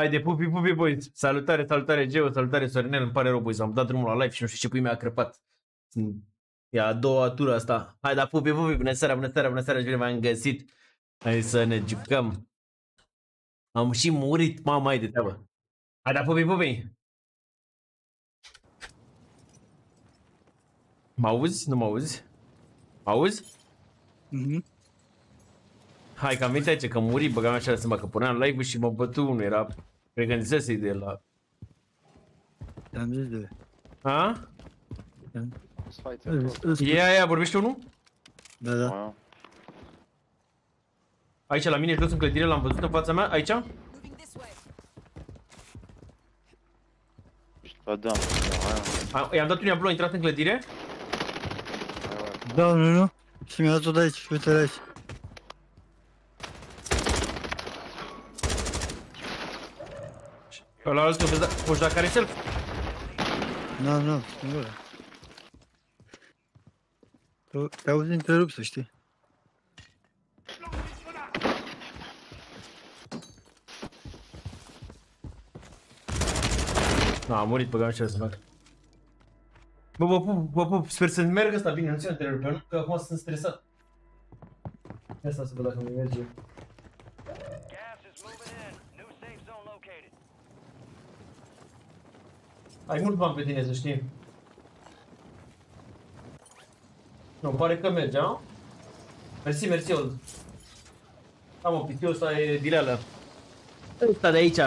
Haide, pupi, pupi, băi. Salutare, salutare, Geo, salutare, Sorinel. Îmi pare rău, băi, s-am dat drumul la live și nu știu ce pui mi-a crăpat. E a doua tură asta. Hai, da, pupi, pupi, bună seara, bună seara, bună seara, și bine v-am găsit. Hai să ne jucăm. Am și murit, mama, mai de treabă. Hai, da, pupi, pupi. Mă auzi? Nu mă auzi? Mă auzi? Mhm. Hai că am venit aici, că am murit, băgam așa seama că puneam live și mă bătu unul, era pregătisese de la... Te-am zis de... A? Sfaiți Îs- îs- E aia, vorbește unul? Da, da. acolo. Aici la mine jos în clădire, l-am văzut în fața mea, aici? Moving this way. Și vă dăm. Hai, A- I-am dat un iablu, a intrat în clădire? hai, hai. Da, nu, nu. Și mi-a dat-o de aici, uite de aici. Ăla altul, vezi, da, poți da care self? Da, nu, singură. Tu- Te auzi întrerupt, să știi. Nu, a murit, băgam ce să fac. Bă, bă, pup, bă, pup, sper să meargă asta bine, nu ți-o întrerupe, nu? Că acum sunt stresat. Ia să văd dacă mi merge. Gas is moving in. New safe zone located. Ai mult bani pe tine, să știi. Nu, pare că merge, a? Mersi, mersi, Old. Am o pitiul ăsta e dileală. Ăsta de aici,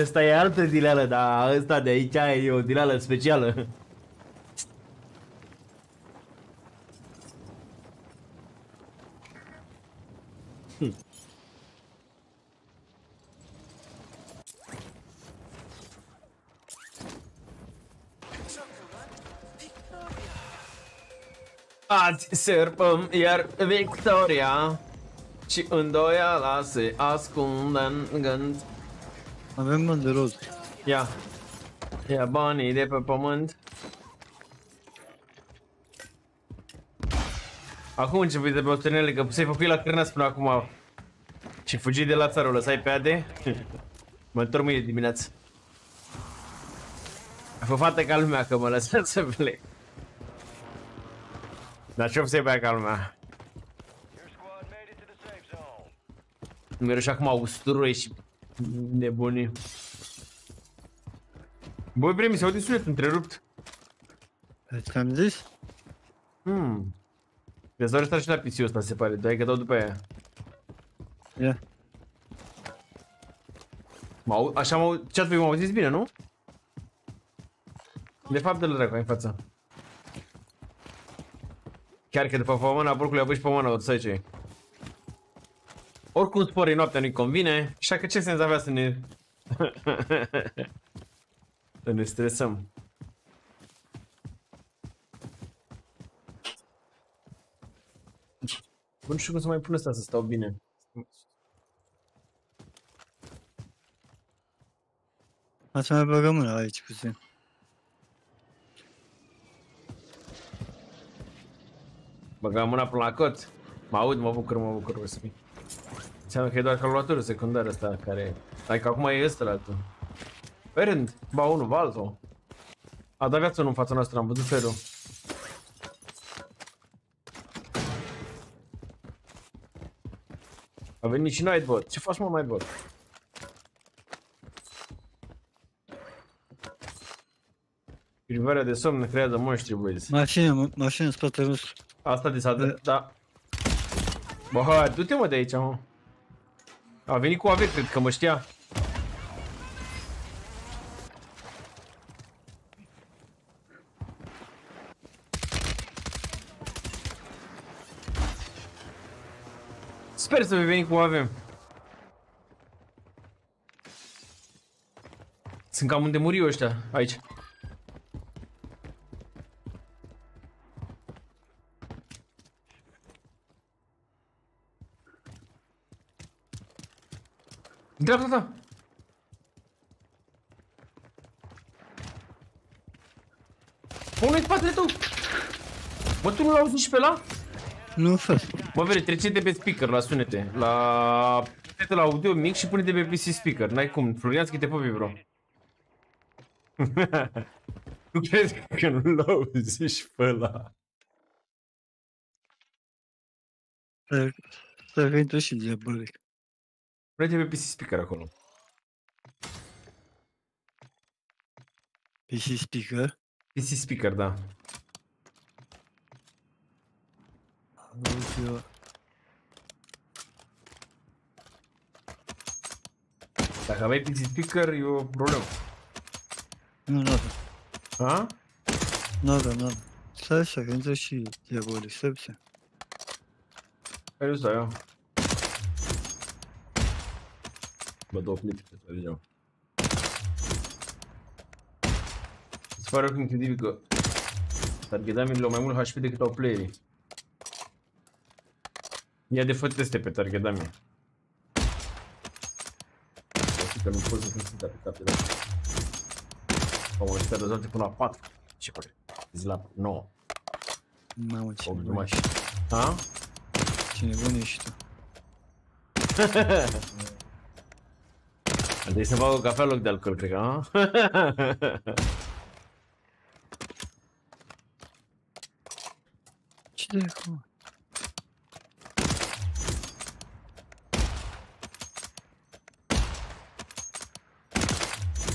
ăsta e altă dileală, dar ăsta de aici e o dileală specială. Azi sărpăm iar victoria Și îndoiala se ascunde în gând. Avem bani de roz. Ia. Ia banii de pe pământ. Acum începi de pe ostenele că să-i făcui la cârnați până acum. Și fugi de la țară, o lăsai pe AD Mă întorc mâine dimineață. Fă fată ca lumea că mă lăsa să plec Dar ce-o să-i bea ca lumea? Your squad made it to the safe zone. Mereu și acum usturoi și nebunii. Băi, Bremi, se aude sunet întrerupt. Ți-am zis? Hmm. Vezi, doar și la PC-ul ăsta, se pare. Dai că dau după aia. Ia. Mă au... Așa mă... Ce-ați voi, mă auziți bine, nu? De fapt, de-l dracu, ai în fața. Chiar că după pămâna porcului a pus și pămâna, o să ce Oricum sporii noaptea nu-i convine, așa că ce sens avea să ne... să ne stresăm. Bă, nu știu cum să mai pun asta să stau bine. Hai să mai băgăm mâna aici puțin. Băgam mâna până la cot. Mă aud, mă bucur, mă bucur, o să fii. Înseamnă că e doar calculatorul secundar ăsta care... Adică acum e ăsta la altul. Pe rând, ba unul, ba altul. A dat viață unul în fața noastră, am văzut felul. A venit și Nightbot. Ce faci mă, Nightbot? Privarea de somn creează monștri, băieți. Mașină, ma- mașină în spatele nostru. Asta de s-a Da. dat, da. Bă, hai, du-te mă de aici, mă. A venit cu AV, cred că mă știa. Sper să vei veni cu AV. Sunt cam unde muri ăștia, aici. Dreapta ta. Unul în spatele tău. Bă, tu nu l-auzi nici pe la? Nu, fă. Bă, vede, trece de pe speaker la sunete. La setul audio mic și pune-te pe PC speaker. N-ai cum. Florian, te pe bro. nu crezi că nu-l auzi și pe ăla? Stai stai că intră și diabolic. Pune-te pe PC speaker acolo. PC speaker. PC speaker, da. Audio. Dacă aveai PC speaker, e o problemă. Nu, nu, Ha? nu, nu, nu. Stai așa, că intră și diabolic. Stai puțin. Nu stai, eu. Bă, două clipuri, să vedem. Îți pare oricum incredibil că targetamenile au mai mult HP decât au playerii. Ia de fă teste pe targetame. Că nu poți să fii ținta pe cap de la. Au ăștia rezolve până la 4. Ce pare? Zi la 9. Mamă, ce 8 nebun jumătate. ești. Ha? Ce nebun ești tu. Trebuie să fac o cafea în loc de alcool, cred că, a? Ce de acum?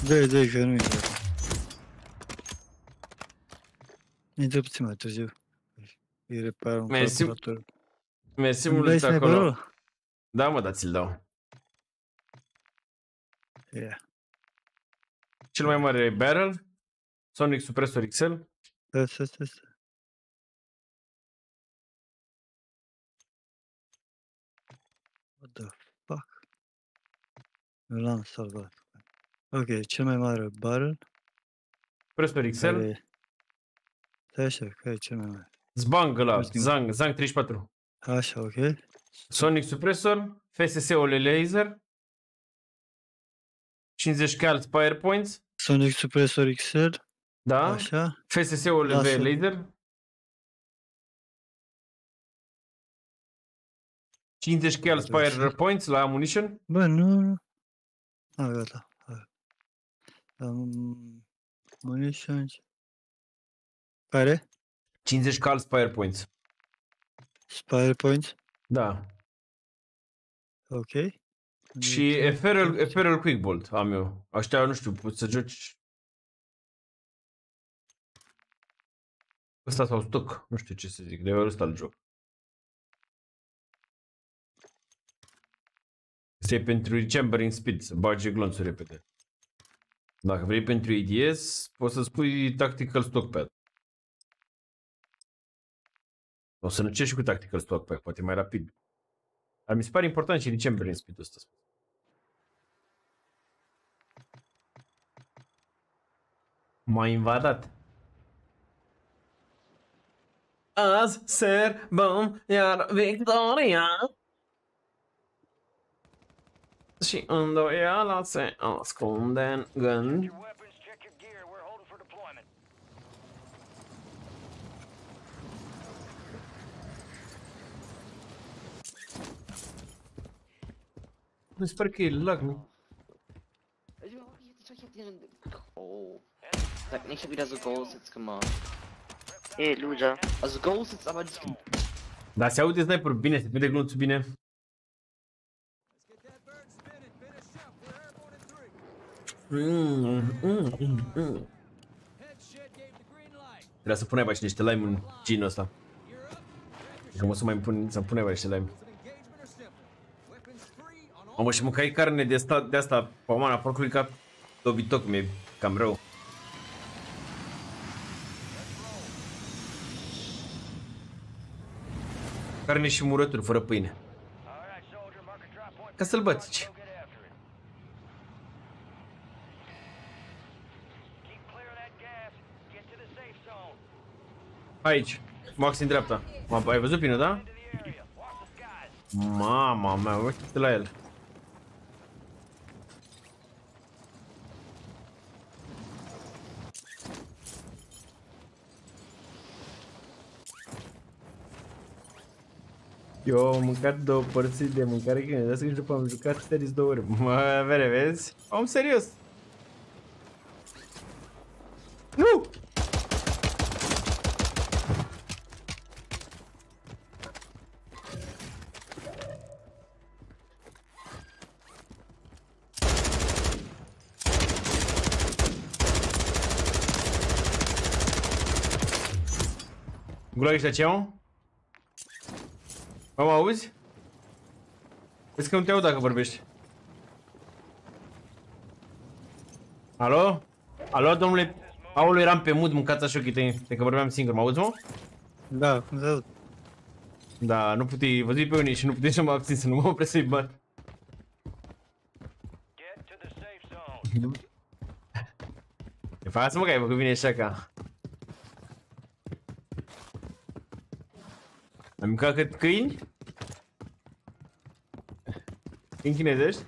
Dă-i, dă-i, că nu intră acum. Intră puțin mai târziu. Îi repar un Mersi. calculator. Mersi Îmi mult dai de acolo. sniperul? Da, mă, da, ți-l dau. Ia. Cel mai mare barrel, Sonic Suppressor XL, Stai, stai, stai, stai. What the fuck? Nu l-am salvat. Ok, cel mai mare barrel. Suppressor XL, Care e? Stai așa, care e cel mai mare? Zbang ăla, Ultimul. Zang, Zang 34. Așa, ok. Sonic Suppressor, FSS-ul laser, 50 cal Spire Points, Sonic Suppressor XL. da? Așa. FSS-ul Lasă. laser. 50 cal Spire Așa. Points la ammunition. Bă, nu... nu. A, gata. hai. Munitions. Care? 50 cal Spire Points. Spire points. Da. Ok. Și Eferal, Eferal Quick Bolt am eu. Aștia, nu știu, poți să joci... Ăsta sau stock, nu știu ce să zic, de ăsta îl joc. Asta e pentru Chambering Speed, să bage glonțul repede. Dacă vrei pentru ADS, poți să spui Tactical Stockpad. O să încerci și cu Tactical Stockpad, poate mai rapid. Dar mi se pare important și Chambering Speed-ul ăsta. M-a invadat. Azi serbăm iar victoria. Și îndoiala se ascunde în gând. Your weapons, check your gear. We're holding for deployment. Mi se pare că e lag, nu? Oh. Sag nicht schon wieder so Ghosts gemacht. Ey, Loser. Also Ghosts aber nicht. Dar se aude sniper bine, se vede glonțul bine. Mm, mm, mm, mm. Trebuia să puneai și niște lime în gin ăsta. Că mă să mai pun, să puneai niște lime. Mamă, și mâncai carne de asta, de asta, pomana porcului ca dobitoc, mi-e cam rău. Carne și murături fără pâine. All right, soldier, mark a drop point. Ca sălbătici. Go get after it. Keep clearing that gas. Get to the safe zone. Aici, Max în dreapta. M- ai văzut plinul, da? Into the area. Watch the skies. Mama mea, uite la el. Eu am mâncat două porții de mâncare chinezească și după am jucat tenis două ori. Mă, vere, vezi? Om serios. Nu! Gulag ăștia ce? Mă, mă auzi? Vezi că nu te aud dacă vorbești. Alo? Alo, domnule? Aolo, eram pe mut, mâncați așa ochii de că vorbeam singur. Mă auzi, mă? Da, cum se aud? Da, nu puteai, vă zic pe unii și nu puteai să mă abțin să nu mă opresc să-i bat. Get to the safe zone. E față mă că ai făcut bine așa ca. Am mâncat cât câini? Câini chinezești?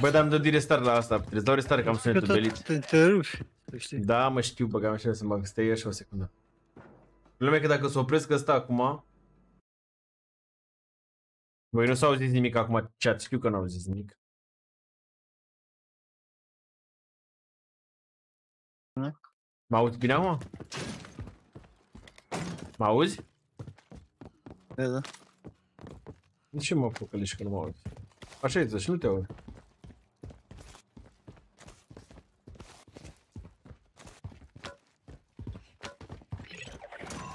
Bă, dar am dat direct start la asta, trebuie să dau restart că am Că sunetul tot belit. te întrerupi, să știi. Da, mă știu, băgam așa să mă stai așa o secundă. Problema e că dacă se opresc ăsta acum... Voi nu s-au zis nimic acum, chat, știu că n-au zis nimic. Mă auzi? Așa e, și nu te auzi.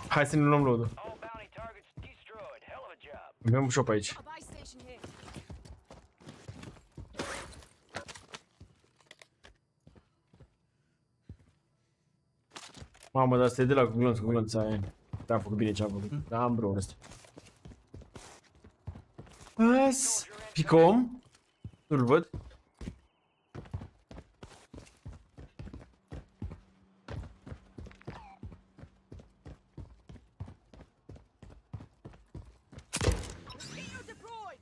Hai să ne luăm load-ul. All bounty targets destroyed. Hell of a job. Avem un shop aici. Mamă, dar stai de la cu glonț, cu glonț, aia. Da, am făcut bine ce am făcut. Da, am bro ăsta. As, picom. Nu-l văd. Mosquito deployed.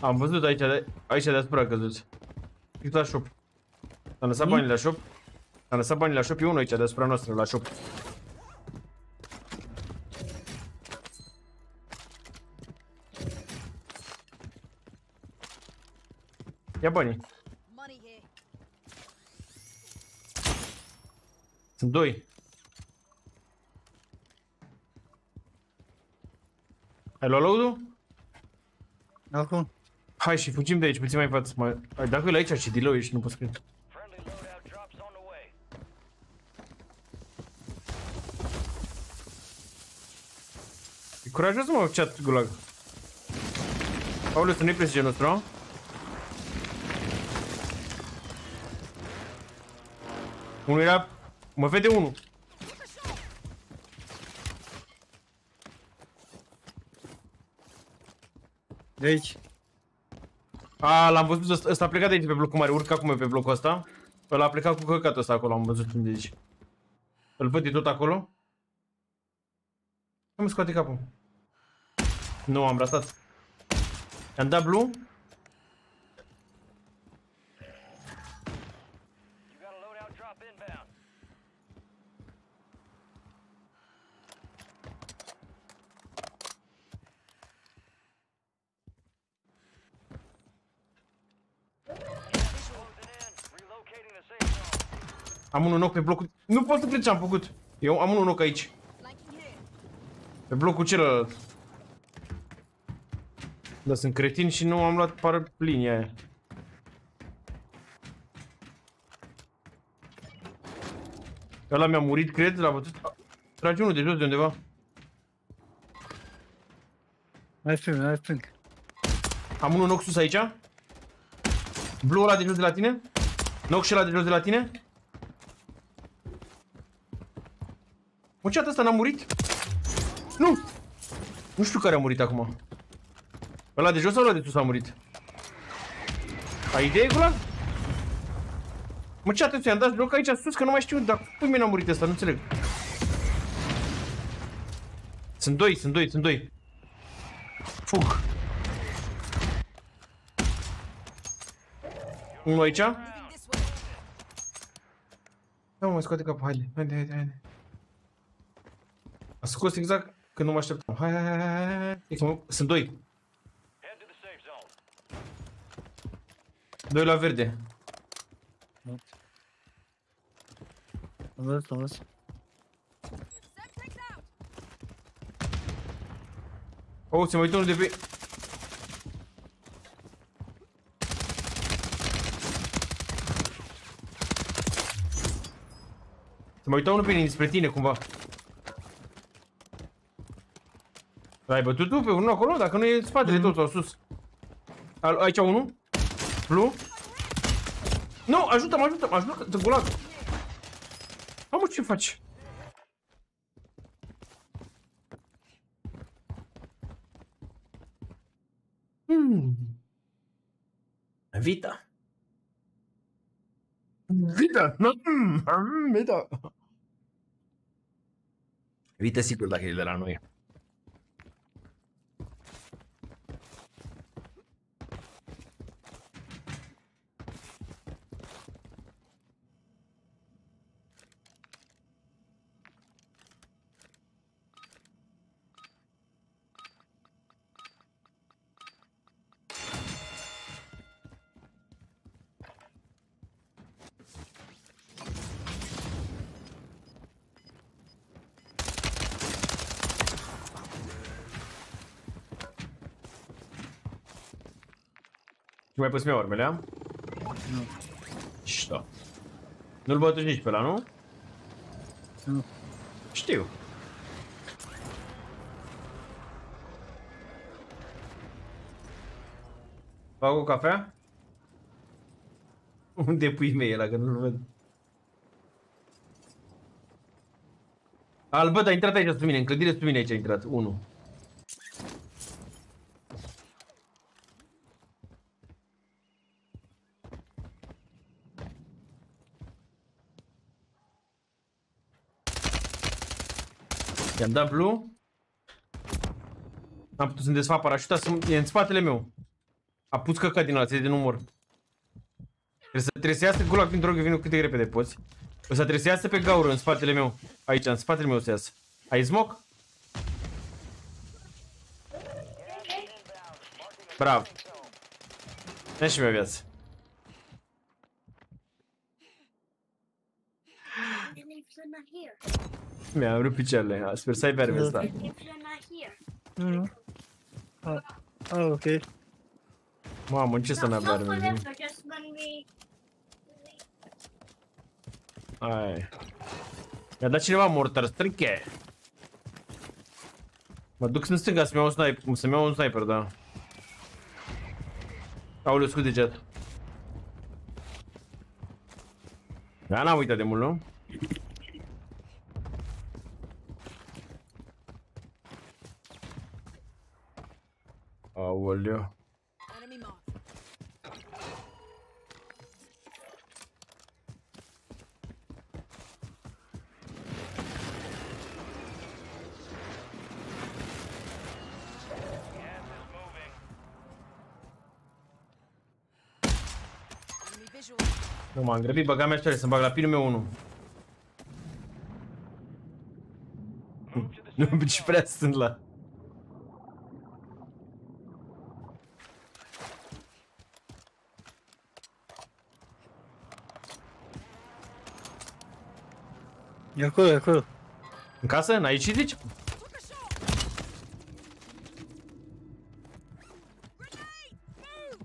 Am văzut aici, de, aici deasupra căzuți. Cât la shop. S-a lăsat banii la shop. S-a lăsat banii la shop, e unul aici deasupra noastră, la shop. Ia banii. Money here. Sunt doi. Ai luat load-ul? Acum? Hai și fugim de aici, puțin mai în față. Mai... Ai, dacă e la aici și delow ești, nu pot scrie. Friendly loadout drops on the way. E curajos mă, chat gulag. Paul, să nu-i presigenul nostru, nu? Unul era... Mă vede unul. De aici. A, l-am văzut, ăsta, ăsta a plecat de aici pe blocul mare, urcă acum pe blocul ăsta. Ăla a plecat cu căcatul ăsta acolo, am văzut unde aici. Îl văd, e tot acolo? Cum scoate capul? Nu, am ratat. Am dat blue? You got a loadout drop inbound. Closing in. Relocating the safe zone. Am unul knock pe blocul... Nu pot să cred ce am făcut. Eu am unul knock aici. Flanking here. Pe blocul celălalt. Da, sunt cretin și nu am luat par linia aia. Ăla mi-a murit, cred, l-a bătut. Trage unul de jos de undeva. Mai frâng, mai frâng. Am unul knock sus aici. Blue ăla de jos de la tine. Knock și ăla de jos de la tine. Mă, ce ăsta n-a murit? Nu! Nu știu care a murit acum. Ăla de jos sau ăla de sus a murit? Ai idee, Gula? Mă, ce atenție, am dat bloc aici sus, că nu mai știu, dar cum mi n-a murit ăsta, nu înțeleg. Sunt doi, sunt doi, sunt doi. Fug. Unul aici. Moving this way. mai scoate capul, haide, haide, haide, haide. A scos exact când nu mă așteptam. Hai, hai, hai, hai, hai. Hai, mă- Sunt doi. Head to the safe zone. Doi la verde. Am văzut, am văzut. Semtex out. Oh, se mai uită unul de pe... Se mai uită unul pe mine, spre tine, cumva. L-ai bătut tu pe unul acolo? Dacă nu e în spatele tot sau sus. Al, aici unul. Blue. Nu, ajută-mă, ajută-mă, ajută-mă, gulag. Mamă, ce faci? Hmm. Vita. Vita. Mm, mm, Vita. Vita sigur dacă e de la noi. Și mai pus mie urmele, am? Nu. Știu. Nu-l bătuși nici pe ăla, nu? Nu. Știu. Fac o cafea? Unde pui mei ăla, că nu-l văd? Al, bă, a intrat aici sub mine, în clădire sub mine aici a intrat, unul. I-am dat blue. Am putut să-mi desfac parașuta, să e în spatele meu. A pus căcat din alții de număr. Trebuie să, trebuie să iasă gulag din drogă, vină cât de repede poți. O să trebuie să iasă pe gaură în spatele meu. Aici, în spatele meu o să iasă. Ai smoke? Bravo. Ia și mea viață. And if you're not here, Mi-am rupt picioarele. Ha, Sper să ai verme asta. if you're not here, Nu, nu. Ah, ah, ok. Mamă, ce să n-a no, no verme? whatever, just when we Ai. Mi-a dat cineva mortar striche. Mă duc în stânga să-mi iau un sniper, să-mi iau un sniper, da. Aoleu, scut deget. Da, n-am uitat de mult, nu? Aoleu. Enemy mark. Gas is moving. Enemy visual. Nu m-am grăbit, băga mea să-mi bag la pinul meu unul. Move to the Nu, safe ce prea sunt la... E acolo, e acolo. În casă? N-ai ieșit zici? Took a shot. Grenade!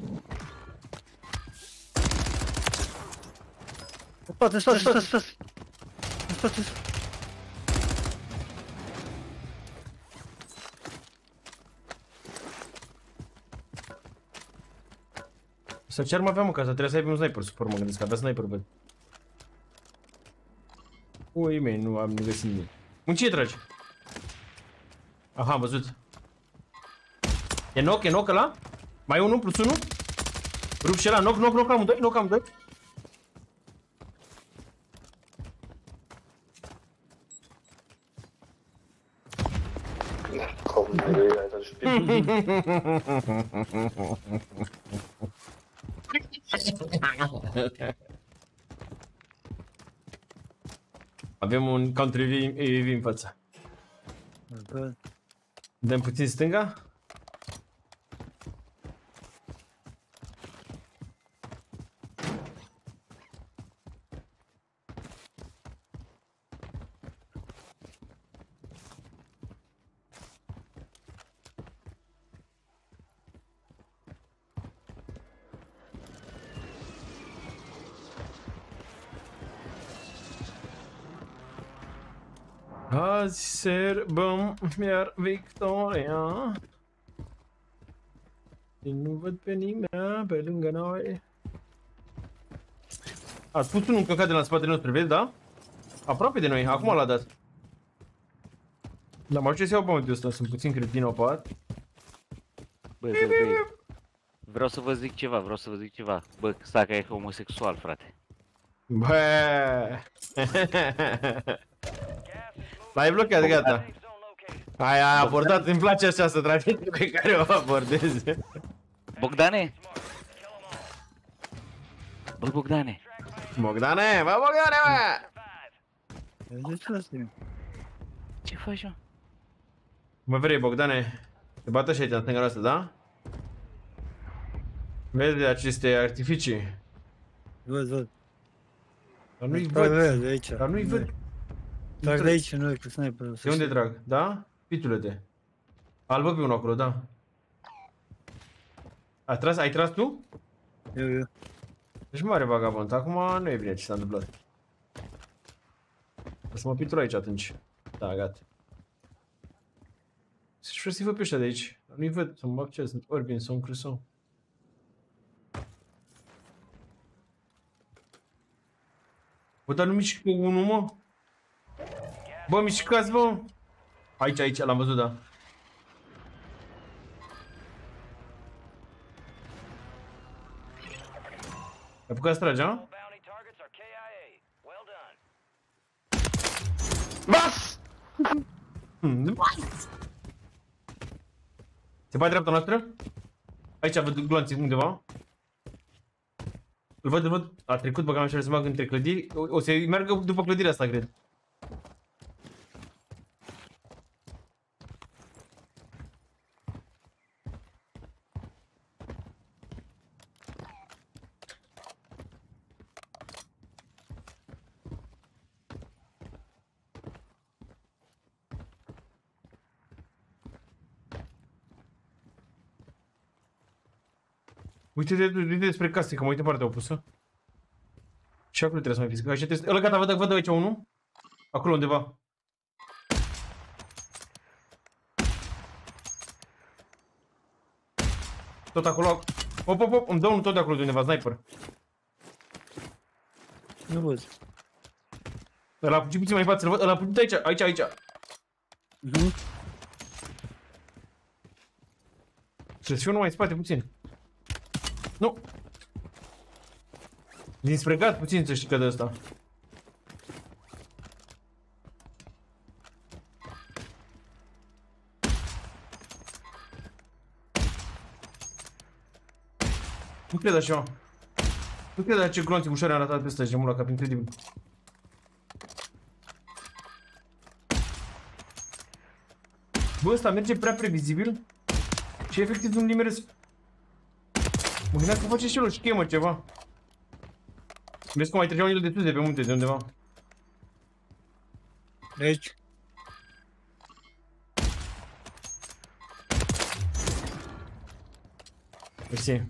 Move! În spate, în spate, în spate, în spate. În spate, în spate. Să ce armă aveam în casă? Trebuie să aibă un sniper super, mă gândesc că avea sniper, văd. Ui, mei, nu am nu găsit nimic. Un cine tragi? Aha, am văzut. E knock, e knock ăla? Mai e unul plus unul? Rup și ăla, knock, knock, knock amândoi, knock amândoi. Komm, ey, Alter, spiel. Avem un counter EV în față. Îl văd. Dăm puțin stânga? Azi serbăm iar victoria Și Nu văd pe nimeni pe lângă noi Ați pus unul căcat de la spatele nostru, vezi, da? Aproape de noi, acum l-a dat L-am ajuns să iau bounty ăsta, sunt puțin cretinopat Bă, bă, bă. Vreau să vă zic ceva, vreau să vă zic ceva. Bă, Saca e homosexual, frate. Bă L-ai blocat, gata Safe zone located. Ai, ai abordat, îmi place așa să trafic pe care o abordezi Bogdane! Bă, Bogdane! Bogdane, bă Bogdane, bă! De ce asta e? Ce faci, mă? Mă vrei, Bogdane? Te bată și aici, în stânga noastră, da? Vezi aceste artificii? Văd, văd. Dar nu-i Trag de văd. aia, de aici. Dar nu-i văd. Trag de aici, nu e cu sniperul. De unde trag? Da? Pitule-te. Albă pe unul acolo, da. A tras, ai tras tu? Eu, eu. Deci mare vagabond. Acum nu e bine ce s-a întâmplat. O să mă pitul aici atunci. Da, gata. Și vreau să-i văd pe ăștia de aici. Dar Nu-i văd, să mă acces. Sunt Orbin, sunt Crusoe. Bă, dar nu mișcă unul, mă? Bă, mișcați, bă! Aici, aici, l-am văzut, da. Ai apucat să tragi, a? Bounty targets are KIA. Well done. Hmm, Se bate dreapta noastră? Aici văd glonții undeva. Îl văd, îl văd. A trecut, băgam așa să bag între clădiri. O, o să meargă după clădirea asta, cred. Uite, uite, uite spre case, că mă uit în partea opusă. Și acolo trebuie să mai fiți. Așa trebuie să... Ăla gata, văd, văd aici unul. Acolo undeva. Tot acolo. Op, op, op, îmi dă unul tot de acolo de undeva, sniper. Nu văd. Ăla a fugit puțin mai în față, îl văd, ăla a fugit aici, aici, aici. Mhm. Trebuie să fiu numai în spate puțin. Nu. Din spre gard puțin să știi că de ăsta. Nu cred așa. Nu cred ce glonți ușoare am ratat pe ăsta, gemul la cap, incredibil. Bă, ăsta merge prea previzibil și efectiv nu-mi nimeresc. Mă gândeam că face și el o schemă ceva. Vezi cum mai treceau el de sus de pe munte, de undeva. De aici. Mersi. Gas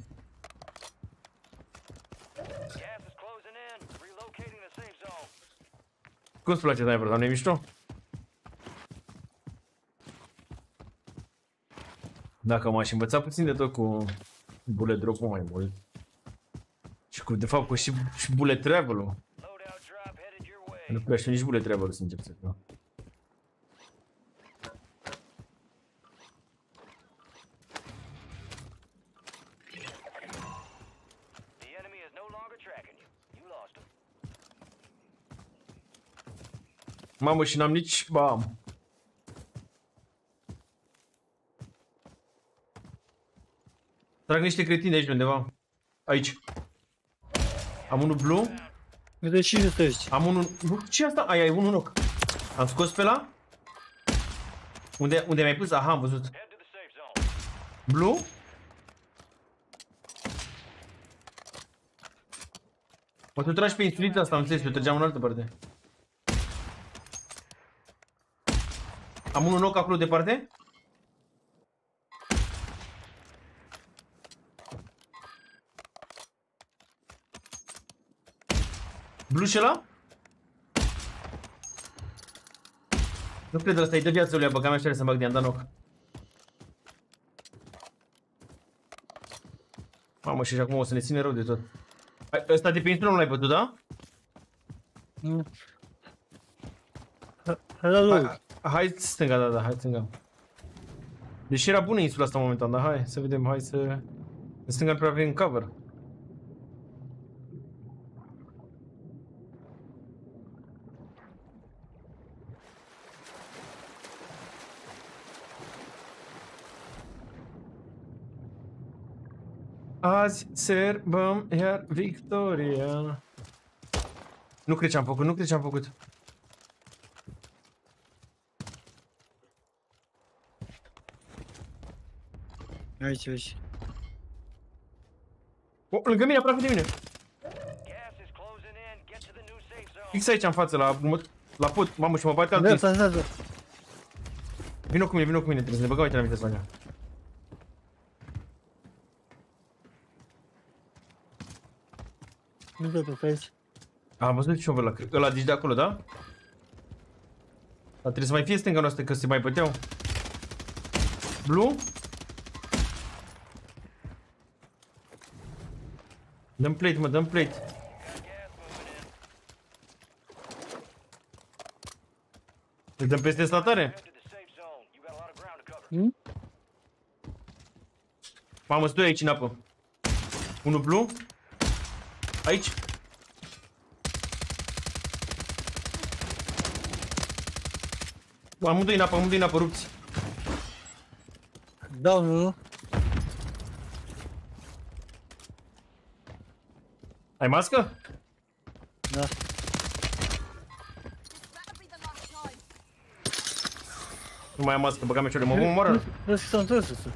is closing in. Relocating the safe zone. Cum îți place sniper, dar nu e mișto? Dacă m-aș învăța puțin de tot cu bullet drop-ul mai mult. Și cu, de fapt, cu și, și bullet travel-ul. Loadout drop headed your way. Nu prea știu nici bullet travel-ul, sincer să fiu. The enemy is no longer tracking you. You lost him. Mamă, și n-am nici... Ba, am. Trag niște cretini de aici undeva. Aici. Am unul blue, De cine tu ești? am unul... Bă, ce asta? Ai, ai unul knock. Am scos pe la? Unde, unde mi-ai pus? Aha, am văzut. Head to the safe zone. Blue? O te tragi pe insulița asta, am înțeles, eu trăgeam în altă parte. Am unul knock acolo departe? Blue și ăla? Nu cred ăsta, îi dă viață lui, băga mea și are să-mi bag de-am dat knock. Mamă, și acum o să ne ține rău de tot. Hai, Ăsta de pe insulă nu l-ai bătut, da? Nu. Ha- Hai la lui. Hai, hai stânga, da, da, hai stânga. Deși era bună insula asta momentan, dar hai să vedem, hai să... În stânga nu prea avem cover. Azi sărbăm iar victoria. Nu cred ce am făcut, nu cred ce am făcut. Aici, aici. O, lângă mine, aproape de mine. Gas is closing in. Get to the new safe zone. Fix aici în față, la, mă- la pot. Mamă, și mă bate altul. Dreapta, în dreapta. Vino cu mine, vino cu mine, trebuie să ne băgăm aici la viteză mea. Nu te pe aici. Am văzut și eu ăla, cred- ăla deci de acolo, da? Dar trebuie să mai fie stânga noastră, că se mai băteau. Blue? Dăm plate, mă, dăm plate. Îl dăm peste statare? Head to the safe zone. You got a lot of ground to cover. Hmm? Mamă, stai aici în apă. Unul blue. Aici. Amândoi în apă, amândoi în apă, rupți. Down, nu? Ai mască? Da. That'll be the last time. Nu mai am mască, băga meciore, mă omoară. Vezi că s-a întors ăsta.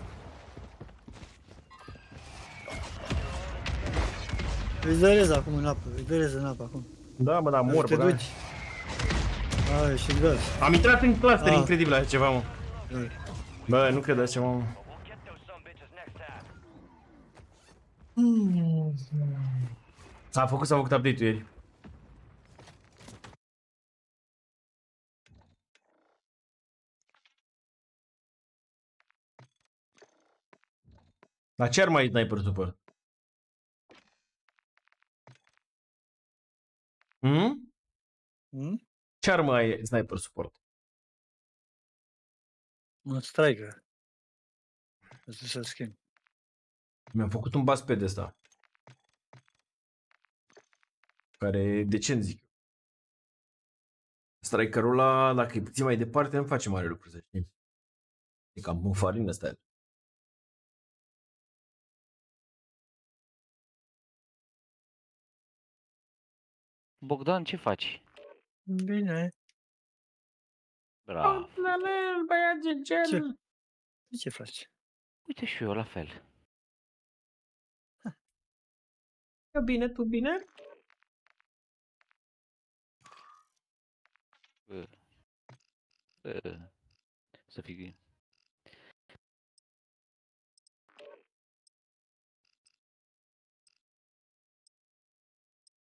Îi dărez acum în apă, îi dărez în apă acum. Da, mă, da, mor, te băga duci. Ai, și gaz. Am intrat în cluster, Ah. incredibil așa ceva, mă. Da. Bă, nu cred așa ceva, mă. We'll get those some bitches next time. S-a făcut, s-a făcut update-ul ieri. La ce ar mai sniper super? Hmm? Hmm? Ce armă ai sniper support? Un striker. Asta să schimb. Mi-am făcut un bas pe de ăsta. Care e decent, zic. Strikerul ăla, dacă e puțin mai departe, nu face mare lucru, să știi. E cam un farină ăsta. Bogdan, ce faci? Bine. Bravo. Ce? Ce faci? Uite și eu la fel. Eu bine, tu bine? Bă. Bă. Să fii...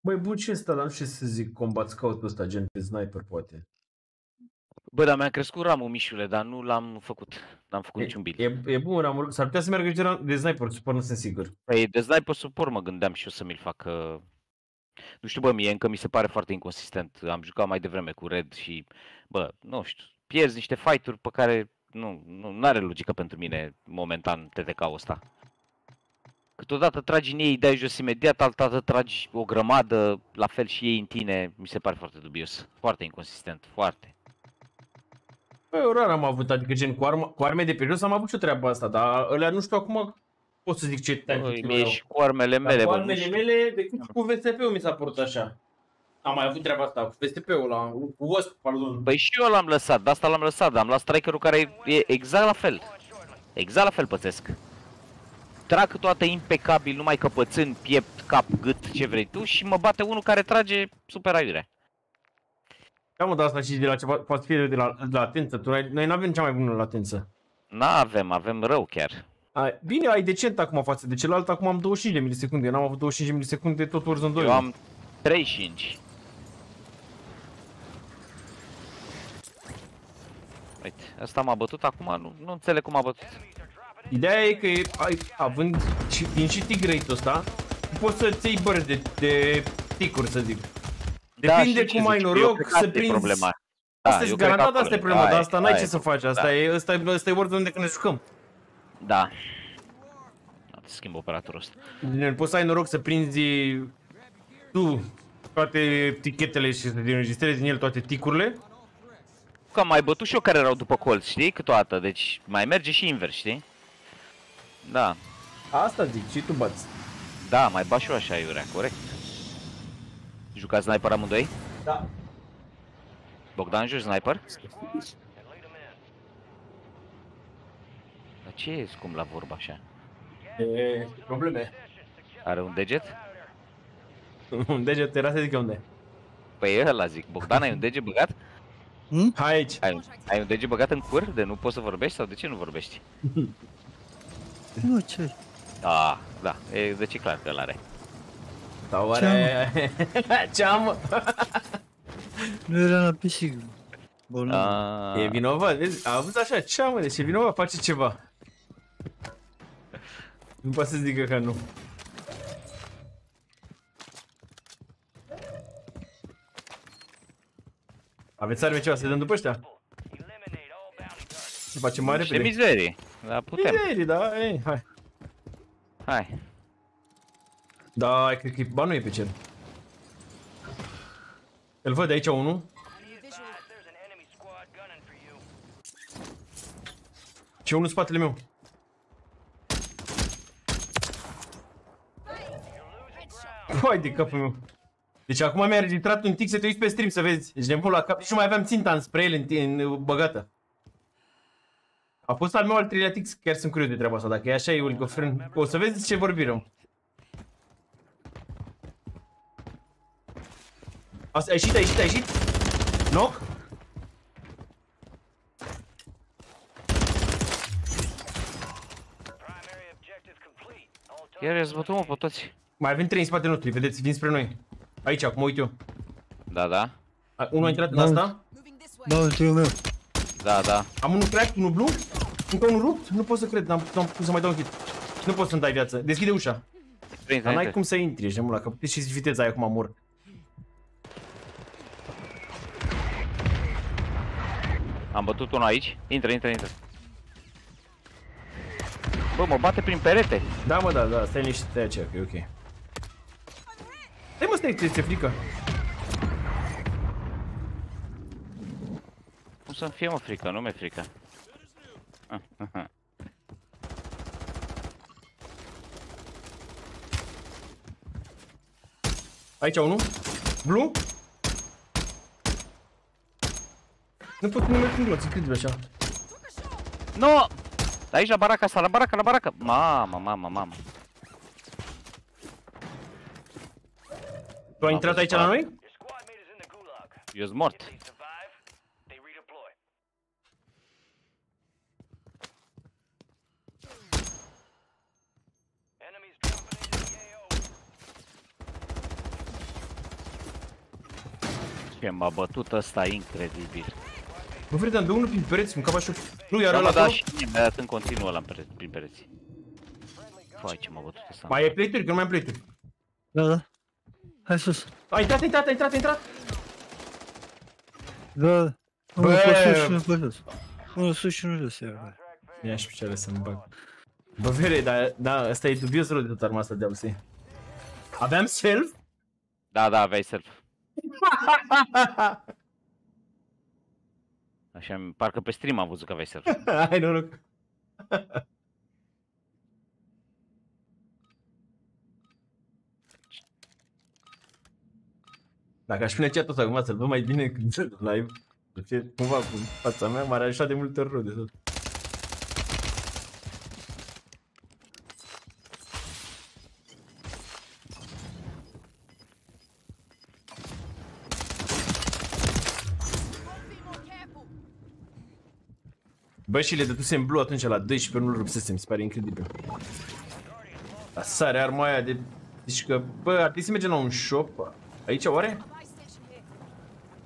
Băi, bun ce ăsta, dar nu știu ce să zic, combat scout ăsta, gen pe sniper, poate. Bă, dar mi-a crescut ramul, Mișule, dar nu l-am făcut. N-am făcut niciun build. E, e bun, am, s-ar putea să meargă de, de sniper, super, nu sunt sigur. Păi de sniper support mă gândeam și eu să mi-l fac. că- Nu știu, bă, mie încă mi se pare foarte inconsistent. Am jucat mai devreme cu Red și, bă, nu știu, pierzi niște fight-uri pe care nu, nu are logică pentru mine momentan TTK-ul ăsta. Câteodată tragi în ei, îi dai jos imediat, altădată tragi o grămadă, la fel și ei în tine, mi se pare foarte dubios. Foarte inconsistent, foarte. Băi, eu rar am avut, adică gen cu, arma, cu arme de pe jos am avut și o treabă asta, dar ălea nu știu acum pot să zic ce Băi, tactic mie și cu armele Dar mele, cu bă, nu armele știu. mele, decât cu VSP-ul mi s-a părut așa. Am mai avut treaba asta cu VSP-ul la, cu Wasp, pardon. Păi și eu l-am lăsat, de asta l-am lăsat, dar am luat strikerul care e exact la fel. Exact la fel pățesc. Trag toate impecabil, numai căpățân, piept, cap, gât, ce vrei tu și mă bate unul care trage super aiure. Da, mă, dar asta și de la ceva, poate fi de la, de la latență. Tu, ai- noi nu avem cea mai bună latență. N-avem, avem rău chiar. Ai, bine, ai decent acum față de celălalt, acum am 25 de milisecunde. Eu n-am avut 25 de milisecunde tot Warzone 2. Eu am 35. Uite, asta m-a bătut acum, nu, nu înțeleg cum a bătut. Ideea e că, ai, având și, din și tigrate-ul ăsta, poți să-ți iei bărți de, de ticuri, să zic. Depinde Da, și ce cum ai zici, eu noroc cred că să asta e prinzi. Problema. Asta Da, e eu cred că garantat, acolo asta e e. problema, dar Aia asta e, n-ai aia ce e. să faci, asta Da. e, asta e, asta e Warzone de când ne jucăm. Da. Da, te schimb operatorul ăsta. Bine, Poți să ai noroc să prinzi tu toate etichetele și să te înregistrezi din el toate ticurile. Că am mai bătut și eu care erau după colț, știi, câteodată, deci mai merge și invers, știi? Da, Asta zic, și tu bați. da, mai bat și eu așa, Iurea, corect. Jucați sniper amândoi? Da. Bogdan, joci sniper? Dar ce e scump la vorba așa? E, probleme. Are un deget? Un deget era să zic unde. Păi ăla zic, Bogdan, ai un deget băgat? Hai aici. Ai, un- ai un deget băgat în cur de nu poți să vorbești sau de ce nu vorbești? Nu, ce Ah, da, e deci e clar că ăla are. Sau oare... Ce am? Nu era la pisic. Bolnav. Ah, E vinovat, vezi? A avut așa, ce am, deci e vinovat, face ceva. Nu poate să zică că nu. Aveți arme ceva să dăm după ăștia? Se face mai niște repede. mizerii, dar putem. Mizerii, da, ei, hai. Hai. Da, cred că e- ba nu e pe cer. Îl văd aici unul. There's an enemy squad gunning for you. Și unul în spatele meu. Hai de capul meu. Deci acum mi-a registrat un tic să te uiți pe stream să vezi. Deci nebun la cap. Nici nu mai aveam ținta în spre el în, în băgată. A fost al meu al treilea tic, chiar sunt curios de treaba asta. Dacă e așa, e Ulicofren. O să vezi ce vorbim. Asta, a ieșit, a ieșit, a ieșit. Knock? Primary objective complete. All Iar i-ați bătut mă pe toți. Mai avem trei în spatele nostru, vedeți, vin spre noi. Aici, acum uit eu. Da, da. A- Unul a intrat în Da. asta. Moving this way. Da, ultimul meu. Da, da. Am unul crack, unul blue, încă unul rupt. Nu pot să cred, n-am, n-am putut să mai dau un hit. Nu pot să-mi dai viață. Deschide ușa. Prinde, Dar n-ai prinde. cum să intri, ești nebun la cap. Și viteza aia acum mor. Am bătut unul aici. Intră, intră, intră. Bă, mă bate prin perete. Da, mă, da, da, stai liniștit, stai aceea, că e ok. Stai mă, stai, ți-e frică. Cum să-mi fie mă frică, nu mi-e frică. Aici unul. Blue. Nu pot nu merg în gloț, incredibil așa. No! Aici la baraca asta, la baraca, la baraca. Mamă, mamă, mamă. Tu ai intrat aici la noi? Eu sunt mort. Ce m-a bătut ăsta incredibil. Bă, Vredan, de unul prin pereți, un capașul. Nu, iar Da, ăla mă, da, acolo? și mie mi-a dat în continuu ăla în pere- prin pereți. Fai ce m-a bătut ăsta. Mai e play-uri, că nu mai am play-uri. Da, da. Hai sus. A intrat, a intrat, a intrat, a intrat. Da, da. Unul Bă! pe sus și unul pe jos. Unul sus și unul jos. Ia, Ia și picioare să-mi bag. Bă, vere, dar da, ăsta e dubios rău de tot arma asta de AUC. Aveam self? Da, da, aveai self. Așa, parcă pe stream am văzut că aveai surf. Hai noroc. Dacă aș pune chat-ul acum să-l văd mai bine când sunt live, cumva cu fața mea, m-ar ajuta de multe ori rău de tot. Bă, și le dădusem blue atunci la 12, nu-l rupsesem, mi se pare incredibil. Dar sare arma aia de... Deci că, bă, ar trebui să mergem la un shop. Aici, oare? Buy station here.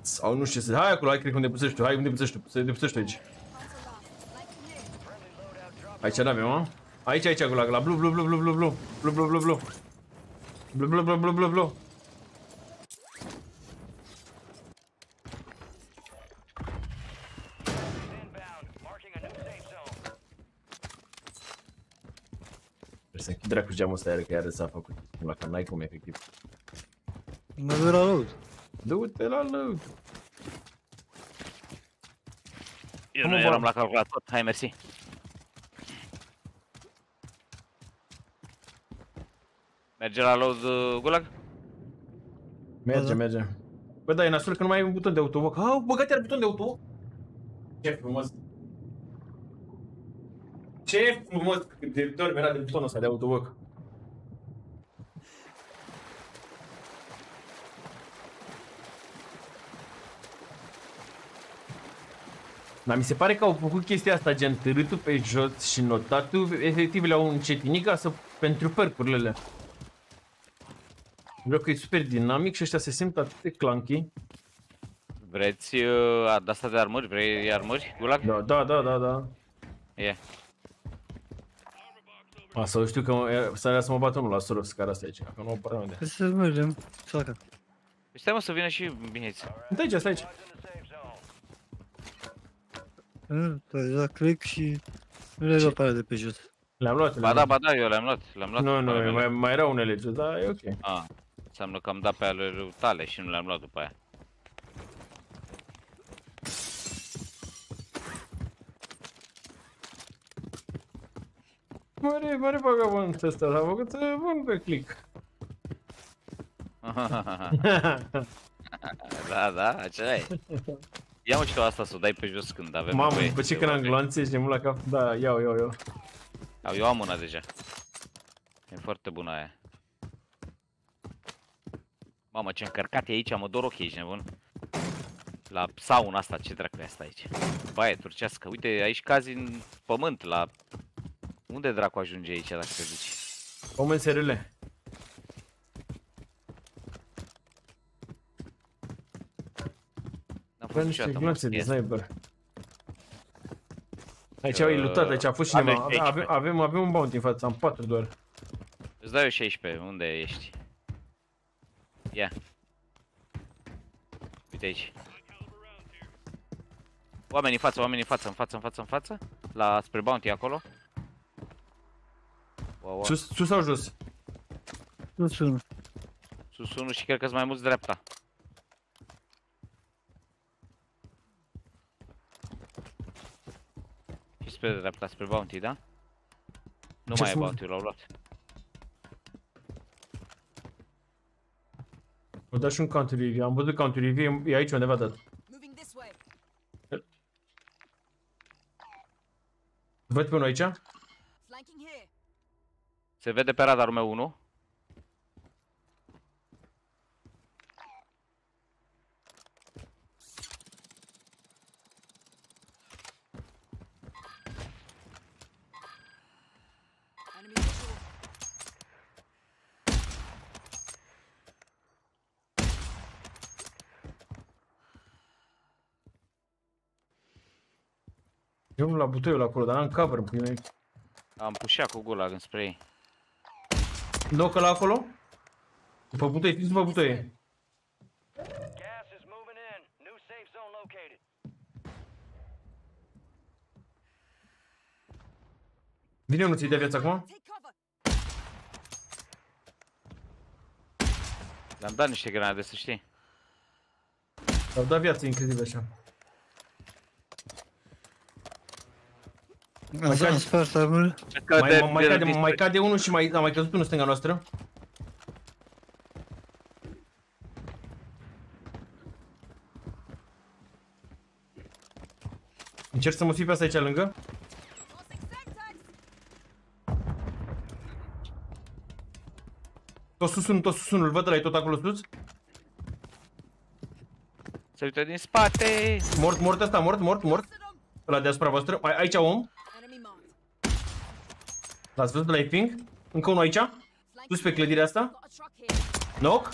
Sau nu știu ce să... Hai acolo, hai, cred că unde pusești tu, hai unde pusești tu, să depusești tu aici. Console off. Flanking here. Aici n-avem, mă? Aici, aici, acolo, la blue, blue, blue, blue, blue, blue, blue, blue, blue, blue. Blue, blue, blue, blue, blue, blue. Inbound. Marking a new safe zone. Trebuie să închid dracu geamul ăsta iară, că iară s-a făcut. La că n-ai cum, efectiv. Mă duc la load. Du-te la load. Eu Cum nu o eram bag? la calculator. Hai, mersi. Merge la load uh, gulag? Merge, da. merge. Bă, da, e nasul că nu mai ai un buton de autovoc. Au, băgat iar buton de autovoc. Ce frumos. Ce frumos cât de dormi era de butonul ăsta de autovoc. Dar mi se pare că au făcut chestia asta, gen târâtul pe jos și notatul, efectiv le-au încetinit ca să, pentru percurile alea. Vreau că e super dinamic și ăștia se simt atât de clunky. Vreți uh, de asta de armări? Vrei armări, gulag? Da, da, da, da, da. E. A, să știu că mă- s-ar vrea să mă bată unul la Soros, care asta aici, că nu o pără unde. Hai să mergem. Saca. Păi Stai mă să vină și bineți. Uite aici, stai aici. Guys in the safe zone. Tu ai dat click și nu le-ai luat pe alea de pe jos. Le-am luat, Ba le-am da, luat. ba da, eu le-am luat. Le-am luat. Nu, pe ale nu, mele. mai, mai erau unele jos, dar e ok. A, înseamnă că am dat pe ale tale și nu le-am luat după aia. Mare, mare vagabond ăsta, l-a făcut uh, bun pe click. da, da, așa e. Ia mă și tu asta să o dai pe jos când avem Mamă, nevoie după ce de când am oameni. gloanțe și mult la cap, da, iau, iau, iau. Au, eu am una deja. E foarte bună aia. Mamă, ce încărcat e aici, mă dor ochii, ești nebun. La sauna asta, ce dracu e asta aici? Baie turcească, uite, aici cazi în pământ, la... Unde dracu ajunge aici dacă te duci? Omen SRL. N-am Bă, fost niște niciodată gloanțe mă, de este. sniper. Aici au ilutat, aici a fost Avem cineva. și aici, Avem, pe- avem, avem un bounty în față, am patru doar. Îți dau eu 16, unde ești? Ia. Uite aici. Oameni în față, oameni în față, în față, în față, în față. La spre bounty acolo. Wow, wow. Sus, sus sau jos? Nu sună. Sus unul și cred că sunt mai mulți dreapta. Și spre dreapta, spre bounty, da? Nu Ce mai e sunt? bounty, l-au luat. O dat și un counter review. Am văzut counter review, e aici undeva dat. Moving this way. Văd pe unul aici? Flanking here. Se vede pe radarul meu unul. Enemy visual. E unul la butoiul acolo, dar n-am cover, pui mei. Am pușat cu gulag înspre ei. Nocă la acolo? După butoie, fiți după butoie. Vine unul ți-i de viață acum? Le-am dat niște granade, să știi. L-am dat viață incredibil așa. Mai cade foarte mult. Mai, mai, mai cade unul și mai, a mai căzut unul stânga noastră. Încerc să mă fi pe asta aici lângă. Tot sus unul, tot sus unul, văd ăla tot acolo sus. Se uită din spate! Mort, mort asta, mort, mort, mort. Ăla deasupra voastră. Aici om. Enemy marked. L-ați văzut la ping? Încă unul aici. Sus pe clădirea asta. Got a truck here. Knock.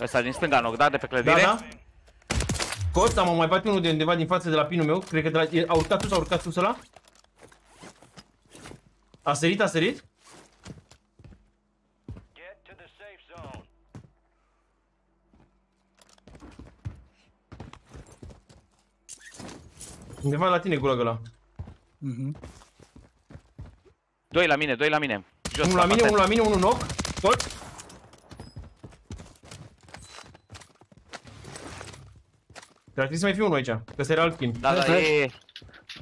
Ăsta din stânga, knock, da, de pe Da, clădire. da. Cost, am mai bate unul de undeva din față de la pinul meu. Cred că de la, e- a urcat sus, a urcat sus ăla. A sărit, a sărit. Get to the safe zone. Undeva la tine gulag ăla. Mhm. Doi la mine, doi la mine. Jos, Unul la mine, patent. unul la mine, unul knock. Tot. Dar trebuie să mai fie unul aici, că ăsta era alt pin. Da, da, e, e.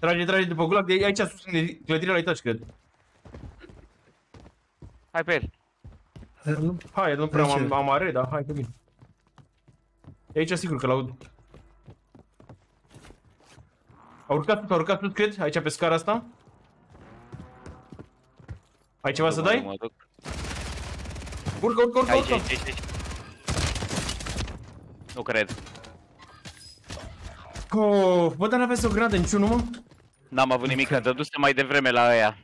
Trage, trage după gulag, de aici sus, în clădirea la etaj, cred. Hai pe el. Hai, nu prea Aici am, e. am are, dar hai că bine. E aici sigur că l-aud. A urcat sus, a urcat sus, cred, aici pe scara asta. Ai ceva să Mă duc, dai? mă duc. Urcă, urcă, urcă, Aici, urcă. aici, aici, aici. Nu cred. Oh, bă, dar n-aveți o granadă niciunul, mă? N-am avut nimic, că dăduse mai devreme la ăia.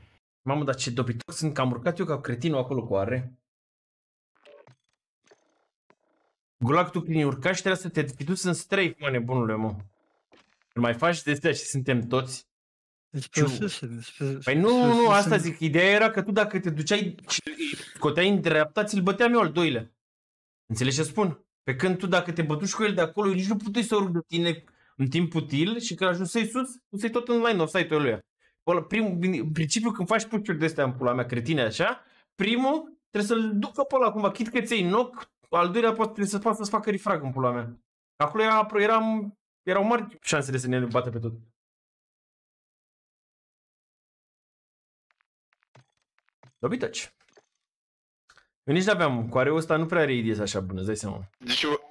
Mamă, dar ce dobitor sunt, că am urcat eu ca cretinul acolo cu are. Gulag, tu prin urcat și trebuia să te fi dus în strafe, mă, nebunule, mă. Îl mai faci de astea și suntem toți. Îți Ciu. spusesem, îți spe- Păi nu, nu, nu, asta spusesem- zic. Ideea era că tu dacă te duceai și îi scoteai în dreapta, ți-l băteam eu al doilea. Înțelegi ce spun? Pe când tu dacă te bătuși cu el de acolo, nici nu puteai să urc de tine în timp util și că ajunsei sus, tu să tot în line of sight-ul lui. Ăla, primul, în principiu când faci push de astea în pula mea cretine așa, primul trebuie să-l ducă pe ăla cumva, chit că ți knock, al doilea poate trebuie să poată să-ți facă refrag în pula mea. Acolo era, era, erau mari șansele să ne bată pe tot. Dobitoci. Eu nici n-aveam, cu areul ăsta nu prea are ideea așa bună, îți dai seama. Deci eu...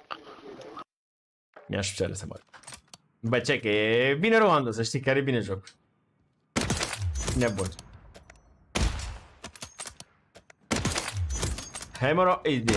Mi-aș cere să bag. Bă, ce, că e bine Rolando, să știi că are bine joc. Nebun. Hammer AD.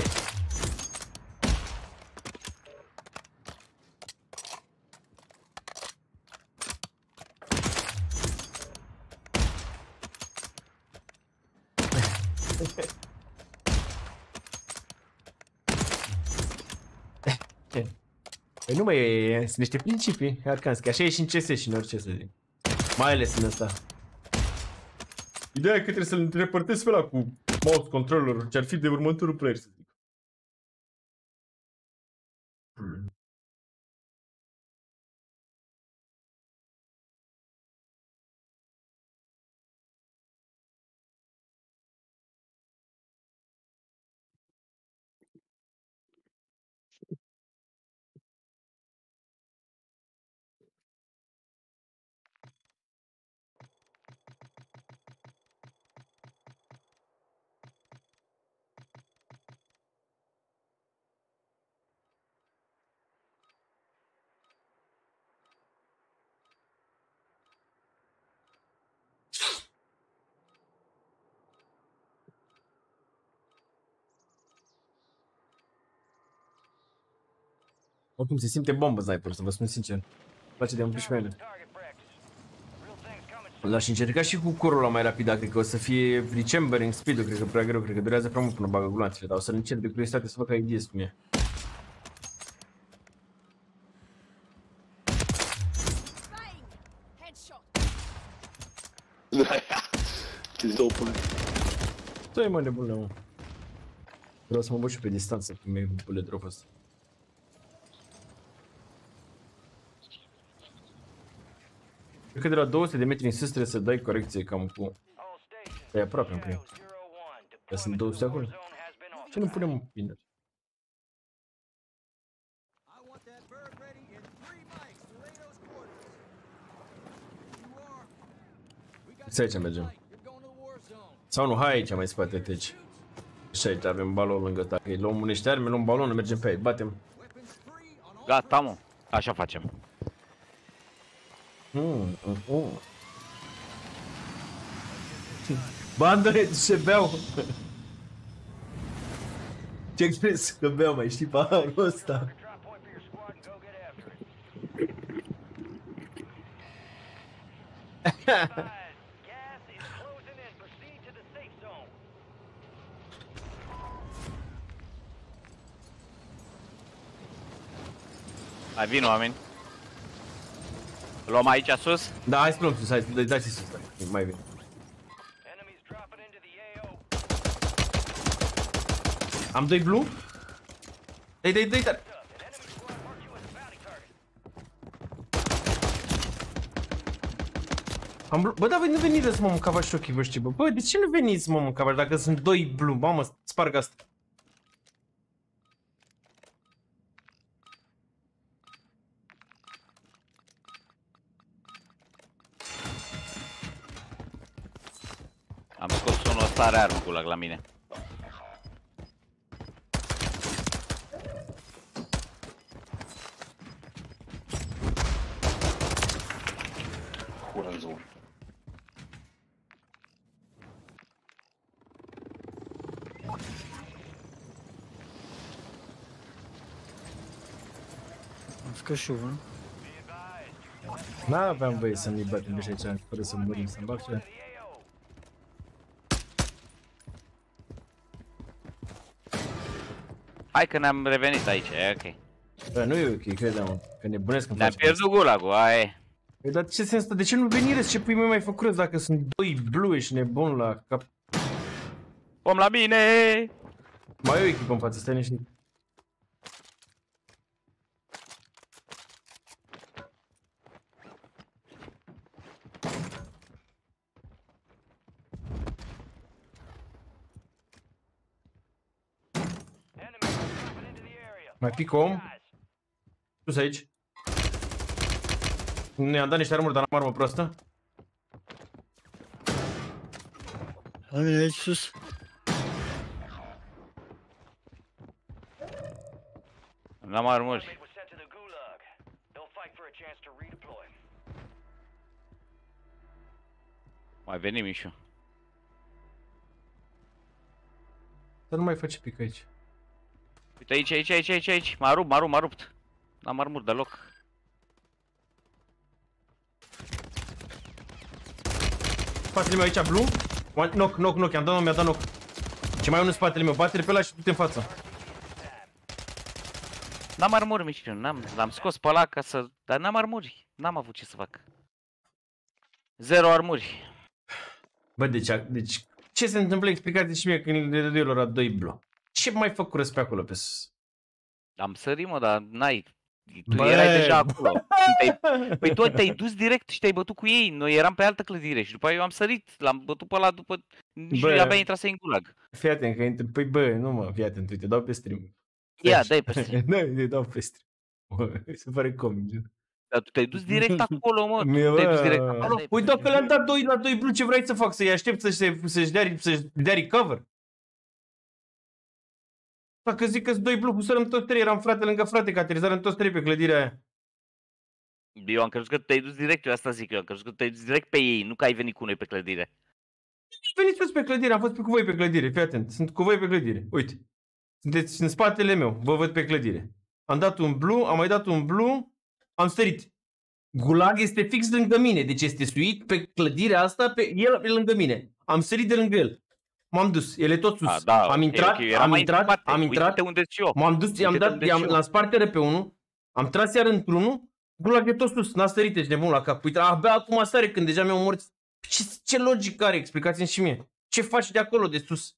Păi nu mai e, sunt niște principii, Arkansas, așa e și în CS și în orice să zic. Mai ales în asta. Ideea e că trebuie să-l reportezi pe ăla cu mouse controller, ce ar fi de următorul player, să zic. Oricum se simte bombă sniper, să vă spun sincer. Îmi place de 11 mele. Target practice. Real things coming soon. L-aș încerca și cu corul la mai rapid, dar cred că o să fie rechambering speed-ul, cred că prea greu, cred că durează prea mult până bagă gulanțele, dar o să-l încerc de curiozitate să văd ca ideea cum e. Bang! Headshot. Ce două pune. Stai mă nebunule, mă. Vreau să mă băg și pe distanță cum e bullet drop ăsta. Cred că de la 200 de metri în sus trebuie să dai corecție cam cu... All stations. E aproape în plin. Shadow 01. Dar sunt Deployment 200 to the acolo. war zone has been Ce nu authorized. punem bine? Să aici mergem. Sau nu, hai aici mai spate, deci. Și aici avem balon lângă ta. Îi luăm niște arme, luăm balon, mergem pe aici, batem. Gata, mă. Așa facem. Mm, mm, mm. Bă, Andrei, ce beau? Ce crezi că beau, mai știi paharul ăsta? Drop Luăm aici sus? Da, hai să luăm sus, hai să dați sus, stai, mai bine. Enemies dropping into the AO. Am doi blue? Dai, dai, dai, dai. An enemy squad marked you as a bounty target. Am blu... Bă, dar voi nu veniți să mă mâncavați șochii voștri, bă. Bă, de ce nu veniți să mă mâncavați dacă sunt doi blue? Mamă, sparg asta. Am scos unul ăsta are armă gulag la mine. Hurensohn. Am scos și unul. N-aveam voie să ne batem de aici fără să murim, să-mi bag ce... Hai că ne-am revenit aici, e ok. Bă, nu e ok, credeam, că nebunesc când Ne-am faci pierdut gulagul, aia e. Păi, dar ce sens stă? De ce nu veniți? Ce pui mei mai făcut dacă sunt doi blue, ești nebun la cap? Om la mine! Mai e o echipă în față, stai liniștit. Enemies dropping into the area. Mai pică om? Guys, Sus aici. Ne-am dat niște armuri, dar n-am armă proastă. La mine aici sus. N-am armuri. mate was sent to the gulag. They'll fight for a chance to redeploy. Mai venim Mișu. Dar nu mai face pic aici. Uite aici, aici, aici, aici, aici. M-a rupt, m-a rupt, m-a rupt. N-am armuri deloc. Spatele meu aici, blue. One, knock, knock, knock, i-am dat, mi-a dat knock. Ce mai e unul în spatele meu, bate pe ăla și du-te în față. N-am armuri, Mișu, n-am, l-am scos pe ăla ca să... Dar n-am armuri, n-am avut ce să fac. Zero armuri. Bă, deci, a- deci ce se întâmplă? Explicați și mie când le dă lor a doi blue. Ce mai făcut pe acolo pe sus? Am sărit, mă, dar n-ai. Tu Bă, erai deja acolo. Când te-ai- Păi tu te-ai dus direct și te-ai bătut cu ei. Noi eram pe altă clădire și după aia eu am sărit. L-am bătut pe ăla după... Nici Bă. nu abia intrase în gulag. Fii atent, că intri... Păi bă, nu mă, fii atent, uite, dau pe stream. Ia, dai pe stream. Da, îi dau pe stream. Bă, se pare comic. gen. Dar tu te-ai dus direct acolo, mă. Mie, Tu te-ai dus bă. direct acolo. Păi dacă le-am dat 2 la 2 blue, ce vrei să fac? Să-i aștept să-și, se- să-și, dea, să-și dea recover? Dacă zic că-s 2 blue, husărăm toți trei, eram frate lângă frate, că aterizarăm toți trei pe clădirea aia. Eu am crezut că te-ai dus direct, eu asta zic, eu am crezut că te-ai dus direct pe ei, nu că ai venit cu noi pe clădire. Veniți toți pe clădire, am fost pe cu voi pe clădire, fii atent, sunt cu voi pe clădire, uite. Sunteți în spatele meu, vă văd pe clădire. Am dat un blue, am mai dat un blue, am sărit. Gulag este fix lângă mine, deci este suit pe clădirea asta, pe el pe lângă mine. Am sărit de lângă el. M-am dus, el e tot sus. A, da, am ok, intrat, ok, era am mai intrat, departe. am intrat, Uite unde și eu. m-am dus, i-am Uite dat, unde i-am, și eu. l-am spart iară pe unul, am tras iar într-unul, gulag e tot sus, n-a sărit, ești nebun la cap. Uite, abia acum sare când deja mi-au omorât. Ce, ce logică are? Explicați-mi și mie. Ce faci de acolo, de sus?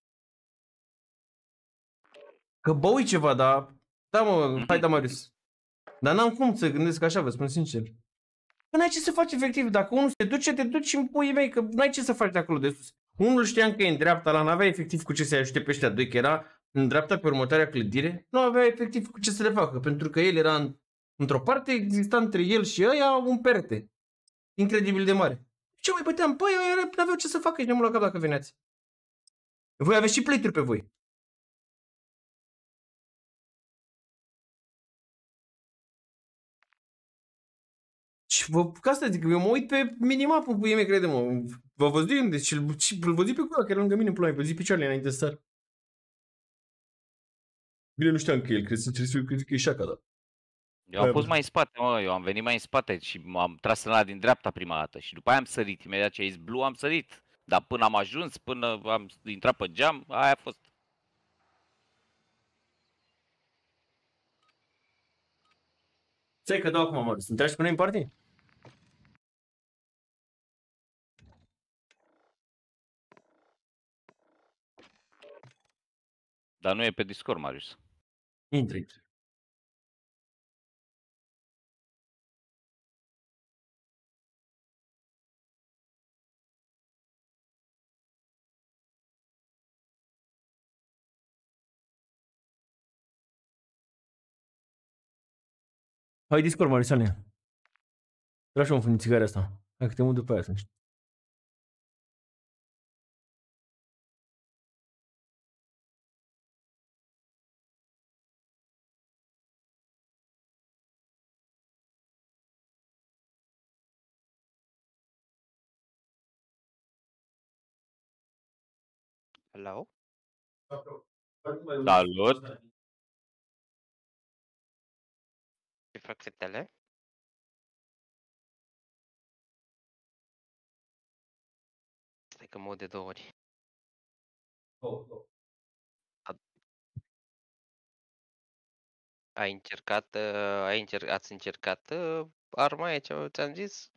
Că băui ceva, dar... Da, mă, hai, da, Marius. Dar n-am cum să gândesc așa, vă spun sincer. Că n-ai ce să faci efectiv. Dacă unul se duce, te duci în puii mei, că n-ai ce să faci de acolo de sus. Unul știam că e în dreapta, la n-avea efectiv cu ce să-i ajute pe ăștia doi, că era în dreapta pe următoarea clădire, nu avea efectiv cu ce să le facă, pentru că el era în, într-o parte, exista între el și ăia un perete. Incredibil de mare. Ce mai băteam? Păi, eu n-aveau ce să facă, ești nebun la cap dacă veneați. Voi aveți și play pe voi. Ce vă, ca asta zic, eu mă uit pe minimap în puie mea, crede-mă. Vă văzut deci îl, îl văzut pe cuia, care era lângă mine în ploaie, pe zi pe Charlie înainte să sar. Bine, nu știam că el, cred, sincer, să fiu, cred că e șaca, da. Eu am Bă, fost bă. mai în spate, mă, eu am venit mai în spate și m-am tras în ăla din dreapta prima dată și după aia am sărit, imediat ce ai zis blue am sărit. Dar până am ajuns, până am intrat pe geam, aia a fost. Stai că dau acum, mă, să tragi cu noi în party? Dar nu e pe Discord, Marius. Intră, intră. Hai Discord, Marisane. Tragi un țigare asta. Hai că te mut după aia atunci. Hello? Salut! Ce fac fetele? Stai că mă aud de două ori. Ai încercat, uh, ai încer- ați încercat uh, arma aia ce ți-am zis?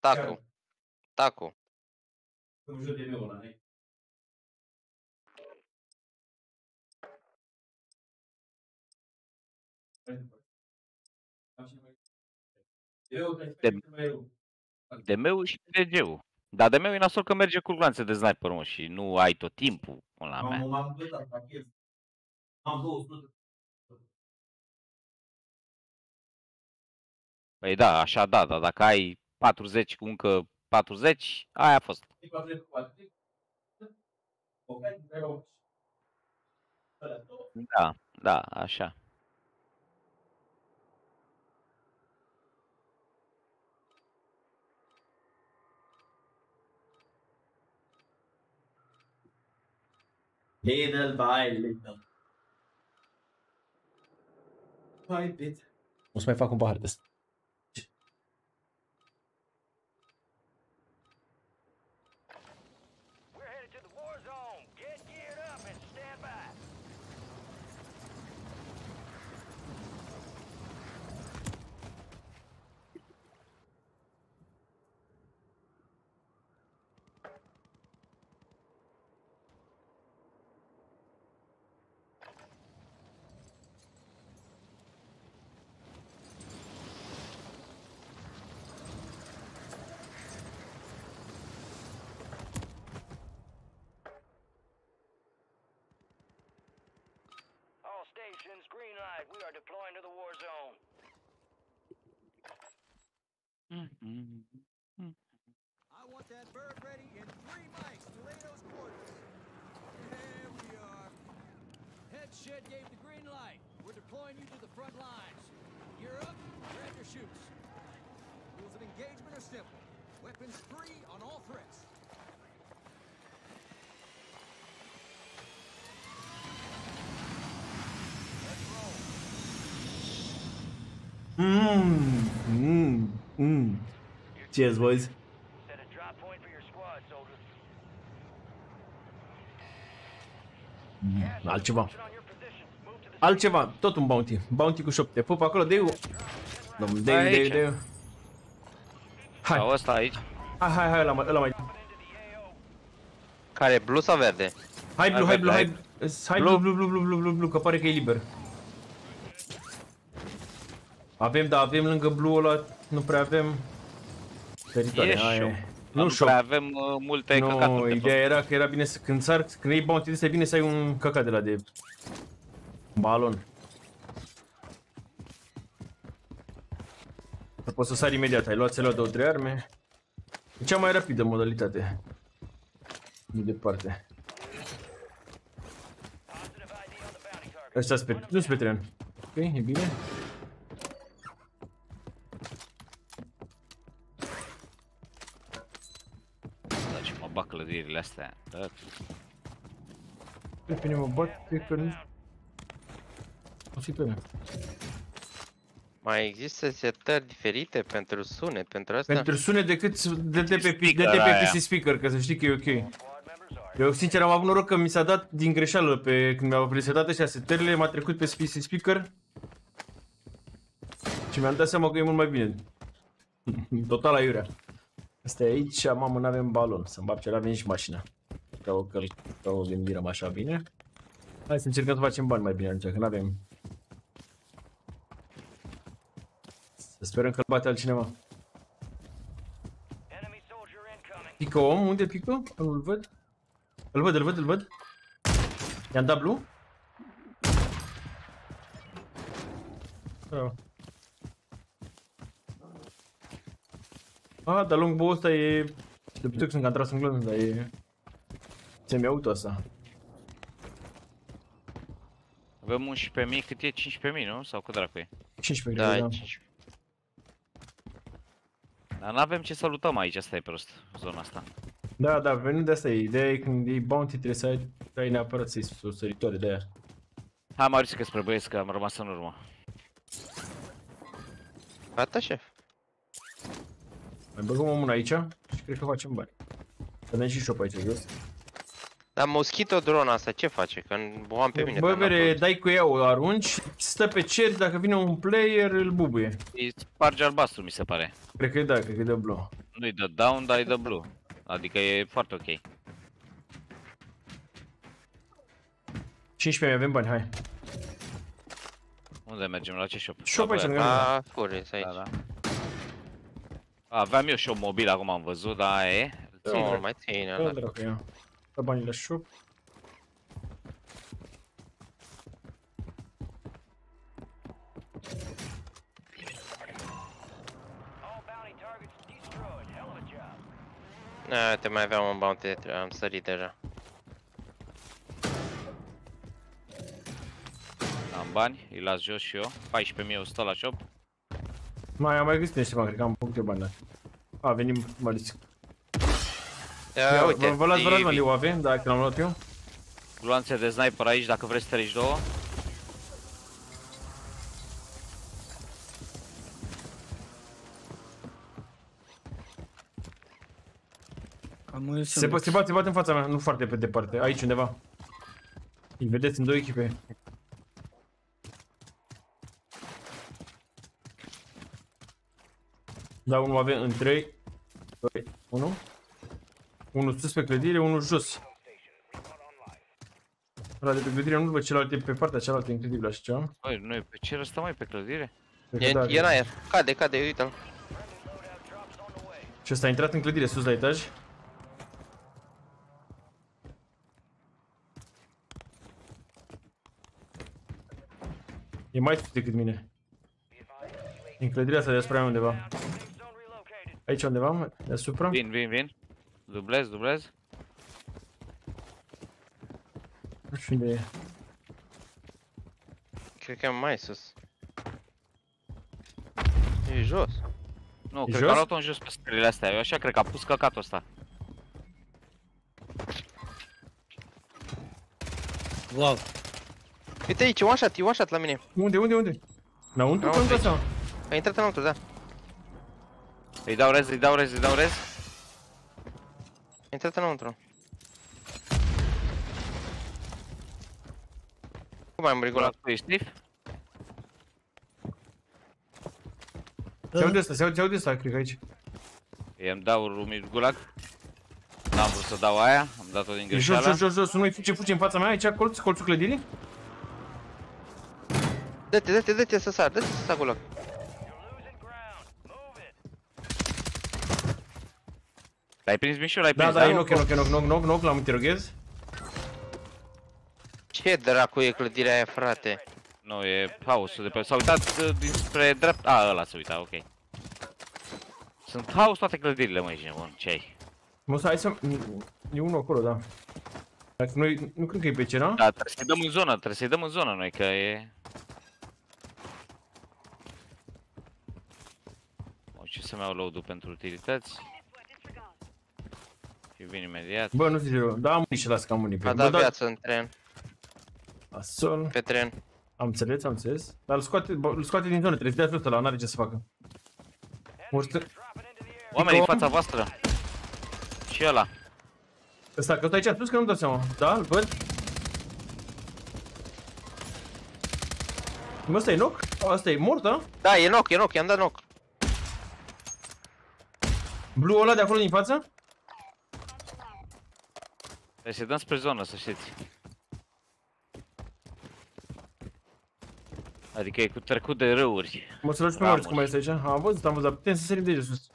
Tacu. Tacu. De meu și de geu. Dar de meu e nasol că merge cu glanțe de sniper, mă, și nu ai tot timpul, până la mea. M-am gătat, pachet. Am 200. Păi da, așa da, dar dacă ai 40 cu încă 40, aia a fost. Da, da, așa. Little by little. Hai, bit. O să mai fac un pahar de ăsta. Deploying to the zone. Mm-hmm. Mm-hmm. Mm-hmm. I want that bird ready in three mics to Lado's quarters. There we are. Head shed gave the green light. We're deploying you to the front lines. Gear up, grab your shoots. Rules of engagement are simple. Weapons free on all threats. Mmm, mmm, mmm. Cheers, boys. Set a drop point for your squad, soldier. Mm, altceva. On your positions. Move to the Altceva, tot un bounty. Bounty cu șopte. Pup acolo, Deu. Domnul Deu, Deu, Aici. Deu. Hai, Sau ăsta aici. hai, hai, hai, ăla mai, ăla mai. Care, blue sau verde? Hai blue, hai blue, hai. Hai blue, Blue. blue, blue, blue, blue, blue, blue, că pare că e liber. Avem, da, avem lângă blue ăla, nu prea avem teritoare, E aia shop. e. Nu, Nu nu shop. prea avem uh, multe Nu, căcaturi de ideea era că era bine să, când sar, când iei bounty de ăsta, e bine să ai un căcat de la de balon. Să poți să sari imediat, ai luat, ți-ai luat două, trei arme. E cea mai rapidă modalitate. Nu departe. Ăsta pe, nu pe tren. Ok, e bine. Clădirile astea. Da. Pe mine mă bat, cred că nu... O fi pe mine. Mai există setări diferite pentru sunet, pentru asta? Pentru sunet decât de, de, pe, de, speaker de pe aia. PC speaker, ca să știi că e ok. Eu sincer am avut noroc că mi s-a dat din greșeală pe când mi-au prezentat ăștia setările, m-a trecut pe PC speaker. Și mi-am dat seama că e mult mai bine. Total aiurea. Asta e aici, mamă, n-avem balon. Să-mi bag ce avem și mașina. Ca o, căl- ca o gândire așa bine. Hai să încercăm să facem bani mai bine atunci, că n-avem. Să sperăm că îl bate altcineva. Enemy soldier incoming. Pică om? Unde pică? Nu-l văd. Îl văd, îl văd, îl văd. I-am dat blue? Bravo. Ah, dar longbow ăsta e... De pe sunt că am tras în glonț, dar e... Semi-auto asta. Avem 11.000, cât e? 15.000, nu? Sau cât dracu e? 15 Da, cred, da. aici. Dar n-avem ce să lutăm aici, asta e prost, zona asta. Da, da, venind de asta e. Ideea e când e bounty trebuie să ai, ai neapărat să iei o săritoare de aia. Hai Marius că spre băieți că am rămas în urmă. Gata, șef. Mai băgăm omul aici și cred că facem bani. Să dăm și shop aici jos. Dar Mosquito drona asta ce face? Că o am pe mine. Bă, dar n-am bere, făcut. dai cu ea, o arunci, stă pe cer, dacă vine un player, îl bubuie. Îi sparge albastru, mi se pare. Cred că da, cred că dă blue. Nu-i dă down, dar îi dă blue. Adică e foarte ok. 15 avem bani, hai. Unde mergem? La ce shop? Shop La aici, băiat. lângă A, Furies aici. Da, da. Aveam eu shop mobil, acum am văzut, dar aia e. Îl țin. Nu, mai ține Da, ăla. dracu, ia. Dă banii la shop. All bounty targets destroyed. Hell of a job. A, te mai aveam un bounty, am sărit deja. Am bani, îi las jos și eu. 14.100 la shop. Mai am mai găsit niște bani, cred că am făcut eu bani da. A, venim, mă risc. Ia, Ia, uite, vă, vă las, vă las mă TV. de UAV, dacă l-am luat eu. Gloanțe de sniper aici, dacă vreți să treci două. Am unul Se, ba- se bate, se bate în fața mea, nu foarte pe departe, aici undeva. Îl vedeți în două echipe. Da, unul avem în 3, 2, 1. Unul sus pe clădire, unul jos. Ăla de pe clădire nu văd celălalt e pe partea cealaltă, incredibil așa ceva. Băi, nu e pe ce ăsta mai pe clădire? Cred că E, da, e în aer. Cade, cade, uite-l. Și ăsta a intrat în clădire, sus la etaj. E mai sus decât mine. În clădirea asta deasupra mea undeva. Aici undeva, mă, deasupra. Vin, vin, vin. Dublez, dublez. Nu știu unde e. Cred că e mai sus. E jos. Nu, E cred că jos? a luat-o în jos pe scările astea. Eu așa cred că a pus căcatul ăsta. Wow. Uite aici, one shot, e one shot la mine. Unde, unde, unde? Înăuntru Da, sau în aici. casa? A intrat înăuntru, da. Îi dau rez, îi dau rez, îi dau rez. A intrat înăuntru. Cum ai murit Gula, gula? tu ești Steve? Se aude ăsta, se aude, se aude ăsta, cred că aici. Îi îmi dau rumit gulag. N-am vrut să dau aia, am dat-o din E jos, greșeală. jos, jos, jos, nu-i fuge, fuge în fața mea, aici, colț, colțul clădirii. Dă-te, dă-te, dă-te să sar, dă-te să sar gulag. L-ai prins Mișu? L-ai Da, prins, da, e knock, e knock, e knock, knock, knock, knock, l-am interoghez. Ce dracu e clădirea aia, frate? Nu, e house-ul de pe... S-a uitat uh, dinspre dreapta... A, ăla s-a uitat, ok. Sunt house toate clădirile, măi, ești nebun, ce ai? Mă, să, hai să... E unul acolo, da. Dacă noi, nu cred că e pe cena. Da, trebuie să-i dăm în zonă, trebuie să-i dăm în zonă noi, că e... O, ce să-mi iau load-ul pentru utilități? Și vin imediat. Bă, nu zici rău. Da, am unii și las că am unii pe A el. dat Bă, da, viață în tren, Asol. pe tren. Am înțeles, am înțeles. Dar îl scoate, bă, îl scoate din zonă, trebuie să dea sus ăla, n-are ce să facă. Urță. Oameni în fața voastră. Și ăla. Ăsta, că ăsta aici sus, că nu-mi dau seama. Da, îl văd. Bă, ăsta e knock? Asta e mort, da? Da, e knock, e knock, i-am dat knock. Blue ăla de acolo din față? Trebuie să dăm spre zonă, să știți. Adică e cu trecut de râuri. Mă să și pe Ramuri. Marius cum este aici. Am văzut, am văzut, dar putem să sărim de aici sus.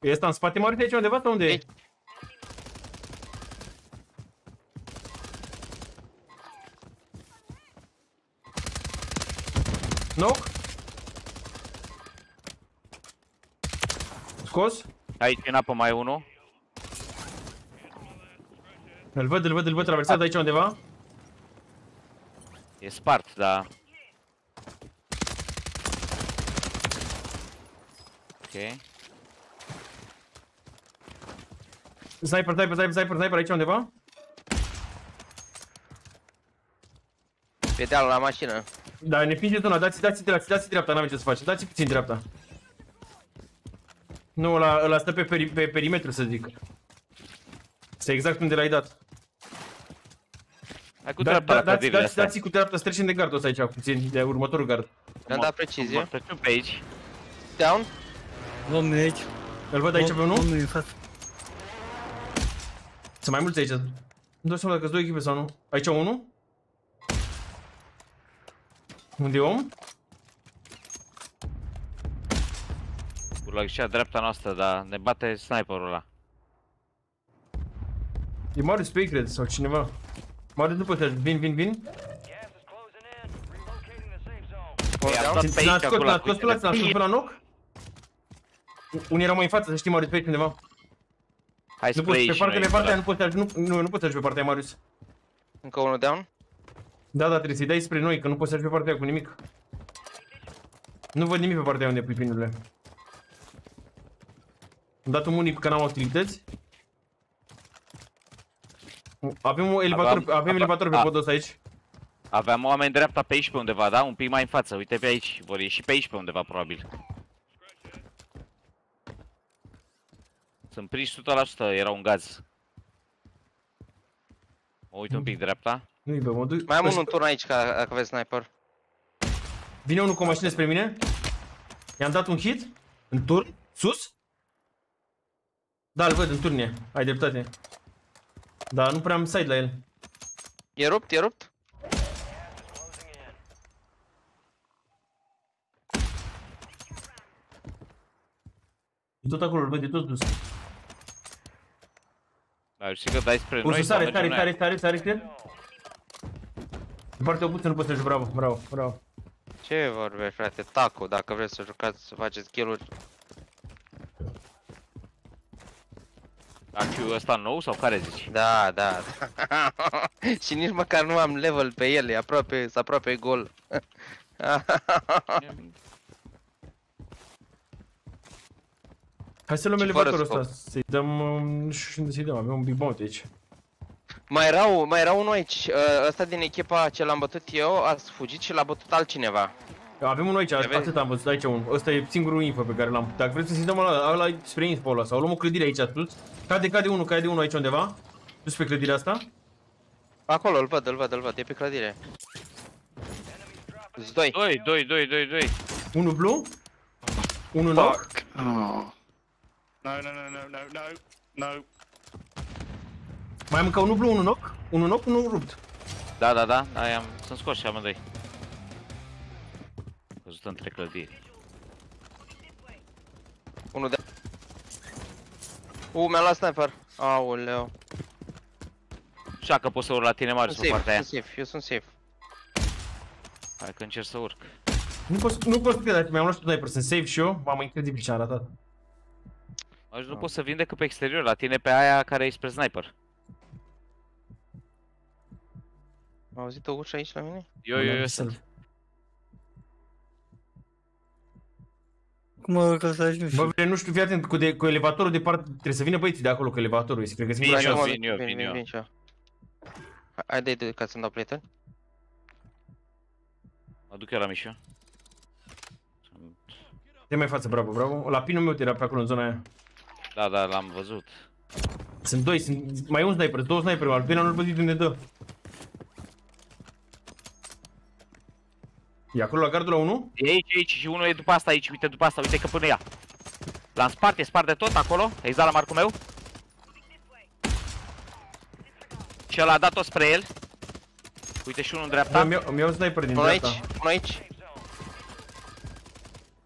E ăsta în spate Marius aici undeva sau unde e? Ei. Knock? Scos? Aici în apă mai e unul. Îl văd, îl văd, îl văd, traversat de aici undeva. E spart, dar... Ok. Sniper, sniper, sniper, sniper, sniper aici undeva. Pe deal la mașină. Da, ne pinge zona, dați, dați dreapta, dați dreapta, n-avem ce să facem, dați puțin dreapta. Nu, ăla, ăla stă pe, peri, pe perimetru, să zic. Este exact unde l-ai dat. Hai cu Da, dreapta da, la dați, clădirile dați, astea. dați cu dreapta, să trecem de gardul ăsta aici puțin, de următorul gard. Mi-am dat precizie. Mă trăciu pe aici. Down. Oameni aici. Îl văd aici pe unul? Oameni în față. Sunt mai mulți aici. Nu dau seama dacă sunt două echipe sau nu. Aici unul. Unde e om? Urla și dreapta noastră, dar ne bate sniperul ăla. E Marius pe ei, cred, sau cineva. Marius nu poate, vin, vin, vin. Gas is closing in. Relocating the safe zone. Ei, am dat pe L-a aici, scos, acolo, l-a la scos, cuitele. l-a scos pe la knock. Unii erau mai în față, să știi Marius pe aici undeva. Hai Nu spre poți, aici pe și partea noi, de partea ăla. nu poți să ajungi, nu, nu, nu poți să ajungi pe partea aia, Marius. Încă unul down. Da, da, trebuie să-i dai spre noi, că nu poți să ajungi pe partea aia cu nimic. Nu văd nimic pe partea aia unde pui pinurile. Am dat un unic că n-am utilități. Avem un elevator, Aveam- avem ave- elevator pe a- podul ăsta aici. Aveam oameni dreapta pe aici pe undeva, da? Un pic mai în față, uite pe aici. Vor ieși pe aici pe undeva, probabil. Sunt prins 100%, era un gaz. Mă uit un pic dreapta. Nu-i bă, mă duc. Mai am Ăștia- unul în turn aici, ca, dacă aveți sniper. Vine unul cu o mașină spre mine. I-am dat un hit. În turn. Sus. Da, îl văd, în turn e. Ai dreptate. Dar nu prea am side la el. E rupt, e rupt. E tot acolo, îl văd, e tot sus. Dar eu știi că dai spre O noi să sau sare, mergem sare, noi? sare, sare, sare, cred. În partea opusă nu poți să joci, bravo, bravo, bravo. Ce vorbești, frate? Taco, dacă vreți să jucați, să faceți kill-uri. Aciu ăsta nou sau care zici? Da, da. Și nici măcar nu am level pe el, e aproape, sunt aproape gol. Hai să luăm Și elevatorul fără ăsta, să-i dăm, um, nu știu unde să-i dăm, avem un big bounty aici. mai erau, mai era unul aici, ă, ăsta din echipa ce l-am bătut eu, a fugit și l-a bătut altcineva. Avem unul aici, Avem- atât am văzut, aici un. Ăsta e singurul info pe care l-am. Dacă vreți să-i dăm ăla, ăla spre info ăla, sau luăm o clădire aici sus. Cade, cade unul, cade unul aici undeva. Sus pe clădirea asta. Acolo, îl văd, îl văd, îl văd, e pe clădire. Zdoi. 2, 2, 2, 2, 2. Unul blue. Unul knock. Oh. No, no, no, no, no, no, no. Mai am încă unul blue, unul knock. Unul knock, unul rupt. Da, da, da, da, am, sunt scoși amândoi. Văzut între clădiri. Unul de... U, mi-a luat sniper. Aoleu. Șa că pot să urc la tine, Marius, Sunt pe safe, partea aia. sunt safe, eu sunt safe. Hai că încerc să urc. Nu pot, nu pot crede, mi-am luat și sniper, sunt safe și eu. Mamă, incredibil ce am ratat. Aici nu pot să vin decât pe exterior, la tine pe aia care e spre sniper. Am auzit o ușă aici la mine? Eu, eu, eu sunt. Cum mă ca să ajungi? Bă, vrei, nu știu, fii atent, cu, de, cu elevatorul de parte, trebuie să vină băieții de acolo cu elevatorul, cred că sunt Vin Hai, eu, mă, vin eu, vin, vin vin, eu. vin și eu. Hai- Haide de ca să-mi dau prieten. Mă duc eu la Mișu. De mai față, bravo, bravo. La pinul meu era pe acolo în zona aia. Da, da, l-am văzut. Sunt doi, sunt mai un sniper, două sniper, al doilea nu-l văzut unde dă. E acolo la gardul la 1? E aici, aici și unul e după asta aici, uite după asta, uite că până ea. L-am spart, e spart de tot acolo, exact la marcul meu. Și ăla a dat-o spre el. Uite și unul în Da? dreapta. Îmi iau, îmi iau un sniper din Unul dreapta. aici, unul aici.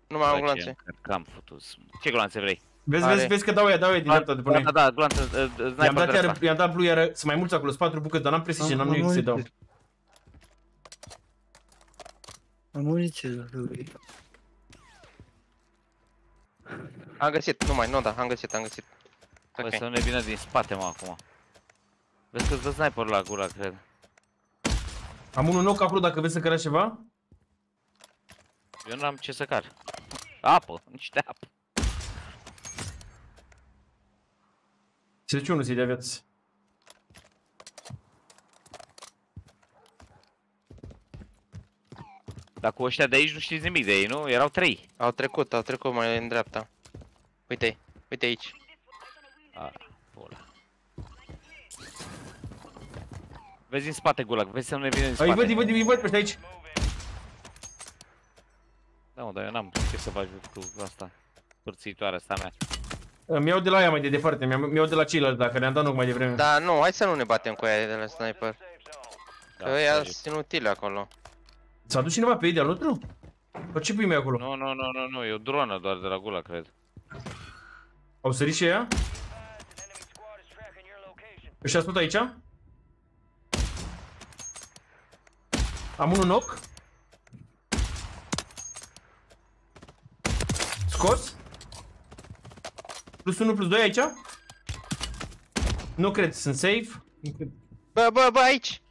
Nu mai am Bă, ce gloanțe. încărcam futus. Ce gloanțe vrei? Vezi, Are. vezi, vezi că dau ea, dau ea din dreapta de pe Da, noi. da, da, gloanțe, uh, uh, I-am sniper dat, de iar, asta. i-am dat blue, iar sunt mai mulți acolo, sunt patru bucăți, dar n-am precision, n-am Am- nimic am să dau. Muniție. Am muniție dacă vrei. Am găsit, nu mai, nu da, am găsit, am găsit. Bă, Ok. să nu ne vină din spate, mă, acum. Vezi că-ți dă sniper la gura, cred. Am unul knock acolo dacă vrei să căra ceva. Eu n-am ce să car. Apă, niște apă. Se duce unul să-i dea viață. Dar cu ăștia de aici nu știți nimic de ei, nu? Erau trei. Au trecut, au trecut mai în dreapta. Uite, uite aici. A, pula. Vezi în spate, Gulag, vezi să nu ne vină din Îi spate. văd, îi văd, îi văd pe ăștia aici. Da, mă, dar eu n-am ce să vă ajut cu asta. Părțitoarea asta mea. Îmi iau de la ea mai de departe, mi iau de la ceilalți, dacă ne-am dat knock mai devreme. Da, nu, hai să nu ne batem cu aia de la sniper. Da, Că ăia sorry. sunt inutile acolo. S-a dus cineva pe ei de-al nostru? Pe ce pui mei acolo? Nu, nu, nu, nu, nu, e o dronă doar de la Gulag, cred. Au sărit și ea? Ăștia sunt tot aici? Am unul knock. Scos. Plus 1 plus 2 aici? Nu cred, sunt safe. Nu cred. Bă, bă, bă, aici!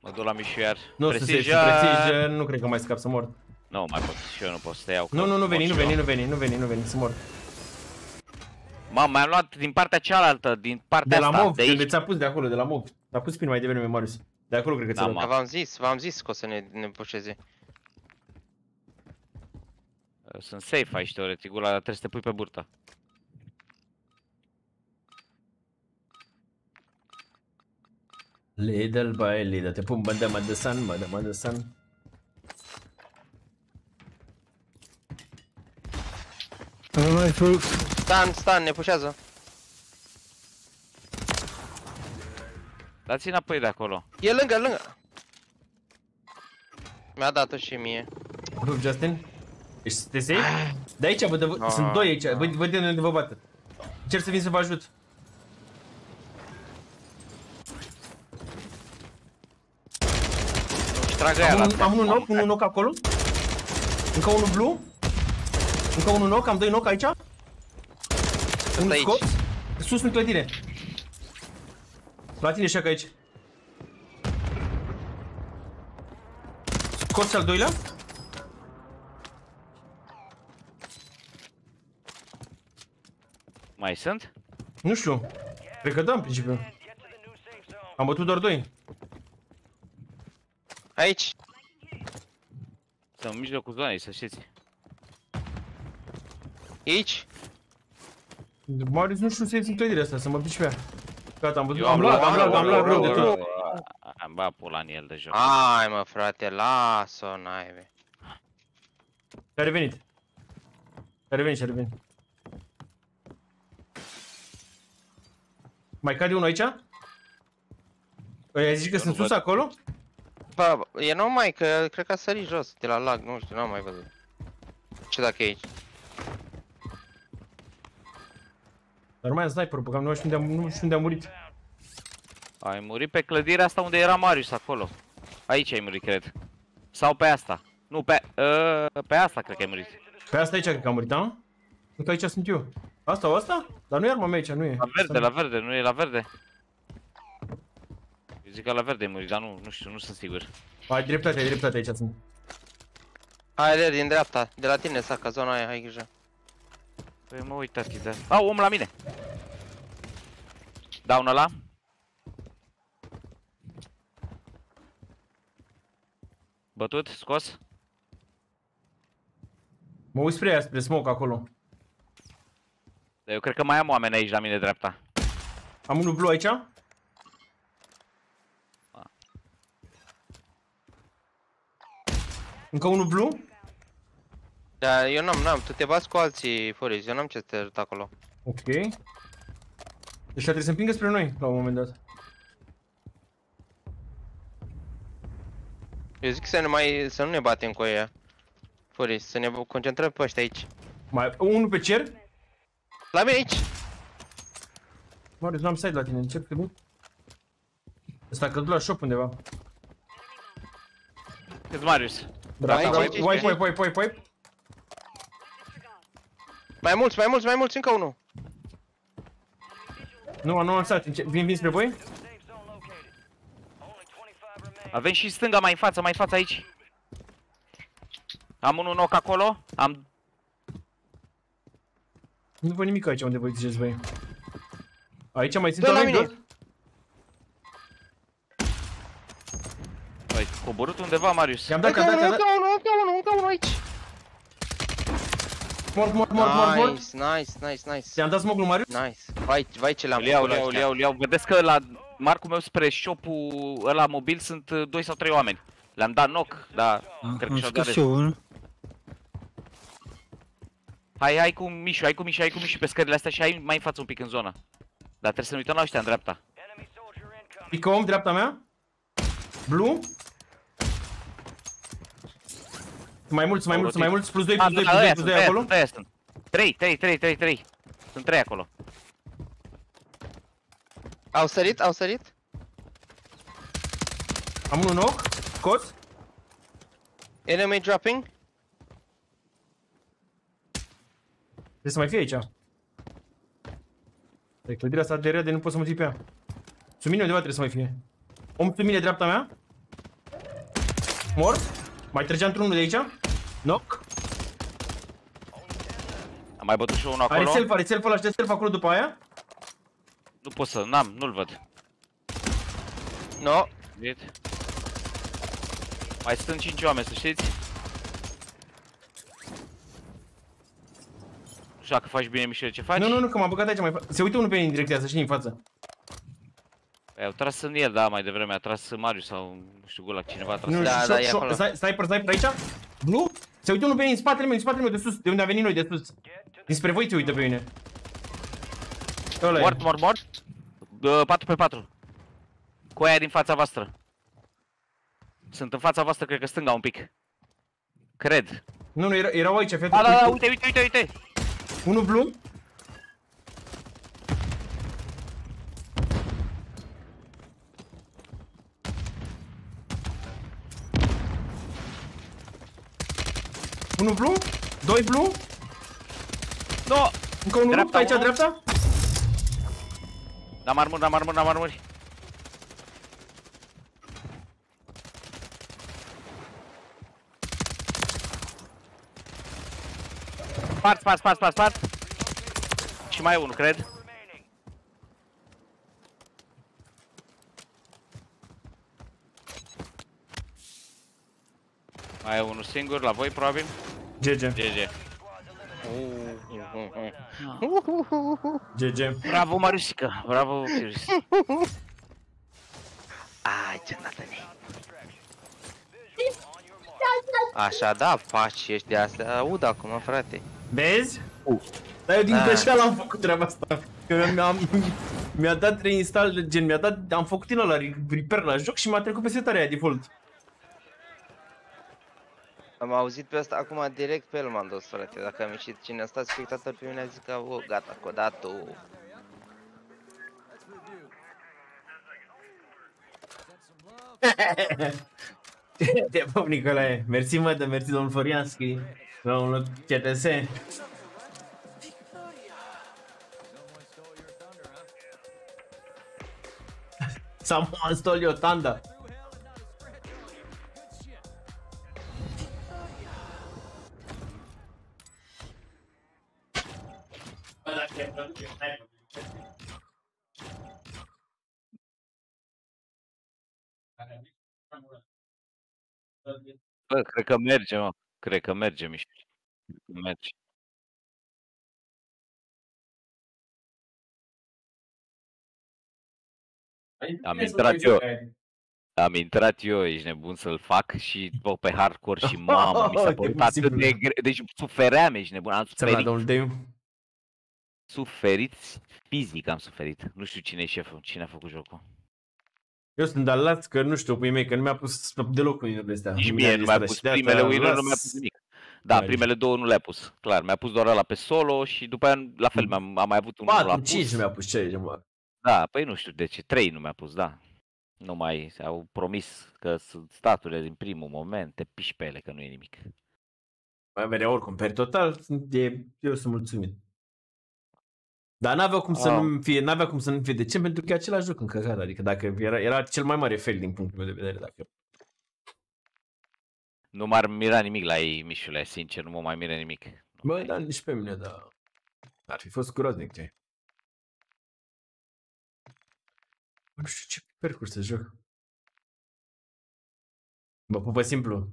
Mă duc la Mișu iar. Nu sunt safe, sunt Precision. precision, nu cred că mai scap să mor. Nu, mai pot și eu nu pot să te iau. că Nu, nu, nu mor veni, și nu veni, eu. nu veni, nu veni, nu veni, să mor. Mamă, mi-am luat din partea cealaltă, din partea De la asta, MOV, de de aici. ți-a pus de acolo, de la MOV. T-a pus prin mai devreme, Marius. De acolo cred că Da, ți-a mă. dat. V-am zis, v-am zis că o să ne, ne pușeze. Sunt safe aici, teoretic, Gulag, dar trebuie să te pui pe burtă. Little by little, te pun bădă mă de sun, bădă mă de sun. Am mai făcut. Stan, stan, ne pușează. Dați înapoi de acolo. E lângă, lângă. Mi-a dat-o și mie. Rup, Justin? Ești te safe? De aici, văd, văd, Ah. sunt doi aici, văd, văd de unde vă bată. Încerc să vin să vă ajut. Tragă ea Am la un, tine. am unul Mamă, knock, unul knock acolo. Încă unul blue. Încă unul knock, am doi knock aici. Unul aici. scos. Sus în clădire. La tine și aici. Scos al doilea. Mai sunt? Nu știu. Cred că da, în principiu. Am bătut doar doi. Aici. Sunt în mijlocul zonei, să știți. Aici. Marius, nu știu să ies în clădirea asta, să mă pici pe ea. Gata, am văzut. Eu Am luat, am luat, am luat greu de tot. Am bat pula în el de joc. Hai mă frate, las-o, naibe. A revenit. A revenit și a revenit. Mai cade unul aici? Păi ai zis că Eu sunt nu sus văd. acolo? Bă, bă, e numai că cred că a sărit jos de la lag, nu știu, n-am mai văzut. Ce dacă e aici? Dar mai am sniper, că nu știu unde am, nu știu unde am murit. Ai murit pe clădirea asta unde era Marius acolo. Aici ai murit, cred. Sau pe asta. Nu, pe, uh, pe asta cred că ai murit. Pe asta aici cred că am murit, da? Nu că aici sunt eu. Asta o asta? Dar nu e arma mea aici, nu e. La verde, la verde, nu e la verde. Eu zic că la verde ai murit, dar nu, nu știu, nu sunt sigur. Ai dreptate, ai dreptate, aici sunt. Hai, aler din dreapta, de la tine, saca, zona aia, ai grijă. Păi mă uit tati, da. Au, om la mine. Down ăla. Bătut, scos. Mă uit spre ea, spre smoke acolo. Dar eu cred că mai am oameni aici la mine dreapta. Am unul blue aici. Încă unul blue? Dar eu n-am, n-am, tu te bați cu alții, Foris, eu n-am ce să te ajut acolo. Ok. Deci trebuie să împingă spre noi la un moment dat. Eu zic să, ne mai, să nu ne batem cu ea. Foris, să ne concentrăm pe ăștia aici. Mai unul pe cer? La mine aici! Marius, nu am side la tine, încep că nu. Ăsta a căzut la shop undeva. Câți Marius? Dreapta, Aici, wipe, aici, wipe, aici. wipe, wipe, wipe, wipe. Mai mulți, mai mulți, mai mulți, încă unul. Nu, nu am stat, înce- vin, vin spre voi? Avem și stânga mai în față, mai în față aici. Am unul knock acolo. Am... Nu văd nimic aici unde voi ziceți voi. Aici mai sunt Dă la oameni mine. tot? Ai coborât undeva, Marius. I-am dat, Încă i-am dat, unul, i-am încă dat. unul, încă unul, încă unul aici. Mort, mort, mort, mort, mort. Nice, nice, nice, nice. Ți-am dat smoke lui Marius? Nice. Vai, vai ce le-am Îl iau, făcut îl la iau, îl ăștia. iau, îl iau. Vedeți că la marcul meu spre shop-ul ăla mobil sunt 2 sau 3 oameni. Le-am dat knock, dar cred că Am și-au dat scos rest. eu unul. Hai, hai cu Mișu, hai cu Mișu, hai cu Mișu pe scările astea și hai mai în față un pic în zonă. Dar trebuie să ne uităm la ăștia în dreapta. Pică om, dreapta mea. Blue. Mai mulți, mai Au mulți, mai rotit. mulți, plus 2, Ah, plus 2, da, plus 2, ăia plus sunt, 2 ăia acolo. sunt, ăia sunt. 3, 3, 3, 3, 3. Sunt 3 acolo. Au sărit, au sărit? Am unul knock, scos. Enemy dropping. Trebuie să mai fie aici. Pe clădirea asta de rede nu pot să mă ții pe ea. Sub mine undeva trebuie să mai fie. Om sub mine dreapta mea. Mort. Mai trecea într-unul de aici. Knock. Am mai bătut și unul Are acolo. self, are self ăla și de self acolo după aia. Nu pot să, n-am, nu-l văd. No. Văd. Mai sunt 5 oameni, să știți. Nu știu dacă faci bine, Mișel, ce faci? Nu, nu, nu, că m-a băgat aici mai fa- Se uită unul pe mine în direcția asta, știi, în față. Păi, au tras în el, da, mai devreme, a tras Marius sau, nu știu, Gulac, cineva a tras. Nu, Da, știu, da, e șo- acolo. sni- Sniper, sniper aici. Blue. Se uită unul pe mine în spatele meu, în spatele meu, de sus, de unde a venit noi, de sus. Dinspre voi se uită pe mine. Ăla e. Mort, mort, mort. Uh, 4 pe 4. Cu aia din fața voastră. Sunt în fața voastră, cred că stânga un pic. Cred. Nu, nu, era, erau aici, fii Da, atent. da, da, uite, uite, uite, uite. Unul blue. Unul blue, doi blue, No! încă unul Dreapta, aici, unul. dreapta. N-am armuri, n-am armuri, n-am armuri. Spart, spart, spart, spart, spart. Și mai e unul, cred. Mai e unul singur la voi, probabil. GG, GG. GG. Bravo, Mariusica. Bravo, Marius. Ai, ce natănei. Așa, da, paci ăștia astea, aud acum, frate. Vezi? Dar eu din Ah. greșeală am făcut treaba asta. Că mi-am, mi-a dat reinstall, gen, mi-a dat, am făcut din ăla repair la joc și m-a trecut pe setarea aia default. Am auzit pe asta acum direct pe el m-am dus, frate. Dacă am ieșit cine a stat spectator pe mine, a zis că, oh, gata, codatul. Te pup, Nicolae. Mersi, mă, de mersi, domnul Florianski. Domnul CTS. Someone stole your thunder. Bă, cred că merge, mă. Cred că merge, Mișu. Merge. Am intrat eu. Am intrat eu, ești nebun să-l fac și bă, pe hardcore și mamă, mi s-a Te părut pui atât simplu. de greu. Deci sufeream, ești nebun, am Ți-am dat suferit, domnul Deiu. suferit fizic am suferit. Nu știu cine e șeful, cine a făcut jocul. Eu sunt dalat că nu știu, pui mei, că nu mi-a pus deloc winuri astea. Nici Nu mie mi-a nu mi-a listat pus și de asta primele win nu mi-a las- pus nimic. Da, Mai primele două nu le-a pus, clar. Mi-a pus doar ăla pe solo și după aia, la fel, am, am mai avut unul la 4, pus. 5 mi-a pus ce aici, mă. Da, păi nu știu de ce, trei nu mi-a pus, da. Nu mai, au promis că sunt staturile din primul moment, te piși pe ele că nu e nimic. Mai vedea oricum, per total, sunt- e, eu sunt mulțumit. Dar n-avea cum să Ah. nu fie, n-avea cum să nu fie. De ce? Pentru că e același joc încărcat. Adică dacă era, era cel mai mare fail din punctul meu de vedere. Dacă... Nu m-ar mira nimic la ei, Mișule, sincer, nu mă mai miră nimic. Bă, dar nici pe mine, dar ar fi fost groaznic ce Nu știu ce percurs să joc. Bă, pupă simplu.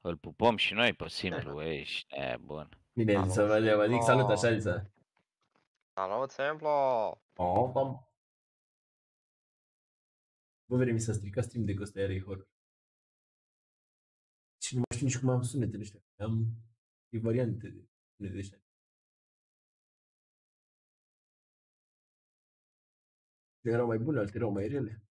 Îl pupăm și noi pe simplu, ești nebun. Bine, Alo. Lisa, vă vă zic salut așa, Oh. Lisa. Salut, Templo! Oh, bam. Bă, vrei mi s-a stricat stream de că ăsta era horror. Și nu mai știu nici cum am sunetele ăștia. Am e variante de sunete ăștia. Erau mai bune, altele erau mai rele.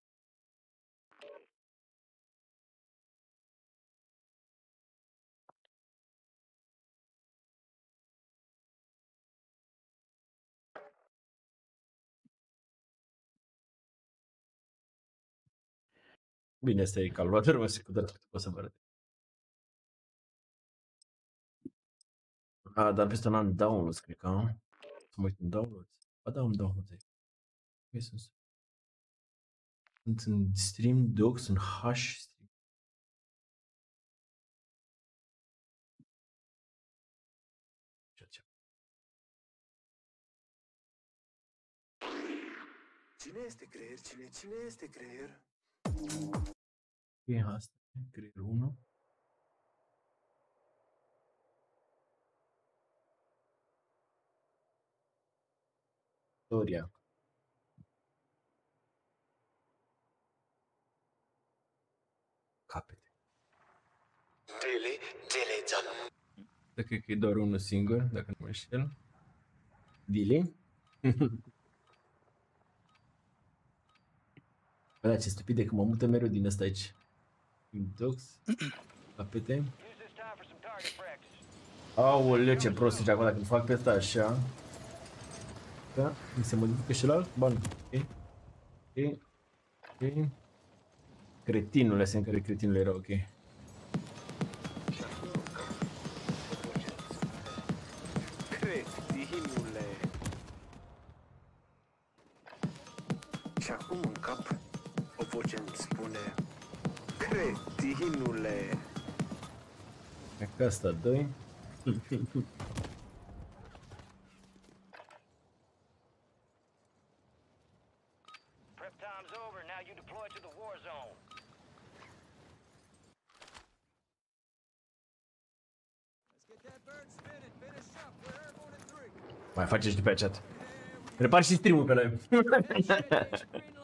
Bine, asta e calculatorul, mă, secundă, o să vă arăt. A, dar peste un an downloads, cred că am. Să mă uit în downloads. Ba da, am downloads aici. Unde sunt? Sunt în stream docs, în H stream. Ce- ce- Cine este creier? Cine, cine este creier? E asta, creier 1. Istoria. Capete. Dele, dele, Da, cred că e doar unul singur, dacă nu mă înșel. Dili? Bă, da, ce stupid e că mă mută mereu din ăsta aici. Intox. Capete. Use this time for some target practice. Aoleu, ce prost ești acum dacă îl fac pe ăsta așa. Da, mi se modifică și ălalt? Bun. Ok. Ok. Ok. Cretinule, semn că cretinul era ok. In three. Mai face și de pe chat. Repar și stream-ul pe live.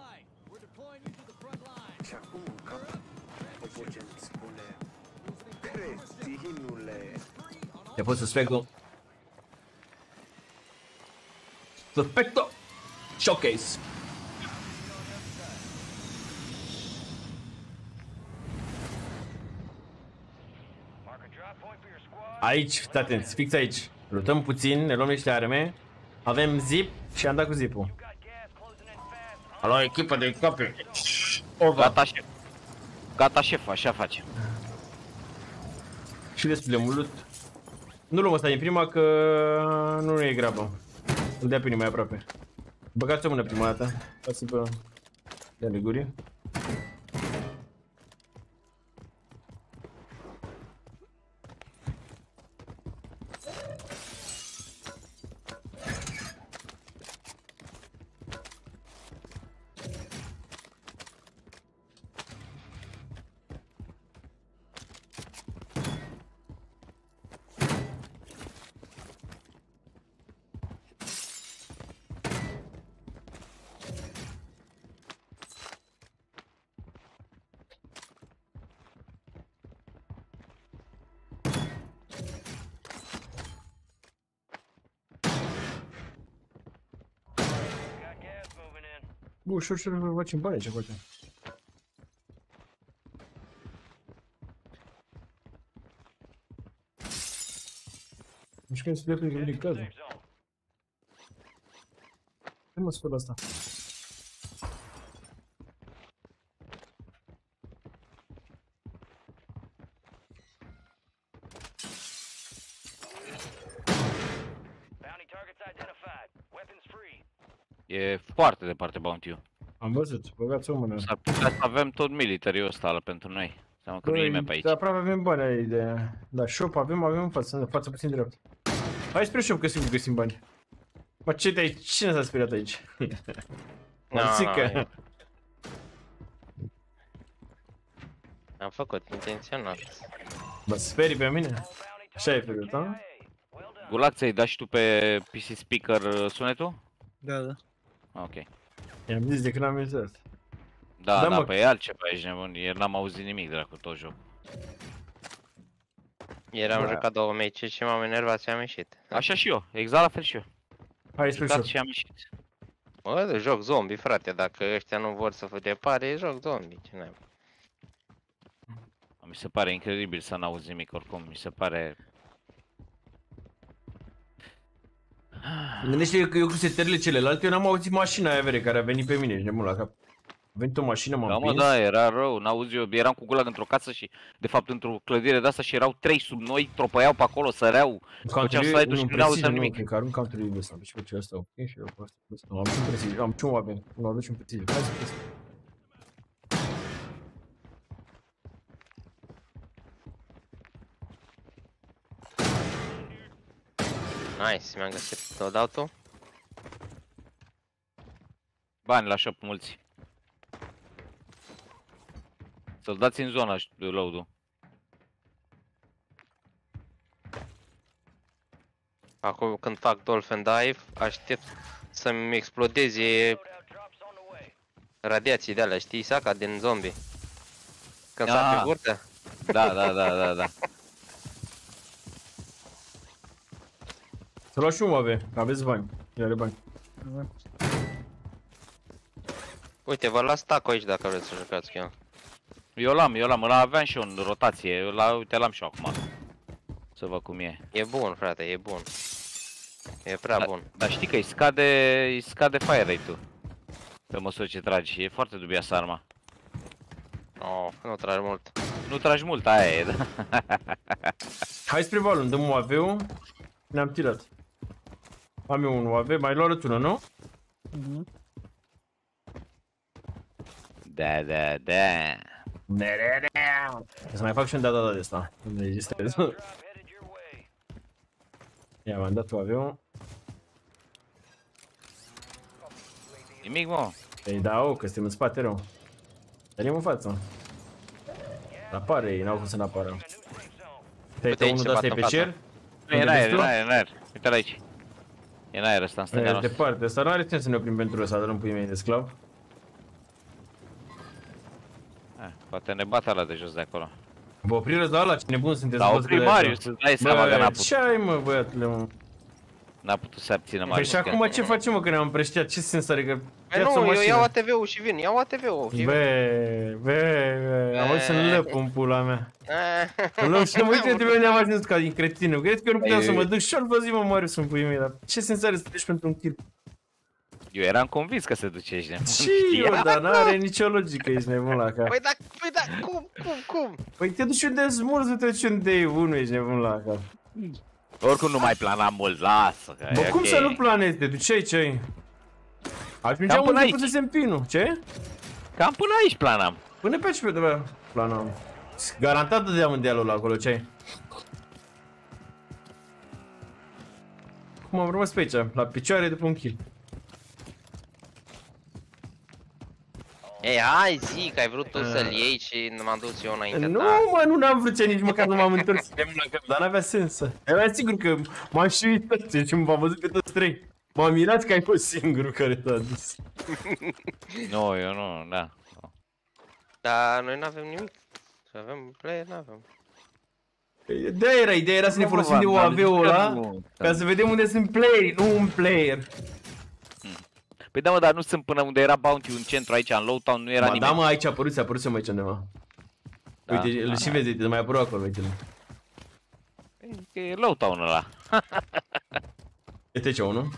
Te pus suspectul. Suspecto! Showcase! Mark a drop point for your squad. Aici, fiți atenți, fix aici. Lutăm puțin, ne luăm niște arme. Avem zip și am dat cu zipul. Got gas closing in fast. A luat echipă de echipe. Gata, șef. Gata, șef, așa facem. Și destul de mult. Nu luăm asta din prima că nu e grabă. Îl dea pe unii mai aproape. Băgați o mână prima dată. Dați pe de ligurie. Bă, ușor, ușor, facem bani ce facem. Mișcăm spre pe din cază. Ce mă scot asta? Bounty targets identified. Weapons free. E foarte departe bounty-ul. Am văzut, băgați o mână. S-ar putea să avem tot military-ul ăsta pentru noi. Seama că nu e nimeni pe aici. Băi, aproape avem bani ai de... Da, shop avem, avem în față, în față puțin drept. Hai spre shop că sigur găsim bani. Mă, ce te aici? Cine s-a speriat aici? Mă No, zic no, că... eu- Am făcut intenționat. Mă sperii pe mine? Așa e făcut, da? Gulac, ți-ai dat și tu pe PC speaker uh, sunetul? Da, da. Ok. I-am zis de când am intrat. Da, Da, da, mă. pe e altceva, ești nebun. Ieri n-am auzit nimic, dracu, tot joc. Ieri am Da. jucat două meciuri și m-am enervat și am ieșit. Așa și eu, exact la fel și eu. Hai spre Jucat shop. și am ieșit. Bă, joc zombie, frate, dacă ăștia nu vor să depare, joc zombie, ce n Mi se pare incredibil să n-auzi nimic oricum, mi se pare... Gândește că eu cu setările celelalte, eu n-am auzit mașina aia vere care a venit pe mine, ești nebun la cap. A venit o mașină, m-am Da, mă, prins. da, era rău, n-auzi eu, eram cu gulag într-o casă și, de fapt, într-o clădire de asta și erau trei sub noi, tropăiau pe acolo, săreau, făceau Country, slide-ul și nu, nu auzeam precizie, nu, nimic. cred că arunc country ăsta, deci pe ce ăsta, ok, și eu pe asta, pe ăsta. Am și un precizie, am și un oameni, nu aduci un precizie, hai să precizie. Nice, mi-am găsit loadout-ul. Bani la shop mulți. Să-l dați în zona ș- load-ul. Acum când fac Dolphin Dive, aștept să-mi explodeze radiații de alea, știi, saca din zombie. Când s-a Ah. pe burtă. Da, da, da, da, da. Să luați și un UAV, că aveți bani, el are bani. Uite, vă las taco aici dacă vreți să jucați cu el. Eu l-am, eu l-am, îl aveam și eu în rotație, eu la, uite l-am și eu acum. Să văd cum e. E bun, frate, e bun. E prea Da- bun. Dar știi că îi scade, îi scade fire rate-ul. Pe măsură ce tragi, e foarte dubioasă arma. Oh, nu tragi mult. Nu tragi mult, aia e, da. Hai spre valul, dăm UAV-ul, ne-am tirat. Am eu un UAV, mai luat rătună, nu? Mhm. Da, da, da. Să mai fac și un da-da-da de asta, nu registrez. Ia, m-am dat UAV-ul. Nimic, mă. Păi da, o, că suntem în spate rău. Venim în față. Apare ei, n-au cum să n-apară. Te-ai Uite aici unul se de asta e bat pe în cer? Nu, e în Unde aer, vezi e tu? în aer, e în aer. Uite-l aici. E în aer ăsta, în stânga E noastră. departe, asta nu are sens să ne oprim pentru ăsta, dăm pui mei de sclav. Ah, Poate ne bate ala de jos de acolo. Vă oprirăți la ăla, ce nebun sunteți Dar vă opri scuzați, Marius, mă. îți dai seama că n-a Bă, putut. ce ai mă, băiatule, mă? N-a putut să abțină Păi Marius. și acum ce facem, mă, că ne-am împrăștiat? Ce sens are că... Păi ia-ți o nu, eu mașină. iau ATV-ul și vin, iau ATV-ul și vin. Bă, bă, bă, am văzut să-mi lăp în pula mea. Eh, Îmi lăp și mă uite de unde am ajuns ca din cretinul. Cred că eu nu puteam Ei, să mă ei. duc și al văzut, mă, Marius, în puii mei, dar ce sens are să treci pentru un kill? Eu eram convins că se duce aici. nebun. Și eu, dar n-are nicio logică, ești nebun la cap. Păi da, păi da, cum, cum, cum? Păi te duci unde smurzi, nu te duci unde e unul, ești nebun la cap. Oricum nu mai planam mult, lasă că Bă, e cum ok. să nu planezi? Te duceai ce ai? Ajungeam Cam până unde aici. pusesem pinul, ce? Cam până aici planam. Până pe aici pe de planam. Garantat dădeam în dealul ăla acolo, ce ai? Cum am rămas pe aici, la picioare după un kill. Ei, hai zi că ai vrut tu să-l iei și m-am dus eu înainte Nu, ta. mă, nu n-am vrut ce, nici măcar nu m-am întors de mână cap, dar n-avea sens să. Era sigur că m-am și uitat și m-am văzut pe toți trei. M-am mirat că ai fost singurul care t-a dus. Nu, eu nu, da. Dar noi n-avem nimic. Să avem player, n-avem. De era, ideea era să ne Nu, folosim de v-am- am UAV-ul zis că ăla nu. ca să vedem unde sunt playerii, nu un player. Păi da, mă, dar nu sunt până unde era Bounty în centru aici, în Lowtown, nu era Ba, nimeni. da, mă, aici a apărut, a apărut mai aici undeva. Da? Uite, îl și Da. vezi, uite, mai apărut acolo, uite Că E Lowtown ăla. Uite ce unul.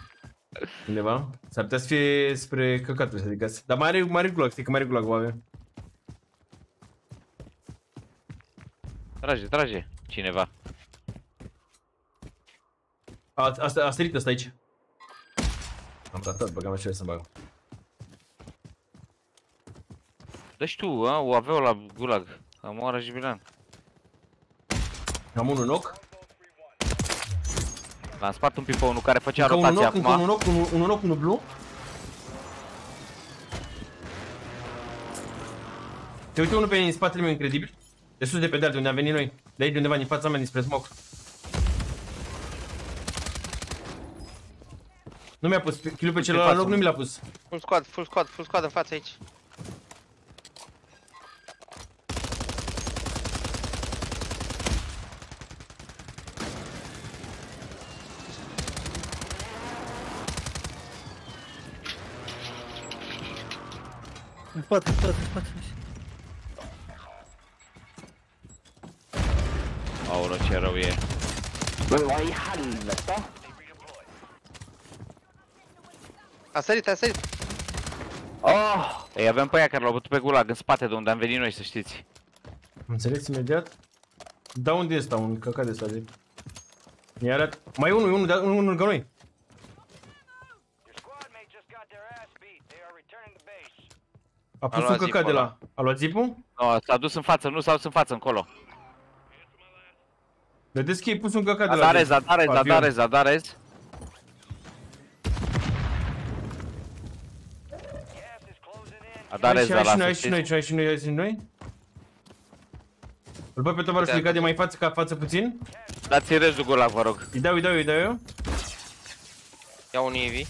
Undeva. S-ar putea să fie spre căcatul să adică. Dar mai are, mai are gulag, știi că mai are gulag, va avea. Trage, trage, cineva. A, a, a sărit ăsta aici. Am ratat, băgam așa să bag. Dă și tu, a, o aveau la gulag. Am oară Jibilan. Am unul knock. L-am spart un pic pe unul care făcea Încă unul rotație knock, încă unul acum. knock, unul, unul knock, unul blue. Te uite unul pe în spatele meu incredibil. De sus de pe deal, de unde am venit noi. De aici, de undeva, din fața mea, dinspre smoke. Nu mi-a pus kill pe celălalt față. loc, nu mi l-a pus. Full squad, full squad, full squad în față aici. În spate, în spate, în spate. Aură, ce rău e. A sărit, a sărit. Oh! Ei, avem pe aia care l-au bătut pe gulag în spate de unde am venit noi, să știți. Am înțeles imediat. Da unde e ăsta, un căcat de ăsta de... Mi arăt. Mai e unul, e unul, de- unul lângă noi. Your squad mate just got their ass beat. They are returning to base. A pus luat un căcat de zipul la... A luat zipul? No, s-a dus în față, nu s-a dus în față, încolo. Vedeți că e pus un căcat A de la... dat rez, a zip. dat rez, a dat Avion. rez, a dat rez. Gas is closing in. A dat Hai rez, și dar hai și noi, lasă, hai și noi, știți. hai și noi, hai și noi. Îl băg pe tovarășul Da. legat de mai față ca față puțin. Dați-i rezul gulag, vă rog. Îi dau, îi dau, îi dau eu. Ia un EV.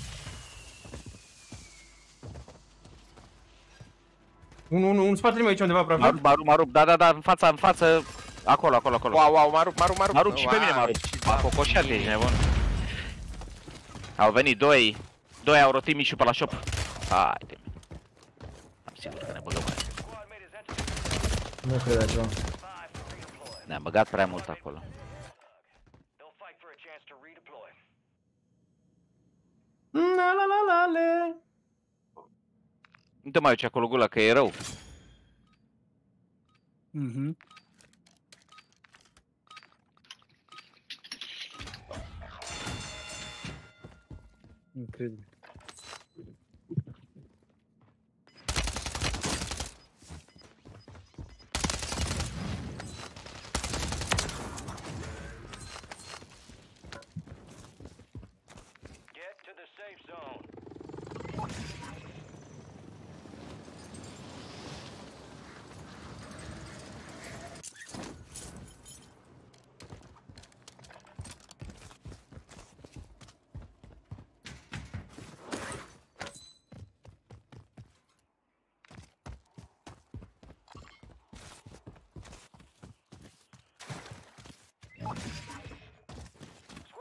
Unul, unul, în spatele meu aici undeva M-a aproape. rupt, m-a rupt, m-a rupt, da, da, da, în fața, în față. Acolo, acolo, acolo. Wow, wow, m-a rupt, m-a rupt, m-a rupt. M-a rupt și pe mine, m-a Wow, rupt. ce M-a cocoșat, ești nebun. Au venit doi, doi au rotit mișul pe la shop. Haide. Am sigur că ne băgăm mai. Squad mate is entered Nu cred așa. five to redeploy. Ne-am băgat prea mult acolo. They'll fight for a chance to redeploy. La la la la le. Nu te mai duci acolo gula, că e rău. Mhm. Incredibil.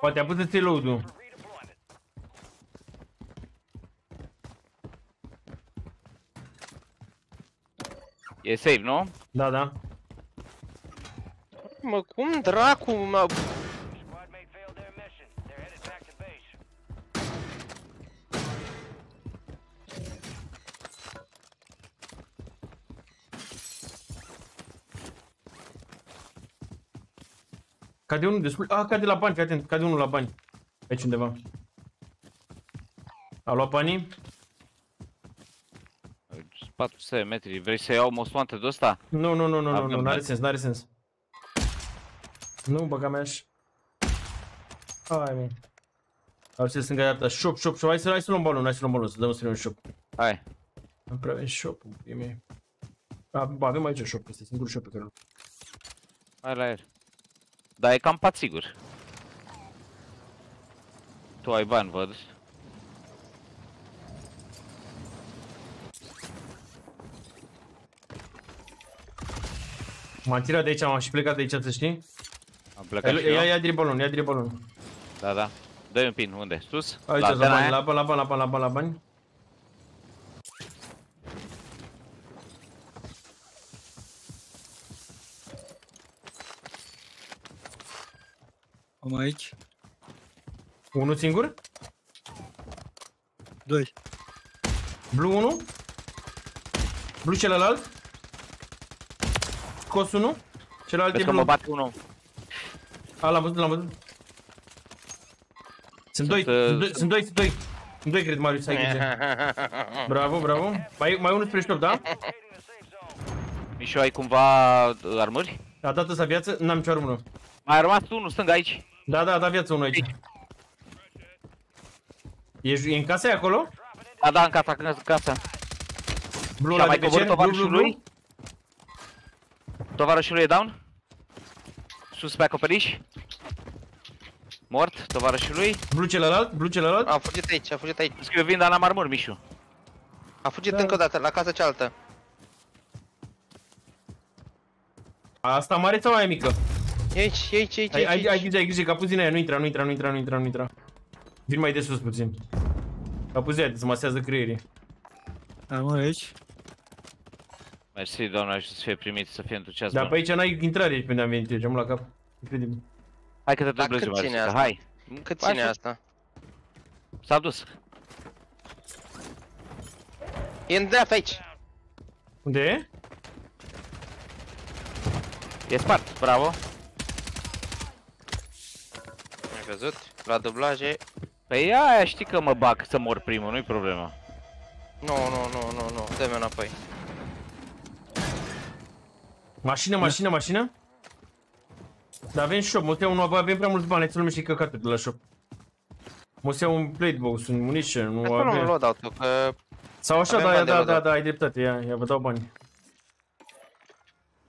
Poate a pus să-ți iei load-ul. For redeployment. E safe, nu? Da, da. Mă, cum dracu, mă... Cade unul destul... Ah, cade la bani, fii atent, cade unul la bani. Aici undeva. A luat banii? 400 de metri. Vrei să iau most wanted de ăsta? Nu, nu, nu, nu, nu, Avem nu, n-are bani. sens, n-are sens. Nu, băga mea și... Hai, mă. Au să stânga dreapta. Shop, shop, shop. Hai să, hai să luăm balon, hai să luăm balon, să dăm spre un shop. Hai. Am prea avem shop e mie. A, ba, avem aici shop, este singurul shop pe care îl Hai la el. Da, e cam pat sigur. Tu ai bani, văd. M-am tirat de aici, m-am și plecat de aici, să știi? Am plecat și Ia, ia, eu. ia direct balon, ia direct balon. Da, da. Dă-i un pin. Unde? Sus? Aici, la la antena bani, aia? la bani, la bani, la bani, la bani, la bani. Am aici. Unul singur? Doi. Blue 1. Blue celălalt. Cos 1. Celălalt e Vezi că blue. mă bate unul. A, l-am văzut, l-am văzut. Sunt doi, Sunt, uh, sunt doi, sunt doi, sunt doi. Sunt doi, cred, Marius, ai grijă. Bravo, bravo. Mai, mai unul spre stop, da? Mișu, ai cumva uh, armări? A dat ăsta viață, n-am nicio armură. Mai a rămas unul stâng aici. Da, da, a dat viață unul aici. E, e în casa e acolo? A, da, în casa, în casa. Blue Și la a mai de pe cer, coborât blue, blue, tovarășul blue. lui. Tovarășul lui e down. Sus pe acoperiș. Mort, tovarășul lui. Blue celălalt, blue celălalt. A fugit aici, a fugit aici. Zic că eu vin, dar n-am armuri, Mișu. A fugit Da. încă o dată, la casa cealaltă. Asta mare sau aia mică? E aici, e aici, e aici, e Ai, ai, aici. ai grijă, ai grijă, capul din aia, nu intra, nu intra, nu intra, nu intra, nu intra. Vin mai de sus puțin. Capul din aia, să masează creierii. Armură aici. Mersi, doamna, și să fie primit, să fie entuziasm. Dar pe aici n-ai intrare aici pe unde am venit eu, geamul la cap. Incredibil. Hai că te Dar dublezi, cât ține Marius, asta? hai. Cât Hai ține să- asta? S-a dus. E în dreapta aici. Unde e? E spart, bravo. Ai văzut? La dublaje. Păi aia știi că mă bag să mor primul, nu-i problema. Nu, nu, nu, nu, nu. Dă-mi înapoi. Mașină, mașină, mașină? Da, avem shop, mă să iau un, avem prea mulți bani, hai să luăm și căcaturi de la shop. Mă să iau un plate box, un munition, nu Acolo nu avem. loadout-ul, că... Sau așa, avem da, bani de da, da, loadout. da, ai dreptate, ia, ia, vă dau bani.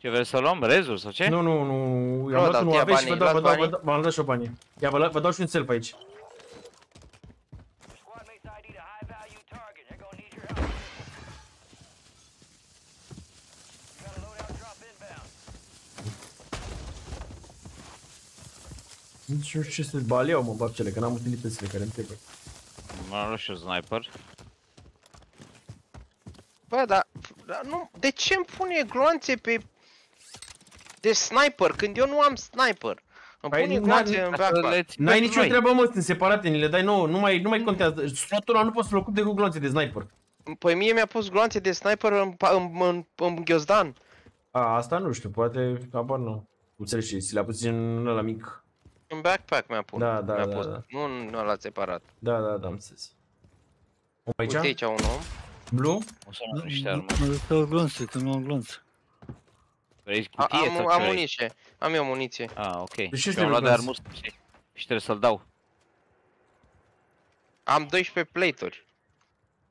Ce vrei să luăm? Rezul sau ce? Nu, nu, nu, eu am Loadout, luat unul, ia aveți și vă banii, dau, vă luați dau, vă dau, v-am dat și eu banii. Ia, vă, la- vă dau și un self aici. Squad mates ID'd a high value target. They're gonna need your help. You got a loadout drop inbound. Nici nu știu ce să baleau, mă, babcele, că n-am utilitățile care îmi trebuie. Mă luat și eu sniper. Bă, dar... dar nu... De ce îmi pune gloanțe pe... De sniper, când eu nu am sniper? Îmi Păi, pune n- gloanțe în Să backpack. le ții N-ai pentru nicio noi. treabă, mă, sunt separate, ni le dai nouă, nu mai, nu mai contează. Slotul ăla nu poți să-l ocupi de cu glonțe de sniper. Păi mie mi-a pus gloanțe de sniper în, pa- în, în, în ghiozdan. A, asta nu știu, poate, habar nu. Înțelegi ce, ți le-a pus în ăla mic. În backpack mi-a pus. Da, da, mi-a da, pus. da. Nu în ăla separat. Da, da, da, am înțeles. O aici? Uite aici un om. Blue? O să nu niște Mă armuri. duc să o glonțe, că nu am glonț. Vrei A, cutie am, sau am ce vrei? muniție. Am eu muniție. Ah, ok. ce Și îți am luat de trebuie armuri și și trebuie să-l dau. Am 12 plate-uri.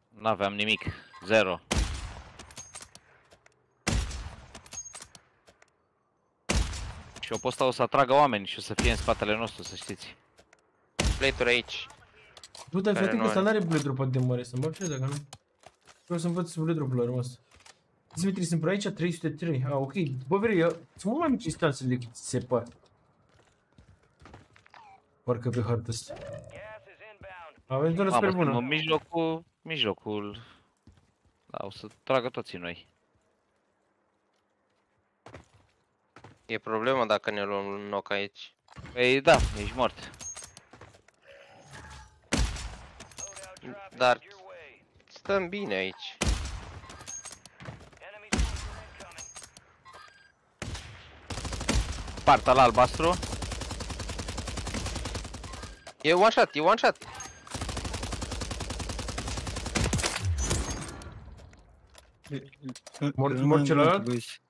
N-aveam nimic. Zero. Și eu posta o să atragă oameni și o să fie în spatele nostru, să știți. Plate-uri aici. Du, dar Care frate, nu că ăsta are. n-are bullet drop atât de mare, să mă ce dacă nu. Vreau să învăț bullet drop-ul la rămas. Dimitri, sunt pe aici 303. Ah, ok. Bă, vrei, eu... sunt mult mai mici distanțele decât ți se par. Parcă pe hartă asta. Gas is inbound. Avem doar Mamă, super suntem bună. în mijlocul, mijlocul. Da, o să tragă toții noi. E problema dacă ne luăm un knock aici. Păi da, ești mort. Loadout drop Dar is your way. stăm bine aici. Enemy soldier incoming. Parta la albastru. E one shot, e one shot. Mort- Eu nu mort mai am celălalt? glonțe, băieți.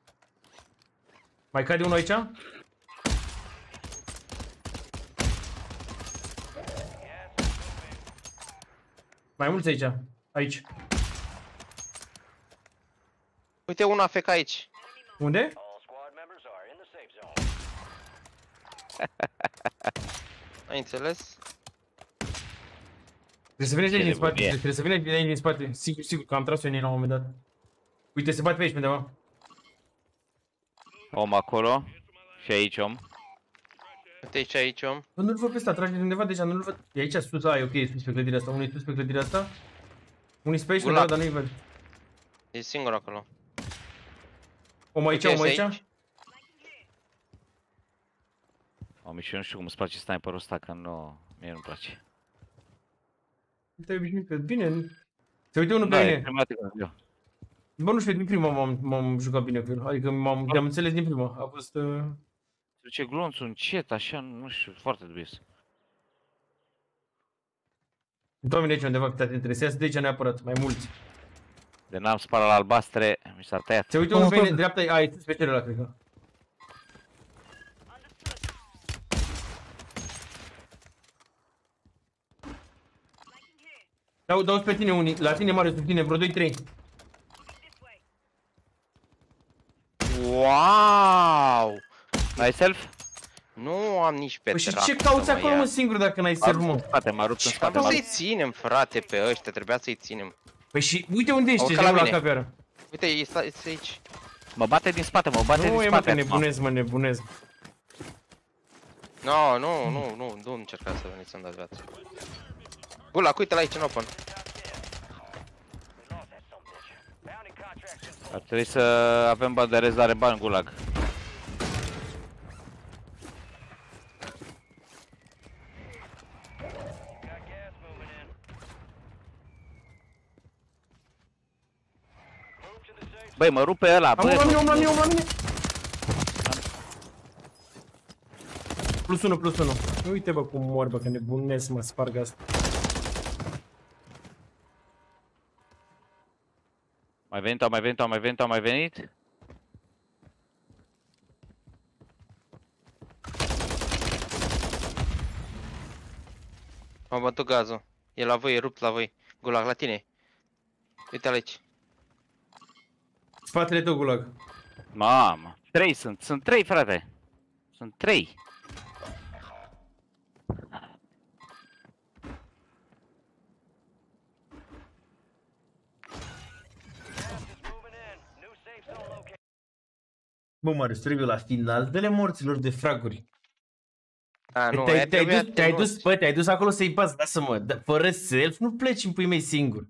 Mai cade unul aici? Mai mulți aici. Aici. Uite un AFK aici. Unde? All squad members are in the safe zone. Ai înțeles? Trebuie să vină de aici din Ce spate. nebunie. Trebuie să vină de aici din spate. Sigur, sigur că am tras eu în ei la un moment dat. Uite, se bat pe aici pe undeva. Om acolo. Și aici om. Uite aici, aici om. Bă, nu-l văd pe ăsta, trage de undeva deja, nu-l văd. E aici sus, ai, ok, e sus pe clădirea asta. Unul e sus pe clădirea asta. Unul e pe aici, Gulag. undeva, dar nu-i văd. E singur acolo. Om aici, Uite, om este aici. Am și eu nu știu cum îți place sniperul ăsta, că nu, mie nu-mi place. Te-ai obișnuit că bine. Se uite unul pe Da, e mine. prima dată când eu. Bă, nu știu, din prima m-am, m-am jucat bine cu el. Adică m-am, am înțeles din prima. A fost... Uh... Se duce glonțul încet, așa, nu știu, foarte dubios. Doamne, aici undeva că te interesează, de aici neapărat, mai mulți. De n-am spart la albastre, mi s-a tăiat. Se uită unul pe mine, dreapta, ai, pe celălalt, cred că. Dau, dau pe tine unii, la tine mare, sub tine, vreo 2-3. Wow! Ai self? Nu am nici pe Păi și dracu ce să cauți mă acolo, ia. mă, singur, dacă n-ai M-a serv, rupt în mă? spate, m-a rupt în Am spate, vrut m-a să-i rupt. ținem, frate, pe ăștia, trebuia să-i ținem. Păi și uite unde ești, Auzi ești ca la la mine. cap iară. Uite, e sta- este aici. Mă bate din spate, mă bate Nu, din e mă, spate. că acum. nebunez, mă, nebunez. No, nu, nu, nu, nu încercați să veniți să-mi dați viață. Gulac, uite la aici în open. Ar trebui să avem bani de rezare, bani gulag. Băi, mă rupe ăla, Am om la bă. mine, om la mine, om la mine. Plus 1, plus 1. Uite bă cum mor, bă, că nebunesc, mă, sparg asta. Mai venit, au mai venit, au mai venit, au mai venit. M-a bătut gazul. E la voi, e rupt la voi. Gulac, la tine. Uite aici. Spatele tău, gulag. Mamă, trei sunt, sunt trei, frate. Sunt trei. Bă, Marius, trebuie la final, dă-le morților de fraguri. A, nu, te-ai, aia te-ai, trebuia dus, te-ai, dus, ținuți. bă, te-ai dus acolo să-i bați, lasă-mă, dar fără self nu pleci în pui mei singur.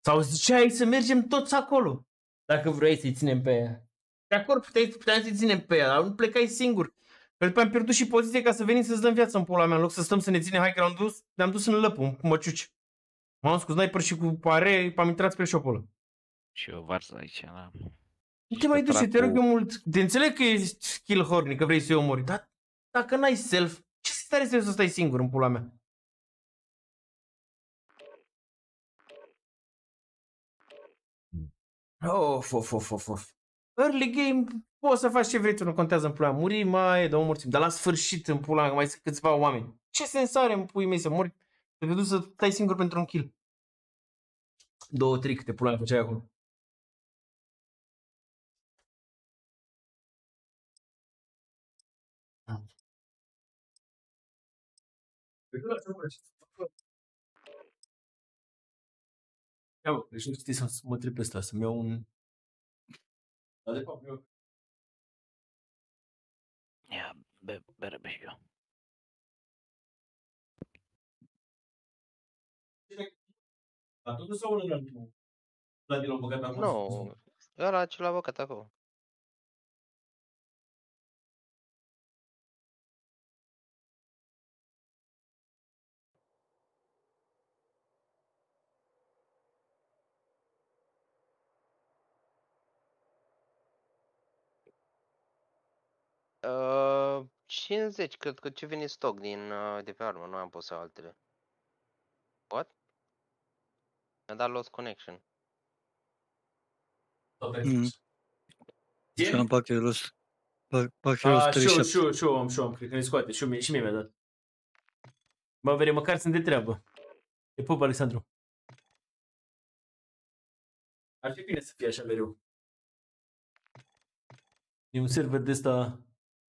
Sau ziceai să mergem toți acolo, dacă vrei să-i ținem pe ea. De acord, puteai, puteai să-i ținem pe ea, dar nu plecai singur. Că după am pierdut și poziție ca să venim să-ți dăm viață în pula mea, în loc să stăm să ne ținem, hai că ne-am dus, ne-am dus în lăpul, cu măciuci. M-am dus cu sniper și cu pare, am intrat pe șopul Și eu varsă aici, da. Nu te mai duci, te dracu. rog eu mult. Te înțeleg că ești kill horny, că vrei să-i omori, dar dacă n-ai self, ce stare să stai singur în pula mea? Of, of, of, of, of. Early game, poți să faci ce vrei tu, nu contează în pula mea. Muri mai, dă omorți, dar la sfârșit în pula mea, că mai sunt câțiva oameni. Ce sens are în pui mei să mori? Să te duci să stai singur pentru un kill. Două, trei câte pula mea făceai acolo. Ia mă, deci nu știi să mă trec pe ăsta, să-mi iau un... Dar de fapt, eu... Ia, be, bere, be și eu. Dar totul sau ăla cu... La din l-am băgat acolo? Nu, ăla ce l-a băgat acolo. Uh, 50, cred că ce vine stoc din, uh, de pe armă, nu am pus altele. What? Mi-a dat lost connection. Mm. Și am pachetul ăsta. Pa- Pachetul A, și eu, 37. și eu, și eu am, și eu am, cred că ne scoate, și, eu, mie- și mie mi-a dat. Mă, vede, măcar sunt de treabă. E pup, Alexandru. Ar fi bine să fie așa mereu. E un server de ăsta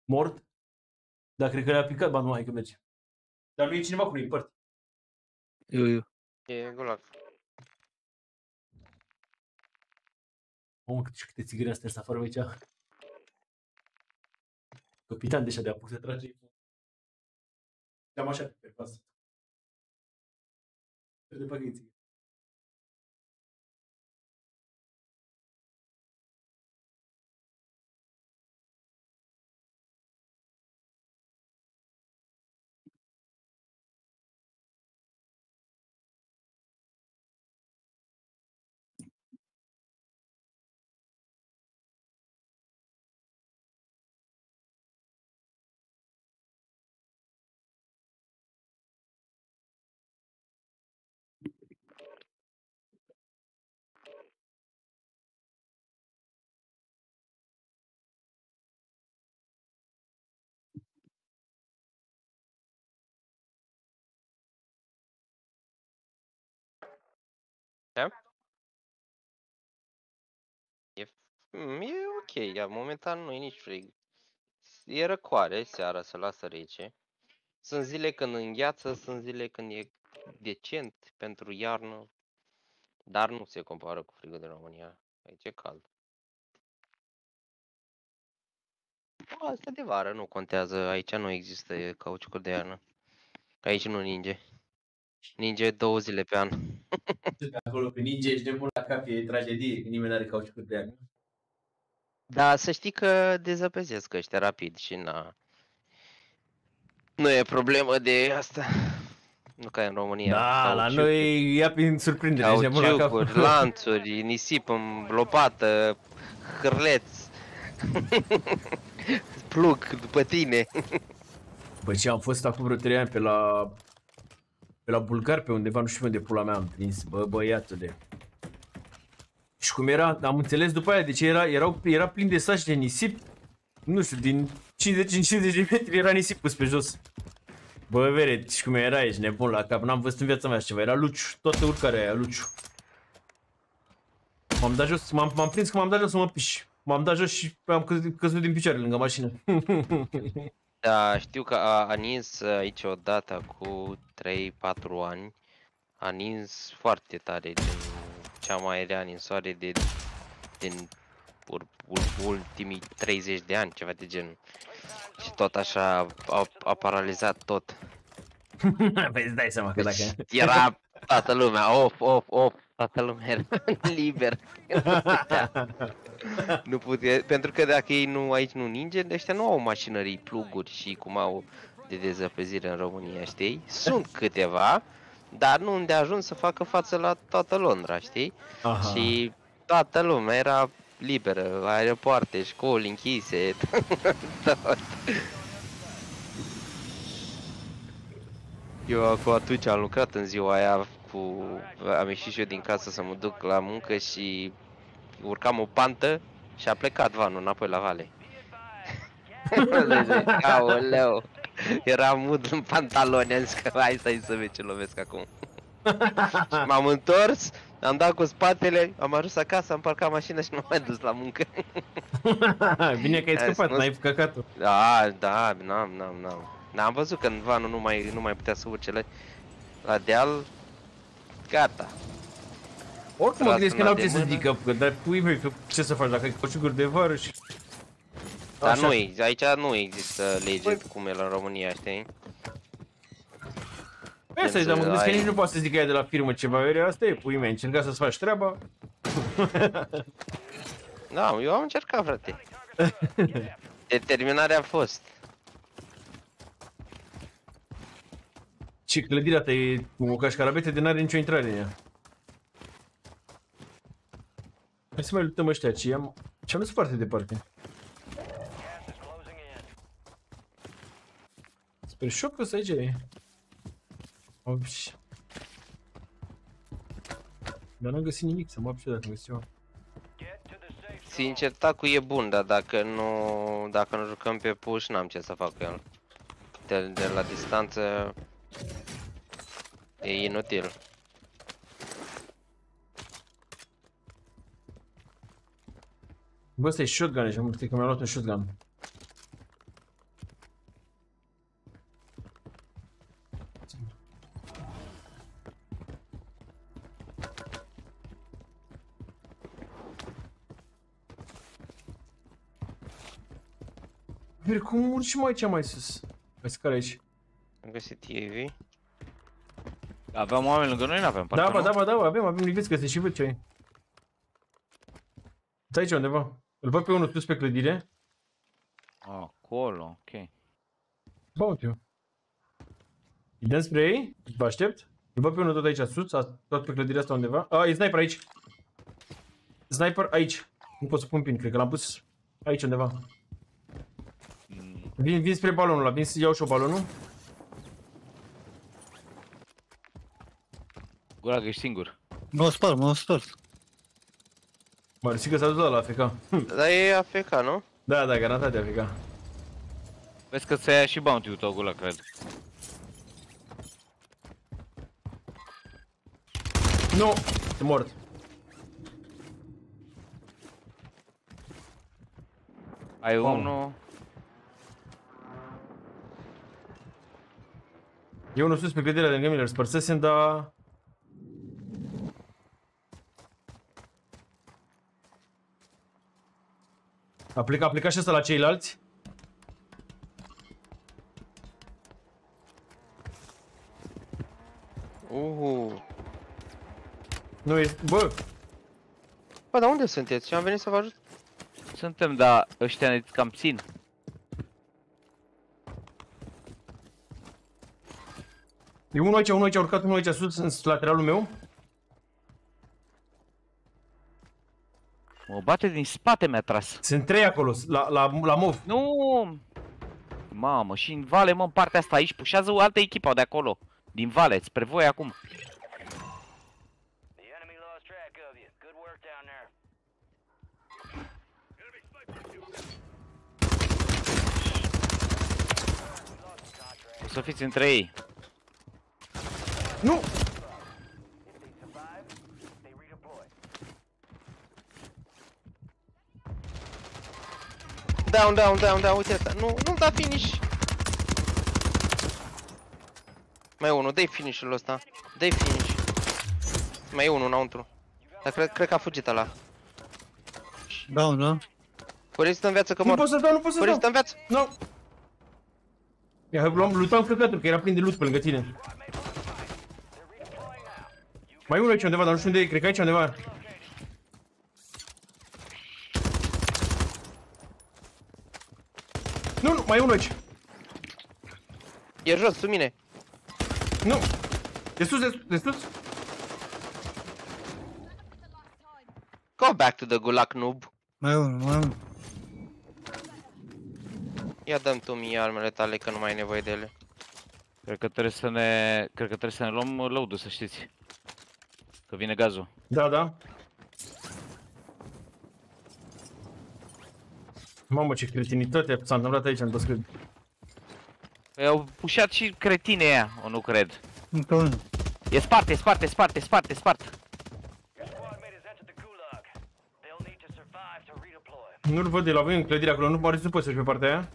mort, dar cred că le-a picat, ba nu, hai că merge. Dar nu e cineva cu noi în parte. Eu, eu. E gulag. Mamă, câte și câte țigări astea afară aici. Capitan deja de apuc să trage. Cam așa, pe pasă. De paghiții. E, mm, e ok, ia, momentan nu e nici frig. E răcoare seara, se lasă rece. Sunt zile când îngheață, sunt zile când e decent pentru iarnă, dar nu se compară cu frigul din România. Aici e cald. Asta de vară nu contează, aici nu există e cauciucuri de iarnă. Aici nu ninge. Ninge două zile pe an. Acolo pe ninge ești nebun la cap, e tragedie, că nimeni n-are cauciucuri de iarnă. Da, să știi că dezăpezesc ăștia rapid și na. Nu e problemă de asta. Nu ca în România. Da, la cauciucuri- noi ia prin surprindere, ești nebun la cap. Cauciucuri, lanțuri, nisip în lopată, hârleț, plug după tine. Bă, ce am fost acum vreo 3 ani pe la... Pe la Bulgar, pe undeva, nu știu unde pula mea am prins, bă, băiatul de... Și cum era, am înțeles după aia, deci era, erau, era plin de saci de nisip, nu știu, din 50 în 50 de metri era nisip pus pe jos. Bă, vere, și cum era, ești nebun la cap, n-am văzut în viața mea așa ceva, era Luciu, toată urcarea aia, Luciu. M-am dat jos, m-am, m-am prins că m-am dat jos să mă piși. M-am dat jos și am căzut, căzut din picioare lângă mașină. Da, știu că a, a nins aici odată cu 3-4 ani. A nins foarte tare din cea mai rea ninsoare de, din ur, ur, ultimii 30 de ani, ceva de genul. Și tot așa a, a paralizat tot. Păi îți dai seama că dacă... Era toată lumea, off, off, off, toată lumea era liber. nu putea, pentru că dacă ei nu, aici nu ninge, ăștia nu au mașinării, pluguri și cum au de dezăpezire în România, știi? Sunt câteva, dar nu unde ajuns să facă față la toată Londra, știi? Aha. Și toată lumea era liberă, aeropoarte, școli închise, tot. Eu cu atunci am lucrat în ziua aia cu... Am ieșit și eu din casă să mă duc la muncă și urcam o pantă și a plecat vanul înapoi la vale. Aoleu! Era mud în pantaloni, am zis că hai stai să vezi ce lovesc acum. Și m-am întors, am dat cu spatele, am ajuns acasă, am parcat mașina și nu m-am mai dus la muncă. Bine că ai Hai să scăpat, nu- n-ai căcatul. Da, da, n-am, n-am, n-am. Dar am văzut că în vanul nu mai, nu mai putea să urce la, la deal. Gata. Oricum mă Tras gândesc că mâna n-au de ce să mână. zică, că dar pui mei, că ce să faci dacă ai cauciucuri de vară și... Dar Așa. nu, e- aici nu există lege cum e la România, știi? Păi asta e, dar mă gândesc că ai- nici nu poate să zică ea de la firmă ceva, vere, asta e, pui mei, încerca să-ți faci treaba. Da, eu am încercat, frate. Determinarea a fost. Și clădirea ta e cu o cașcarabete de n-are nicio intrare în ea. Hai să mai luptăm ăștia, ce am... Ce am dus foarte departe. Spre șoc ăsta aici e. Opși. Dar n-am găsit nimic să mă apșe dacă am găsit ceva. Sincer, tacul e bun, dar dacă nu, dacă nu jucăm pe push, n-am ce să fac cu el. De, de la distanță e inutil. Bă, ăsta e shotgun și am uitat că mi-am luat un shotgun. Ver, cum urci mai aici mai sus? Pe scară aici. Am găsit TV. Aveam oameni lângă noi, n-aveam, parcă Da, bă, nu? da, bă, da, bă, avem, avem niveți că se și văd ce ai. Stai aici undeva. Îl văd pe unul sus pe clădire. Acolo, ok. Bounty. Îi dăm spre ei? Vă aștept? Îl văd pe unul tot aici sus, a- tot pe clădirea asta undeva. A, e sniper aici. Sniper aici. Nu pot să pun pin, cred că l-am pus aici undeva. Vin, vin spre balonul ăla, vin să iau și eu balonul. Gura că ești singur. M-au spart, m-au spart. Mă rog, că s-a dus la AFK. Dar e AFK, nu? Da, da, garantat de AFK. Vezi că ți-a ia și bounty-ul tău, Gula, cred. Nu! este mort. Ai Wow. unul. E unul sus pe clădirea de lângă mine, îl spărsesem, dar... A plecat, a plecat și ăsta la ceilalți. Uhu. Nu e... Bă, Bă, dar unde sunteți? Eu am venit să vă ajut. Suntem, dar ăștia ne cam țin. E unul aici, unul aici, a urcat unul aici sus, în lateralul meu. Mă bate din spate mi-a tras. Sunt trei acolo, la, la, la mov. Nu! Mamă, și în vale, mă, în partea asta aici, pușează o altă echipă de acolo. Din vale, spre voi acum. The enemy lost track of you. Good work down there. O să fiți între ei. Nu! Down, down, down, down, uite asta. Nu, nu da finish. Mai e unul, dă-i finish-ul ăsta. Dă-i finish. Mai e unul înăuntru. Dar cred, cred că a fugit ăla. Down, da? Coristă în viață că Nu mor. pot să dau, nu pot să Coristă dau. în viață. Nu! Ia, luam, lutam căcatul, că era plin de loot pe lângă tine. Mai e unul aici undeva, dar nu știu unde e, cred că aici undeva. Nu, nu, mai e unul aici. E jos, sub mine. Nu! De sus, de sus, de sus. Go back to the gulag, noob. Mai e unul, mai e unul. Ia dăm tu mie armele tale că nu mai ai nevoie de ele. Cred că trebuie să ne, cred că trebuie să ne luăm load să știți. Că vine gazul. Da, da. Mamă, ce cretinitate s-a întâmplat aici, în Băscăd. Păi au pușat și cretine ea, o nu cred. Încă unul. E spart, e spart, e spart, e spart, e spart. Your squad mate has entered the gulag. They'll need to survive to redeploy. Nu-l văd de la voi în clădire acolo, nu pare să poți să pe partea aia.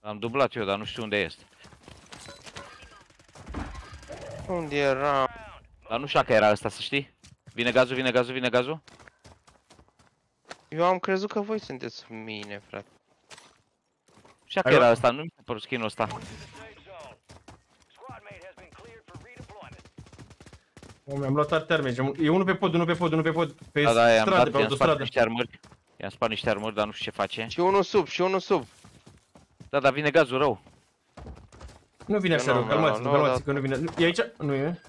Am dublat eu, dar nu știu unde este. Unde era? Dar nu știu că era ăsta, să știi. Vine gazul, vine gazul, vine gazul. Eu am crezut că voi sunteți sub mine, frate. Știu că Ai era luat- ăsta, nu mi se părut skin-ul ăsta. Safe zone. Squad mate has been cleared for redeployment. O, mi-am luat arter mergem. E unul pe pod, unul pe pod, unul pe pod. Pe Da, da, i-am stradă, dat, pe i-am spart autostradă. niște armări. I-am spart niște armări, dar nu știu ce face. Și unul sub, și unul sub. Da, dar vine gazul rău. Nu vine Eu așa nu rău, am calmați-vă, luat, calmați da. că nu vine. Nu- E aici? Nu e.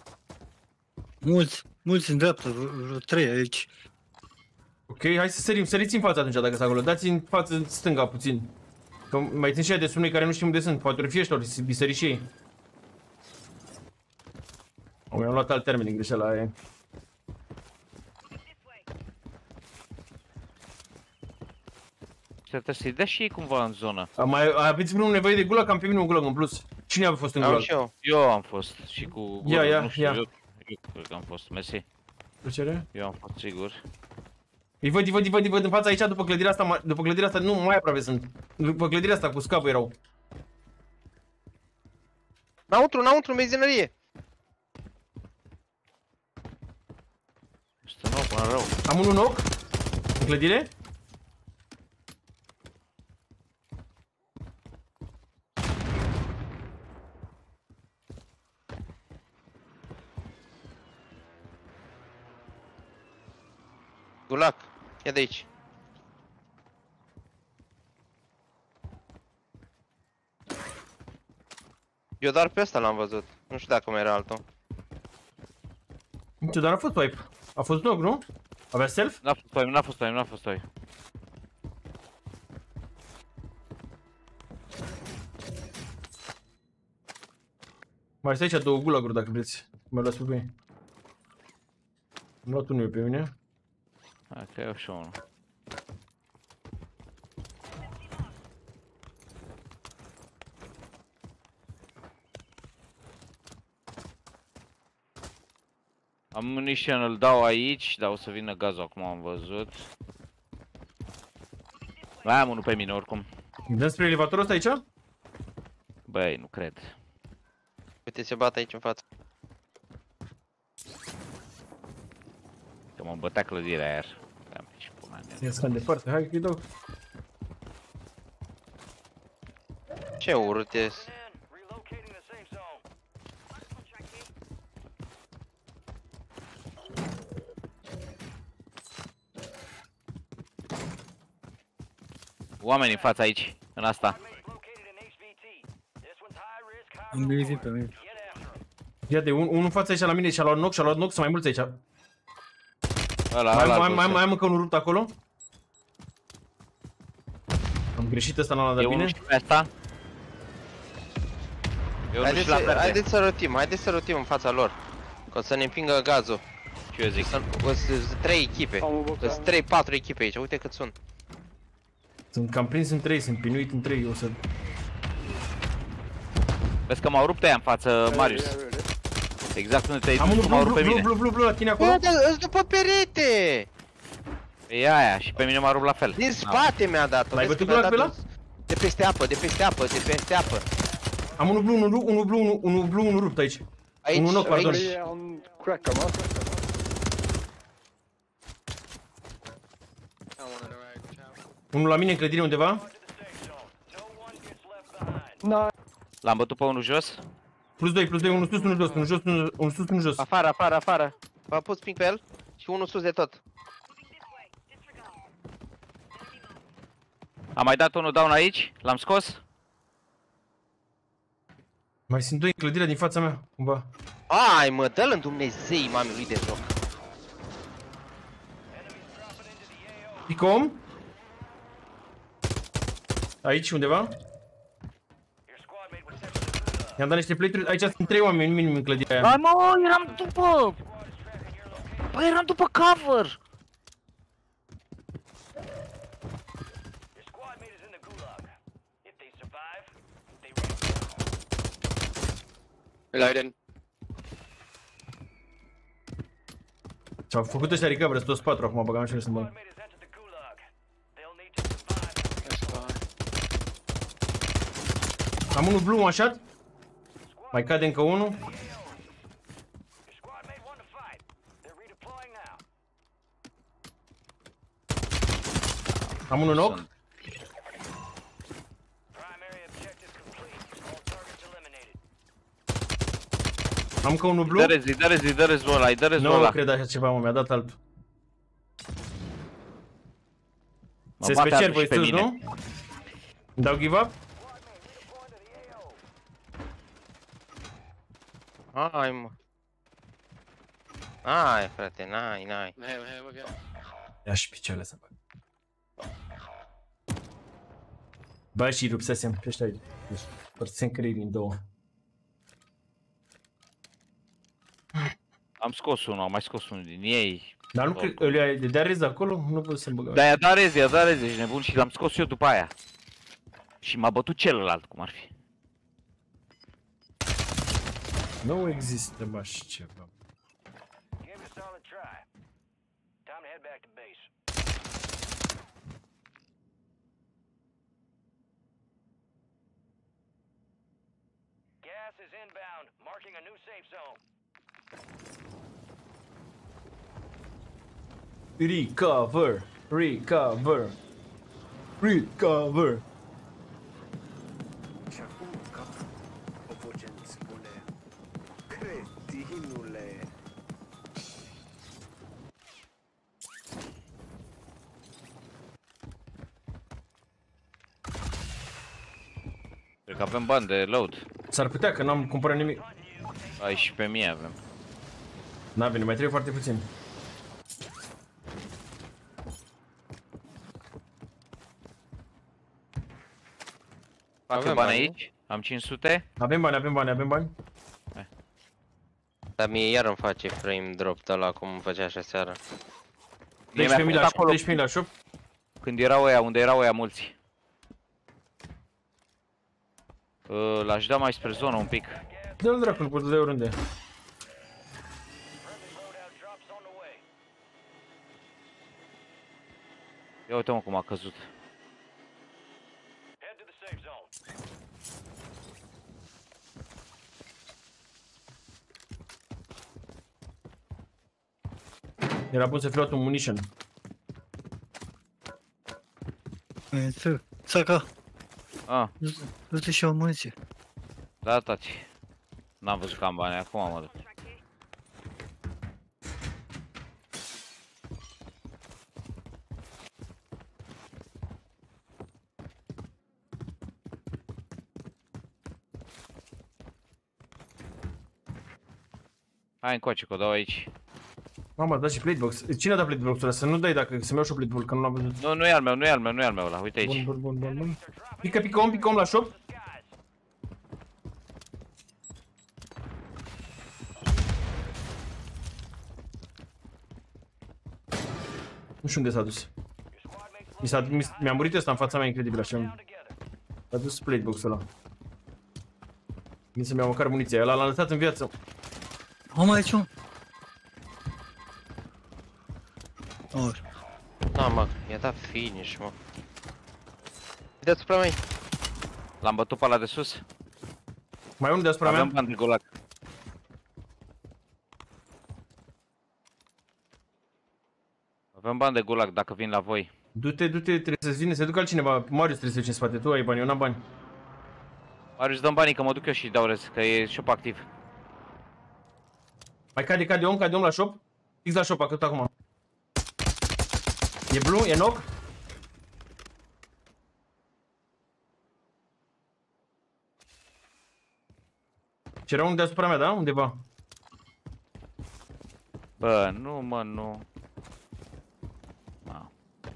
Mulți, mulți în dreapta, vreo vreo trei aici. Ok, hai să sărim, săriți în fața atunci dacă sunt acolo. Dați în față în stânga puțin. Că mai țin și aia de sub noi care nu știm unde sunt. Poate ori fie ăștia, ori să bisări și ei. O, mi-am luat alt termen din greșeala aia. Și trebuie să-i dea și ei cumva în zonă. A, mai aveți vreun nevoie de gulag? Am pe mine un gulag în plus. Cine a fost în Am gulag? și eu. Eu am fost și cu Ia, gură, ia, nu știu, ia. Eu, eu cred că am fost, mersi. Plăcere? Eu am fost sigur. Îi văd, îi văd, îi văd, îi văd în fața aici, după clădirea asta, ma- după clădirea asta, nu, mai aproape sunt. După clădirea asta cu scapul erau. Înăuntru, înăuntru, în benzinărie. Este nou până rău. Am unul knock în clădire. Gulag. Ia de aici. Eu doar pe ăsta l-am văzut. Nu știu dacă mai era altul. Nu știu, dar a fost wipe. A fost knock, nu? Avea self? N-a fost toi, n-a fost toi, n-a fost toi. Mai stai aici două gulaguri dacă vreți. Mă las pe mine. Am luat unul pe mine. Hai că eu și unul. Ammunition îl dau aici, dar o să vină gazul acum, am văzut. Mai am unul pe mine oricum. Dăm spre elevatorul ăsta aici? Băi, nu cred. Uite, se bat aici în față. Că mă bătea clădirea iar. Am și pula mea. Ia să departe, hai că-i dau. Ce urât e. Relocating the safe zone. Oameni în fața aici, în asta. Am UAV pe mine. Ia de un, unul în față aici la mine și-a luat knock, și-a luat knock, sunt mai mulți aici. Ăla, Mai, ăla, mai, jos, mai, ăla. mai am încă unul rupt acolo. Am greșit ăsta, n-am E dat unul bine. și pe asta. E unul Haideți și la să, verde. haideți să rotim, haideți să rotim în fața lor. Că o să ne împingă gazul. Ce eu zic? Să- O să trei echipe. Sunt trei, patru echipe aici, uite cât sunt. Sunt cam prins în trei, sunt pinuit în trei, o să... Vezi că m-au rupt aia în față, Marius. Exact unde te-ai Am dus, unul cum m-au blu, rupt blu, pe blu, mine. blu, blu, blu, la tine acolo. Bă, dar îți după perete! E aia și pe mine m-a rupt la fel. Din spate mi-a dat-o. L-ai vezi că bătut mi-a cu dat la un- De peste apă, de peste apă, de peste apă. Am unul blu, unul blu, unul blu, unul, unul blu, unul rupt aici. Aici, unul knock, pardon. aici. Unul la mine în clădire undeva. L-am bătut pe unul jos. Plus 2, plus 2, unul sus, unul jos, unul jos, unul, unul sus, unul jos. Afară, afară, afară. V-am pus ping pe el și unul sus de tot. Am mai dat unul down aici, l-am scos. Mai sunt doi în clădirea din fața mea, cumva. Ai mă, dă-l în Dumnezei mami lui de joc. Picom. Aici undeva. I-am dat niște play Aici sunt trei oameni minim în clădirea aia. Hai mă, eram după! Bă, eram după cover! Reloading. Și-au făcut ăștia recover, sunt toți patru acum, băgam și eu să bag. Am unul blue one shot. Mai cade încă unul. Am unul knock. Am încă unul blue. Dă rezi, dă rezi, dă rezi ăla, dă rezi Nu ăla. cred așa ceva, mă, mi-a dat altul. Mă Se bate specer altul voi și pe sus, mine. nu? Îmi dau give up? Ai mă. Ai frate, n-ai, n-ai. Here, here we go. Ia și picioarele să bag. Bă, și rupsesem pe ăștia aici. Deci, părțisem creier din două. Am scos unul, am mai scos unul din ei. Dar nu cred, îl ia de dea rez acolo? Nu pot să-mi băga. Da, i-a dat rezi, i-a dat rezi, ești nebun și l-am scos eu după aia. Și m-a bătut celălalt, cum ar fi. Nu există, bă, așa ceva. Give it a solid try. Time to head back to base. Gas is inbound, marking a new safe zone. Recover! Recover! Recover! Și acum în cap o voce îmi spune Cretinule Cred că avem bani de load. S-ar putea că n-am cumpărat nimic. Ai și pe mie avem. N-a venit, mai trebuie foarte puțin. Fac Avem bani bani, aici? Am 500? Avem bani, avem bani, avem bani. Dar mie iar îmi face frame drop de la cum îmi făcea așa seara. Mie 13.000 mi-a la, făcut acolo 13.000 la shop. când erau ăia, unde erau ăia mulți. Uh, L-aș da mai spre zonă un pic. Dă-l dracu, nu pot să dai oriunde. Ia uite mă cum a căzut. Head to the safe zone. Era bun să fi luat un munition. E, ță- Țaca, Ah, du- du-te și o muniție. da, tati. N-am văzut că am bani, acum mă duc. Hai încoace, că o dau aici. Mama, da și platebox. Cine a dat platebox-ul ăla? Să nu dai dacă să-mi iau și o platebox, că nu l-am văzut. Nu, nu e al meu, nu e al meu, nu e al meu ăla, uite aici. Bun, bun, bun, bun, bun. Pică, pică om, pică om la shop. Nu știu unde s-a dus. Mi s-a, mi, mi-a murit ăsta în fața mea incredibil așa. S-a dus platebox-ul ăla. Vin să-mi iau măcar muniția. Ăla l-a lăsat în viață. Am aici un. Oh, Da, mă, i-a dat finish, mă. Uite supra mei. L-am bătut pe ăla de sus. Mai unul deasupra Avem mea? bani de gulag. Avem bani de gulag dacă vin la voi. Du-te, du-te, trebuie să vină, să ducă altcineva. Marius trebuie să duci în spate. Tu ai bani, eu n-am bani. Marius, dăm banii că mă duc eu și dau rez, că e shop activ. Mai cade, cade om, cade om la shop. Fix la shop, atât acum. E blue, e knock. Și era unul deasupra mea, da? Undeva. Bă, nu mă, nu. Ma.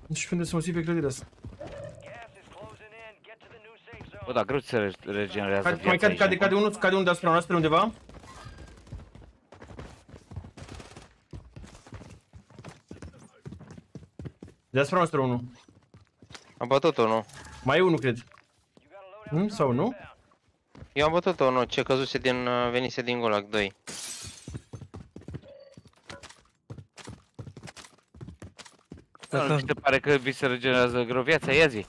Nu știu unde să mă ții pe clădirea asta. Bă, dar greu ți se re- regenerează Cade, viața mai cade, aici, cade, mă. cade unul, cade unul deasupra noastră undeva. Deasupra noastră unul. Am bătut unul. Mai e unul, cred. Hmm? Sau nu? Eu am bătut unul, ce căzuse din, uh, venise din Gulag 2. Nu, nu ți se pare că vi se regenerează greu viața? Ia zi.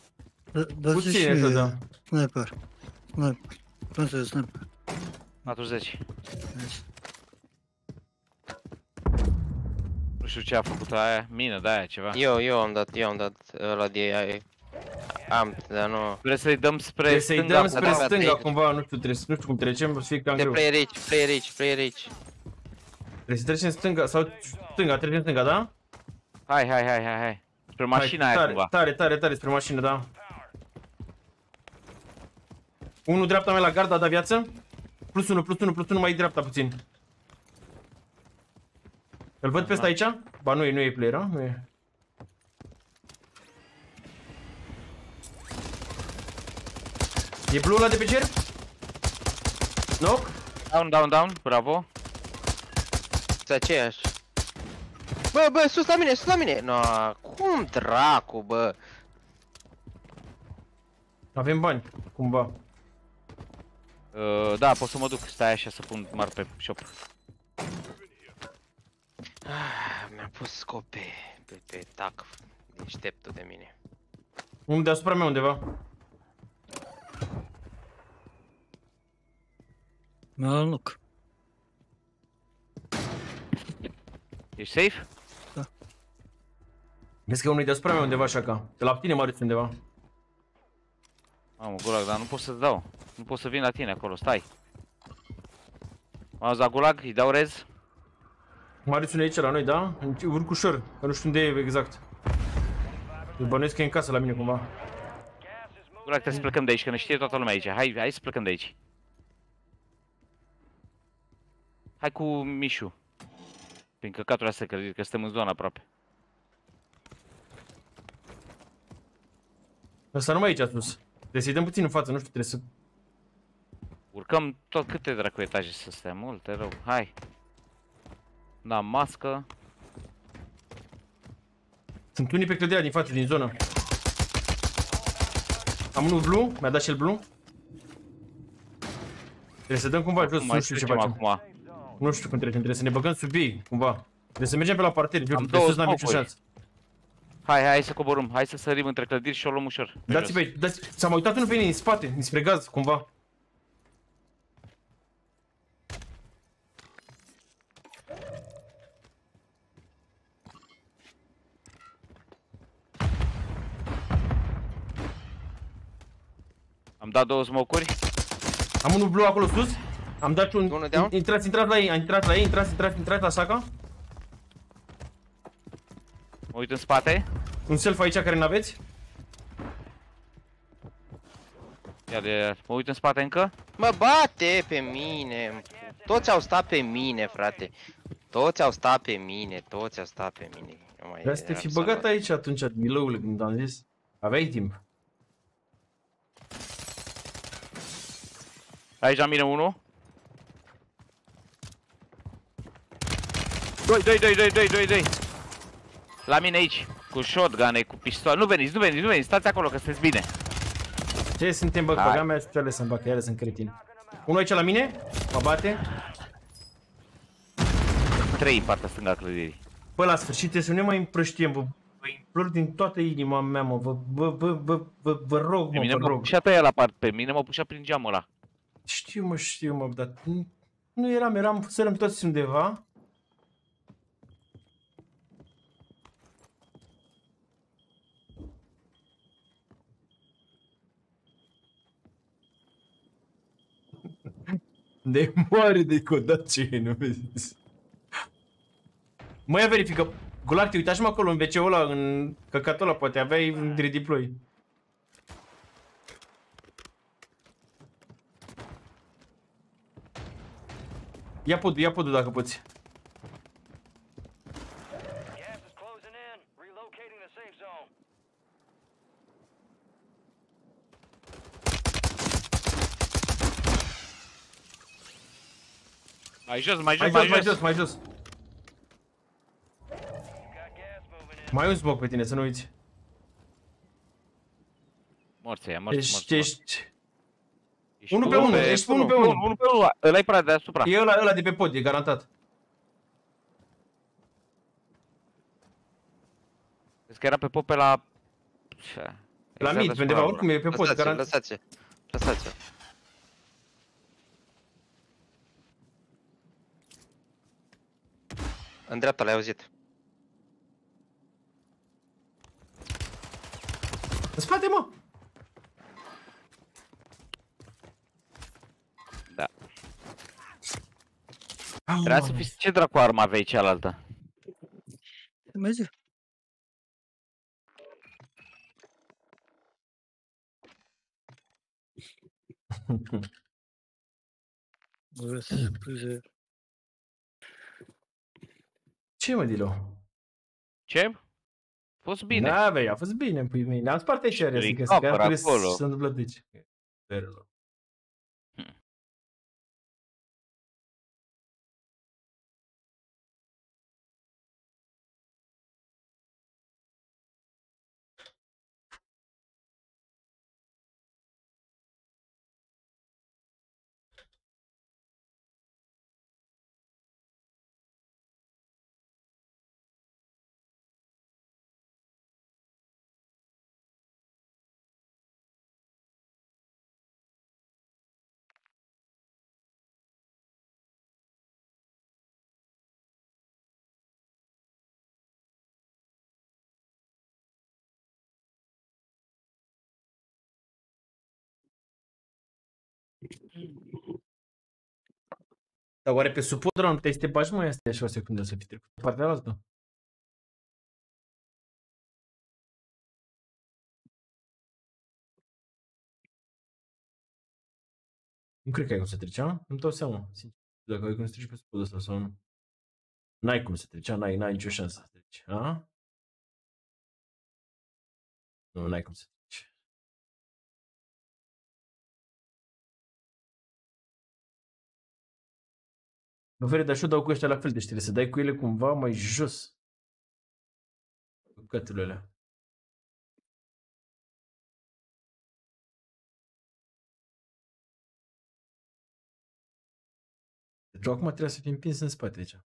Da, Puțin și așa, da. Sniper. Sniper. Pentru sniper. 40. Yes. Nu știu ce a făcut aia, mină de aia ceva. Eu, eu am dat, eu am dat ăla de ai. Am, dar nu. Trebuie să-i dăm spre Trebuie să-i stânga, dăm da, spre da, stânga da. cumva, nu știu, trebuie, să- nu știu cum trecem, o să fie cam De greu. player aici, player aici, player aici. Trebuie să trecem stânga, sau stânga, trecem stânga, da? Hai, hai, hai, hai, hai. Spre mașina Hai, aia tare, cumva. Tare, tare, tare, spre mașină, da. Unul dreapta mea la garda, da viață. Plus unul, plus unul, plus unul, mai dreapta puțin. Îl văd pe ăsta aici? Ba nu e, nu e player, a? Nu e. E blue ăla de pe cer? Knock? Down, down, down, bravo. Sunt aceiași. Bă, bă, sus la mine, sus la mine! No, cum dracu, bă? Avem bani, cumva. Uh, da, pot să mă duc, stai așa să pun mar pe shop. Ah, Mi-am pus scope pe, pe tac. Deșteptul de mine. Unul deasupra mea undeva. Mi-a luat loc. Ești safe? Vezi că unul e deasupra mea undeva așa ca. De la tine, Marius, undeva. Mamă, gulag, dar nu pot să-ți dau. Nu pot să vin la tine acolo, stai. M-am la gulag, îi dau rez. Marius e aici la noi, da? Urc ușor, că nu știu unde e exact. Îl bănuiesc că e în casă la mine cumva. Gulag, trebuie să plecăm de aici, că ne știe toată lumea aici. Hai, hai să plecăm de aici. Hai cu Mișu. Prin căcatul astea, că, că suntem în zona aproape. Ăsta nu mai e aici sus. Trebuie să-i dăm puțin în față, nu știu, trebuie să... Urcăm tot câte dracu etaje să stea, multe rău. Hai. Da, mască. Sunt unii pe clădirea din față, din zonă. Am unul blue, mi-a dat și el blue. Trebuie să dăm cumva jos, Cum mai nu știu ce trecem facem. acum? Nu știu cum trecem, trebuie să ne băgăm sub ei, cumva. Trebuie să mergem pe la parter, jur, Am pe două sus n-am nicio smocuri. șansă. Hai, hai să coborâm, hai să sărim între clădiri și o luăm ușor. pe Dați jos. pe, dați, s-a mai uitat unul pe mine în spate, dinspre gaz, cumva. Dat două smocuri. Am unul blue acolo sus. Am dat un... Unul down? Intrați, intrați la ei, intrați la ei, intrați, intrați, intrați la saca. Mă uit în spate. Un self aici care n-aveți. Iar, iar, mă uit în spate încă. Mă bate pe mine. Toți au stat pe mine, frate. Toți au stat pe mine, toți au stat pe mine. Eu mai Trebuia să te eram fi salvat. băgat aici atunci, miloule, când am zis. Aveai timp. Aici la mine unul. Doi, doi, doi, doi, doi, doi, doi. La mine aici, cu shotgun cu pistol. Nu veniți, nu veniți, nu veniți, stați acolo că sunteți bine. Ce suntem, bă, Hai. băga mea, să să-mi bag, că iară sunt cretin. Unul aici la mine, mă bate. Trei în partea stângă a clădirii. Bă, la sfârșit trebuie să nu ne mai împrăștiem, vă, vă implor din toată inima mea, mă, vă, vă, vă, vă, vă, vă rog, Pe mă, mine vă m-a rog. pușat ăia la part, pe mine m-a pușat prin geamul ăla. Știu, mă, știu, mă, dar nu- nu eram, eram, sărăm toți undeva. De moare de codat ce nu vezi. Mă ia verifică. Gulac, te uitași mă acolo în wc ăla, în căcatul ăla, poate aveai un redeploy. Ia podul, ia podul dacă poți. Gas is closing in. Relocating the safe zone. Mai jos, mai Mai jos, jos, mai jos, mai jos. Got gas moving in. Mai un smoke pe tine, să nu uiți. Morți ăia, morți, morți, Ești, morți. ești... Ești unul pe unul, ești unul pe unul. Unul pe unul, ăla e prea deasupra. E ăla, ăla de pe pod, e garantat. Crezi că era pe pop pe la... Ce? La Exact mid, deasupra undeva, lor. oricum e pe pod, Lăsați-o, garantat. lăsați-o. Lăsați-o. În dreapta l-ai auzit. În spate, mă! Trebuia să fii... Ce dracu armă aveai cealaltă? Merge. Bă, scuze. Ce mă, Dilo? Ce? A fost bine. Da, vei, a fost bine în pui mei. Ne-am spart aici, are, Îi că capăr că trebuie acolo. să se întâmplă de aici. Dar oare pe suport nu te te bagi mai asta așa o secundă să fi trecut pe partea altă? Nu cred că ai cum să treci, a? Nu-mi dau seama, sincer. Dacă ai cum să treci pe suport ăsta sau nu. N-ai cum să treci, a? N-ai, n-ai nicio șansă să treci, a? Nu, n-ai cum să treci. Bă, Fere, dar și eu dau cu ăștia la fel, deci trebuie să dai cu ele cumva mai jos. Căturile alea. Deci acum trebuie să fii împins în spate aici.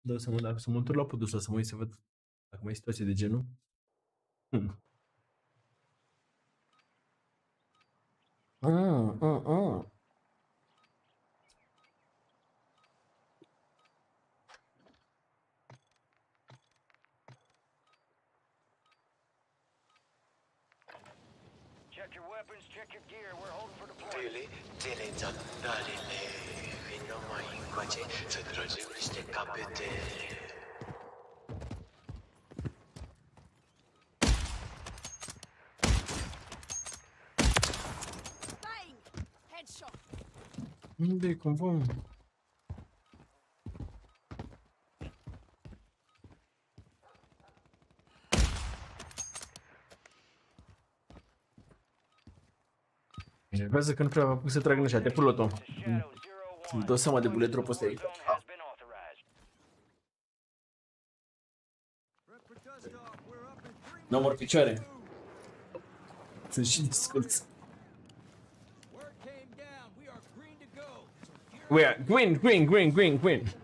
Dau seama dacă să mă întorc la podul ăsta să mă uit să văd dacă mai e situație de genul. Hmm. Mm, mm, mm. For deployment. Really? Tine zandarele vino mai încoace să trăgem niște capete. Bang! Headshot. Unde e Enervează că nu prea m-a pus să trag în ăștia, te puloto. Îmi dau seama de bullet drop ăsta aici. Nu mor picioare. Sunt și disculți. We are green, green, green, green, green.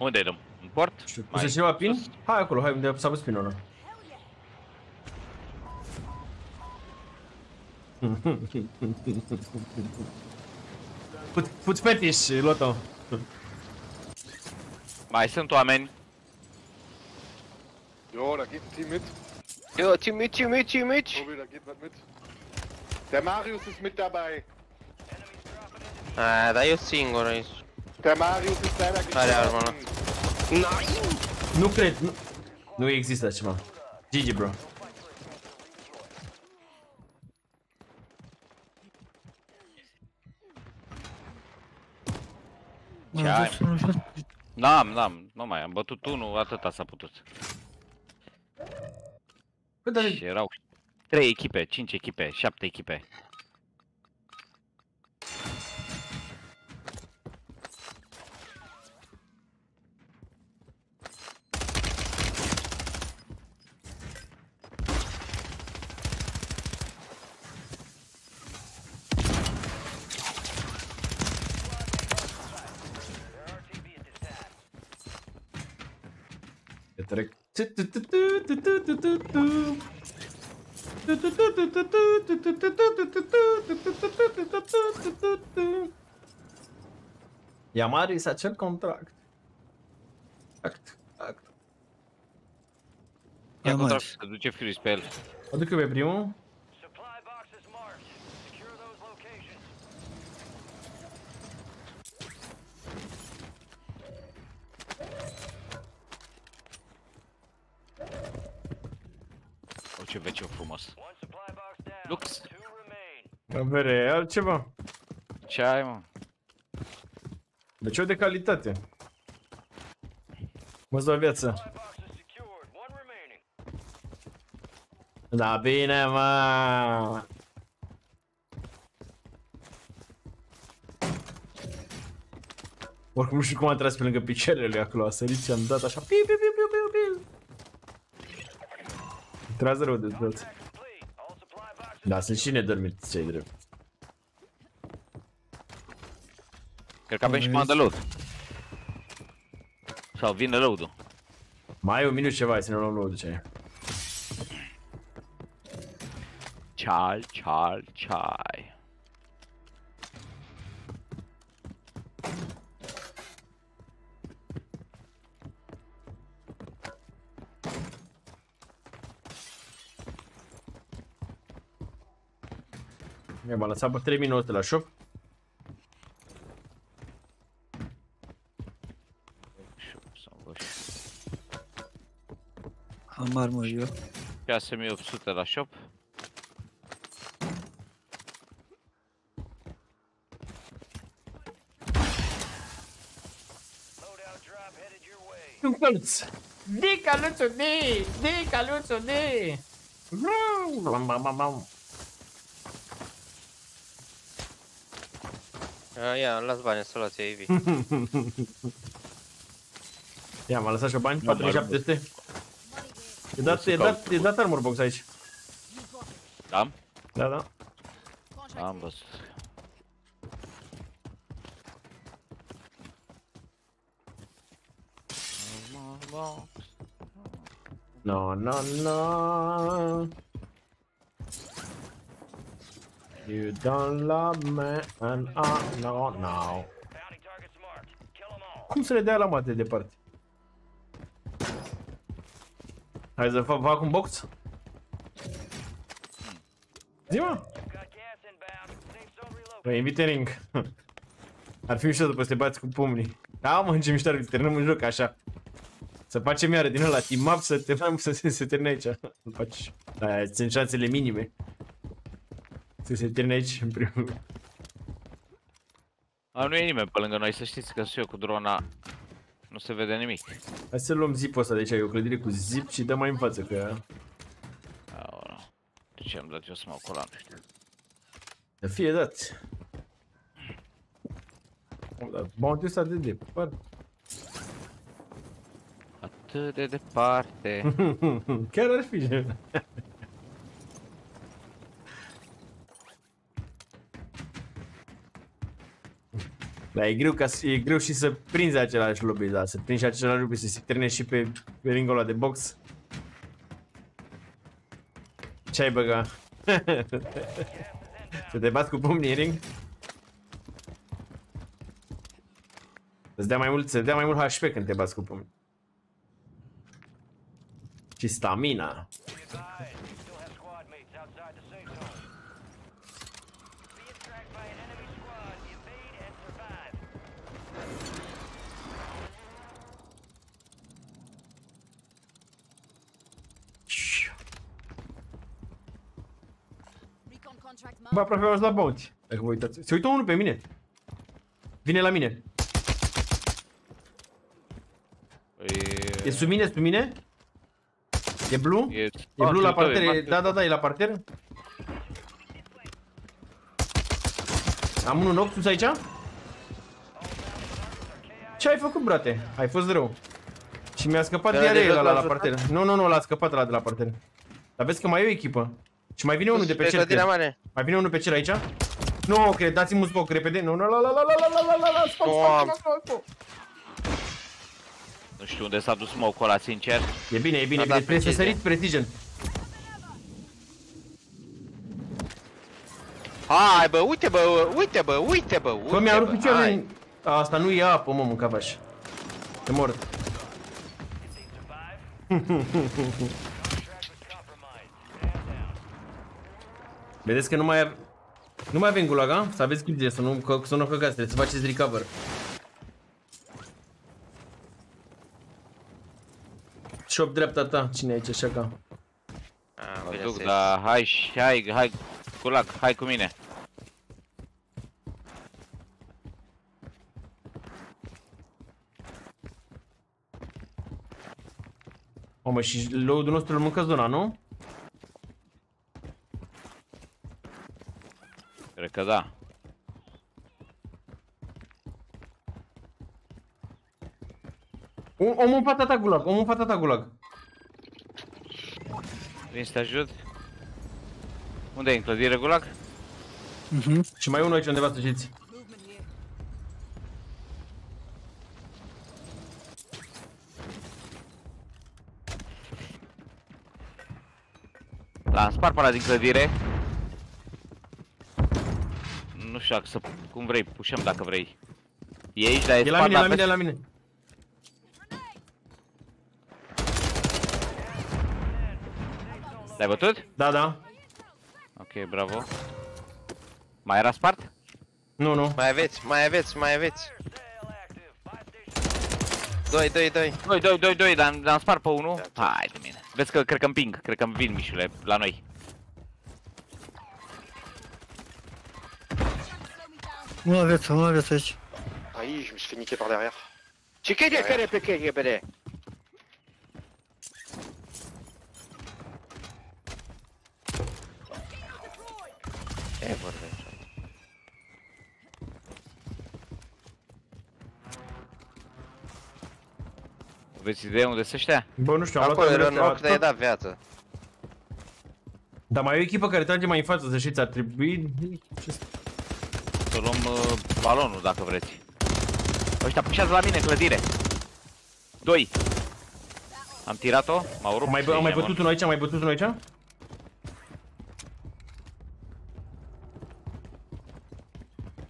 Unde dăm? În port? Puse ceva pin? Hai acolo, hai unde s-a pus pinul ăla. Put, put fetish, Loto. Mai sunt oameni. Jo, da geht ein Team mit. Jo, Team mit, Team mit, Team mit. Tobi, da geht was mit. Der Marius ist mit dabei. Ah, dar eu singur aici. Der Marius ist leider Are armă ăla. Nein! Nu cred, nu, nu există așa ceva. GG, bro. Ce ai? N-am, n-am, nu mai am bătut unul, atâta s-a putut. Și erau 3 echipe, 5 echipe, 7 echipe. Te trec. Yamaris acel contract. Act, act. Ia contract să duce Furious pe el. O duc eu pe primul. Supply boxes marked. Secure those locations. O ce veciu frumos. Lux, Bere, altceva. ce ai mă? Deci eu de calitate. Mă dau viață. Da, bine, mă. Oricum nu știu cum am tras pe lângă picioarele lui acolo, a sărit și am dat așa, piu, piu, piu, piu, piu, piu. Trează rău de tot. Da, sunt și nedormiți cei drept. Cred că avem și comandă load. Sau vine load-ul. Mai e un minut ceva, hai să ne luăm load ce Chal, chal, chai. Mi-am lăsat pe 3 minute la shop. am armă eu. 6800 la shop. Un căluț! De căluțul de! De căluțul de! Mam. Ia, las bani să luați AV. Ia, m-a lăsat și bani? 4700? E dat, e dat, e dat armor box aici. Da? Da, da. Am văzut. No, no, no. You don't love me and I no, no. Cum să le dea la mate de departe? Hai să fac, fac un box? Zi mă! Vă invite ring. Ar fi mișto după să te bați cu pumnii. Da, mă, ce mișto ar fi, terminăm în joc așa. Să facem iară din ăla team up să te să, să se termine aici. Îl faci. Da, sunt șansele minime. Să se termine aici în primul. A, nu e nimeni pe lângă noi, să știți că sunt eu cu drona. Nu se vede nimic. Hai să luăm zipul ăsta de aici, e o clădire cu zip și dăm mai în față că ea. Aoleu. De ce am dat eu smoke ăla, nu știu. Să fie dat. Da, bounty ăsta de departe. Atât de departe. Chiar ar fi. Da, e greu, ca, să- e greu și să prinzi același lobby, da, să prinzi același lobby, să se termine și pe, pe ringul ăla de box. Ce ai băga? să te bați cu pumnii în ring? Să-ți dea mai mult, să dea mai mult HP când te bați cu pumnii. Și stamina. Contract marked. Bă, aproape am la bounty. Dacă vă uitați. Se uită unul pe mine. Vine la mine. E... E sub mine, sub mine? E blue? E, E blue la spatele tău, e parter? e- spatele Da, da, da, e la parter. Am unul knock sus aici? Ce ai făcut, brate? Ai fost rău. Și mi-a scăpat Ăla de diaree jos la, l-a la ajutat? parter. Nu, nu, nu, l-a scăpat la de la parter. Dar vezi că mai e o echipă. Și mai vine unul de pe cer. clădirea cred. mare. Mai vine unul pe cer aici? Nu, cred, dați-mi un smoke repede. Nu, nu, la, la, la, la, la, la, la, la, la, spam, spam, spam, spam, spam. Nu știu unde s-a dus smoke-ul ăla, sincer. E bine, e bine, A e bine. dat Trebuie să precizie. săriți precision. Hai bă, uite bă, uite bă, uite bă, uite Bă, mi-a rupt bă, picioarele hai. în... Asta nu e apă, mă, mâncavaș. E mort. Vedeți că nu mai ave... Nu mai avem gulag, a? Să aveți grijă, să nu, că, să nu căcați, trebuie să faceți recover. Shop dreapta ta, cine e aici așa ca? Ah, Mă bine, duc, safe. dar hai, și- hai, hai, Gulag, hai cu mine. Mamă, și load-ul nostru îl mâncă zona, nu? Cred că da. Om, omul în fața ta gulag, omul în fața ta gulag. Vin să te ajut. Unde e în clădire, Gulag? Mhm. Și mai e unul aici undeva, să știți. Movement here. L-am spart pe ăla din clădire. Nu știu dacă să, cum vrei, pușăm dacă vrei. E aici, dar e E la spart mine, la pe- mine, la mine. L-ai bătut? Da, da. Ok, bravo. Mai era spart? Nu, nu. Mai aveți, mai aveți, mai aveți. Doi, doi, doi. 2, 2, 2, 2, dar am spart pe unul. Hai de mine. Vezi că cred că împing, cred că îmi vin mișule la noi. Nu aveți, nu aveți aici. Aïe, je me suis fait niquer par derrière. Ce chiede care pe care repede? E vorbești. Aveți idee unde sunt ăștia? Bă, nu știu, am Acolo luat era ambele noroc astea, de a dat viață. Dar mai e o echipă care trage mai în față, să știți, ar trebui... Ce Să luăm uh, balonul dacă vreți. Ăștia pușează la mine în clădire. Doi. Am tirat-o, m-au rupt. Am mai, și am mai i-am bătut unul aici, am mai bătut unul aici?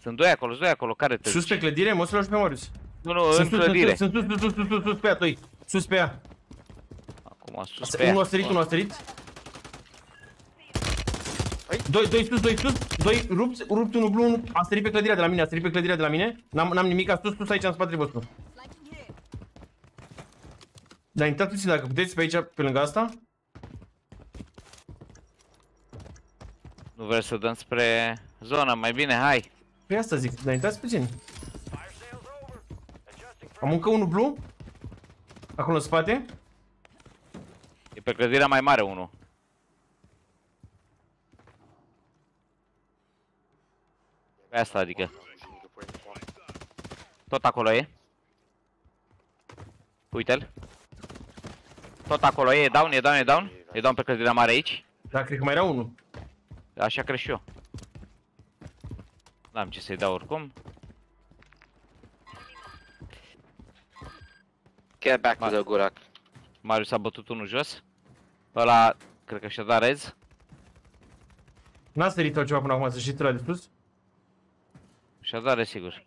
Sunt doi acolo, sunt doi acolo, care te Sus pe clădire, mă să pe Marius. Nu, nu, în Sunt sus, sunt clădire. sus, sunt sus, sus, sus, sus, sus pe ea, doi. Sus pe ea. Acum sus pe ea. Unul a sărit, unul a sărit. Doi, doi sus, doi sus, doi rupt, rupt unul blu, unul a sărit pe clădirea de la mine, a sărit pe clădirea de la mine. N-am, n-am nimic, a sus, sus aici în spatele vostru. Flanking here. Dar intrați puțin dacă puteți pe aici, pe lângă asta. Nu vreți să dăm spre zona, mai bine, hai. Pe asta zic, dar intrați puțin. Am încă unul blu. Acolo în spate. E pe clădirea mai mare unul. Pe asta adică. Tot acolo e. Uite-l. Tot acolo e, e down, e down, e down. E down pe clădirea mare aici. Da, cred că mai era unul. Așa cred și eu. N-am ce să-i dau oricum. Get back to the Gulag. Marius a bătut unul jos. Ăla, cred că și-a dat rez. N-a sărit altceva până acum, să știți la de sus. Și-a dat rez, sigur.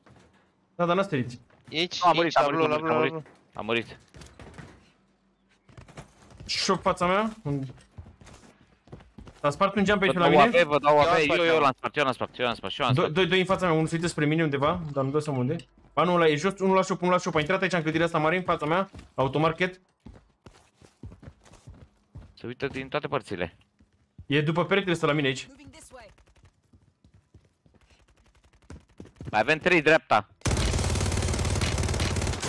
Da, dar n-a sărit. Aici, A murit, aici, a la murit, blue, a la murit, a blue, la murit. blue. A murit. Șoc fața mea. S-a spart un geam pe Vă aici la dau mine. AP, vă dau Eu am AP, spart, eu, eu eu. l-am spart, eu l-am spart, eu l-am spart, eu l-am spart, eu l-am Doi, spart. doi, doi în fața mea, unul se uită spre mine undeva, dar nu dau seama unde. Ba nu, ăla e jos, unul la shop, unul la shop. A intrat aici în clădirea asta mare în fața mea, automarket. Se uită din toate părțile. E după peretele ăsta la mine aici. Mai avem trei dreapta.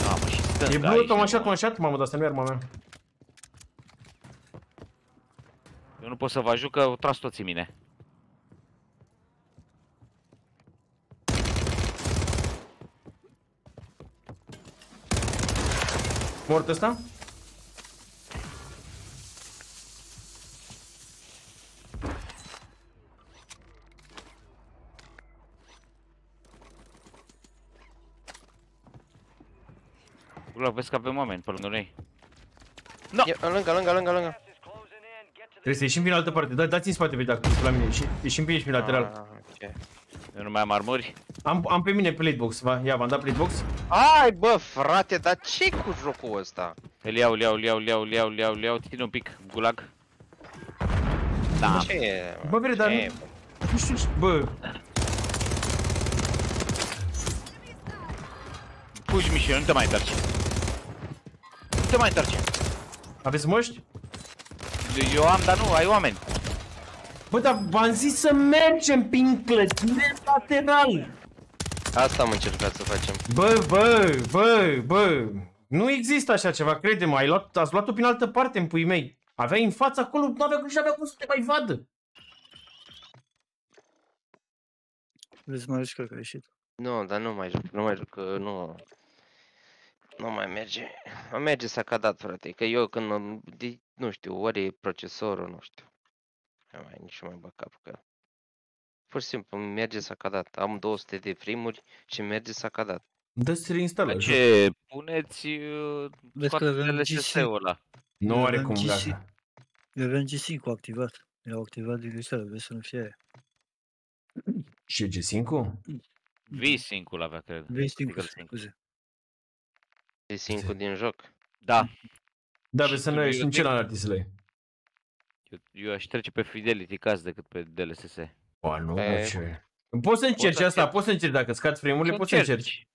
Mamă, și stânga E blue, aici, am așa, mă. am așa. Mamă, dar asta nu e arma mea. Eu nu pot să vă ajut că o tras toți în mine. Mort ăsta? Gula, vezi că avem oameni pe lângă noi. E, lângă, lângă, lângă, lângă. Trebuie să ieșim prin altă parte. Da, dați în spate, vei, dacă la mine. Ieși- Ieșim pe aici, prin lateral. Ah, ok. Eu nu mai am armuri. Am, am pe mine platebox, va, ia, v-am dat platebox. Hai, bă, frate, dar ce cu jocul ăsta? Îl iau, îl iau, îl iau, îl iau, îl iau, îl iau, îl iau, ține un pic, gulag. Da, Ce e? Bă, vede, dar Ce nu- e, bă? Nu știu, ce- bă, puși mișio, nu te mai întorci. Nu te mai întorci. aveți măști? Eu am, dar nu, ai oameni. Bă, dar v-am zis să mergem prin clădire lateral. Asta am încercat să facem. Bă, bă, bă, bă, nu există așa ceva, crede-mă, ai luat, ați luat-o prin altă parte în pui mei. Aveai în față acolo, nu avea, nu avea cum să te mai vadă. Vezi, mai cred că a ieșit. Nu, dar nu mai joc, nu mai joc, că nu... Nu mai merge. Nu merge s-a cadat, frate, că eu când, mă- de, nu știu, ori e procesorul, nu știu. Nu mai nici nu mai bag cap că... Pur și simplu, îmi merge s-a cadat. Am 200 de frimuri și merge s-a cadat. Dă să reinstală. Ce? Puneți uh, Vezi că avem scoate GC. LSS-ul ăla. Nu are Avem cum, GC. gata. Eu aveam GC cu activat. Erau activat din listă, vezi să nu fie aia. Și G5? V-Sync-ul avea, cred. Vezi Single singur, sync. scuze. E singurul din joc. Da, Da, Și vezi să tu, nu eu ești în zic- celălalt artistele. eu, eu aș trece pe Fidelity Cast decât pe DLSS. Bă, nu, E, bă, ce... Poți să încerci să asta, încerc. poți să încerci, dacă scad frame-urile, poți să încerci.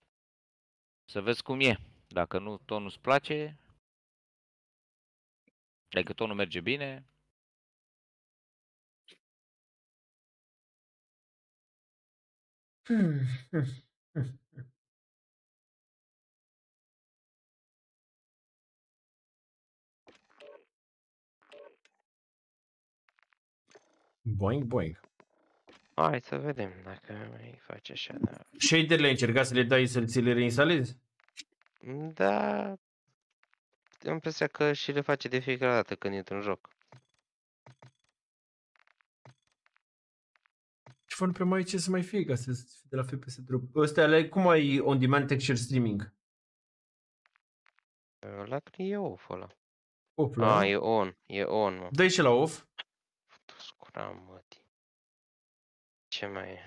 Să vezi cum e. Dacă nu, tot nu-ți place. Dacă tot nu merge bine. Hmm. Boing, boing. Hai să vedem dacă mai face așa, da. Shader-le ai încercat să le dai să ți le reinstalezi? Da, am impresia că și le face de fiecare dată când intru în joc. Ceva nu prea mai ai ce să mai fie ca să fie de la FPS drop. Ăstea, ale, cum ai on-demand texture streaming? La e off ăla. Off, la A, e on, e on, mă. Dă-i și la off. Scuram, mătii. Ce mai e?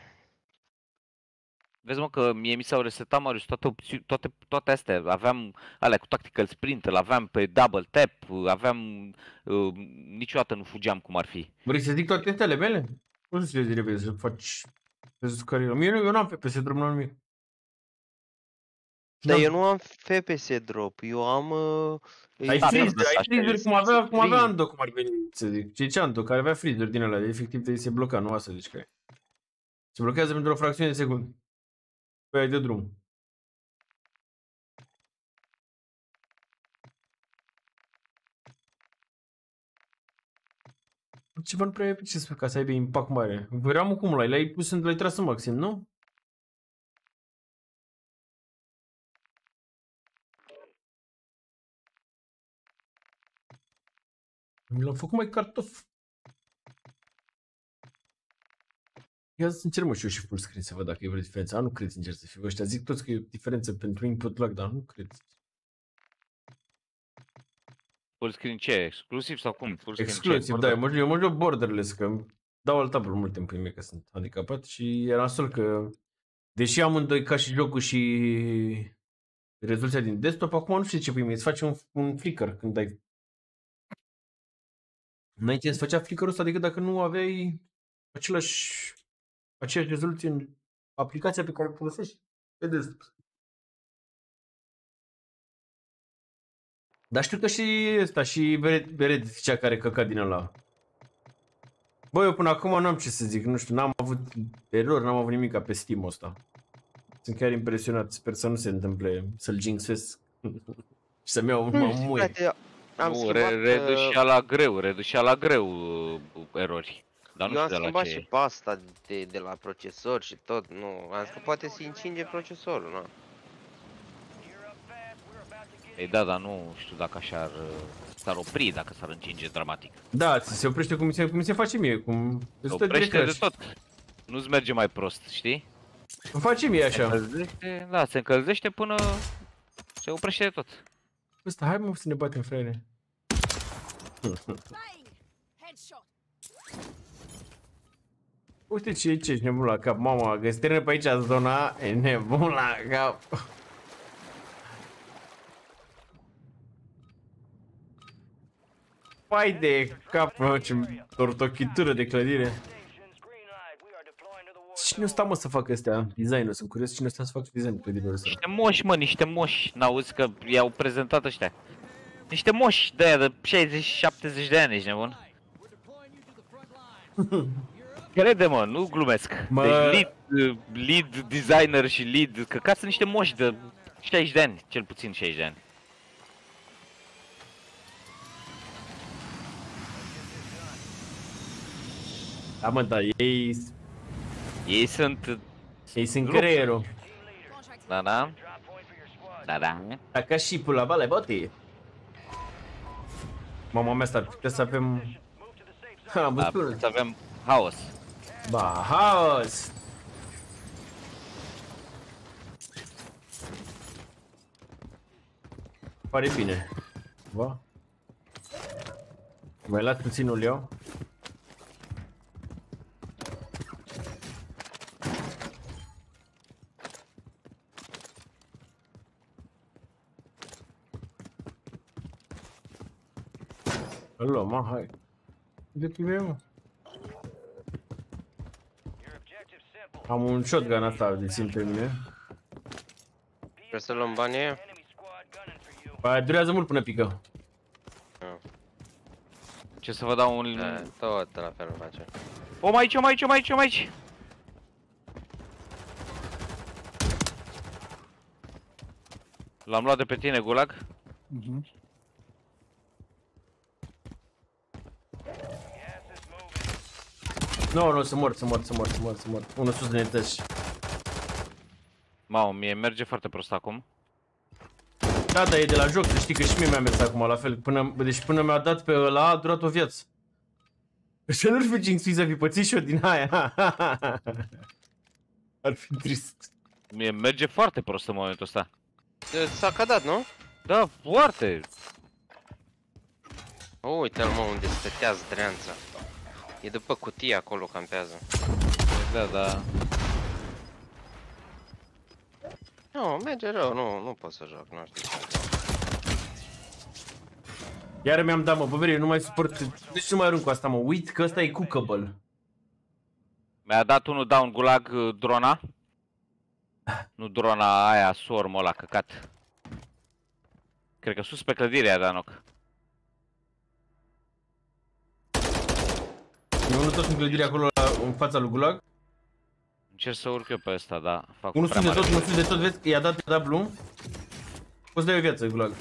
Vezi mă că mie mi s-au resetat Marius toate, opțiuni, toate, toate astea. Aveam alea cu tactical sprint, îl aveam pe double tap, aveam... Uh, niciodată nu fugeam cum ar fi. Vrei să zic toate astea ale mele? Nu să le repede să faci să carieră. Mie nu, eu n-am FPS drop, nu am nimic. Dar N-am- eu nu am FPS drop, eu am... Uh, Ai e- freezer, ai așa freezer este. cum avea, cum avea Free. Ando, cum ar veni, să zic. Ce ce Ando, care avea freezer din ăla, de efectiv de se bloca, nu asta zici că e. Se blochează pentru o fracțiune de secundă. Păi ai de drum. Ceva nu prea e pe ce să ca să aibă impact mare. Vreau cum l-ai, l-ai pus, în- l-ai tras în maxim, nu? Mi l-am făcut mai cartof. Ia să încerc mă și eu și full screen să văd dacă e vreo diferență. A, nu cred sincer să fiu ăștia. Zic toți că e o diferență pentru input lag, dar nu cred. Full screen ce? Exclusiv sau cum? Full screen Exclusiv, ce? da, eu mă, eu mă joc borderless, că îmi dau alt tablu mult timp în mie că sunt handicapat și era nasol că deși amândoi ca și jocul și rezoluția din desktop, acum nu știu ce pui mie, îți face un, un flicker când dai Înainte îți făcea flicker ăsta decât dacă nu aveai același, aceeași rezoluție în aplicația pe care o folosești pe desktop. Dar știu că și ăsta, și Beret, Beret zicea care căca din ăla. Bă, eu până acum n-am ce să zic, nu știu, n-am avut erori, n-am avut nimic pe Steam ăsta. Sunt chiar impresionat, sper să nu se întâmple, să-l jinxesc și să-mi iau un Nu, mamui. Frate, am Nu, schimbat, re, reducea uh, la greu, reducea la greu uh, erori. Dar nu eu am știu de la schimbat ce și e. pe asta de, de la procesor și tot, nu, am zis că poate se încinge procesorul, nu? Ei da, dar nu știu dacă așa ar, uh, s-ar opri, dacă s-ar încinge dramatic. Da, ți se oprește cum se, cum se face mie, cum Se se stă direct oprește de crash. tot. Nu-ți merge mai prost, știi? Îmi face mie Se așa. încălzește, da, se încălzește până se oprește de tot. Ăsta, hai mă să ne batem, fraiere. Bang! Headshot. Uite ce e ce ești nebun la cap, mama, că se pe aici zona, e nebun la cap. Pai de cap, mă, ce tortochitură de clădire. Cine sta mă să facă astea design-ul? Sunt curios cine sta să facă design clădirilor astea. Niște moși, mă, niște moși. N-auzi că i-au prezentat ăștia. Niște moși de aia de 60-70 de ani, ești nebun? Crede mă, nu glumesc. Mă- Deci lead, uh, lead designer și lead, că ca sunt niște moși de 60 de ani, cel puțin 60 de ani. Da, mă, da, ei, Ei sunt, ei sunt Grup. creierul. da, da, da, da. Dacă și pula vale, bote. Mama mea, s-ar putea să avem... Ha, am da văzut să avem haos. Ba, haos! Pare bine. Ba. Mai las puțin ul eu? Îl luăm, mă, hai. De pe mă. Am un shotgun asta de țin pe mine. Trebuie să luăm banii Ba, durează mult până pică. Ce să vă dau un... Da, tot la fel face. Om aici, om aici, om aici, om aici! L-am luat de pe tine, Gulag. Mhm. Nu, nu, să mor, să mor, să mor, să mor, să mor. Unul sus de netăși. Mamă, mie merge foarte prost acum. Da, dar e de la joc, să știi că și mie mi-a mers acum la fel. Până, deci până mi-a dat pe ăla, a durat o viață. Să nu-l fi jinxui să fi pățit și eu din aia. Ar fi trist. Mie merge foarte prost în momentul ăsta. S-a cadat, nu? Da, foarte. Uite-l mă unde stătea zdreanța. E după cutie acolo, campează. Da, da. Nu, merge rău, nu, nu pot să joc, nu știu ce. Iar mi-am dat, mă, bă, eu nu mai suport. Deci nu mai arunc cu asta, mă. Uit că ăsta e cookable. Mi-a dat unul down gulag uh, drona. Nu drona aia, sormă ăla, căcat. Cred că sus pe clădire a dat knock. Unul tot în clădire acolo la, în fața lui Gulag. Încerc să urc eu pe ăsta, da. Fac Unul prea sus de mare tot, unul sus de tot, vezi, i-a dat, i-a dat blue. Poți să dai o viață, Gulag.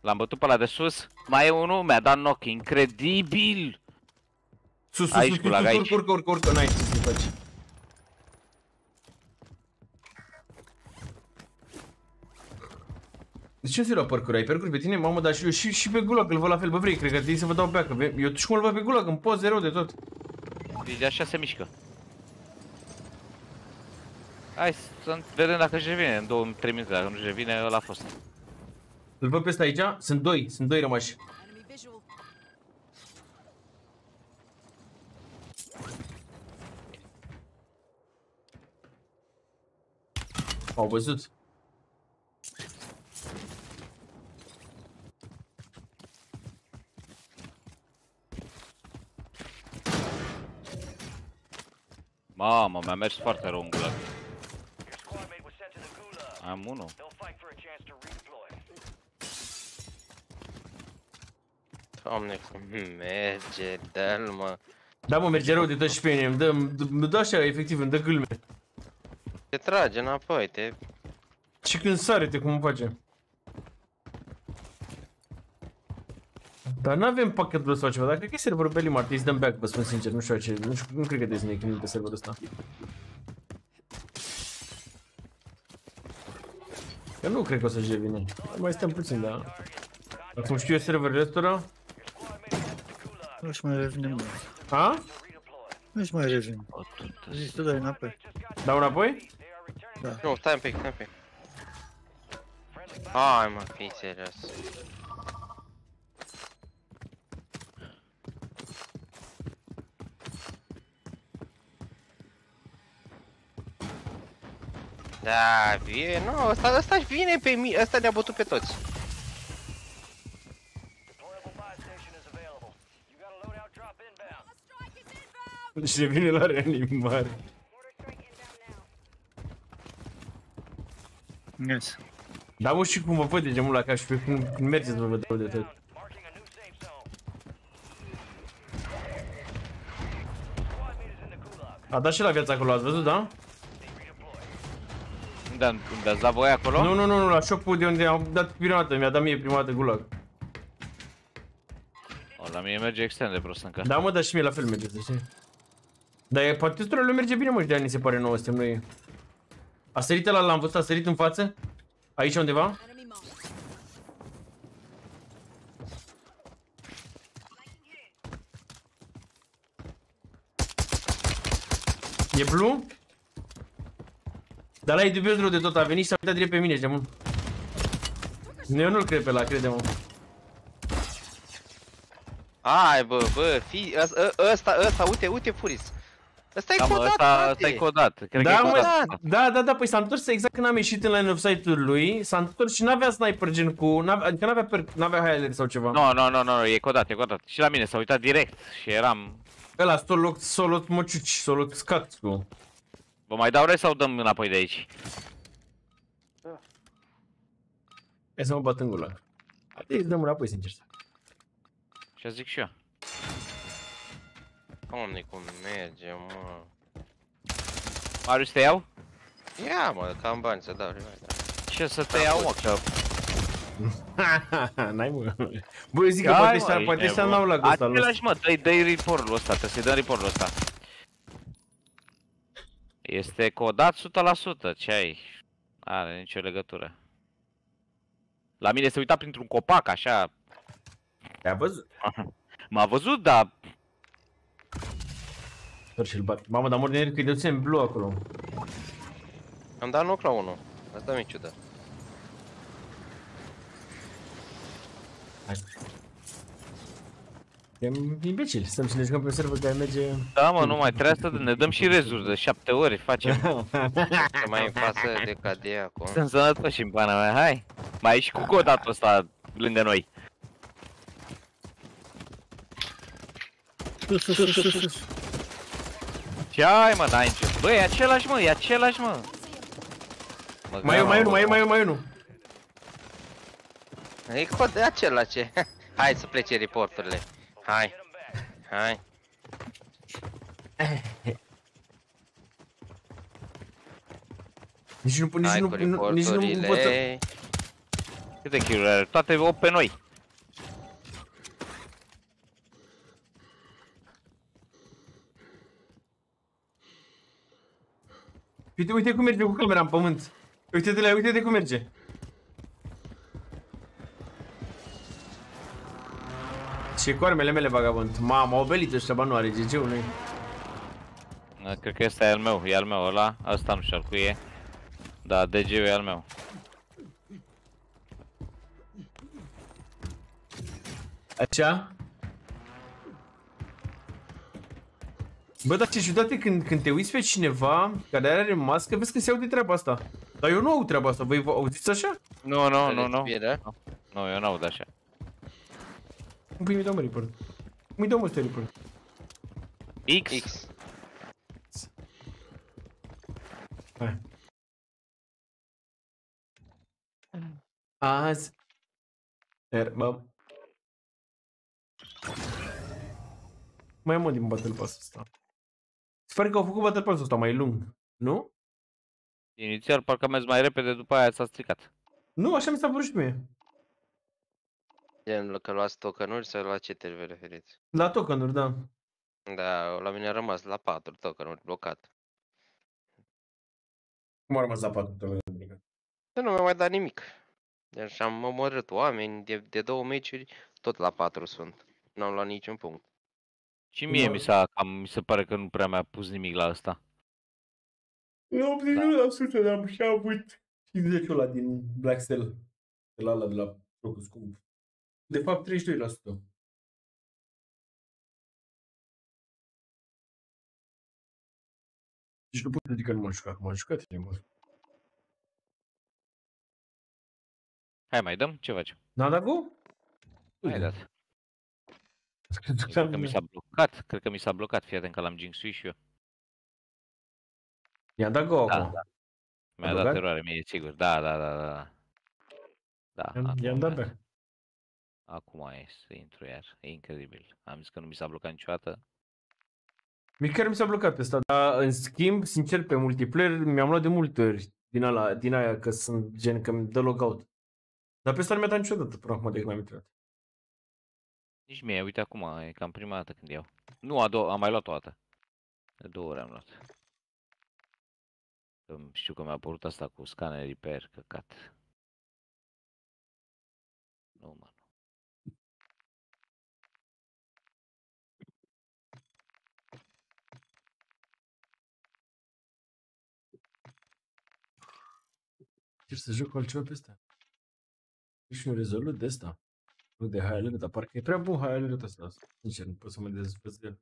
L-am bătut pe ăla de sus. Mai e unul, mi-a dat knock. Incredibil! Sus, sus, Aici, sus, sus, Gulag, sus, aici. urcă, urcă, urcă, urcă, n-ai ce să faci. De ce nu se lua parcuri? Ai parcuri pe tine? Mamă, dar și eu și, și pe Gulag îl văd la fel, bă vrei, cred că trebuie să vă dau beacă. Eu și cum îl văd pe Gulag, în poze rău de tot. De așa se mișcă. Hai să vedem dacă își revine în 2-3 minute, dacă nu își revine, ăla a fost. Îl văd pe ăsta aici? Sunt doi, sunt doi rămași. Enemy visual. Au văzut. Mamă, mi-a mers foarte rău în gulag. Your squad mate was sent to the gulag. Am unul. They'll fight for a chance to redeploy. Doamne, cum merge, dă-l mă. Da, mă, merge rău de tot și pe mine, îmi dă, îmi dă așa, efectiv, îmi dă gâlme. Te trage înapoi, te... Și când sare, te cum îmi face. Dar nu avem pachet blue sau ceva, dar cred că e serverul Belly Mart, îți dăm back, vă spun sincer, nu știu ce, nu, știu, nu cred că trebuie să ne chinuim pe serverul ăsta. Că nu cred că o să-și revine. Mai stăm puțin, dar... Acum știu eu serverul ăstora. Nu-și mai revenim, mă. A? Nu-și mai revin. Zici, tu dai înapoi. Dau înapoi? Da. Nu, stai un pic, stai un pic. Hai mă, fii serios. Da, vie, nu, ăsta, ăsta vine pe mine, ăsta ne-a bătut pe toți. Deployable buy station is available. You got a loadout drop inbound. Și revine la reanimare. Yes. Da, mă, și cum vă văd de gemul la cap și pe cum când mergeți vă văd rău de tot. Marking a new safe zone. A dat și la viața acolo, ați văzut, da? Unde, am- unde ați dat voi acolo? Nu, nu, nu, nu, la shop de unde am dat prima dată, mi-a dat mie prima dată gulag. O, la mine merge extrem de prost încă. Da, mă, dar și mie la fel merge, să știi. Dar e, poate tuturor lui merge bine, mă, și de-aia ni se pare nouă, suntem noi. A sărit ăla, l-am văzut, a sărit în față? Aici undeva? Enemy marked. E blue? Dar la e dubios rău de tot, a venit și s-a uitat direct pe mine, gemul. Eu nu-l cred pe la, crede-mă. Hai bă, bă, fi, ăs- ă- ăsta, ăsta, uite, uite Furis. Ăsta e Da, mă, codat, ăsta, frate. ăsta e codat. Cred că Da, e mă, codat. da, da, da, păi s-a întors exact când am ieșit în line of sight-ul lui, s-a întors și n-avea sniper gen cu, n-avea, adică n-avea, per, n-avea highlight sau ceva. Nu, nu, nu, nu, e codat, e codat. Și la mine s-a uitat direct și eram... Ăla, solo, solo măciuci, solo scat cu. Vă mai dau rest sau dăm înapoi de aici? Hai să mă bat în gură. Hai să dăm înapoi, sincer. Și zic și eu. Doamne, cum merge, mă. Marius, te iau? Ia, mă, că am bani să dau, da. Ce să te iau, mă, că... N-ai mă. Bă, eu zic că Hai, poate mă, ăștia, ești poate ăștia nebun. n-au la gust al Același, mă, dă-i, dă-i report-ul ăsta, trebuie să-i dăm report-ul ăsta. Este codat 100%, ce ai? Are nicio legătură. La mine se uita printr-un copac, așa. Te-a văzut? M-a văzut, dar Sper și-l bat. Mamă, dar mor de nervi că e de în blue acolo. Am dat knock la unul. Asta mi-e ciudat. Hai. E imbecil, stăm și ne jucăm pe un server care merge... Da, mă, nu mai trebuie să ne dăm și rezuri de șapte ori, facem. Să mai în față de cadea acum. Suntem sănătoși în pana mea, hai. Mai e și cu codatul ăsta lângă noi. Sus, sus, sus, sus, sus. Ce ai, mă, n-ai nicio... Bă, e același, mă, e același, mă. Mă, Mai e, mai e unul, mai e, mai e, mai e unul. E cod de acela ce. Hai să plece reporturile. Hai. Hai. Nici nu, nici Hai nu, cu nu, nici nu pot să... reporturile. Câte kill are? Toate 8 pe noi. Uite, uite cum merge cu camera în pământ. Uite-te la, uite-te cum merge. Ce cu armele mele, vagabond. Mamă, au belit ăștia, bă, nu are GG-ul noi. Da, Cred că ăsta e al meu, e al meu ăla. Ăsta nu știu al cui e. Da, DG-ul e al meu. Așa? Bă, dar ce ciudat e când, când te uiți pe cineva care are mască, vezi că se aude treaba asta. Dar eu nu aud treaba asta, voi vă auziți așa? Nu, nu, nu, nu. Respiră. Nu, eu n-aud așa. Cum pui mi dau mă report? Cum îi dau mă ăsta report? X? X. Hai. Azi. Er, bă. Mai am mă din Battle Pass ăsta. Se pare că au făcut Battle Pass ăsta mai lung, nu? Inițial parcă am mers mai repede, după aia s-a stricat. Nu, așa mi s-a părut și mie. Gen, că luați tokenuri sau la ce te referiți? La tokenuri, da. Da, la mine a rămas la 4 tokenuri blocat. Cum a rămas la 4 tokenuri? Să nu mi-a mai dat nimic. Deci am omorât oameni de, de două meciuri, tot la 4 sunt. N-am luat niciun punct. Și mie Da. mi, s-a, cam, mi se pare că nu prea mi-a pus nimic la asta. Eu 89% dar am și avut 50 ăla din Black Cell. De la ăla de la jocul scump. De fapt 32%. Deci nu pot să zic că nu m-am jucat, m-am jucat e mult. Hai, mai dăm? Ce facem? N-a dat go? Hai dat. Cred Cred că mi s-a blocat, cred că mi s-a blocat, fii atent că l-am jinxuit și eu. I-a dat go Da, acum. da. Mi-a A dat blocat? eroare mie, sigur. Da, da, da, da. da. Da, I-am- acum I-am dat mi-a- back. Acum e să intru iar. E incredibil. Am zis că nu mi s-a blocat niciodată. Mie chiar mi s-a blocat pe ăsta, dar în schimb, sincer, pe multiplayer mi-am luat de multe ori din, ala, din aia că sunt gen că mi dă logout. Dar pe ăsta nu mi-a dat niciodată până acum de când am intrat. Nici mie, uite acum, e cam prima dată când iau. Nu, a doua, am mai luat o dată. De două ori am luat. Că știu că mi-a apărut asta cu scanner repair, căcat. Nu, mă. Trebuie să joc cu altceva pe ăsta. Și un rezolut de ăsta. Nu de High Alert, dar parcă e prea bun High Alert ăsta. Sincer, nu pot să mă dezvăț de el.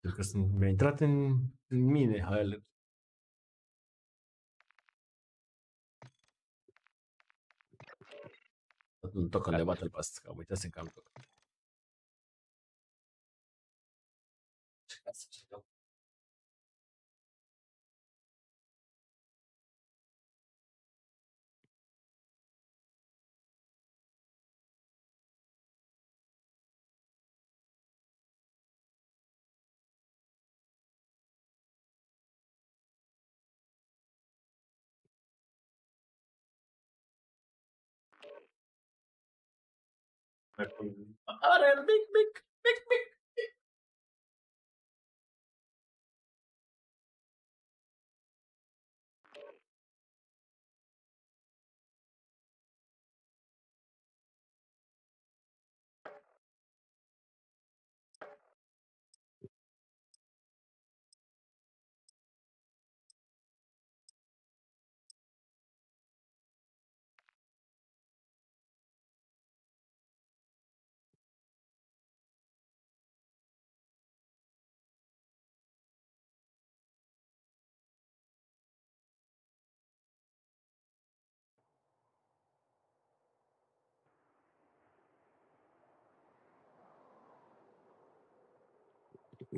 Pentru că sunt, mi-a intrat în, în mine High Alert. Un token de Battle Pass, că am uitat să-mi cam token. Are el mic, mic, mic,